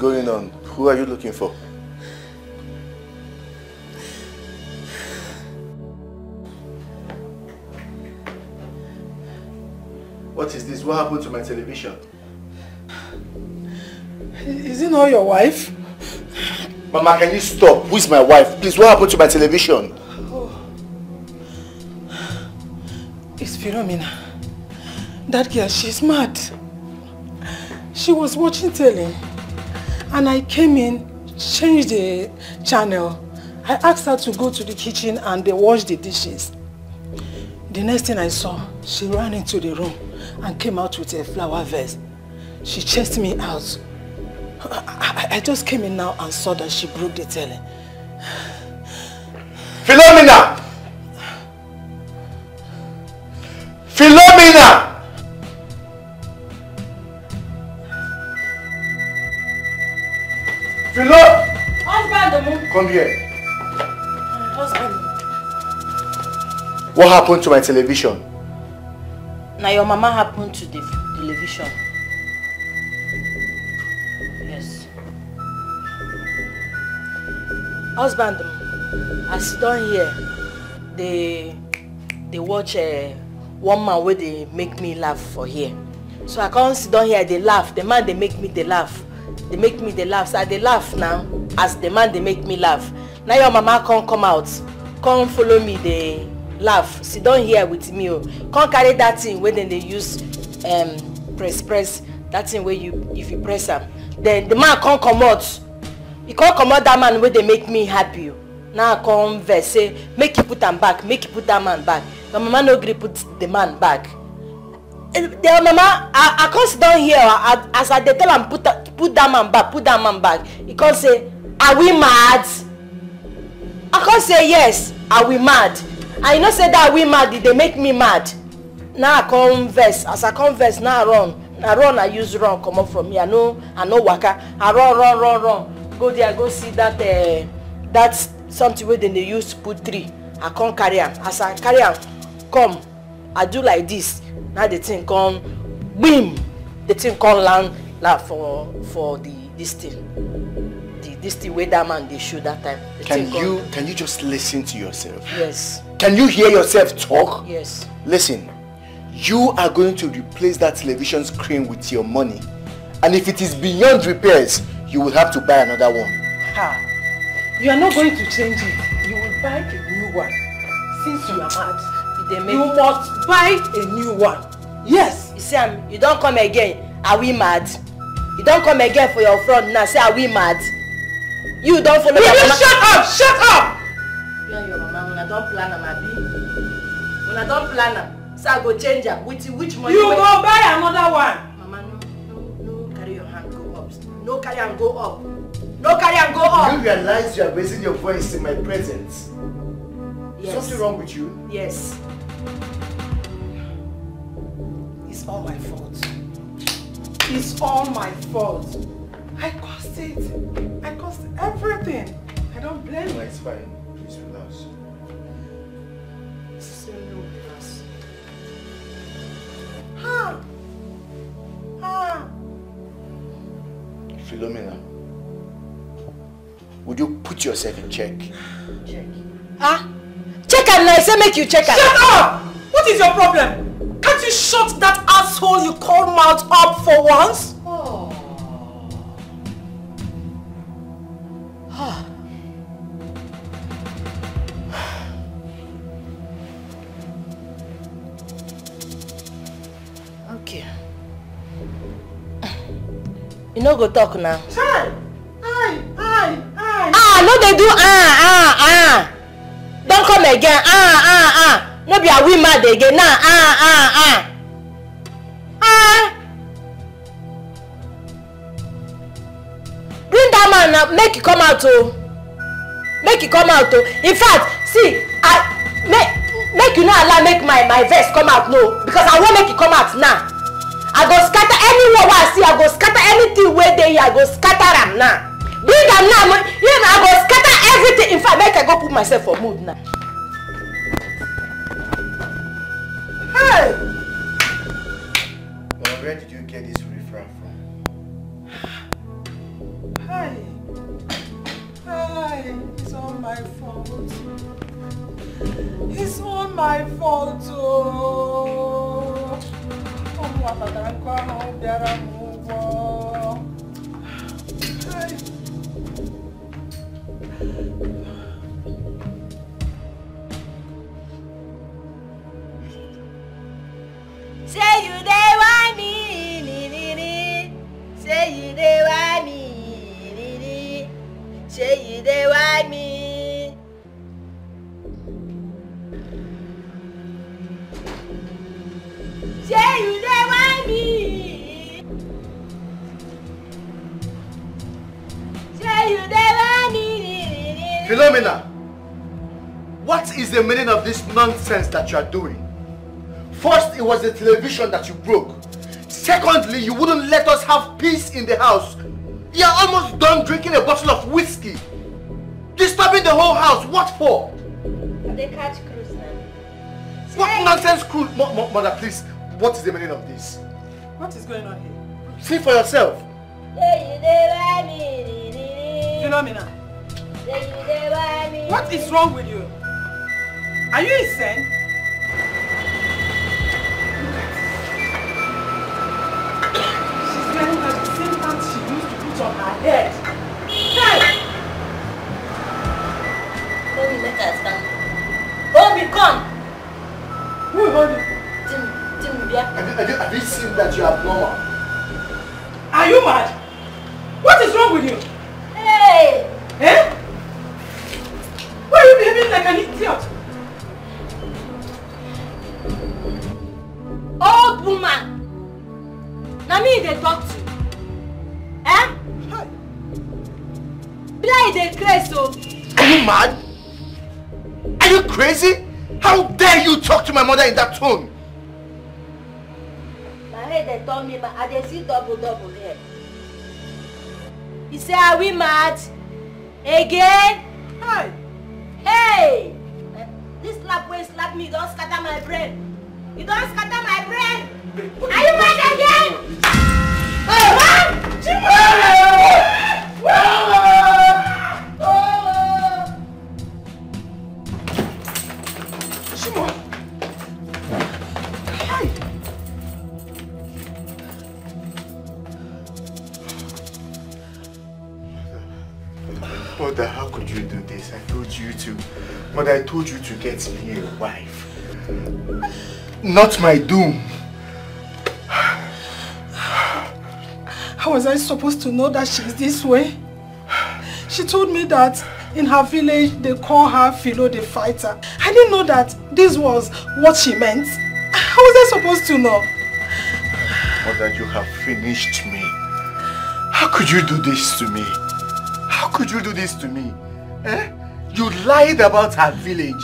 going on? Who are you looking for? What is this? What happened to my television? Is it not your wife? Mama, can you stop? Who is my wife? Please, what happened to my television? Oh, it's Philomena. That girl, she's mad. She was watching telly and I came in, changed the channel. I asked her to go to the kitchen and they wash the dishes. The next thing I saw, she ran into the room and came out with a flower vase. She chased me out. I, I- I just came in now and saw that she broke the telly. Philomena! Philomena! Come here. husband. What happened to my television? Now your mama happened to the television. Yes. Husband, as you don hear, they they watch uh, one man wey dey make me laugh for here. So I come sit down here dey laugh. The man dey make me dey laugh. Dey make me dey laugh. So I dey laugh now as the man dey make me laugh. Now your mama come come out, come follow me dey laugh. Sit down here with me o. Come carry that thing wey dem dey use um, press press. That thing wey you if you press am. Then the man come comot. He come comot that man wey dey make me happy o. Now I come vex say make you put am back, make you put that man back. My mama no gree put the man back. Eh, the mama i i come sit down here as i dey tell am put put that man back put that man back. He come say are we mad? I come say yes are we mad? And you know say that we mad? Dey make me mad. Now i come vex as i come vex now i run. Na run i use run comot from here i no i no waka. I run run run run. Go there go see that uh, that something wey dem dey use put tree. I come carry am. As i carry am come i do like this na the thing come gbim the thing come land land for for the this thing the this thing wey that man dey show that time the Can you can you just listen to yourself? yes Can you hear yourself talk? yes Listen, you are going to replace that television screen with your money. And if it is beyond repairs, you will have to buy another one. Ha! You are not going to change it. You will buy a new one. Since you are mad, you must buy a new one. Yes. You see, um, you don't come again. Are we mad? You don't come again for your front now. Say, are we mad? You don't follow Will your you mama. shut up? Shut up! You and your mama, una don plan am abi? Una don plan am. Say I go change am. With which money? You go buy another one. Mama, no, no, no carry your hand go up. No carry am go up. No carry am go up. You realize you are raising your voice in my presence. Yes. Something wrong with you? Yes. It's all my fault. It's all my fault. I caused it. I caused everything. I don't blame No, you. it's fine. Please relax. Say no, because Ha! Ha! Philomena, would you put yourself in check? check. Ah, check am now. I say make you check am. Shut up! What is your problem? Can't you shut that asshole you call mouth up for once? Okay. You no go talk now. Chai! Aye, aye, aye. Ah, no dey do ah ah ah. Don come again ah ah ah. No be a we mad again now ah ah ah. Ah. Bring that man now make he come out o. Make he come out o. In fact see I make make you no allow make my my vex come out no because I wan make e come out now. I go scatter anywhere wey I see I go scatter anything wey dey here I go scatter am now. Bring am now know I go scatter everything in fact make I go put myself for mood now. Hey! Well, where did you get this riffraff from? Hi. Hi. It's all my fault. It's all my fault. Oh. Ụmụ agbata nkọ ahụ bịara m ụgwọ. Hi. Say you dey want me, ni, ni, ni. Say you dey want me, ni, ni. Say you dey want me. Say Philomena, what is the meaning of this nonsense that you are doing? First, it was the television that you broke. Secondly, you wouldn't let us have peace in the house. You're almost done drinking a bottle of whiskey. Disturbing the whole house, what for? I dey catch cruise now. What nonsense crew? Mo- mo- mother, please, what is the meaning of this? What is going on here? See for yourself. You. Philomena, what is wrong with you? Are you insane? She's wearing the same pants she used to put on her head. Hey! Me, make I stand. Me, come. Who hold you? Tim, Tim, bia. Have you seen that you are abnormal? Are you mad? What is wrong with you? Hey! Eh? Why are you behaving like an idiot? Old woman. Na me dey talk to. Eh? Be like you dey craze o. Are you mad? Are you crazy? How dare you talk to my mother in that tone? Na head dey turn me mad. I dey see double double here. You say are we mad? Again? Hi. Hey! Eh, This slap wey slap me don scatter my brain. You don scatter my brain. Are you mad again? Hey! Run! Shimon! Mother, I told you to get me a wife. Not my doom. How was I supposed to know that she's this way? She told me that in her village they call her Philo the fighter. I didn't know that this was what she meant. How was I supposed to know? Mother, you have finished me. How could you do this to me? How could you do this to me? Eh? You lied about her village.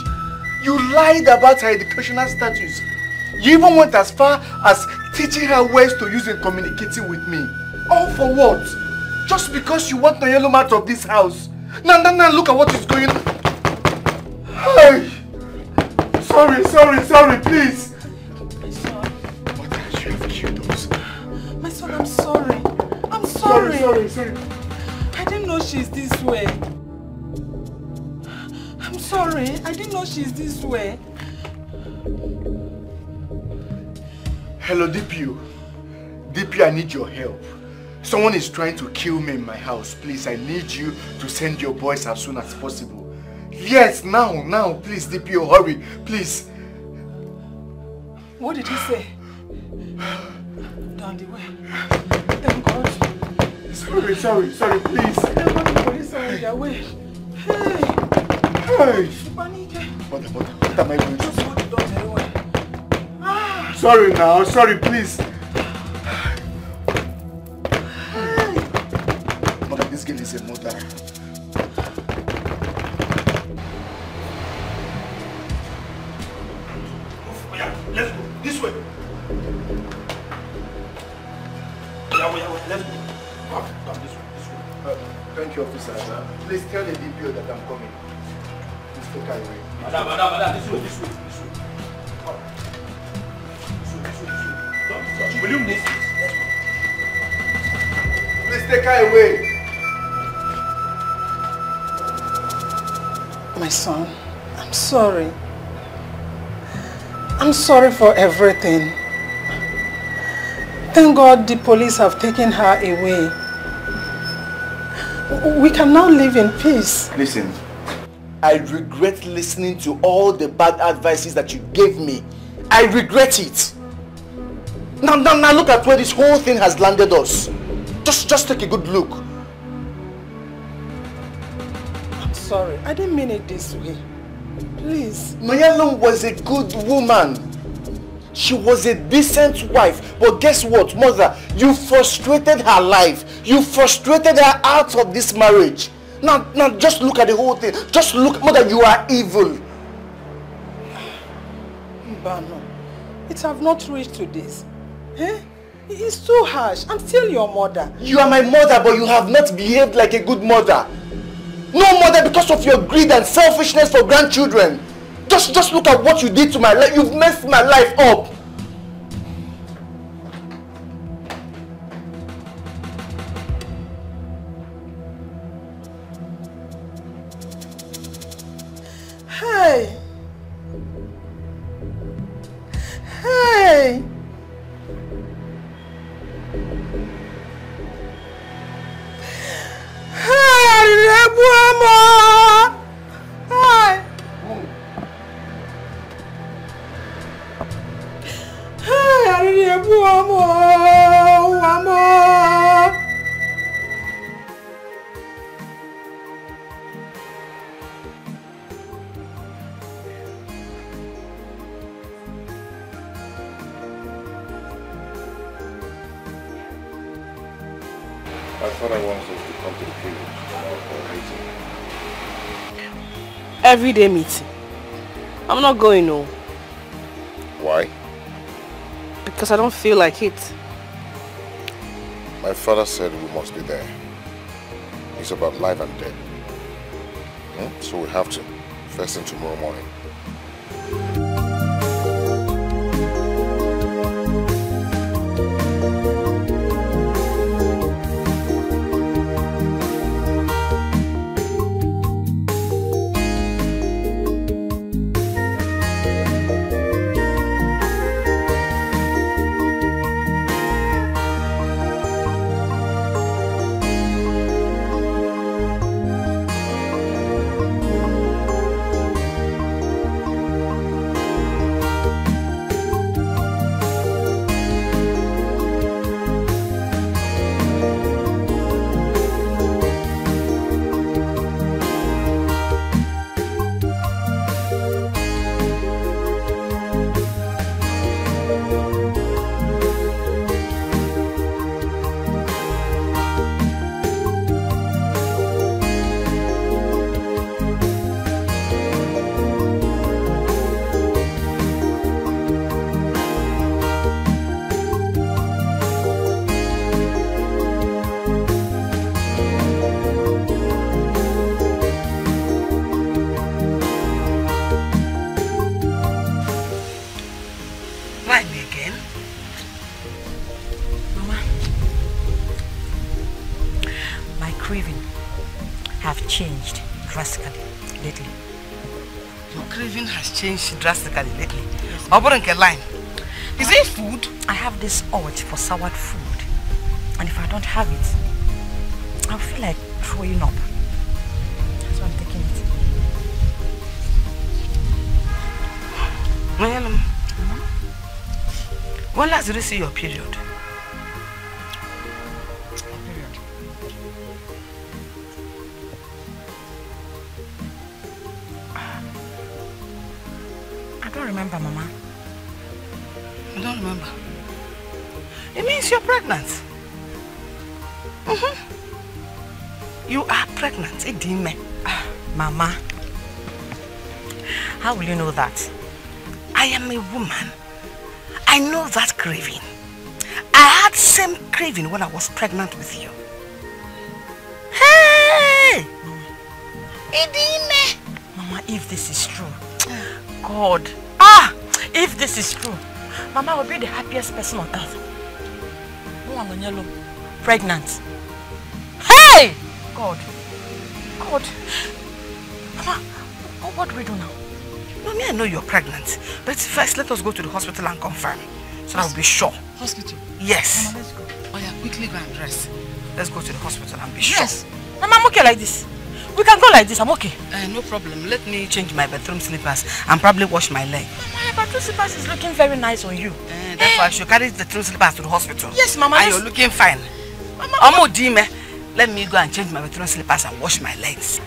You lied about her educational status. You even went as far as teaching her ways to use in communicating with me. All for what? Just because you want Nayelum out of this house. Now, now, now, look at what is going on. Hey! Sorry, sorry, sorry, please. My son, I'm sorry. I'm sorry. Sorry, sorry, sorry. I didn't know she's this way. Sorry. I didn't know she's this way. Hello, DPO. DPO, I need your help. Someone is trying to kill me in my house. Please, I need you to send your boys as soon as possible. Yes, now, now, please, DPO, oh, hurry, please. What did he say? Down the way. Thank God. Sorry, sorry, sorry, please. Thank God the police are on their way. Hey! Sorry now, sorry, please. Mother, this girl is a mother. Let's go. This way. Yeah, yeah, let's go. Come, come this way, this way. Uh, thank you, officer. Please tell the DPO that I'm coming. Take her away. Madam, madam, madam, this way, this way, this way. This way, this way, this way. Don't touch. Will you miss? Let's. Please take her away. My son, I'm sorry. I'm sorry for everything. Thank God the police have taken her away. We can now live in peace. Listen, I regret listening to all the bad advices that you gave me. I regret it. Now, now, now look at where this whole thing has landed us. Just, just take a good look. I'm sorry. I didn't mean it this way. Please. Mayalum was a good woman. She was a decent wife. But guess what, mother? You frustrated her life. You frustrated her out of this marriage. Now, now just look at the whole thing. Just look, mother, you are evil. Mbano, it have not reached to this. Eh? It's too harsh. I'm still your mother. You are my mother, but you have not behaved like a good mother. No mother because of your greed and selfishness for grandchildren. Just, just look at what you did to my life. You've messed my life up. Everyday meeting. I'm not going, no. Why? Because I don't feel like it. My father said we must be there. It's about life and death. Hmm? So we have to. First thing tomorrow morning. Yes, line. Is it food? I have this urge for soured food. And if I don't have it, I'll feel like throwing up. That's why I'm taking it. Mayelum, mm -hmm. when last did you see your period? That? I am a woman. I know that craving. I had same craving when I was pregnant with you. Hey! Idime! Mama, if this is true, God, ah, if this is true, Mama will be the happiest person on earth. yellow, pregnant. Pregnant. But first, let us go to the hospital and confirm. So I'll be sure. Hospital? Yes. Mama, let's go. Oh yeah, quickly go and dress. Let's go to the hospital and be sure. Yes. Mama, I'm okay like this. We can go like this, I'm okay. Uh, no problem. Let me change my bathroom slippers and probably wash my leg. Mama, your bathroom slippers is looking very nice on you. Uh, that's why I should carry the bathroom slippers to the hospital. Yes, Mama. And you're looking fine. Mama. Omo Dime, let me go and change my bathroom slippers and wash my legs.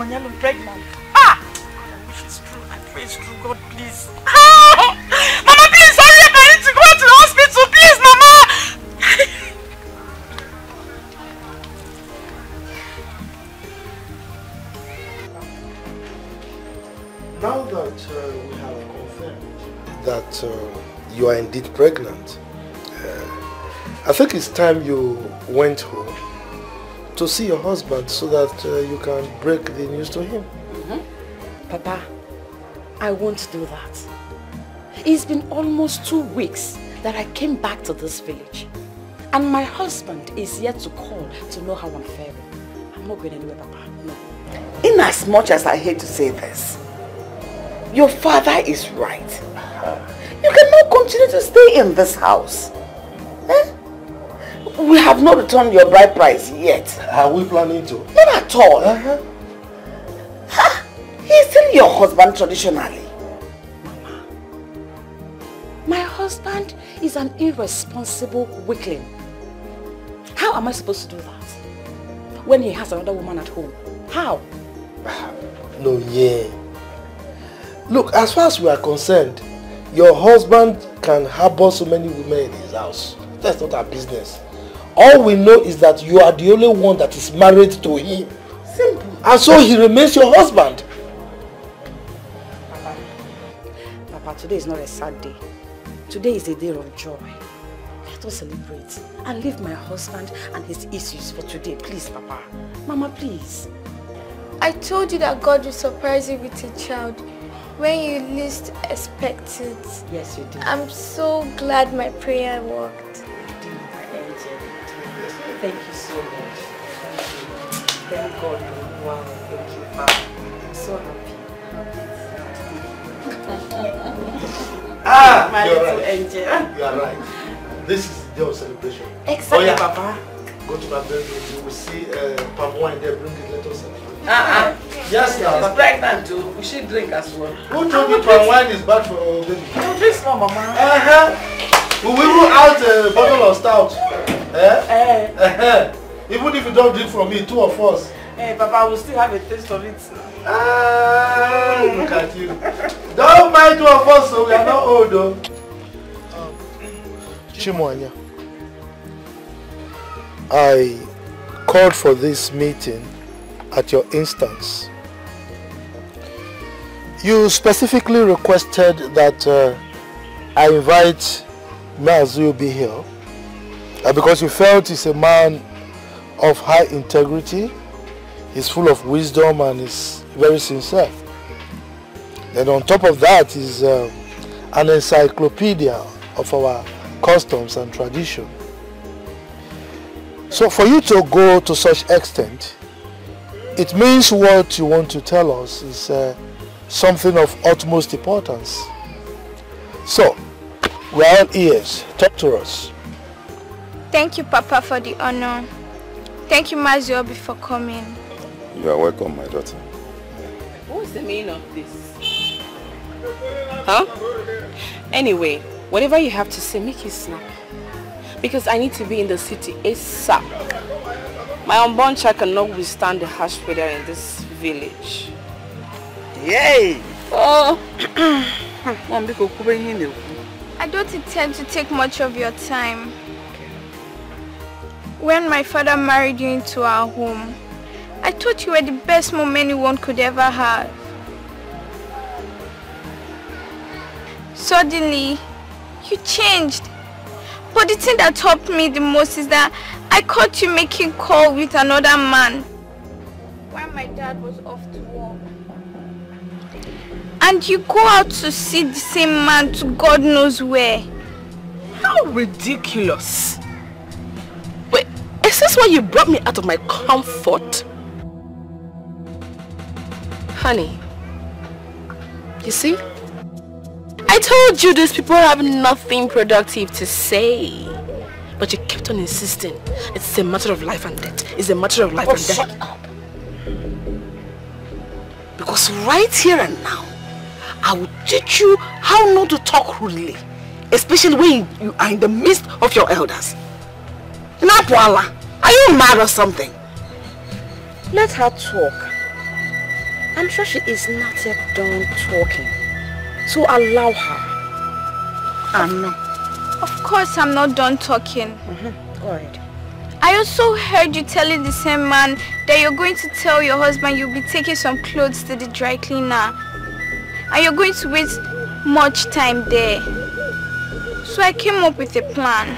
Monyalo pregnant. Ah! I wish it's true. I pray it's true. God, please. Ah! Mama, please hurry up. I need to go to the hospital. Please, Mama. now that uh, we have confirmed that uh, you are indeed pregnant, uh, I think it's time you went home to see your husband so that uh, you can break the news to him. Mm -hmm. Papa, I won't do that. It's been almost two weeks that I came back to this village. And my husband is yet to call to know how I'm faring. I'm not going anywhere, Papa. No. In as much as I hate to say this, your father is right. You cannot continue to stay in this house. We have not returned your bride price yet. Are we planning to? Not at all. Uh -huh. ha, he's still your husband traditionally. Mama, my husband is an irresponsible weakling. How am I supposed to do that? When he has another woman at home? How? No, yeah. Look, as far as we are concerned, your husband can harbor so many women in his house. That's not our business. All we know is that you are the only one that is married to him. Simple. And so he remains your husband. Papa, Papa, today is not a sad day. Today is a day of joy. Let us celebrate and leave my husband and his issues for today. Please, Papa. Mama, please. I told you that God will surprise you with a child when you least expect it. Yes, you did. I'm so glad my prayer worked. Thank you so much. Thank God. Wow, thank you. I'm so happy. ah, my little right. angel. You are right. This is the day of celebration. Exactly, oh, yeah. Papa. Go to my bedroom. You will see uh, palm wine there. Bring it. Let us. Uh-uh. Yes, now. She's pregnant too. We should drink as well. Who told you palm wine is bad for our baby? No, drink small, Mama. Uh-huh. We will rule out a bottle of stout. Eh? Eh. Uh-huh. Even if you don't drink from me, two of us. Hey, Papa, we'll still have a taste of it. Ah, look at you. Don't mind two of us, so we are not old though. Um, Chimwanya, I called for this meeting at your instance. You specifically requested that uh, I invite Mazu be here uh, because you felt he's a man of high integrity, he's full of wisdom and is very sincere. Then on top of that is uh, an encyclopedia of our customs and tradition. So for you to go to such extent, it means what you want to tell us is uh, something of utmost importance. So, we're all ears. Talk to us. Thank you, Papa, for the honor. Thank you, Maziobi, for coming. You are welcome, my daughter. What's the meaning of this? Huh? Anyway, whatever you have to say, make it snap. Because I need to be in the city ASAP. My unborn child cannot withstand the harsh weather in this village. Yay! Oh! I don't intend to take much of your time. When my father married you into our home, I thought you were the best mom anyone could ever have. Suddenly, you changed. But the thing that helped me the most is that I caught you making call with another man while my dad was off to work. And you go out to see the same man to God knows where. How ridiculous! Wait, is this why you brought me out of my comfort? Honey, you see? I told you these people have nothing productive to say. But you kept on insisting. It's a matter of life and death. It's a matter of life Oh, and death. shut up. Because right here and now, I will teach you how not to talk rudely. Especially when you, are in the midst of your elders. Napwala, are you mad or something? Let her talk. I'm sure she is not yet done talking. So allow her. Anna. Of course I'm not done talking. Mm-hmm. Go ahead. I also heard you telling the same man that you're going to tell your husband you'll be taking some clothes to the dry cleaner. And you're going to waste much time there. So I came up with a plan.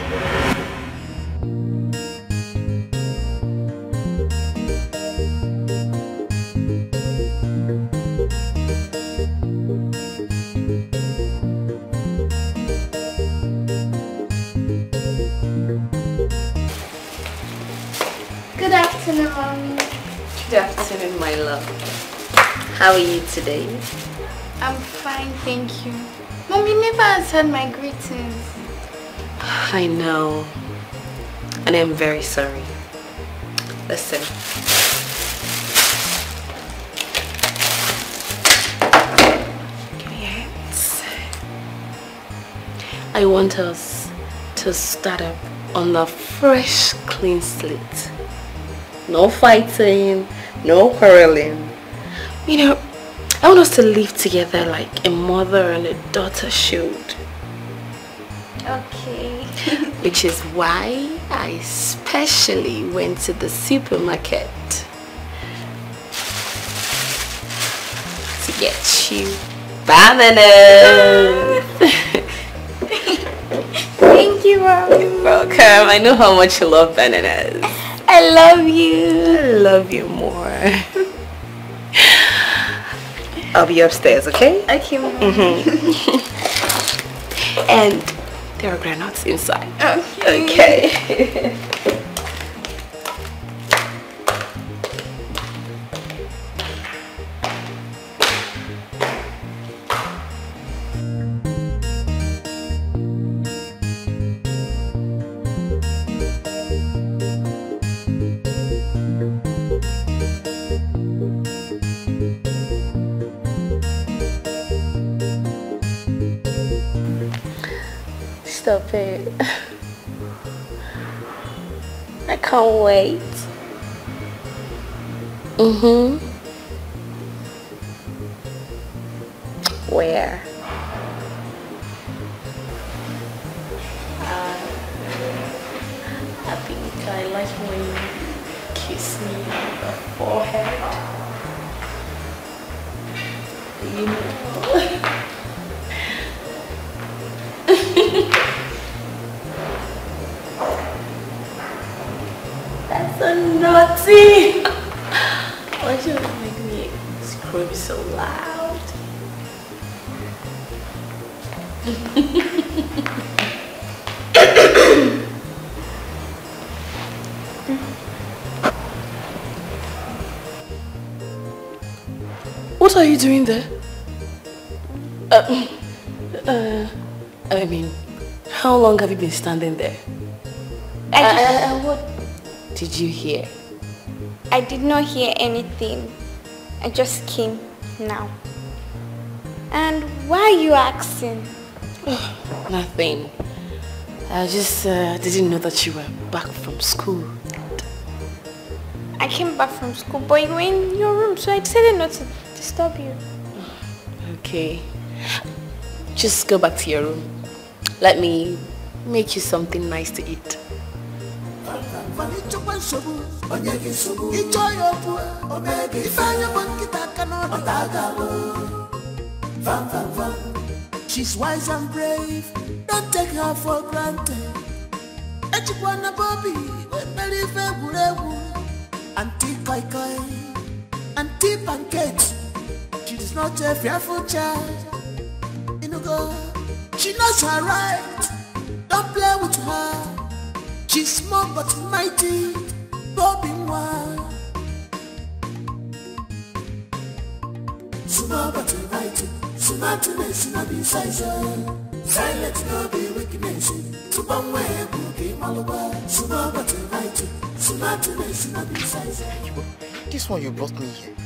Afternoon, Mommy. Good afternoon, my love. How are you today? I'm fine, thank you. Mommy never answered my greetings. I know. And I'm very sorry. Listen. Give me your hands. I want us to start up on a fresh, clean slate. No fighting, no quarreling. You know, I want us to live together like a mother and a daughter should. Okay. Which is why I specially went to the supermarket to get you bananas. Thank you, Mommy. You're welcome. I know how much you love bananas. I love you. I love you more. I'll be upstairs, okay? Okay, Mommy. Mhm. and there are granules inside. Okay. Okay. can't wait. Mm-hmm. Where? Doing there? Uh, uh, I mean, how long have you been standing there? I Uh, did, uh, what did you hear? I did not hear anything. I just came now. And why are you asking? Nothing. I just uh, didn't know that you were back from school. I came back from school, but you were in your room, so I decided not to disturb you. Okay. Just go back to your room. Let me make you something nice to eat. she's wise and brave don't take her for granted ejikwa na bobi wee mere ife egwuregwu anti koi koi anti pancake not a fearful child inugo she knows her right don't play with her She's small but mighty, bobbing wild. Small but mighty, smartness no be size. Oh. Silent no be. Small but mighty, smartness no be size. Oh. This one you brought me here.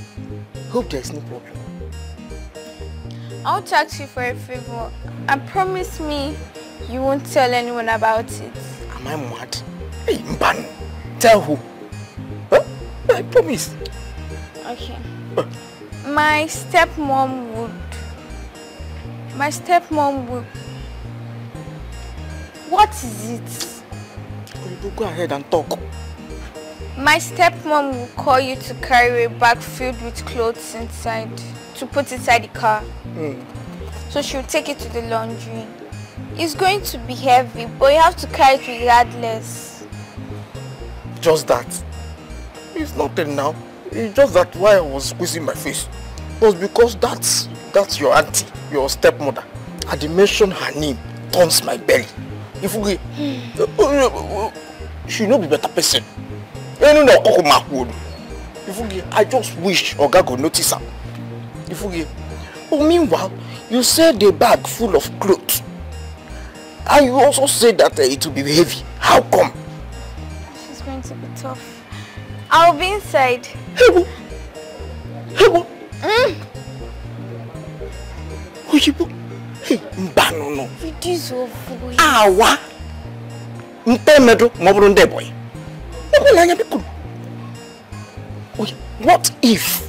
Hope there's no problem. I want to ask you for a favor. And promise me you won't tell anyone about it. Am I mad? Hey, Mban, tell who? Huh? I promise. Okay. My stepmom would... My stepmom would... What is it? You go ahead and talk. My stepmom will call you to carry a bag filled with clothes inside, to put inside the car. Hmm. So she'll take it to the laundry. It's going to be heavy, but you have to carry it regardless. Just that. It's nothing now. It's just that why I was squeezing my face was because that's that's your auntie, your stepmother. I did mention her name, turns my belly. If we she no be better person. If we I just wish Oga go notice her. If we but meanwhile, you said the bag full of clothes. And you also said that uh, it will be heavy. How come? She's going to be tough. I'll be inside. Hebo. Hebo. Mm. Oyibo. Hey, mba no no. Reduce your voice. Awa. Mpe medo ma ọ bụrụ ndị boy. Ekwela anya biko. Oye, What if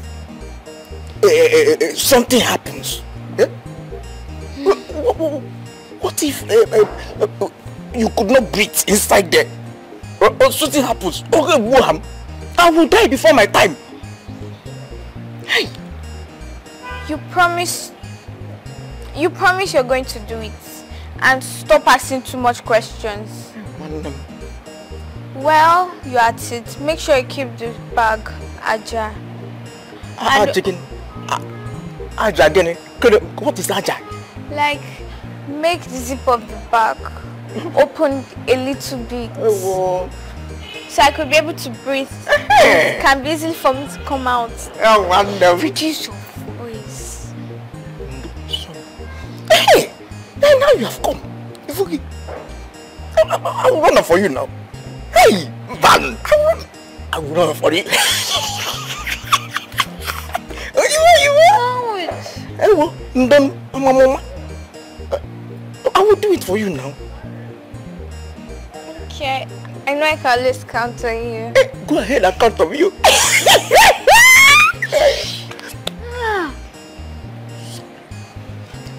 uh, something happens? Eh? What, if uh, uh, uh, you could not breathe inside there? Or, or something happens? Okay. I will die before my time. You promise... You promise you're going to do it. And stop asking too much questions. Well, you're at it. Make sure you keep the bag ajar. And- Aja gini. Aja. Kede, What is aja? Like, make the zip of the bag open a little bit. So I could be able to breathe. Eh. it can be easy for me to come out. Eh, oh, wonderful. Reduce your voice. Hey! Then now you have come. Ifuki. I, will run for you now. Hey! Van! I will run. I will run for you. you are, you are. Then, mama, mama. I will do it for you now. Okay, I know I can always count on you. Go ahead, I count on you.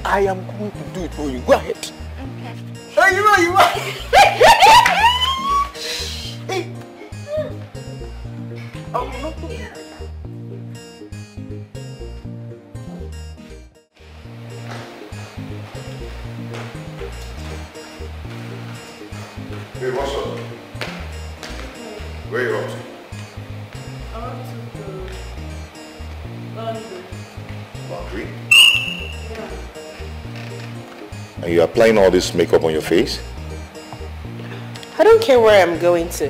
I am going to do it for you. Go ahead. Okay. Hey, you are, you are. hey. Oh, no. Hey, what's up? Where you up to? Laundry? Laundry. And you're applying all this makeup on your face? I don't care where I'm going to.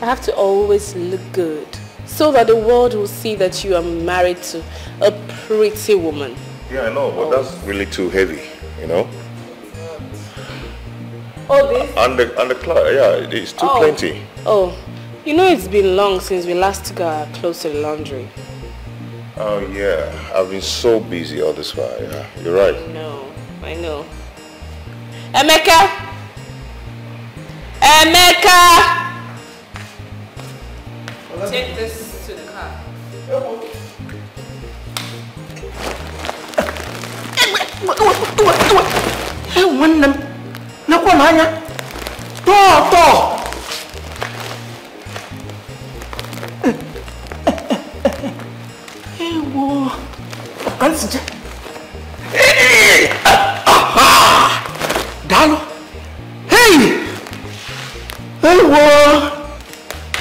I have to always look good so that the world will see that you are married to a pretty woman. Yeah, I know, but oh. that's really too heavy, you know? Oh, this? And the, and the cloth, yeah, it's too Oh. plenty. Oh, you know it's been long since we last took our clothes to the laundry. Oh, yeah. I've been so busy all this while, yeah. You're right. No, I know. Emeka! Emeka! Take this to the car. nwanne m nekwa m anya tọọ tọọ ewo. Ka m si je? Ee, aha! daalụ hei ewo.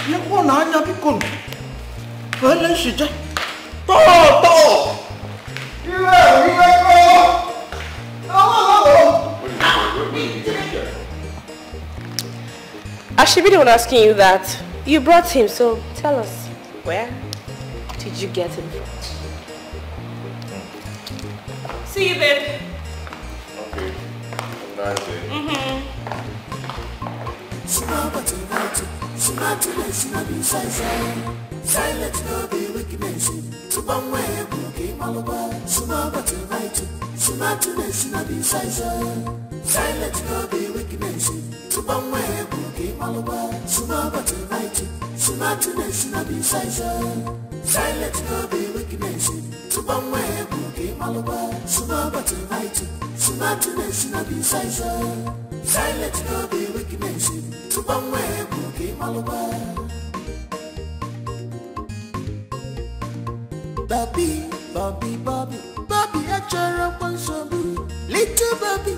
Nekwa na anya biko nụ ele m si je? Tọọ tọọ ire ire tọọ I should be the one asking you that. You brought him, so tell us, where did you get him from? See you, babe. Okay. Nice day. Mm-hmm. Small but united, smart to be silent. Silent no be weakness. To one way, boogie, malabar. Small but smart to listen and be silent. Silent no be. To one way, boogie, malabar. Small but united, smart to listen and be silent. Silent no be. To one way, boogie, malabar. Small but united, smart to listen and be silent. Silent no be weakness. To one way, boogie, malabar. Bobby, Bobby, Bobby, Bobby, I try up on some little Bobby,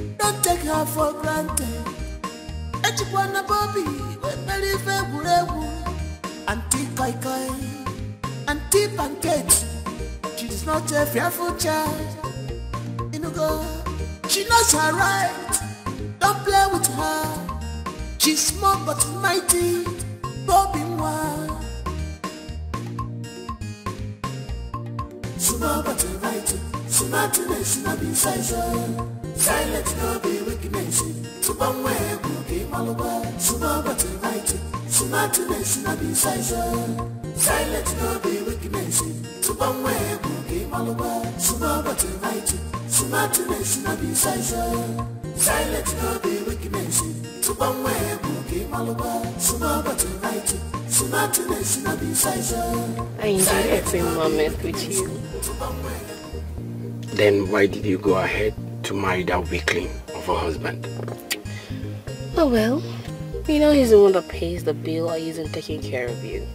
don't take her for granted. Echikwana Bobby, when believe Ebu Auntie Kai Kai, Auntie Pancake. She's not a fearful child. You know. She knows her right. Don't play with her. She's small but mighty. Bobby Mwa. Small but mighty. Smartness no be size. Silent no be weakness. Subang way boogie maluba. Small but mighty. Smartness no be size. Silent no be weakness. Subang way boogie maluba. Small but mighty. Smartness no be size. Silent no be weakness. Subang way boogie maluba. Small but mighty. Smartness no be size. I enjoy every moment with you. Then why did you go ahead to marry that weakling of a husband? Oh well, you know he's the one that pays the bill or isn't taking care of you.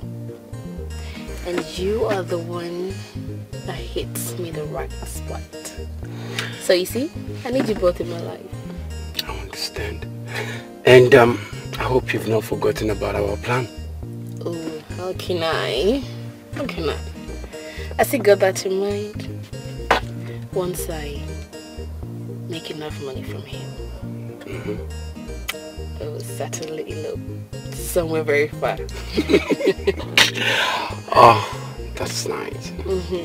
And you are the one that hits me the right spot. So you see, I need you both in my life. I understand. And um, I hope you've not forgotten about our plan. Oh, how can I? How can I? I still got that in mind. Once I make enough money from him, Mm-hmm. I will certainly elope somewhere very far. Oh, that's nice. Mhm.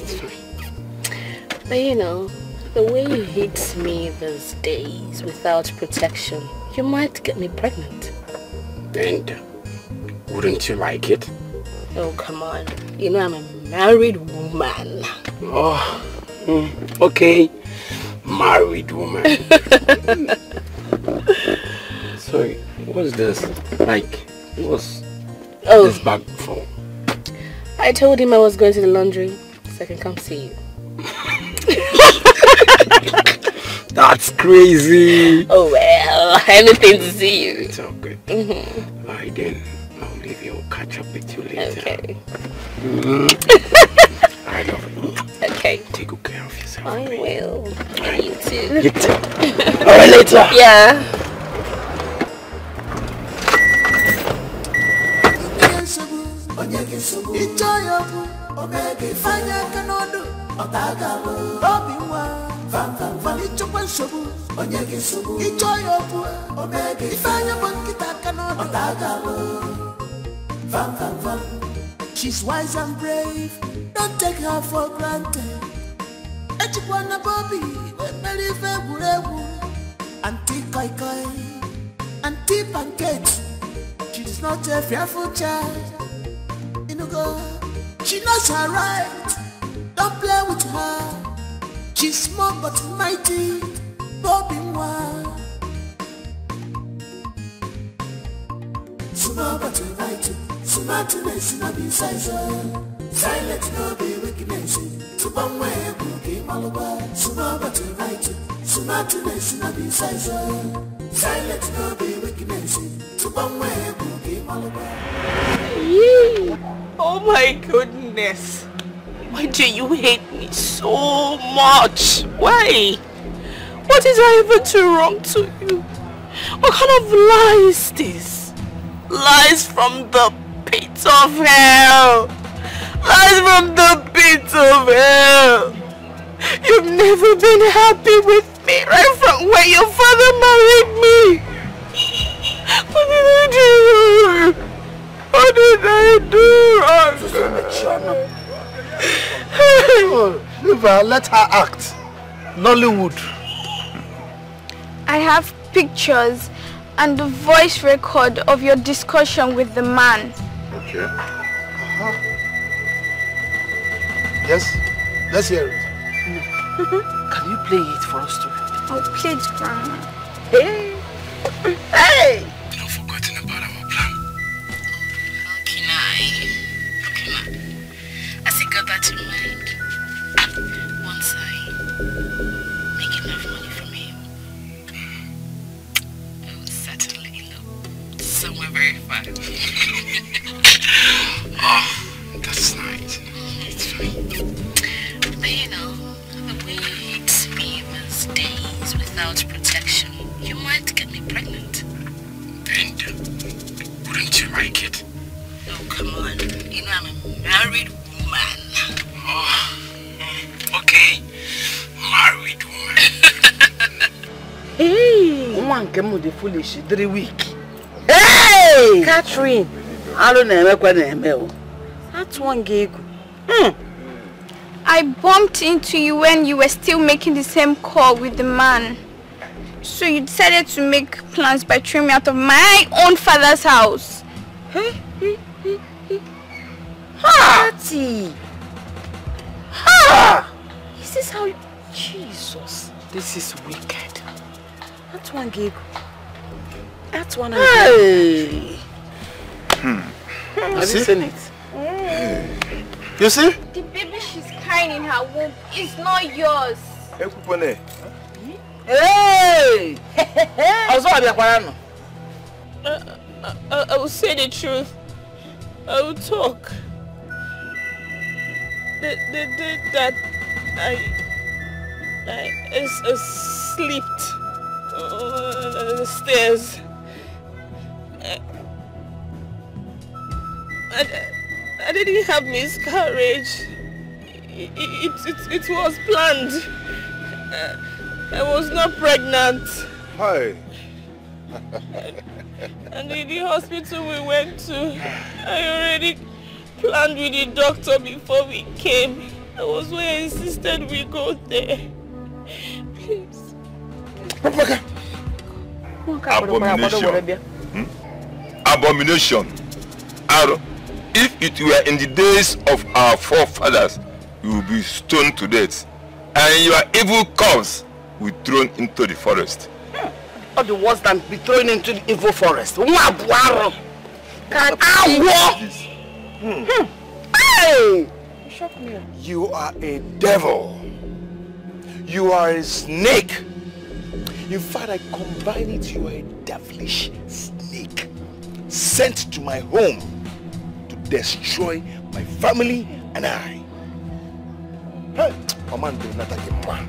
But you know, the way you hit me these days without protection, you might get me pregnant. And wouldn't you like it? Oh, come on. You know I'm a married woman. Oh, mm, okay. Married woman. Sorry, what's this? Like, what's Oh. this bag for? I told him I was going to the laundry so I can come see you. That's crazy. Oh well, anything to see you. It's all good. Mhm. Alright then, I'll leave you I'll catch up with you later. Okay. I love you. Okay. Take good care of yourself. I will. You too. You too. All right, later. Yeah. She's wise and brave, don't take her for granted. Ejikwana Bobby, emere ife egwuregwu. Auntie Koi Koi, Auntie Pancake. She's not a fearful child. You know, go. She knows her right. Don't play with her. She's small but mighty. Bobby Mwa. Small but mighty. Smartness no be size. Silent no be kuki maluba. No be size. Silent no be kuki maluba. Oh my goodness. Why do you hate me so much? Why? What is I ever do wrong to you? What kind of lie is this? Lies from the pit of hell. Lies from the pit of hell. You've never been happy with me right from when your father married me. What did I do? What did I do? Oh, leave her, let her act. Nollywood. I have pictures and the voice record of your discussion with the man. Okay. Uh-huh. Yes, let's hear it. Mm-hmm. Can you play it for us too? I'll play it, Grandma. Hey! Hey! You've forgotten about our plan. How can I? Okay, ma. As I got that in mind, once I make enough money from him, I will certainly elope somewhere very far. Oh, that's nice. It's fine. But you know, the way you hit me those days without protection, you might get me pregnant. And wouldn't you like it? Oh, come on. You know I'm a married woman. Oh, okay. Married woman. Hey! Nwa nke m dị foolish dịrị weak. Hey! Catherine! Arụ na-emekwa na-eme o. Atụọ nga egwu. I bumped into you when you were still making the same call with the man. So you decided to make plans by throwing me out of my own father's house. Party! Ha! Is this how you... Jesus. This is wicked. Atụọ nga egwu. Atụọ na Hey! Hmm. hmm. Have you seen it? Hmm. You see? The baby she's carrying in her womb is not yours. Ekwukwane. Hey! Ọzọ abịakwara nọ. I, I will say the truth. I will talk. The, the day that I, I, I, I slept on uh, the stairs, I, I, I didn't have miscarriage. It, it, it, it was planned. Uh, I was not pregnant. Hi. And in the hospital we went to, I already planned with the doctor before we came. I was where I insisted we go there. Please. Abomination. Hmm? Abomination. Aro. If it were in the days of our forefathers, you would be stoned to death. And your evil cubs will be thrown into the forest. All the worse than be thrown into the evil forest. Nwa abụọ arụ. Ka agwọ. Hmm. Hey! You shock me. You are a devil. You are a snake. In fact, I combine it, you are a devilish snake sent to my home destroy my family and I. Hey, Mama do not take man.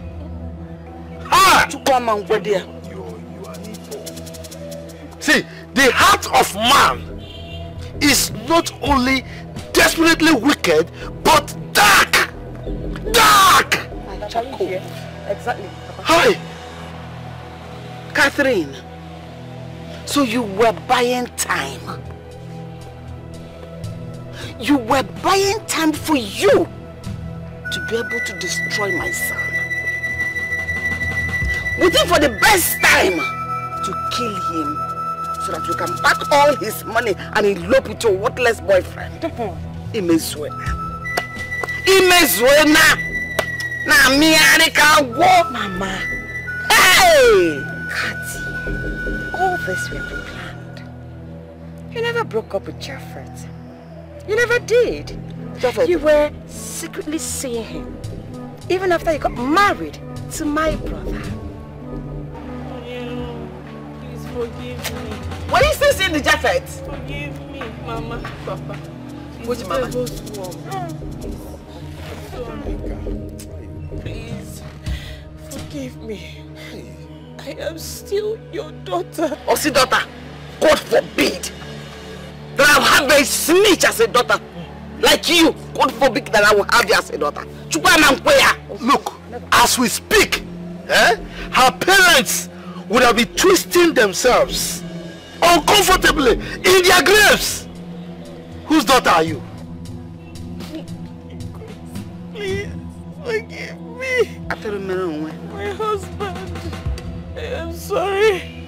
Ah! To come and go there. See, the heart of man is not only desperately wicked, but dark. Dark! Exactly. Hi! Catherine, so you were buying time. You were buying time for you to be able to destroy my son. Waiting for the best time to kill him so that you can pack all his money and elope with your worthless boyfriend. Mm-hmm. Imezue. Imezue na. Na miari ka wo. Mama. Hey! Kati, all this we have planned. You never broke up with Japheth. You never did. Japheth? You were secretly seeing him. Even after you got married to my brother. Please forgive me. Were you still seeing the jacket? Forgive me, Mama, Papa. Which mama? Oh Please, forgive me. I am still your daughter. Osi daughter, God forbid that I will have a snitch as a daughter. Like you, God forbid that I will have you as a daughter. Look, as we speak, eh, her parents would have been twisting themselves uncomfortably in their graves. Whose daughter are you? Please, forgive me. My husband. I am sorry.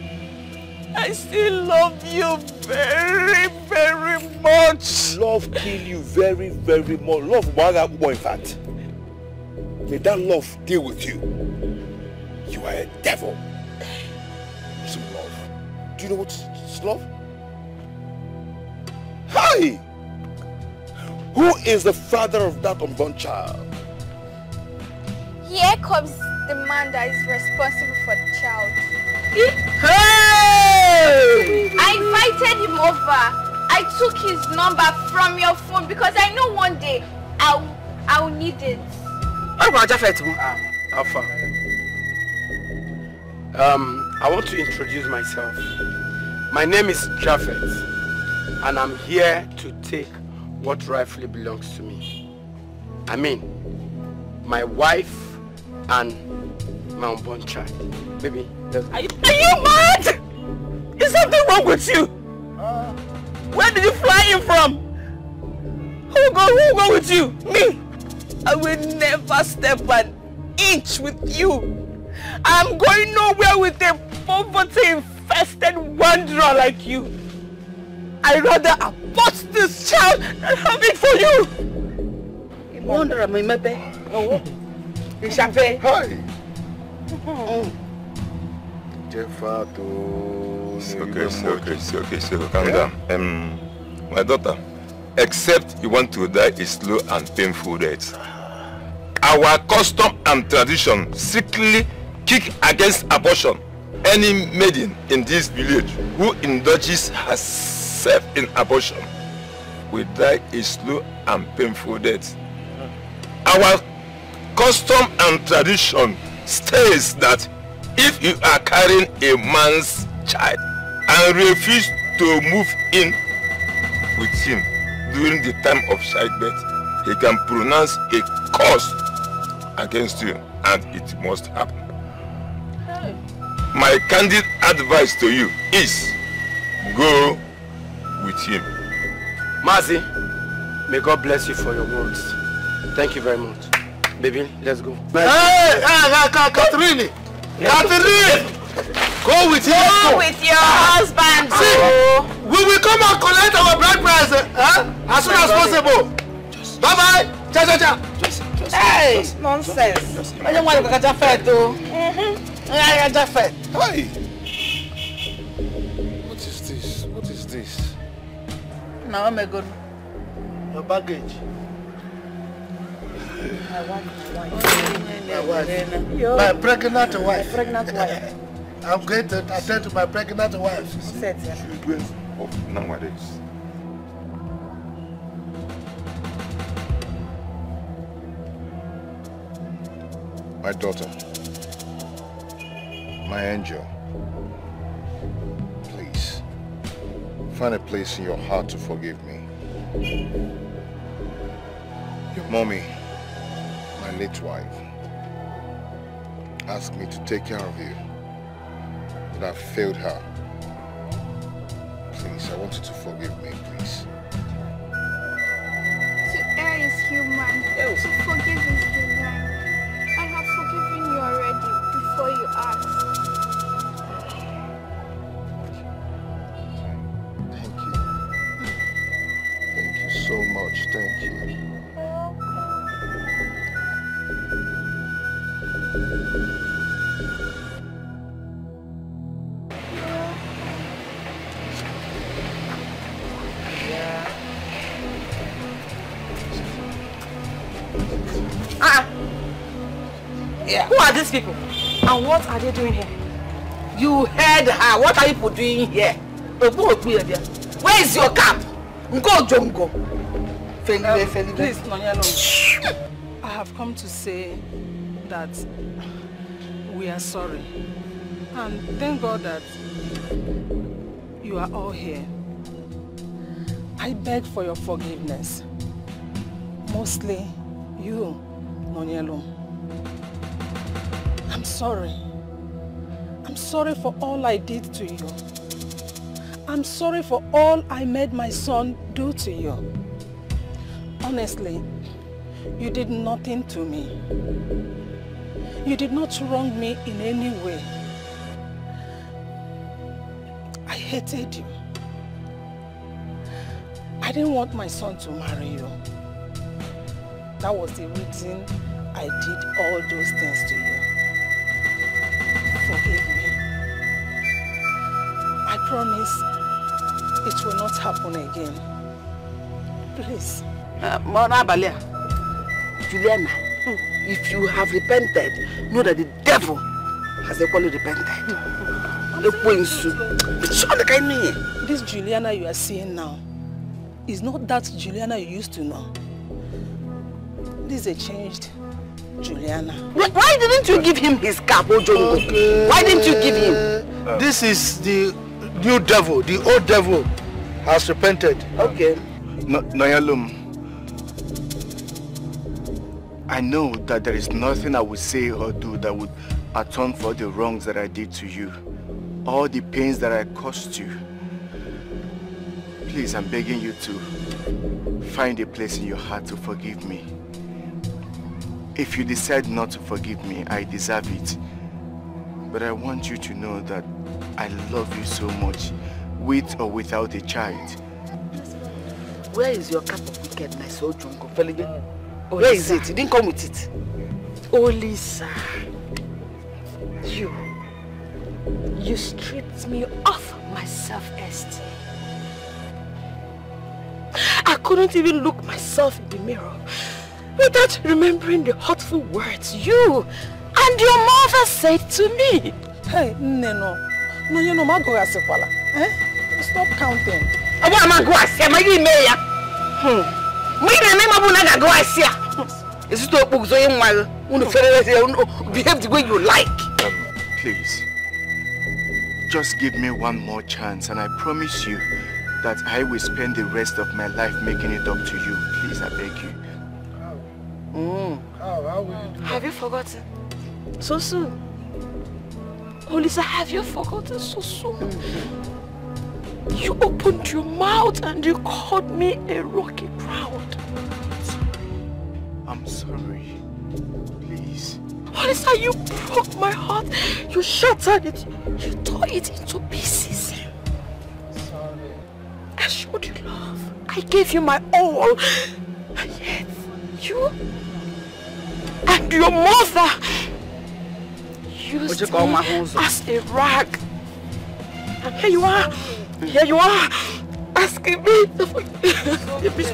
I still love you very, very much. Love kill you very, very much. Love waga ubo in fact. May that love deal with you. You are a devil. Some love. Do you know what is love? Hi! Who is the father of that unborn child? Here comes the man that is responsible for the child. Hey! I invited him over. I took his number from your phone because I know one day I'll I'll need it. What about Japheth? Alpha. Um, I want to introduce myself. My name is Japheth, and I'm here to take what rightfully belongs to me. I mean, my wife and my unborn child. Baby, let's Are you, are you mad? Is something wrong with you? Uh. Where did you fly in from? Who go, who go with you? Me? I will never step an inch with you. I'm going nowhere with a poverty-infested wanderer like you. I rather abort this child than have it for you. Wanderer, my maybe. Oh, Ishafe. It's okay, it's okay, it's okay, it's okay. Calm down. Um, my daughter, except you want to die a slow and painful death. Our custom and tradition strictly kick against abortion. Any maiden in this village who indulges herself in abortion will die a slow and painful death. Our custom and tradition states that if you are carrying a man's child and refuse to move in with him during the time of childbirth, he can pronounce a curse against you and it must happen. My candid advice to you is go with him. Mazi, may God bless you for your words. Thank you very much. Baby, let's go. Hey, hey, Catherine! Catherine! Go with him. Go with your husband. See, we will come and collect our bride price eh? as soon as possible. Bye bye. Cha cha cha. Hey! Nonsense. I don't want to go to Jaffet, though. Yeah, Jaffet. Hey! What is this? What is this? Now, I'm good. Your baggage. My wife, my wife. My pregnant wife. Pregnant wife. I'm going to attend to my pregnant wife. Children of nowadays. My daughter. My angel. Please. Find a place in your heart to forgive me. Your mommy my late wife, asked me to take care of you. But I failed her. Please, I want you to forgive me, please. To err is human. To forgive is divine. I have forgiven you already before you ask. Thank you. Thank you so much. Thank you. People? And what are they doing here? You heard her. What are you people doing here? Where is your cap? Go, Jongo. Felipe. Please, Nonyalo. I have come to say that we are sorry. And thank God that you are all here. I beg for your forgiveness. Mostly you, Nonyelo. I'm sorry. I'm sorry for all I did to you. I'm sorry for all I made my son do to you. Honestly, you did nothing to me. You did not wrong me in any way. I hated you. I didn't want my son to marry you. That was the reason I did all those things to you. Forgive me. I promise it will not happen again. Please. Uh, Mona Balia, Juliana, if you have repented, know that the devil has equally repented. This Juliana you are seeing now is not that Juliana you used to know. This is a changed Juliana. Why, why didn't you give him his cap, Ojongo? Okay. Why didn't you give him? Uh, this is the new devil. The old devil has repented. Okay. No, Noyalum, I know that there is nothing I would say or do that would atone for the wrongs that I did to you. All the pains that I caused you. Please, I'm begging you to find a place in your heart to forgive me. If you decide not to forgive me, I deserve it. But I want you to know that I love you so much, with or without a child. Where is your cup of wickedness, Ojongo? Felipe? Where is it? You didn't come with it. Oh, Lisa. You. You stripped me of my self-esteem. I couldn't even look myself in the mirror without remembering the hurtful words you and your mother said to me. Hey, Neno. No, you know, Mago Asekwala. Eh? Stop counting. Aba amago asia, ma yi me ya. Hmm. Mo ina me mabu na ga go asia. Is it okpu so yin wa? Unu fere say unu behave the way you like. Please, just give me one more chance and I promise you that I will spend the rest of my life making it up to you. Please, I beg you. Mm. How, how will you do that? Have you forgotten? So soon. Oh, Lisa, have you forgotten so soon? You opened your mouth and you called me a rocky crowd. I'm sorry. Please. Oh, Lisa, you broke my heart. You shattered it. You tore it into pieces. I showed you love. I gave you my all. And yet, you and your mother used call me as a rag. And here you are. Here you are. Asking me to forgive me.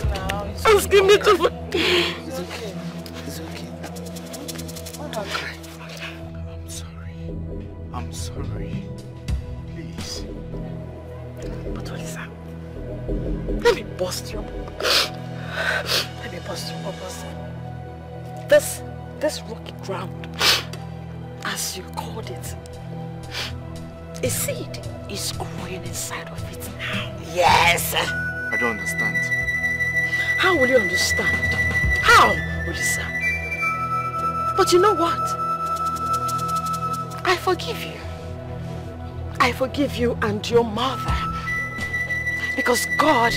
Asking me to forgive. It's okay. It's okay. I'm sorry. I'm sorry. Please. But Lisa, let me bust your Let me bust your bubbles. This, this rocky ground as you called it, a seed is growing inside of it now. Yes. I don't understand. How will you understand? How, Olisa? But you know what? I forgive you. I forgive you and your mother. Because God,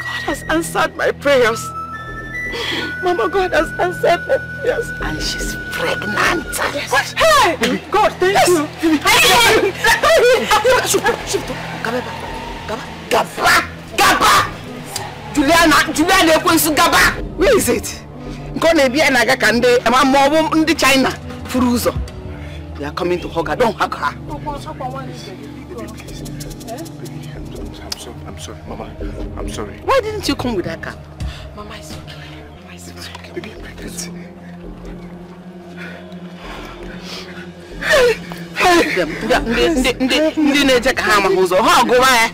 God has answered my prayers. Mama, God has answered my prayers. And she's pregnant. Yes. What? Hey! God, thank yes. you. Hey! Gaba, Gaba, Gaba! Juliana, Juliana ekwensu Gaba! Where is it? Nke ọ na-ebi ya na-aga ka ndị ma ma ọ bụ ndị China furu ụzọ. They are coming to hug her. Don't hug her. I'm sorry, I'm sorry, Mama. I'm sorry. Why didn't you come with that cap? Mama, it's okay. Ndị na-eje ka ha amaghị ụzọ ha ọgụwa ya.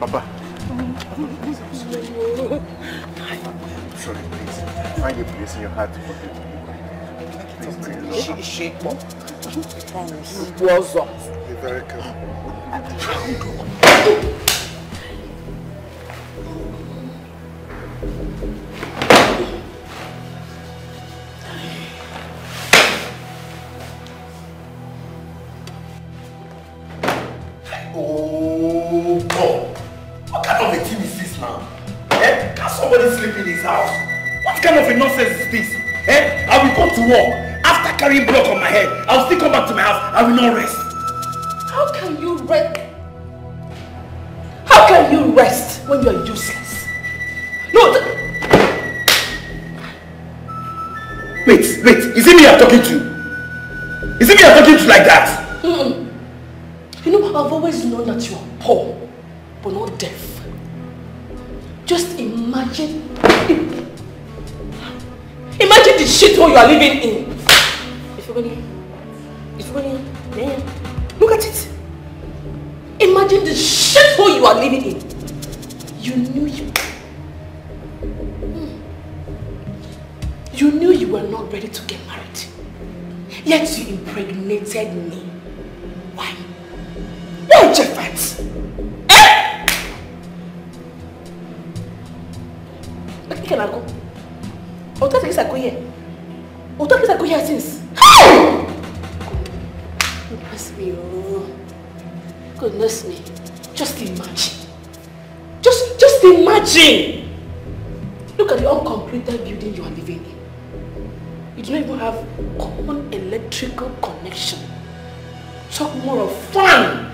Papa. Sorry, please. Find a place in your heart to forgive me. Please, please. Shikpo. Mgbu ọzọ. Be very careful. House? What kind of a nonsense is this? Eh? I will go to work. After carrying block on my head, I will still come back to my house. I will not rest. How can you rest? How can you rest when you are useless? No, Wait, wait. Is it me you're talking to? Is it me you're talking to like that? Mm-mm. You know, I've always known that you are poor, but not deaf. Just imagine. Imagine the shithole you are living in. If you're going if you're going man, look at it. Imagine the shithole you are living in. You knew you. Mm. You knew you were not ready to get married. Yet you impregnated me. Why? Why, Jeffet? Can I go? Oh, that's I go here. Oh, that's I go here since. Goodness me, oh. Goodness me. Just imagine. Just, just imagine. Look at the uncompleted building you are living in. You don't even have common electrical connection. Talk more of fun.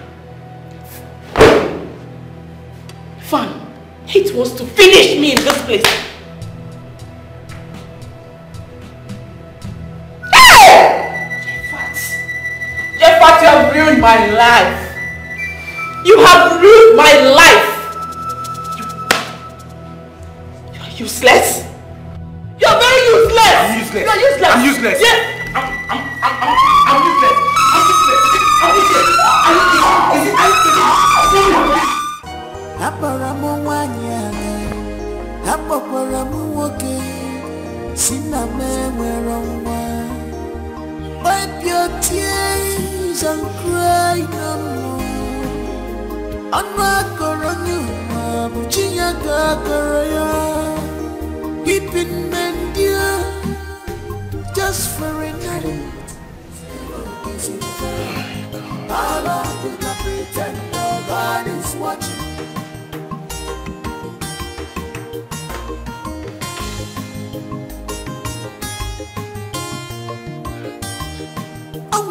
Fun. It wants to finish me in this place. Jeffat. Jeffat, you have ruined my life. You have ruined my life. You, you are useless. You are very useless. I'm useless. You are useless. I'm useless. Yes. I'm, I'm, I'm, I'm, akpọrọ m nwanyị agha akpọkwara m nwoke wipe your tears and cry no more ọnụ akọrọ nye ụwa bụ chi ya ga-akọrọ ya weeping men dear just for a night. Long will I pretend nobody is watching?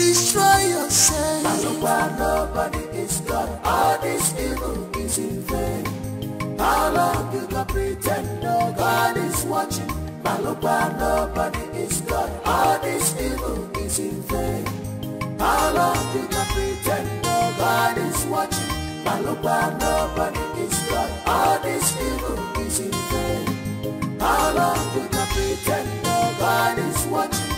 Destroy yourself. Alukwa, nobody is God. All this evil is in vain. How long you can pretend no God is watching? Malukwa, nobody is God. All this evil is in vain. How long you can pretend no God is watching? Malukwa, nobody is God. All this evil is in vain. How long you can pretend no God is watching?